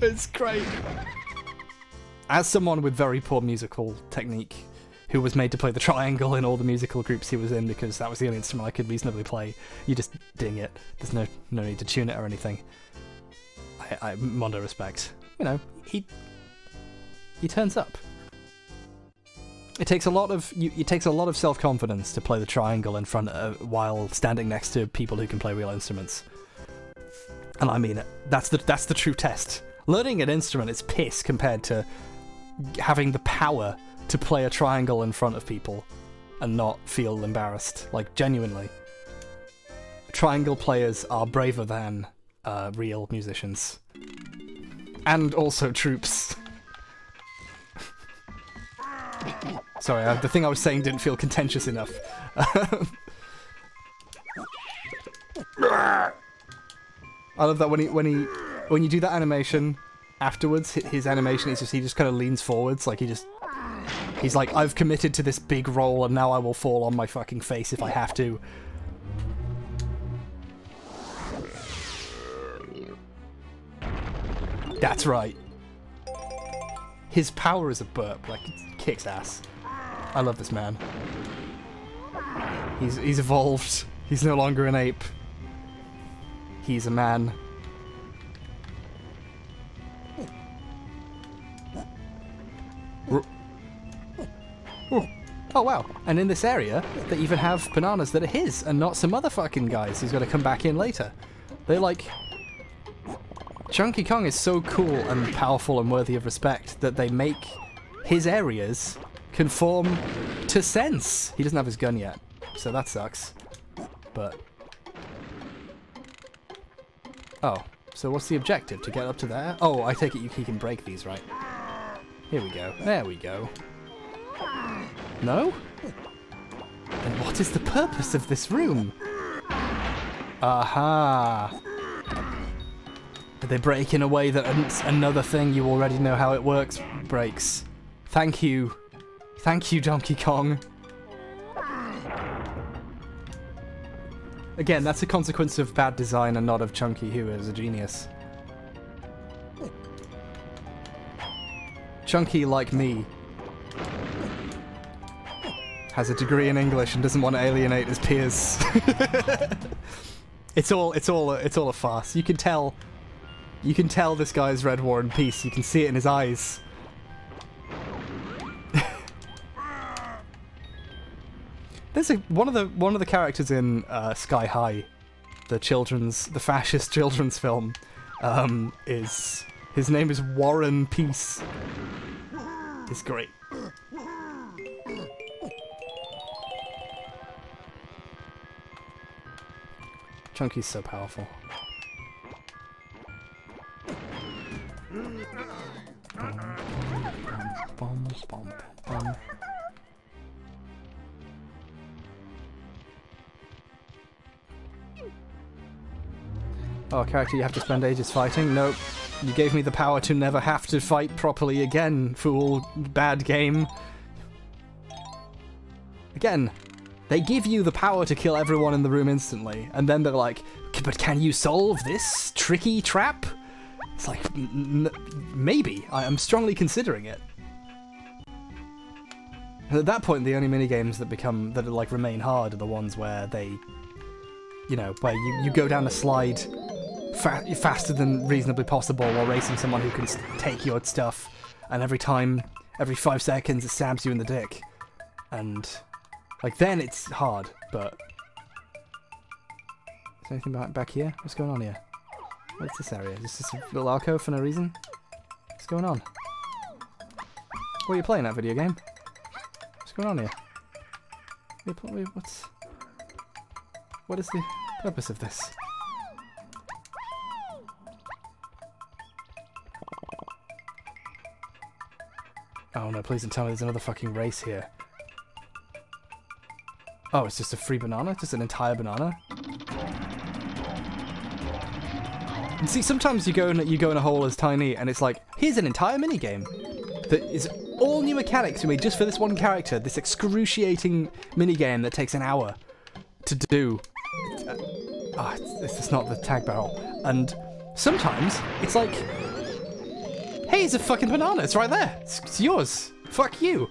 It's great. As someone with very poor musical technique, who was made to play the triangle in all the musical groups he was in because that was the only instrument I could reasonably play, you just ding it. There's no no need to tune it or anything. I, I Mondo respect. You know, he he turns up. It takes a lot of you, it takes a lot of self confidence to play the triangle in front of while standing next to people who can play real instruments. And I mean. That's the that's the true test. Learning an instrument is piss compared to having the power to play a triangle in front of people and not feel embarrassed. Like genuinely, triangle players are braver than uh, real musicians, and also troops. Sorry, uh, the thing I was saying didn't feel contentious enough. I love that when he when he when you do that animation afterwards, his animation is just he just kind of leans forwards, like he just he's like I've committed to this big role and now I will fall on my fucking face if I have to. That's right. His power is a burp, like it kicks ass. I love this man. He's he's evolved. He's no longer an ape. He's a man. Oh. Oh wow! And in this area, they even have bananas that are his and not some other fucking guys who's going to come back in later. They're like. Chunky Kong is so cool and powerful and worthy of respect that they make his areas conform to sense. He doesn't have his gun yet, so that sucks. But. Oh, so what's the objective? To get up to there? Oh, I take it you he can break these, right? Here we go. There we go. No? Then what is the purpose of this room? Aha! They break in a way that another thing you already know how it works breaks. Thank you. Thank you, Donkey Kong. Again, that's a consequence of bad design and not of Chunky, who is a genius. Chunky, like me, has a degree in English and doesn't want to alienate his peers. it's all, it's all, it's all a farce. You can tell, you can tell this guy's read War and Peace. You can see it in his eyes. There's a, one of the one of the characters in uh, Sky High, the children's, the fascist children's film, um, is his name is Warren Peace. It's great. Chunky's so powerful. Oh, character you have to spend ages fighting? Nope. You gave me the power to never have to fight properly again, fool. Bad game. Again, they give you the power to kill everyone in the room instantly, and then they're like, but can you solve this tricky trap? It's like, maybe. I am strongly considering it. And at that point, the only minigames that become, that like remain hard are the ones where they, you know, where you, you go down a slide fa- faster than reasonably possible while racing someone who can take your stuff, and every time, every five seconds, it stabs you in the dick. And like then it's hard, but is there anything back here? What's going on here? What's this area? Is this a little alcove for no reason? What's going on? What are you playing that video game? What's going on here? What's what is the purpose of this? Oh no, please don't tell me there's another fucking race here. Oh, it's just a free banana? Just an entire banana? And see, sometimes you go in you go in a hole as tiny, and it's like, here's an entire minigame that is all new mechanics to me just for this one character. This excruciating minigame that takes an hour to do. Uh, Ah, it's, it's not the tag barrel. And sometimes it's like, hey, it's a fucking banana. It's right there. It's, it's yours. Fuck you.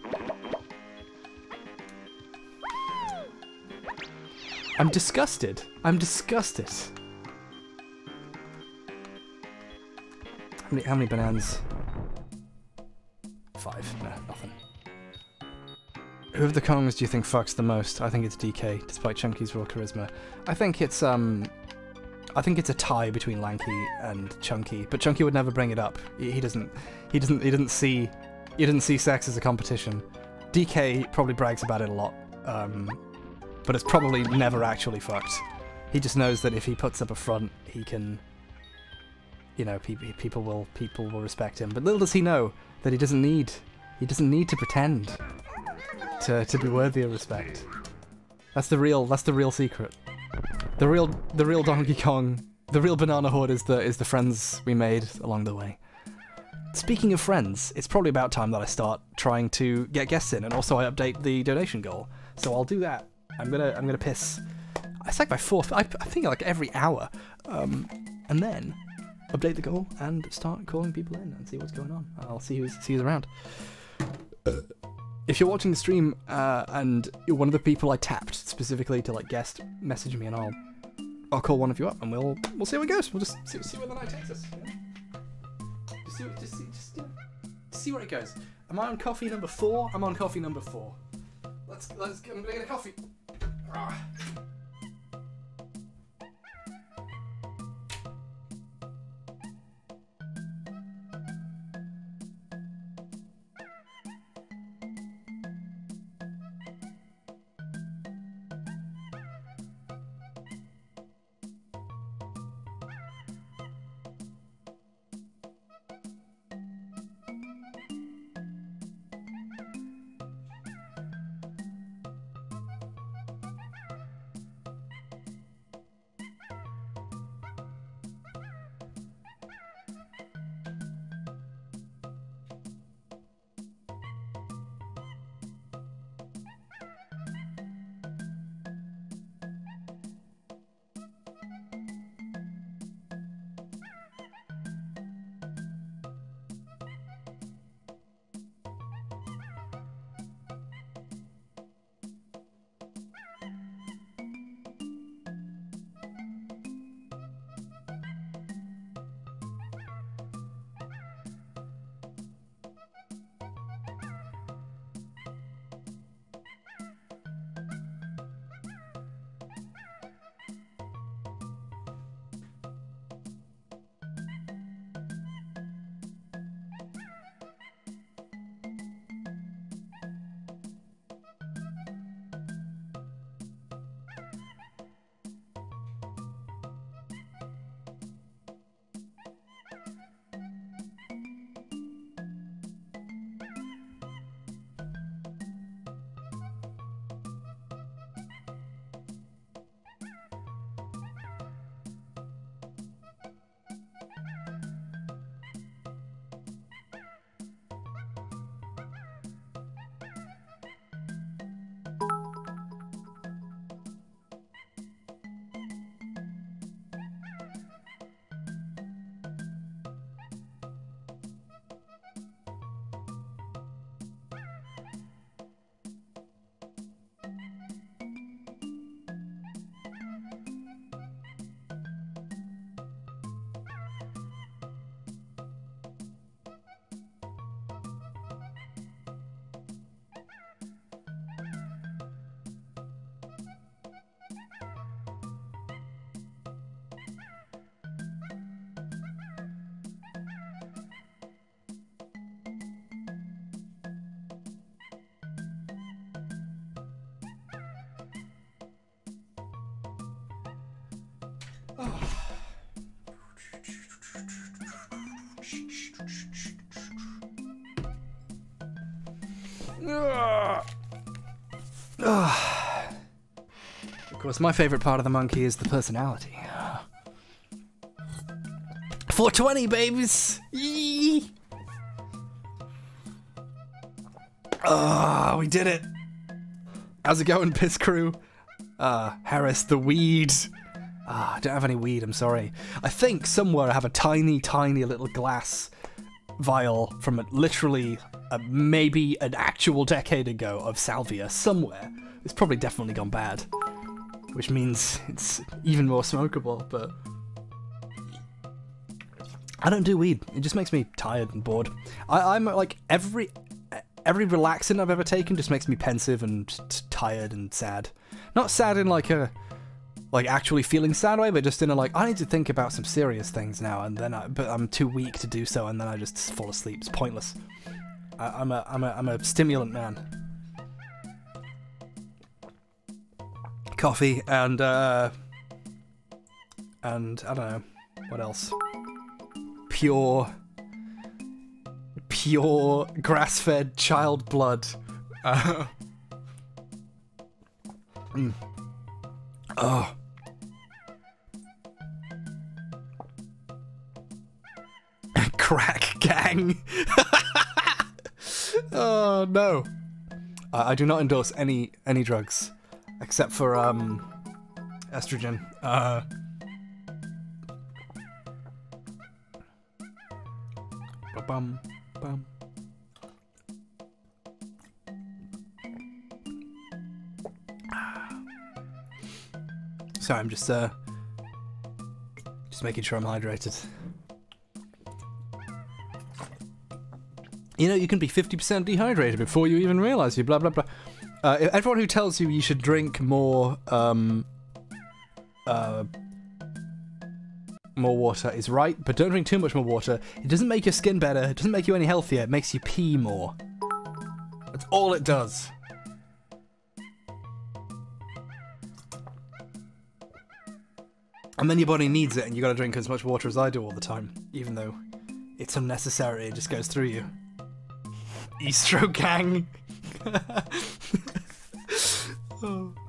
I'm disgusted. I'm disgusted. How many, how many bananas? Five. No, nothing. Who of the Kongs do you think fucks the most? I think it's DK, despite Chunky's raw charisma. I think it's um, I think it's a tie between Lanky and Chunky, but Chunky would never bring it up. He, he doesn't, he doesn't, he doesn't see, he doesn't see sex as a competition. DK probably brags about it a lot, um, but it's probably never actually fucked. He just knows that if he puts up a front, he can, you know, pe- people will people will respect him. But little does he know that he doesn't need, he doesn't need to pretend to, to be worthy of respect. That's the real that's the real secret. The real the real Donkey Kong the real banana horde is the is the friends we made along the way. Speaking of friends, it's probably about time that I start trying to get guests in and also I update the donation goal. So I'll do that. I'm gonna I'm gonna piss it's like my fourth I, I think like every hour. Um, and then update the goal and start calling people in and see what's going on. I'll see who's see who's around if you're watching the stream uh, and you're one of the people I tapped specifically to like guest, message me and I'll I'll call one of you up and we'll we'll see how it goes. We'll just see, see where the night takes us. know? Just see, just see, just know, see where it goes. Am I on coffee number four? I'm on coffee number four. Let's let's I'm gonna get a coffee. Ah. Of course, my favorite part of the monkey is the personality. 420, babies! Yee! Ah, we did it! How's it going, Piss Crew? Uh, Harris, the weed. I don't have any weed, I'm sorry. I think somewhere I have a tiny, tiny little glass vial from a, literally a, maybe an actual decade ago of salvia somewhere. It's probably definitely gone bad, which means it's even more smokable, but. I don't do weed. It just makes me tired and bored. I, I'm like every every relaxant I've ever taken just makes me pensive and tired and sad. Not sad in like a like actually feeling sad way, but just in a like I need to think about some serious things now, and then I but I'm too weak to do so, and then I just fall asleep. It's pointless. I, I'm a I'm a I'm a stimulant man. Coffee and uh and I don't know what else. Pure pure grass-fed child blood. Uh, mm. Oh. Crack gang. oh no. I I do not endorse any any drugs except for um estrogen. Uh Ba-bum, bum. Sorry, I'm just uh just making sure I'm hydrated. You know, you can be 50% dehydrated before you even realize you blah blah blah. Uh, everyone who tells you you should drink more um uh more water is right, but don't drink too much more water. It doesn't make your skin better, it doesn't make you any healthier, it makes you pee more. That's all it does. And then your body needs it, and you gotta drink as much water as I do all the time, even though it's unnecessary, it just goes through you. Estro gang! oh.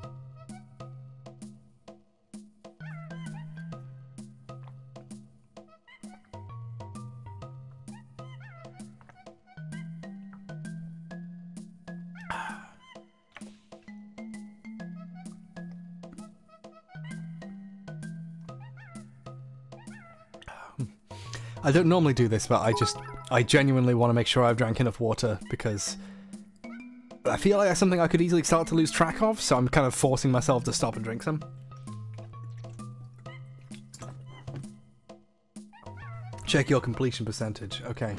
I don't normally do this, but I just, I genuinely want to make sure I've drank enough water because I feel like that's something I could easily start to lose track of, so I'm kind of forcing myself to stop and drink some. Check your completion percentage. Okay.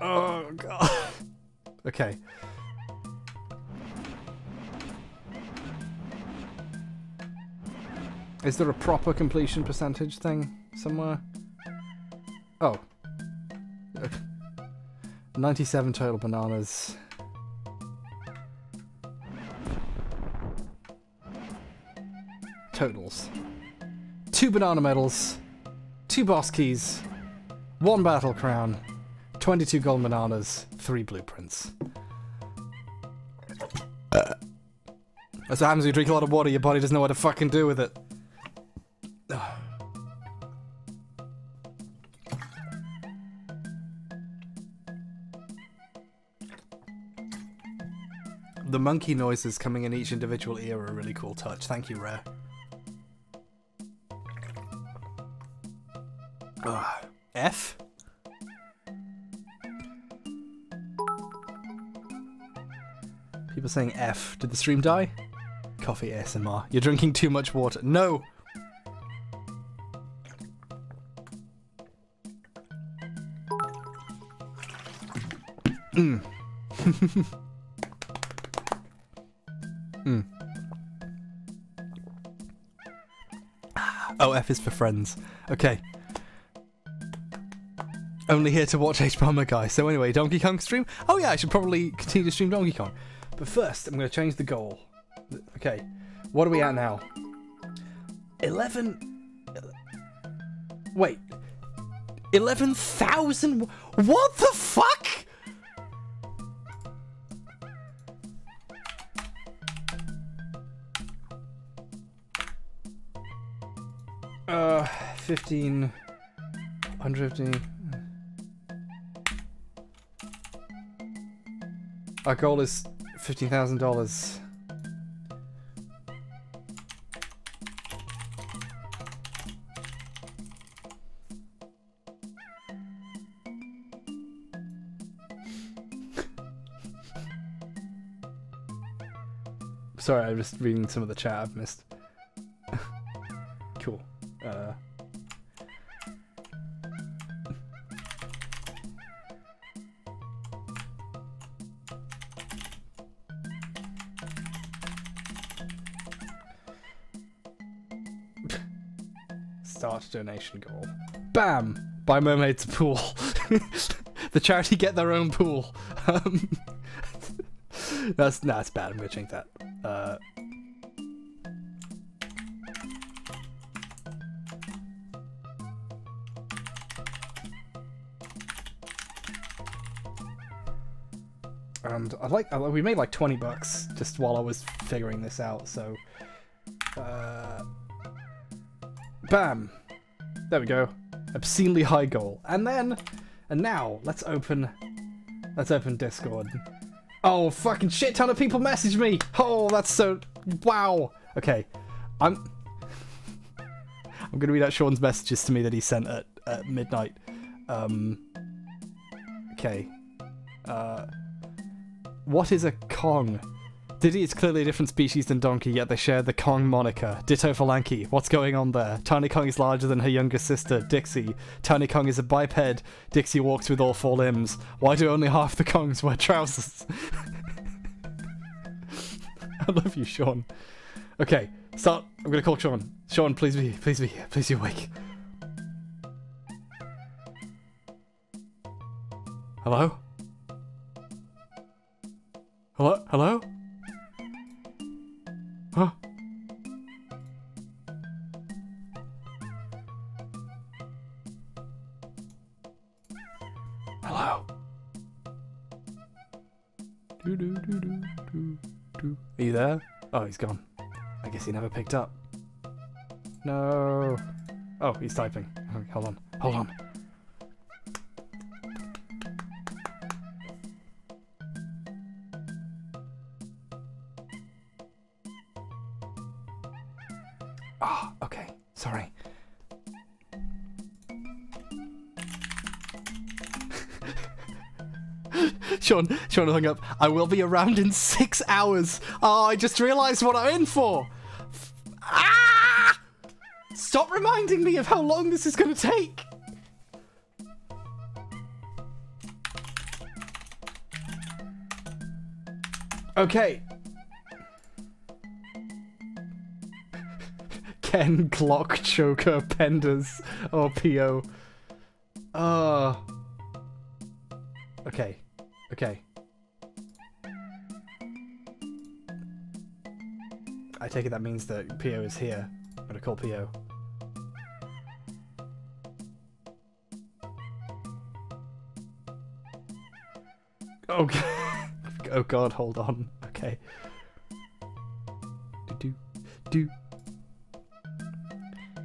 Oh, God. okay. Is there a proper completion percentage thing somewhere? Oh. 97 total bananas. Totals. Two banana medals, two boss keys, one battle crown, 22 gold bananas, three blueprints. That's what happens when you drink a lot of water, your body doesn't know what to fucking do with it. Monkey noises coming in each individual ear are a really cool touch. Thank you, Rare. Ugh. F? People saying F. Did the stream die? Coffee ASMR. You're drinking too much water. No! Mm. mm. Oh, F is for friends. Okay. Only here to watch H Bomber Guy. So anyway, Donkey Kong stream? Oh yeah, I should probably continue to stream Donkey Kong. But first, I'm going to change the goal. Okay, what are we at now? 11. Wait. 11,000? What the fuck? 15. 150. Our goal is $15,000. Sorry, I'm just reading some of the chat I've missed. Donation goal. Bam! Buy mermaids pool. the charity get their own pool. Um, that's nah, that's bad. I'm gonna change that. Uh, and I like I, like- we made like 20 bucks just while I was figuring this out. So, uh, bam, there we go, obscenely high goal, and then and now let's open let's open Discord. Oh, fucking shit ton of people message me. Oh, that's so wow. Okay, I'm I'm gonna read out Sean's messages to me that he sent at, at midnight. Um, okay. Uh, what is a Kong? Diddy is clearly a different species than Donkey, yet they share the Kong moniker. Ditto for Lanky. What's going on there? Tiny Kong is larger than her younger sister, Dixie. Tiny Kong is a biped. Dixie walks with all four limbs. Why do only half the Kongs wear trousers? I love you, Sean. Okay, start. I'm gonna call Sean. Sean, please be, please be here. Please be awake. Hello? Hello? Hello? Huh? Hello? Do, do, do, do, do, do. Are you there? Oh, he's gone. I guess he never picked up. No. Oh, he's typing. Okay, hold on. Hold on. Sean, Sean hung up. I will be around in six hours. Oh, I just realised what I'm in for. Ah! Stop reminding me of how long this is going to take. Okay. Ken Clock Choker Penders or Pio. Uh Okay. Okay. I take it that means that Pio is here. I'm gonna call Pio. Oh, oh god, hold on. Okay. Do do do.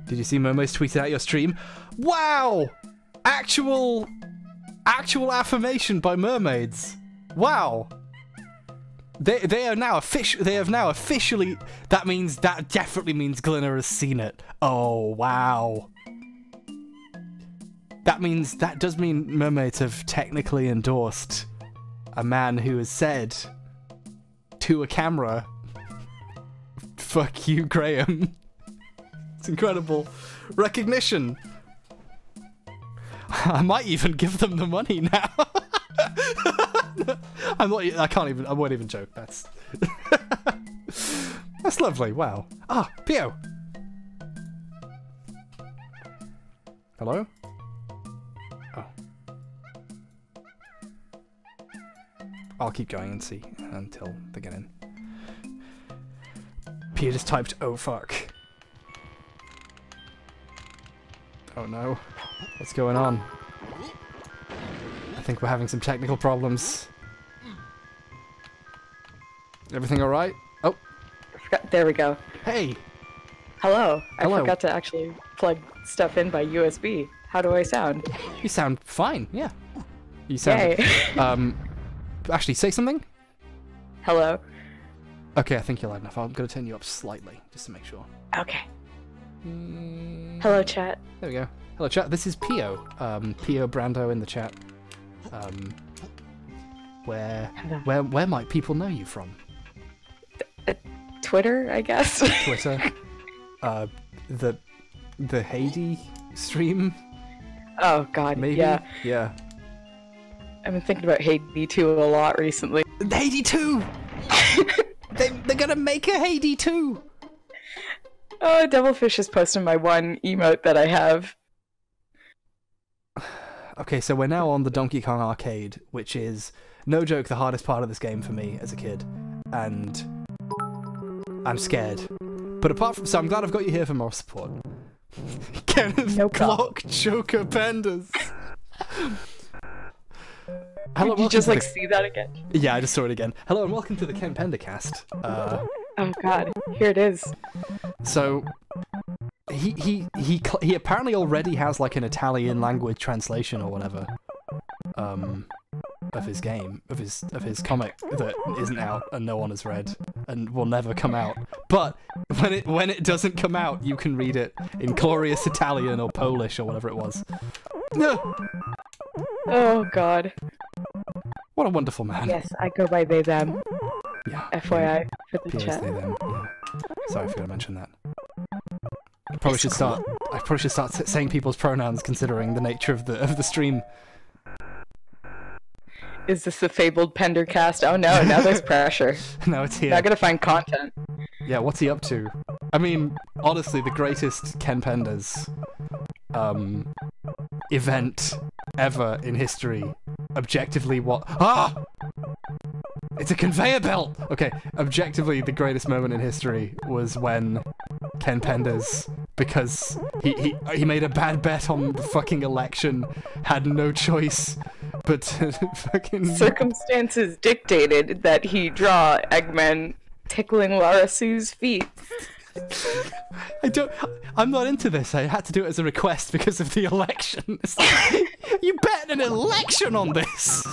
Did you see Momo's tweeted out your stream? Wow! Actual actual affirmation by mermaids. Wow. They they are now official. They have now officially. That means that definitely means Glinner has seen it. Oh wow. That means that does mean mermaids have technically endorsed a man who has said to a camera, "Fuck you, Graham." It's incredible recognition. I might even give them the money now. I'm not. I can't even. I won't even joke. That's. That's lovely. Wow. Ah, Pio. Hello. Oh. I'll keep going and see until they get in. Pio just typed, "Oh fuck." Oh no. What's going on? I think we're having some technical problems. Everything alright? Oh, There we go. hey! Hello. Hello. I forgot to actually plug stuff in by USB. How do I sound? You sound fine, yeah. You sound. Yay. Um, actually, say something? Hello. Okay, I think you're loud enough. I'm gonna turn you up slightly, just to make sure. Okay. Mm, Hello, chat. There we go. Hello, chat. This is Pio. Um, Pio Brando in the chat. Um, where, where, where might people know you from? Twitter, I guess. Twitter. uh, the, the Haiti stream, oh God. maybe. Yeah. Yeah. I've been thinking about Haiti 2 a lot recently. Haiti two. they, they're gonna make a Haiti two. Oh, Devilfish is posting my one emote that I have. Okay, so we're now on the Donkey Kong arcade, which is no joke the hardest part of this game for me as a kid, and I'm scared. But apart from, so I'm glad I've got you here for more support. Kenneth No. Clock Joker Pandas. Hello, Did you just like the- see that again? yeah, I just saw it again. Hello and welcome to the Ken Pender cast. Uh, Oh God. Here it is. So he he he he apparently already has like an Italian language translation or whatever um of his game of his of his comic that isn't out and no one has read and will never come out. But when it when it doesn't come out, you can read it in glorious Italian or Polish or whatever it was. Oh God. what a wonderful man. Yes, I go by they them. Yeah. FYI for the chat. them. Yeah. Sorry, I forgot to mention that. I probably should start. I probably should start saying people's pronouns, considering the nature of the of the stream. Is this the fabled Pendercast? Oh no, now there's pressure. now it's here. Now I gotta find content. Yeah, what's he up to? I mean, honestly, the greatest Ken Penders um, event ever in history. Objectively, what? Ah! It's a conveyor belt! Okay, objectively, the greatest moment in history was when Ken Penders, because he, he, he made a bad bet on the fucking election, had no choice but to fucking. Circumstances dictated that he draw Eggman tickling Lara-Su's feet. I don't. I'm not into this. I had to do it as a request because of the election. Like, you bet an election on this.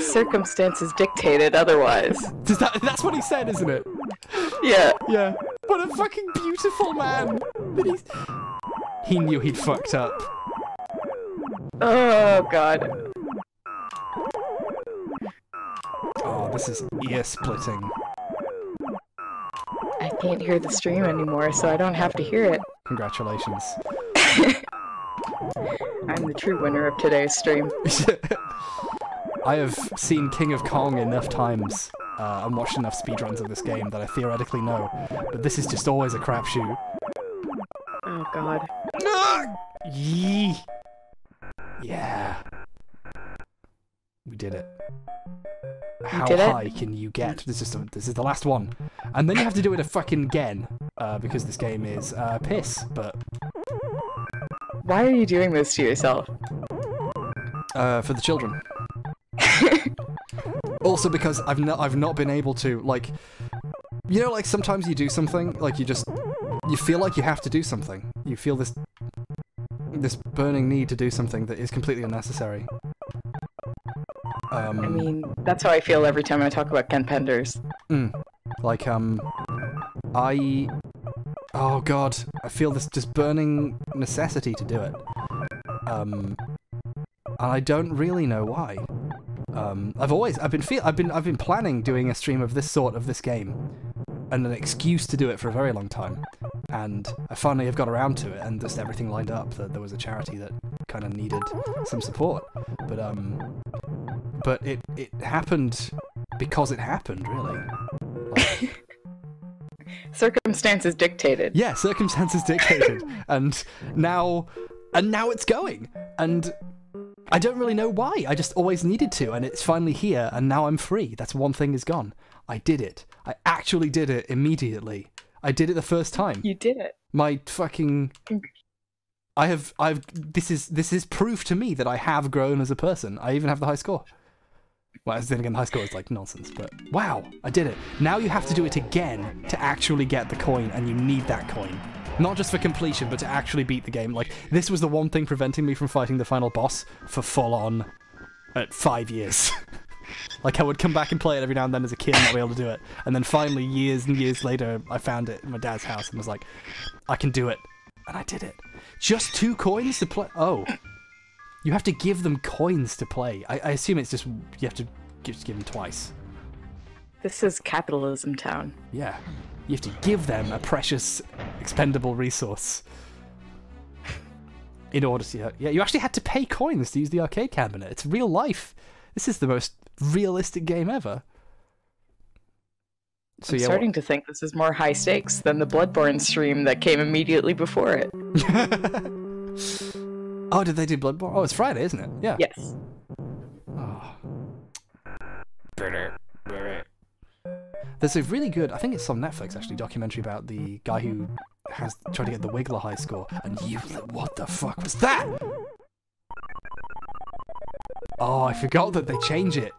Circumstances dictated otherwise. Does that, that's what he said, isn't it? Yeah. Yeah. What a fucking beautiful man. He knew he'd fucked up. Oh god. Oh, this is ear splitting. I can't hear the stream anymore, so I don't have to hear it. Congratulations. I'm the true winner of today's stream. I have seen King of Kong enough times uh, and watched enough speedruns of this game that I theoretically know. But this is just always a crapshoot. Oh god. Yee. Yeah. We did it. How did it? high can you get? This is the, this is the last one, and then you have to do it a fucking again uh, because this game is uh, piss. But Why are you doing this to yourself? uh, for the children. also because I've not I've not been able to like, you know, like sometimes you do something like you just you feel like you have to do something. You feel this this burning need to do something that is completely unnecessary. Um, I mean, that's how I feel every time I talk about Ken Penders. Mm. Like, um, I. Oh god, I feel this just burning necessity to do it. Um, and I don't really know why. Um, I've always, I've been feel, I've been, I've been planning doing a stream of this sort of this game, and an excuse to do it for a very long time. And I finally have got around to it, and just everything lined up. That there was a charity that kind of needed some support, but um, but it it happened because it happened, really. Like, Circumstances dictated. yeah, circumstances dictated, and now, and now it's going, and I don't really know why. I just always needed to, and it's finally here, and now I'm free. That's one thing is gone. I did it. I actually did it immediately. I did it the first time. You did it. My fucking. I have I've this is this is proof to me that I have grown as a person. I even have the high score. Well, then again, the high score is like nonsense, but wow, I did it. Now you have to do it again to actually get the coin, and you need that coin. Not just for completion, but to actually beat the game. Like, this was the one thing preventing me from fighting the final boss for full on at five years. like, I would come back and play it every now and then as a kid and not be able to do it. And then finally, years and years later, I found it in my dad's house and was like, I can do it. And I did it. Just two coins to play? Oh. You have to give them coins to play. I, I assume it's just, you have to just give them twice. This is capitalism town. Yeah. You have to give them a precious, expendable resource. In order to. Yeah, you actually had to pay coins to use the arcade cabinet. It's real life. This is the most realistic game ever. So I'm yeah, starting to think this is more high stakes than the Bloodborne stream that came immediately before it. oh, did they do Bloodborne? Oh, it's Friday, isn't it? Yeah. Yes. Oh. There's a really good, I think it's on Netflix actually, documentary about the guy who has tried to get the Wiggler high score. And you, what the fuck was that? Oh, I forgot that they change it.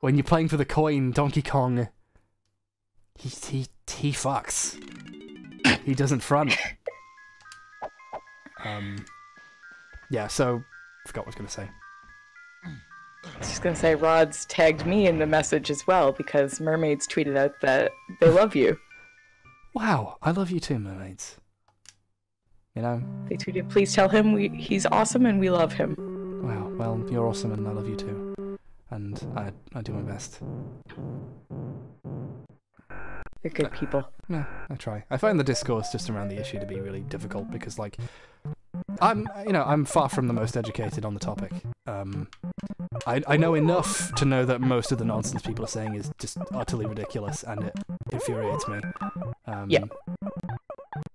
When you're playing for the coin, Donkey Kong, he he he fucks. He doesn't front. Um. Yeah. So, forgot what I was gonna say. I was just gonna say, Rod's tagged me in the message as well because mermaids tweeted out that they love you. Wow, I love you too, mermaids. You know, They tweeted, "Please tell him we he's awesome and we love him." Wow, well, you're awesome and I love you too. And I, I do my best. They're good people. Yeah, I try. I find the discourse just around the issue to be really difficult because, like, I'm, you know, I'm far from the most educated on the topic. Um, I, I know enough to know that most of the nonsense people are saying is just utterly ridiculous and it infuriates me. Um, Yeah.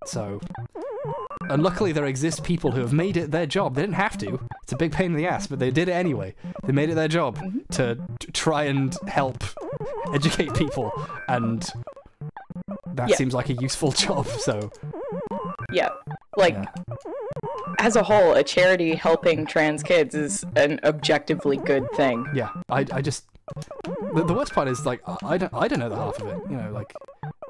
So, and luckily there exist people who have made it their job. They didn't have to. It's a big pain in the ass, but they did it anyway. They made it their job to, try and help educate people, and that seems like a useful job. So, Yeah, like Yeah. as a whole, a charity helping trans kids is an objectively good thing. yeah, I, I just the, the worst part is like I- I don't I don't know the half of it. You know, like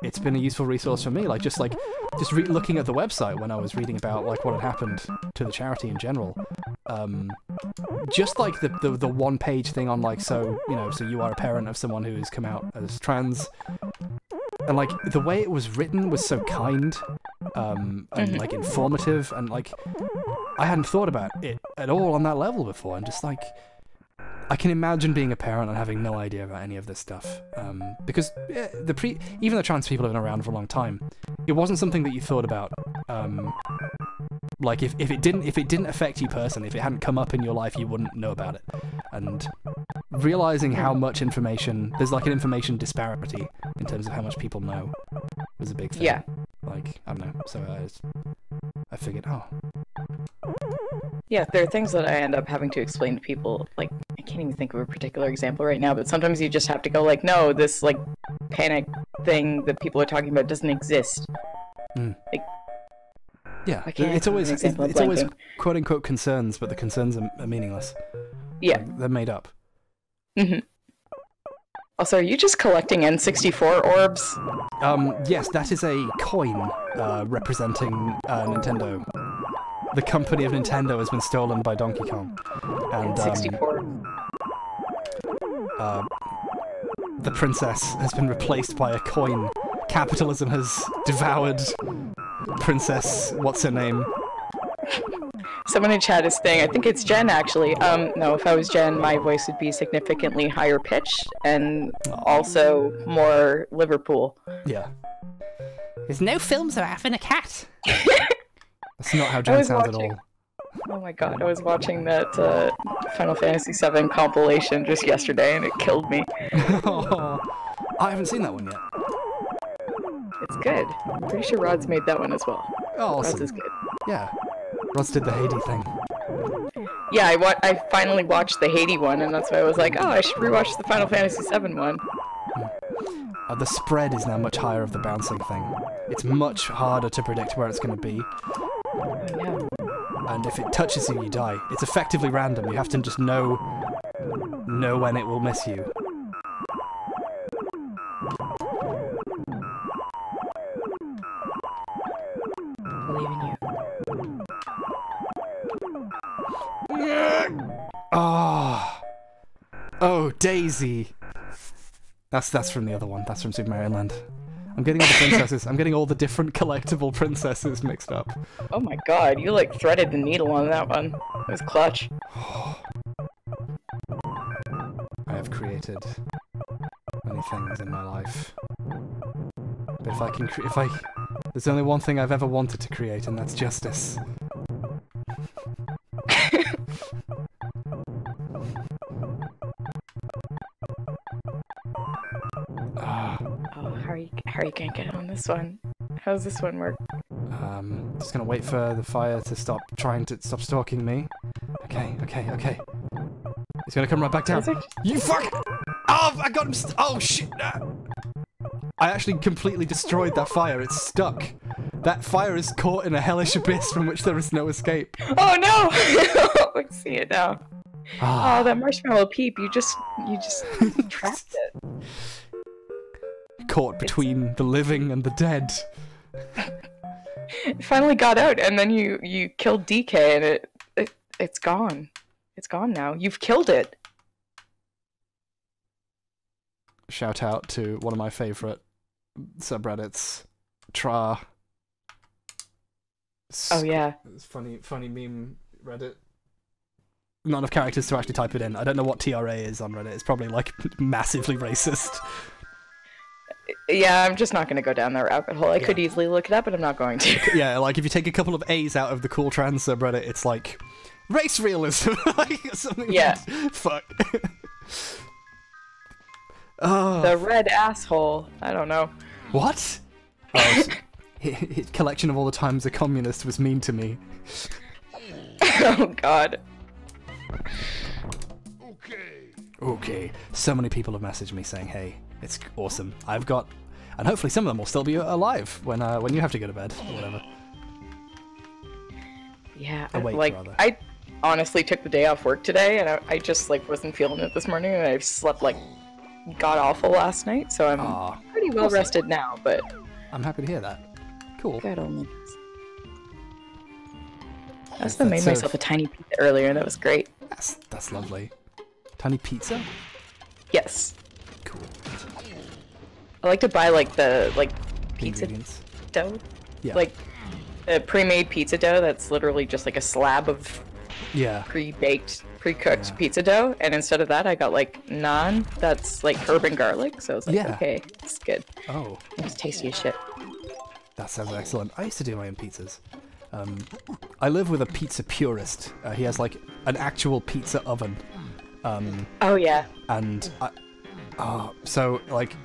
it's been a useful resource for me. Like just like just re- looking at the website when I was reading about like what had happened to the charity in general. Um, just like the, the the one page thing on like so you know so you are a parent of someone who has come out as trans, and like the way it was written was so kind, um, and like informative and like I hadn't thought about it at all on that level before. And just like I can imagine being a parent and having no idea about any of this stuff. Um, because eh, the pre, even though trans people have been around for a long time, it wasn't something that you thought about. Um, like if, if it didn't if it didn't affect you personally, if it hadn't come up in your life, you wouldn't know about it. And realizing how much information there's like an information disparity in terms of how much people know was a big thing. Yeah. Like I don't know. So I, was- I figured, oh, Yeah, there are things that I end up having to explain to people. Like, I can't even think of a particular example right now, but sometimes you just have to go, like, no, this, like, panic thing that people are talking about doesn't exist. Hmm. yeah. I can't It's always it's, it's always quote unquote concerns, but the concerns are, are meaningless. Yeah. Like, they're made up. Also, are you just collecting N64 orbs? Um, yes, that is a coin uh, representing uh, Nintendo. The company of Nintendo has been stolen by Donkey Kong, and um, N64. uh, the princess has been replaced by a coin. Capitalism has devoured Princess. What's her name? Someone in chat is saying, I think it's Jen actually. Um, no, if I was Jen, my voice would be significantly higher pitched and also more Liverpool. Yeah. There's no films of having a cat. That's not how Jen was sounds at all. Oh my god, I was watching that uh, Final Fantasy VII compilation just yesterday and it killed me. I haven't seen that one yet. It's good. I'm pretty sure Rod's made that one as well. Oh, Rod's awesome. is good. Yeah. Rod's did the Haiti thing. Yeah, I, wa- I finally watched the Haiti one, and that's why I was like, oh, I should rewatch the Final Fantasy VII one. Uh, the spread is now much higher of the bouncing thing. It's much harder to predict where it's going to be. Yeah. and if it touches you, you die. It's effectively random. You have to just know know when it will miss you. Daisy. That's that's from the other one. That's from Super Mario Land. I'm getting all the princesses. I'm getting all the different collectible princesses mixed up. Oh my god, you like threaded the needle on that one. It was clutch. I have created many things in my life, but if I can, cre- if I, there's only one thing I've ever wanted to create, and that's justice. How are you, how are you gonna get on this one? How does this one work? Um, just gonna wait for the fire to stop trying to stop stalking me. Okay, okay, okay. He's gonna come right back down. You fuck! Oh, I got him! St- oh shit! I actually completely destroyed that fire. It's stuck. That fire is caught in a hellish abyss from which there is no escape. Oh no! I see it now. Ah, Oh, that marshmallow peep, you just, you just trapped it. Caught between the living and the dead. It finally got out, and then you, you killed DK, and it, it, it's gone. It's gone now. You've killed it. Shout out to one of my favorite subreddits, Tra. Oh yeah. It's funny, funny meme Reddit. Not enough characters to actually type it in. I don't know what TRA is on Reddit. It's probably like massively racist. Yeah, I'm just not gonna go down that rabbit hole. I could easily look it up, but I'm not going to. yeah, like if you take a couple of A's out of the cool trans subreddit, it's like race realism, like something. Yeah. Like, fuck. oh, The red asshole. I don't know. what? Oh, it's- hi- hi- collection of all the times a communist was mean to me. oh god. Okay. Okay. So many people have messaged me saying, "Hey, it's awesome. I've got," and hopefully some of them will still be alive when uh, when you have to go to bed or whatever. Yeah, Awake, like rather. I honestly took the day off work today, and I, I just like wasn't feeling it this morning, and I slept like god awful last night, so I'm Ah, pretty well rested now. But I'm happy to hear that. Cool. God only. I also made so- myself a tiny pizza earlier, and that was great. That's that's lovely. Tiny pizza. Yes. I like to buy like the like pizza dough, Yeah. like a pre-made pizza dough that's literally just like a slab of Yeah. pre-baked, pre-cooked Yeah. pizza dough, and instead of that, I got like naan that's like herb and garlic. So I was like, Yeah. okay, it's good. Oh, It's tasty as shit. that sounds excellent. I used to do my own pizzas. Um, I live with a pizza purist. Uh, he has like an actual pizza oven. Um, Oh yeah. and I, uh, so like,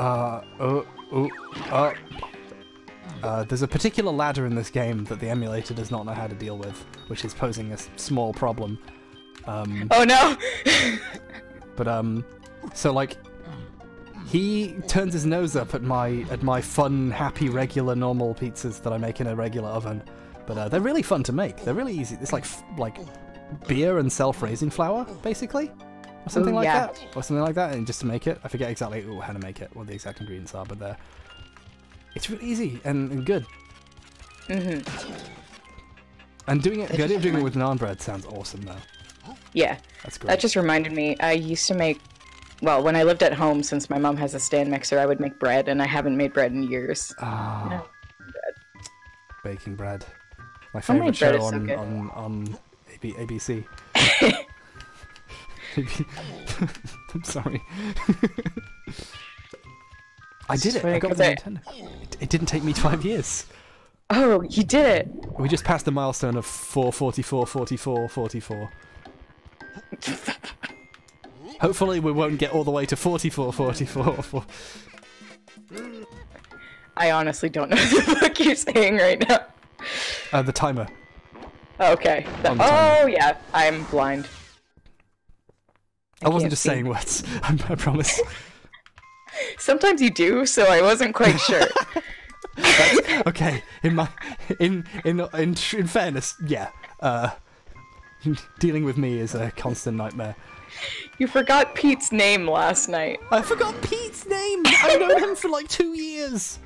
uh, oh, oh, uh, uh, there's a particular ladder in this game that the emulator does not know how to deal with, which is posing a small problem. Um, Oh no. But um, so like, he turns his nose up at my at my fun, happy, regular, normal pizzas that I make in a regular oven. But uh, they're really fun to make. They're really easy. It's like f- like beer and self-raising flour, basically, or something Ooh, like yeah. that, or something like that. And just to make it, I forget exactly how to make it, what the exact ingredients are, but they're it's really easy and, and good. hmm And doing it, the That idea of doing it with naan bread sounds awesome, though. Yeah. That's great. That just reminded me. I used to make. Well, when I lived at home, since my mom has a stand mixer, I would make bread, and I haven't made bread in years. Ah, No. baking bread. My Oh, my favorite bread show is so on, on on ABC. I'm sorry. I did it. I got the Nintendo. It, it didn't take me five years. Oh, you did it! We just passed the milestone of 444, 44, 44. Hopefully, we won't get all the way to 44, 44. for- I honestly don't know the fuck you're saying right now. Uh, the timer. Okay. The- the timer. oh yeah, I'm blind. I, wasn't just see. saying words. I, I promise. Sometimes you do, so I wasn't quite sure. Okay, in my in in in in fairness, yeah. Uh, dealing with me is a constant nightmare. You forgot Pete's name last night. I forgot Pete's name. I've known him for like two years.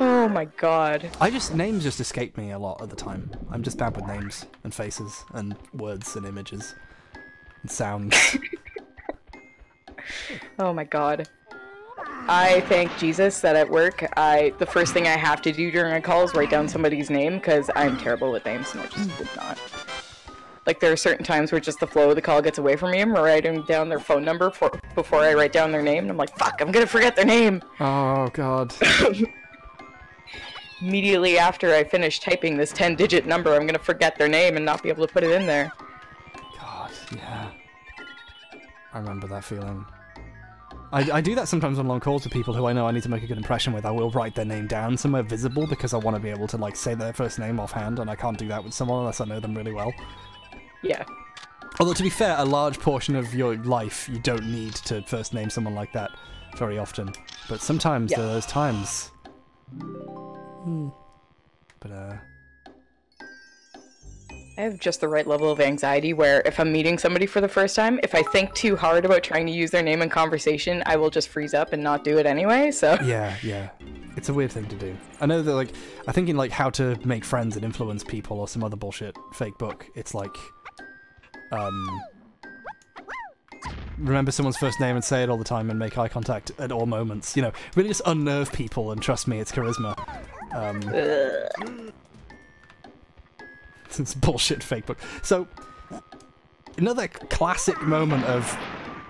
Oh my god. I just names just escape me a lot at the time. I'm just bad with names and faces and words and images and sounds. Oh my god. I thank Jesus that at work, I the first thing I have to do during a call is write down somebody's name because I'm terrible with names and I just would not. Like there are certain times where just the flow of the call gets away from me. I'm writing down their phone number for, before I write down their name, and I'm like, "Fuck, I'm gonna forget their name." oh god. Immediately after I finish typing this 10-digit number, I'm gonna forget their name and not be able to put it in there. God, yeah. I remember that feeling. I, I do that sometimes on long calls with people who I know I need to make a good impression with. I will write their name down somewhere visible because I want to be able to like say their first name offhand, and I can't do that with someone unless I know them really well. Yeah. Although to be fair, a large portion of your life you don't need to first name someone like that very often. But sometimes Yeah. there are those times. Hmm. But uh, I have just the right level of anxiety where if I'm meeting somebody for the first time, if I think too hard about trying to use their name in conversation, I will just freeze up and not do it anyway. So yeah, yeah, it's a weird thing to do. I know that like I think in like how to make friends and influence people or some other bullshit fake book. It's like, um, remember someone's first name and say it all the time and make eye contact at all moments. You know, really just unnerve people and trust me, it's charisma. Um, it's bullshit fake book. So another classic moment of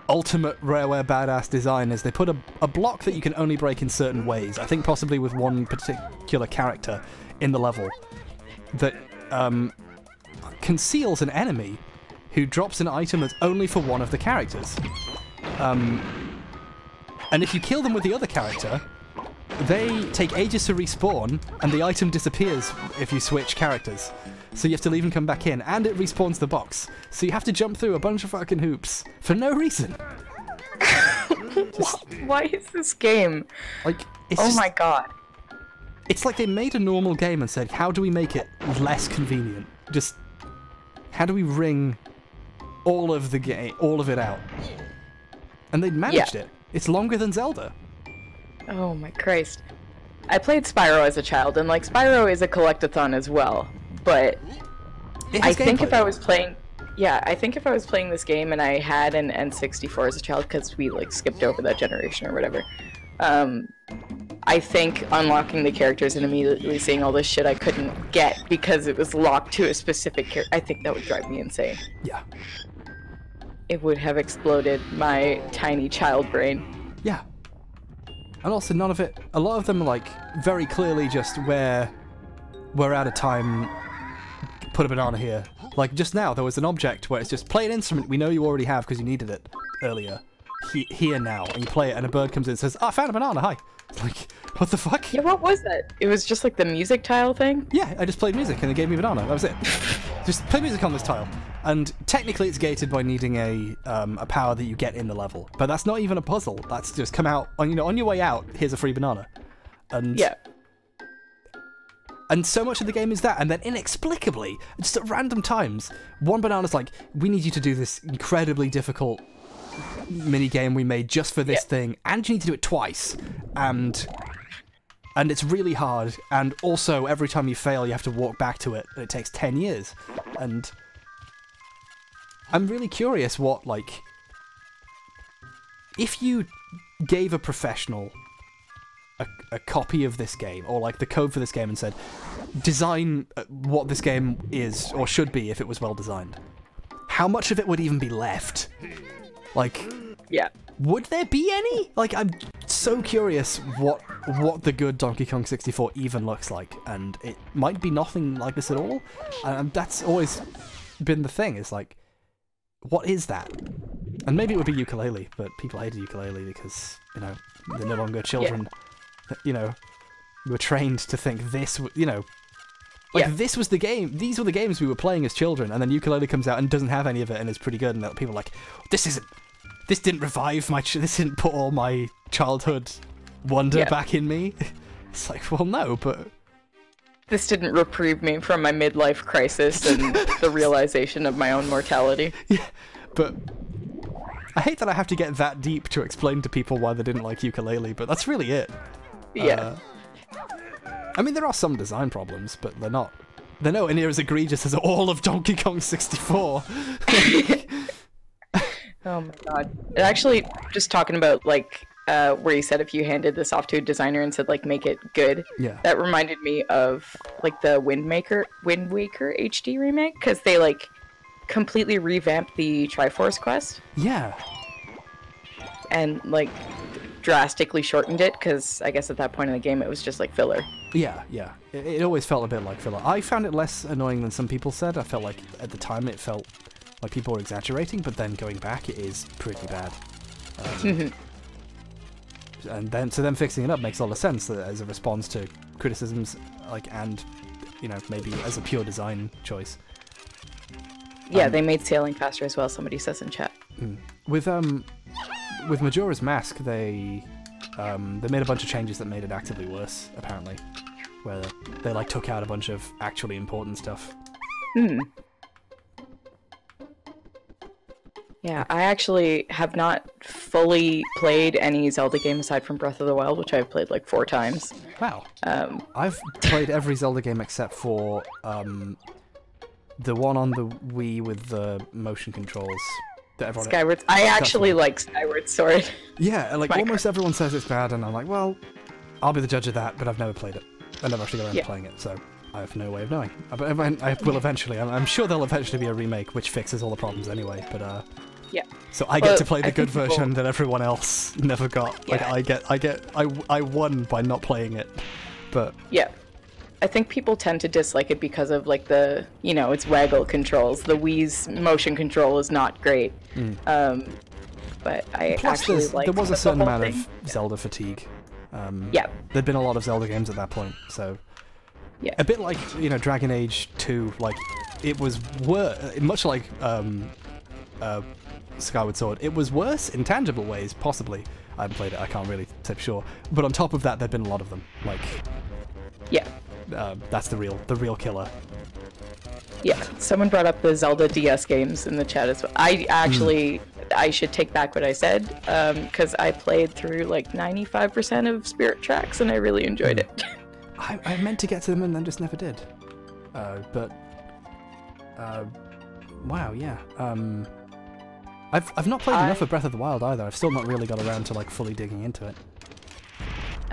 ultimate Rareware badass design is they put a, a block that you can only break in certain ways. I think possibly with one particular character in the level that um, conceals an enemy who drops an item that's only for one of the characters. Um, and if you kill them with the other character, they take ages to respawn, and the item disappears if you switch characters. So you have to leave and come back in, and it respawns the box. So you have to jump through a bunch of fucking hoops for no reason. why is this game? Like, it's Oh just, my god. it's like they made a normal game and said, how do we make it less convenient? Just, how do we wring all of the game, all of it out? And they managed it. It's longer than Zelda. Oh my Christ. I played Spyro as a child, and like Spyro is a collectathon as well. But I think if. I was playing, yeah, I think if I was playing this game and I had an N64 as a child, because we like skipped over that generation or whatever. Um, I think unlocking the characters and immediately seeing all this shit I couldn't get because it was locked to a specific character, I think that would drive me insane. Yeah. It would have exploded my tiny child brain. Yeah. And also, none of it. A lot of them are like very clearly just where we're out of time. Put a banana here. Like just now, there was an object where it's just play an instrument we know you already have because you needed it earlier. He- here now, and you play it, and a bird comes in and says, "Ah, I found a banana. Hi." Like, what the fuck? Yeah, what was that? It was just like the music tile thing? Yeah, I just played music and they gave me a banana. That was it. just play music on this tile. And technically, it's gated by needing a um, a power that you get in the level. But that's not even a puzzle. That's just come out on you know on your way out. Here's a free banana. And Yeah. and so much of the game is that. And then inexplicably, just at random times, one banana's like, "We need you to do this incredibly difficult mini game we made just for this Yeah. thing, and you need to do it twice." And and it's really hard. And also, every time you fail, you have to walk back to it, and it takes ten years. And I'm really curious what like if you gave a professional a, a copy of this game or like the code for this game and said design uh, what this game is or should be if it was well designed how much of it would even be left like Yeah. would there be any? Like, I'm so curious what what the good Donkey Kong 64 even looks like, and it might be nothing like this at all. And that's always been the thing. Is like, what is that? And maybe it would be Yooka-Laylee, but people hated Yooka-Laylee because you know they're no longer children. You know, we were trained to think this. You know. Like Yeah. this was the game. These were the games we were playing as children, and then Yooka-Laylee comes out and doesn't have any of it, and is pretty good. And people are like, "This isn't this didn't revive my ch- this didn't put all my childhood wonder Yeah. back in me? It's like, well, no, but This didn't reprieve me from my midlife crisis and the realization of my own mortality. Yeah, but I hate that I have to get that deep to explain to people why they didn't like Yooka-Laylee, but that's really it. Yeah. Uh, I mean, there are some design problems, but they're not. They're nowhere near as egregious as all of Donkey Kong 64. Oh my god. And Actually, just talking about like uh, where you said if you handed this off to a designer and said like make it good, Yeah. that reminded me of like the Wind Maker, Wind Waker HD remake because they like completely revamped the Triforce quest Yeah. and like drastically shortened it because I guess at that point in the game it was just like filler. Yeah, yeah. It, it always felt a bit like filler. I found it less annoying than some people said. I felt like at the time it felt like people are exaggerating, but then going back, it is pretty bad. Um, and then, so them fixing it up makes a lot of sense that as a response to criticisms, like, and you know, maybe as a pure design choice. Yeah, Um, they made sailing faster as well. Somebody says in chat. With um, with Majora's Mask, they um, they made a bunch of changes that made it actively worse. Apparently, where they like took out a bunch of actually important stuff. Hmm. Yeah, I actually have not fully played any Zelda game aside from Breath of the Wild, which I've played like four times. Wow. Um, I've played every Zelda game except for um, the one on the Wii with the motion controls. That everyone, Skyward. I actually like Skyward Sword. yeah, like My almost everyone says it's bad, and I'm like, well, I'll be the judge of that, but I've never played it. I never actually got around Yeah. to playing it, so I have no way of knowing. But I, I will eventually. I'm, I'm sure there'll eventually be a remake which fixes all the problems anyway. But uh, Yeah. so I get to play the I good think people- version that everyone else never got. Like I get, I get, I, I won by not playing it, but Yeah. I think people tend to dislike it because of like the, you know, it's waggle controls. The Wii's motion control is not great. Um, but I. Plus, actually like there was a certain amount thing. of Zelda fatigue. Um, Yeah. There'd been a lot of Zelda games at that point, so Yeah. a bit like you know Dragon Age Two. Like it was wor- much like um, uh, Skyward Sword. It was worse in tangible ways, possibly. I haven't played it. I can't really say for sure. But on top of that, there have been a lot of them. Like Yeah. uh, that's the real, the real killer. Yeah, someone brought up the Zelda DS games in the chat as well. I actually, I should take back what I said because I played through like 95% of Spirit Tracks and I really enjoyed it. I, I meant to get to them and then just never did. Uh, but uh, wow, yeah. Um, I've I've not played enough of Breath of the Wild either. I've still not really got around to like fully digging into it.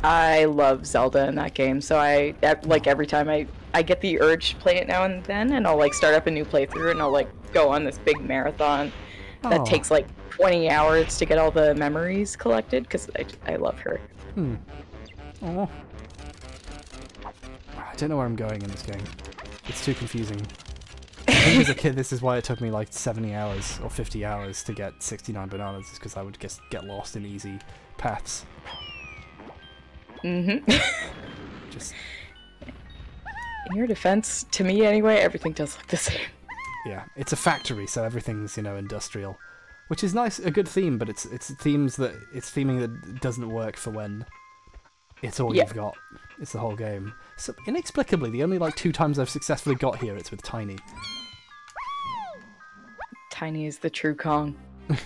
I love Zelda in that game, so I like every time I I get the urge to play it now and then, and I'll like start up a new playthrough and I'll like go on this big marathon that Aw. takes like 20 hours to get all the memories collected because I, I love her. Hmm. Oh. I don't know where I'm going in this game. It's too confusing. I think as a kid, this is why it took me like 70 hours or 50 hours to get 69 bananas, is because I would just get lost in easy paths. Mm-hmm. Just in your defense, to me anyway, everything does look the same. yeah, it's a factory, so everything's you know industrial, which is nice, a good theme. But it's it's themes that it's theming that doesn't work for when it's all Yeah. you've got. It's the whole game. So inexplicably, the only like two times I've successfully got here, it's with Tiny. Tiny is the true Kong.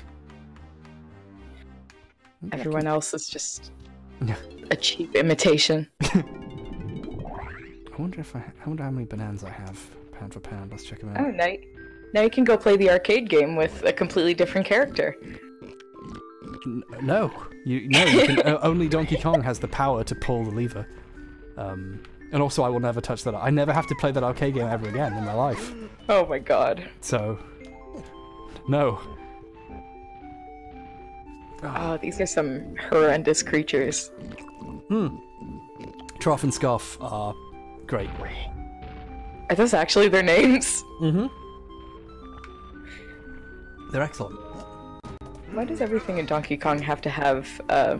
Everyone else is just a cheap imitation. I wonder if I, I wonder how many bananas I have pound for pound. Let's check them Oh, out. now, y- now you can go play the arcade game with a completely different character. N- no, you no, you can, only Donkey Kong has the power to pull the lever. Um, and also, I will never touch that. I never have to play that arcade game ever again in my life. Oh my god. So, no. Oh, these are some horrendous creatures. Hmm. Troff and Scoff are great. Are those actually their names? Mm hmm. They're excellent. Why does everything in Donkey Kong have to have uh,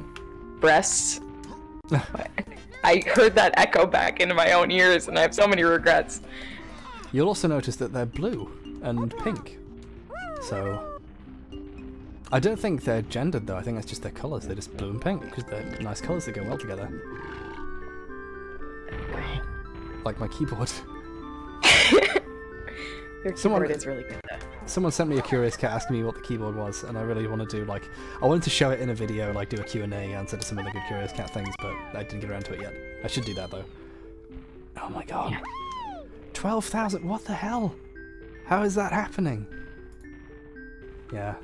breasts? I heard that echo back into my own ears, and I have so many regrets. You'll also notice that they're blue and pink. So, I don't think they're gendered though. I think that's just their colours. They're just blue and pink because they're nice colours that go well together. Like my keyboard. Your Someone- keyboard is really good though. Someone sent me a curious cat asking me what the keyboard was, and I really want to do like I wanted to show it in a video, like do a Q and A answer to some of the good curious cat things, but I didn't get around to it yet. I should do that though. Oh my god, twelve thousand! What the hell? How is that happening? Yeah,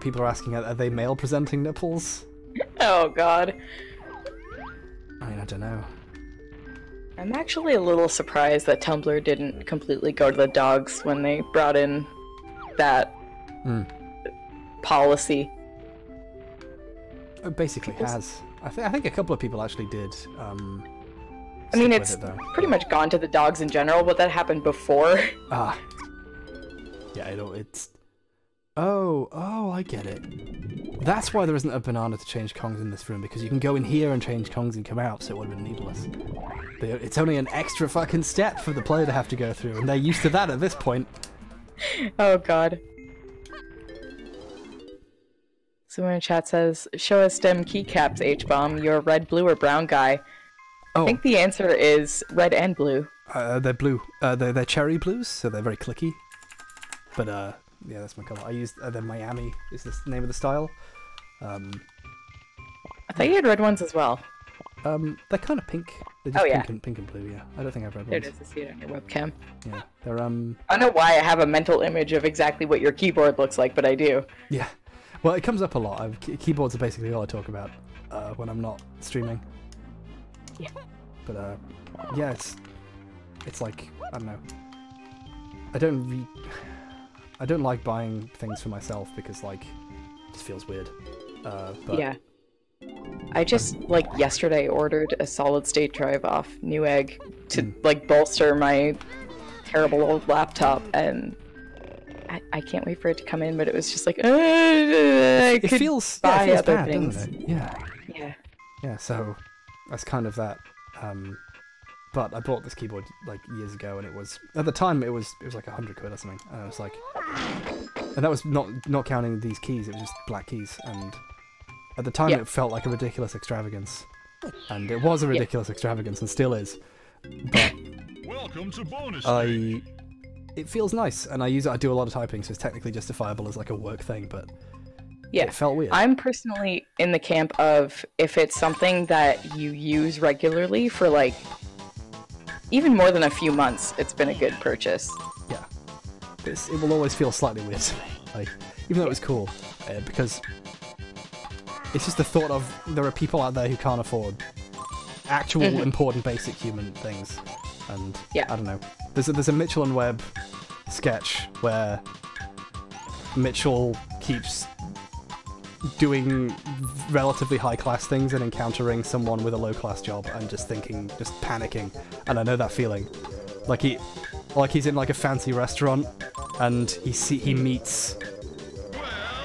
people are asking, are they male presenting nipples? Oh god. I mean, I don't know. I'm actually a little surprised that Tumblr didn't completely go to the dogs when they brought in that Hmm. policy. It basically has. I think I think a couple of people actually did. Um, I mean, it's it, pretty much gone to the dogs in general, but that happened before. Ah. Yeah, it, it's. Oh, oh, I get it. That's why there isn't a banana to change Kongs in this room, because you can go in here and change Kongs and come out, so it would have been needless. But it's only an extra fucking step for the player to have to go through, and they're used to that at this point. oh god. Someone in chat says, "Show us STEM keycaps, H bomb. You're a red, blue, or brown guy." Oh, I think the answer is red and blue. uh, they're blue. Uh, they're, they're cherry blues, so they're very clicky. But, uh, yeah, that's my color. I used, uh, the Miami is the name of the style. Um, I thought you had red ones as well. um, they're kind of pink. They're just Oh, yeah. pink, and, pink and blue, yeah. I don't think I have red There it ones. is. I see it on your webcam. Yeah, they're, um, I don't know why I have a mental image of exactly what your keyboard looks like, but I do. Yeah. Well, it comes up a lot. I've, keyboards are basically all I talk about uh, when I'm not streaming. Yeah. But uh, yeah, it's it's like I don't know. I don't re- I don't like buying things for myself because like it just feels weird. Uh, but Yeah. I just like yesterday ordered a solid state drive off Newegg to Hmm. like bolster my terrible old laptop and I, I can't wait for it to come in, but it was just like uh, I it feels yeah, it feels other bad, things. it? Yeah. Yeah. Yeah, so that's kind of that. Um, but I bought this keyboard like years ago, and it was at the time it was it was like a hundred quid or something, uh, and I was like, and that was not not counting these keys; it was just black keys, and at the time Yeah. it felt like a ridiculous extravagance, and it was a ridiculous extravagance, and still is. But Welcome to bonus I, it feels nice, and I use it. I do a lot of typing, so it's technically justifiable as like a work thing, but Yeah. it felt weird. I'm personally in the camp of if it's something that you use regularly for like even more than a few months, it's been a good purchase. yeah, this it will always feel slightly weird to me. Like even though it was cool, uh, because it's just the thought of there are people out there who can't afford actual Mhm. important basic human things, and Yeah. I don't know. There's a, there's a Mitchell and Webb sketch where Mitchell keeps doing relatively high class things and encountering someone with a low class job and just thinking, just panicking. And I know that feeling. Like he, like he's in like a fancy restaurant and he see he meets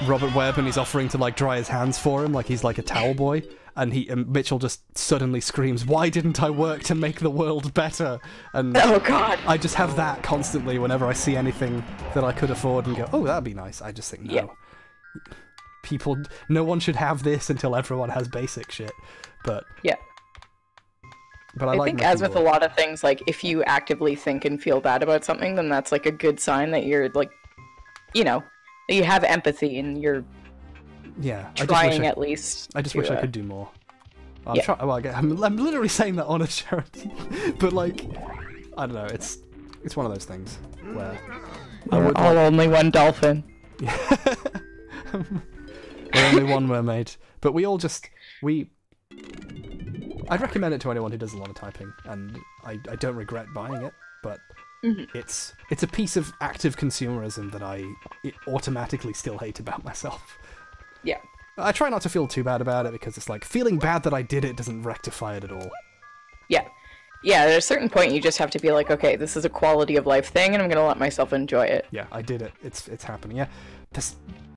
Robert Webb and he's offering to like dry his hands for him, like he's like a towel boy. And he and Mitchell just suddenly screams, "Why didn't I work to make the world better?" And Oh god. I just have that constantly whenever I see anything that I could afford and go, "Oh, that'd be nice." I just think no. Yeah. People, no one should have this until everyone has basic shit. But Yeah. but I, like I, like think as with a lot of things, like if you actively think and feel bad about something, then that's like a good sign that you're like, you know, you have empathy and you're yeah, trying I, at least. I just to, wish I uh, could do more. I'm yeah. trying. Well, I get- I'm, literally saying that on a charity, but like, I don't know. It's it's one of those things where I We're would all like- only one dolphin. Only one mermaid, but we all just we. I'd recommend it to anyone who does a lot of typing, and I, I don't regret buying it. But Mhm. it's it's a piece of active consumerism that I automatically still hate about myself. Yeah. I try not to feel too bad about it because it's like feeling bad that I did it doesn't rectify it at all. Yeah. Yeah, at a certain point you just have to be like, okay, this is a quality of life thing and I'm gonna let myself enjoy it. Yeah, I did it. It's it's happening. Yeah, this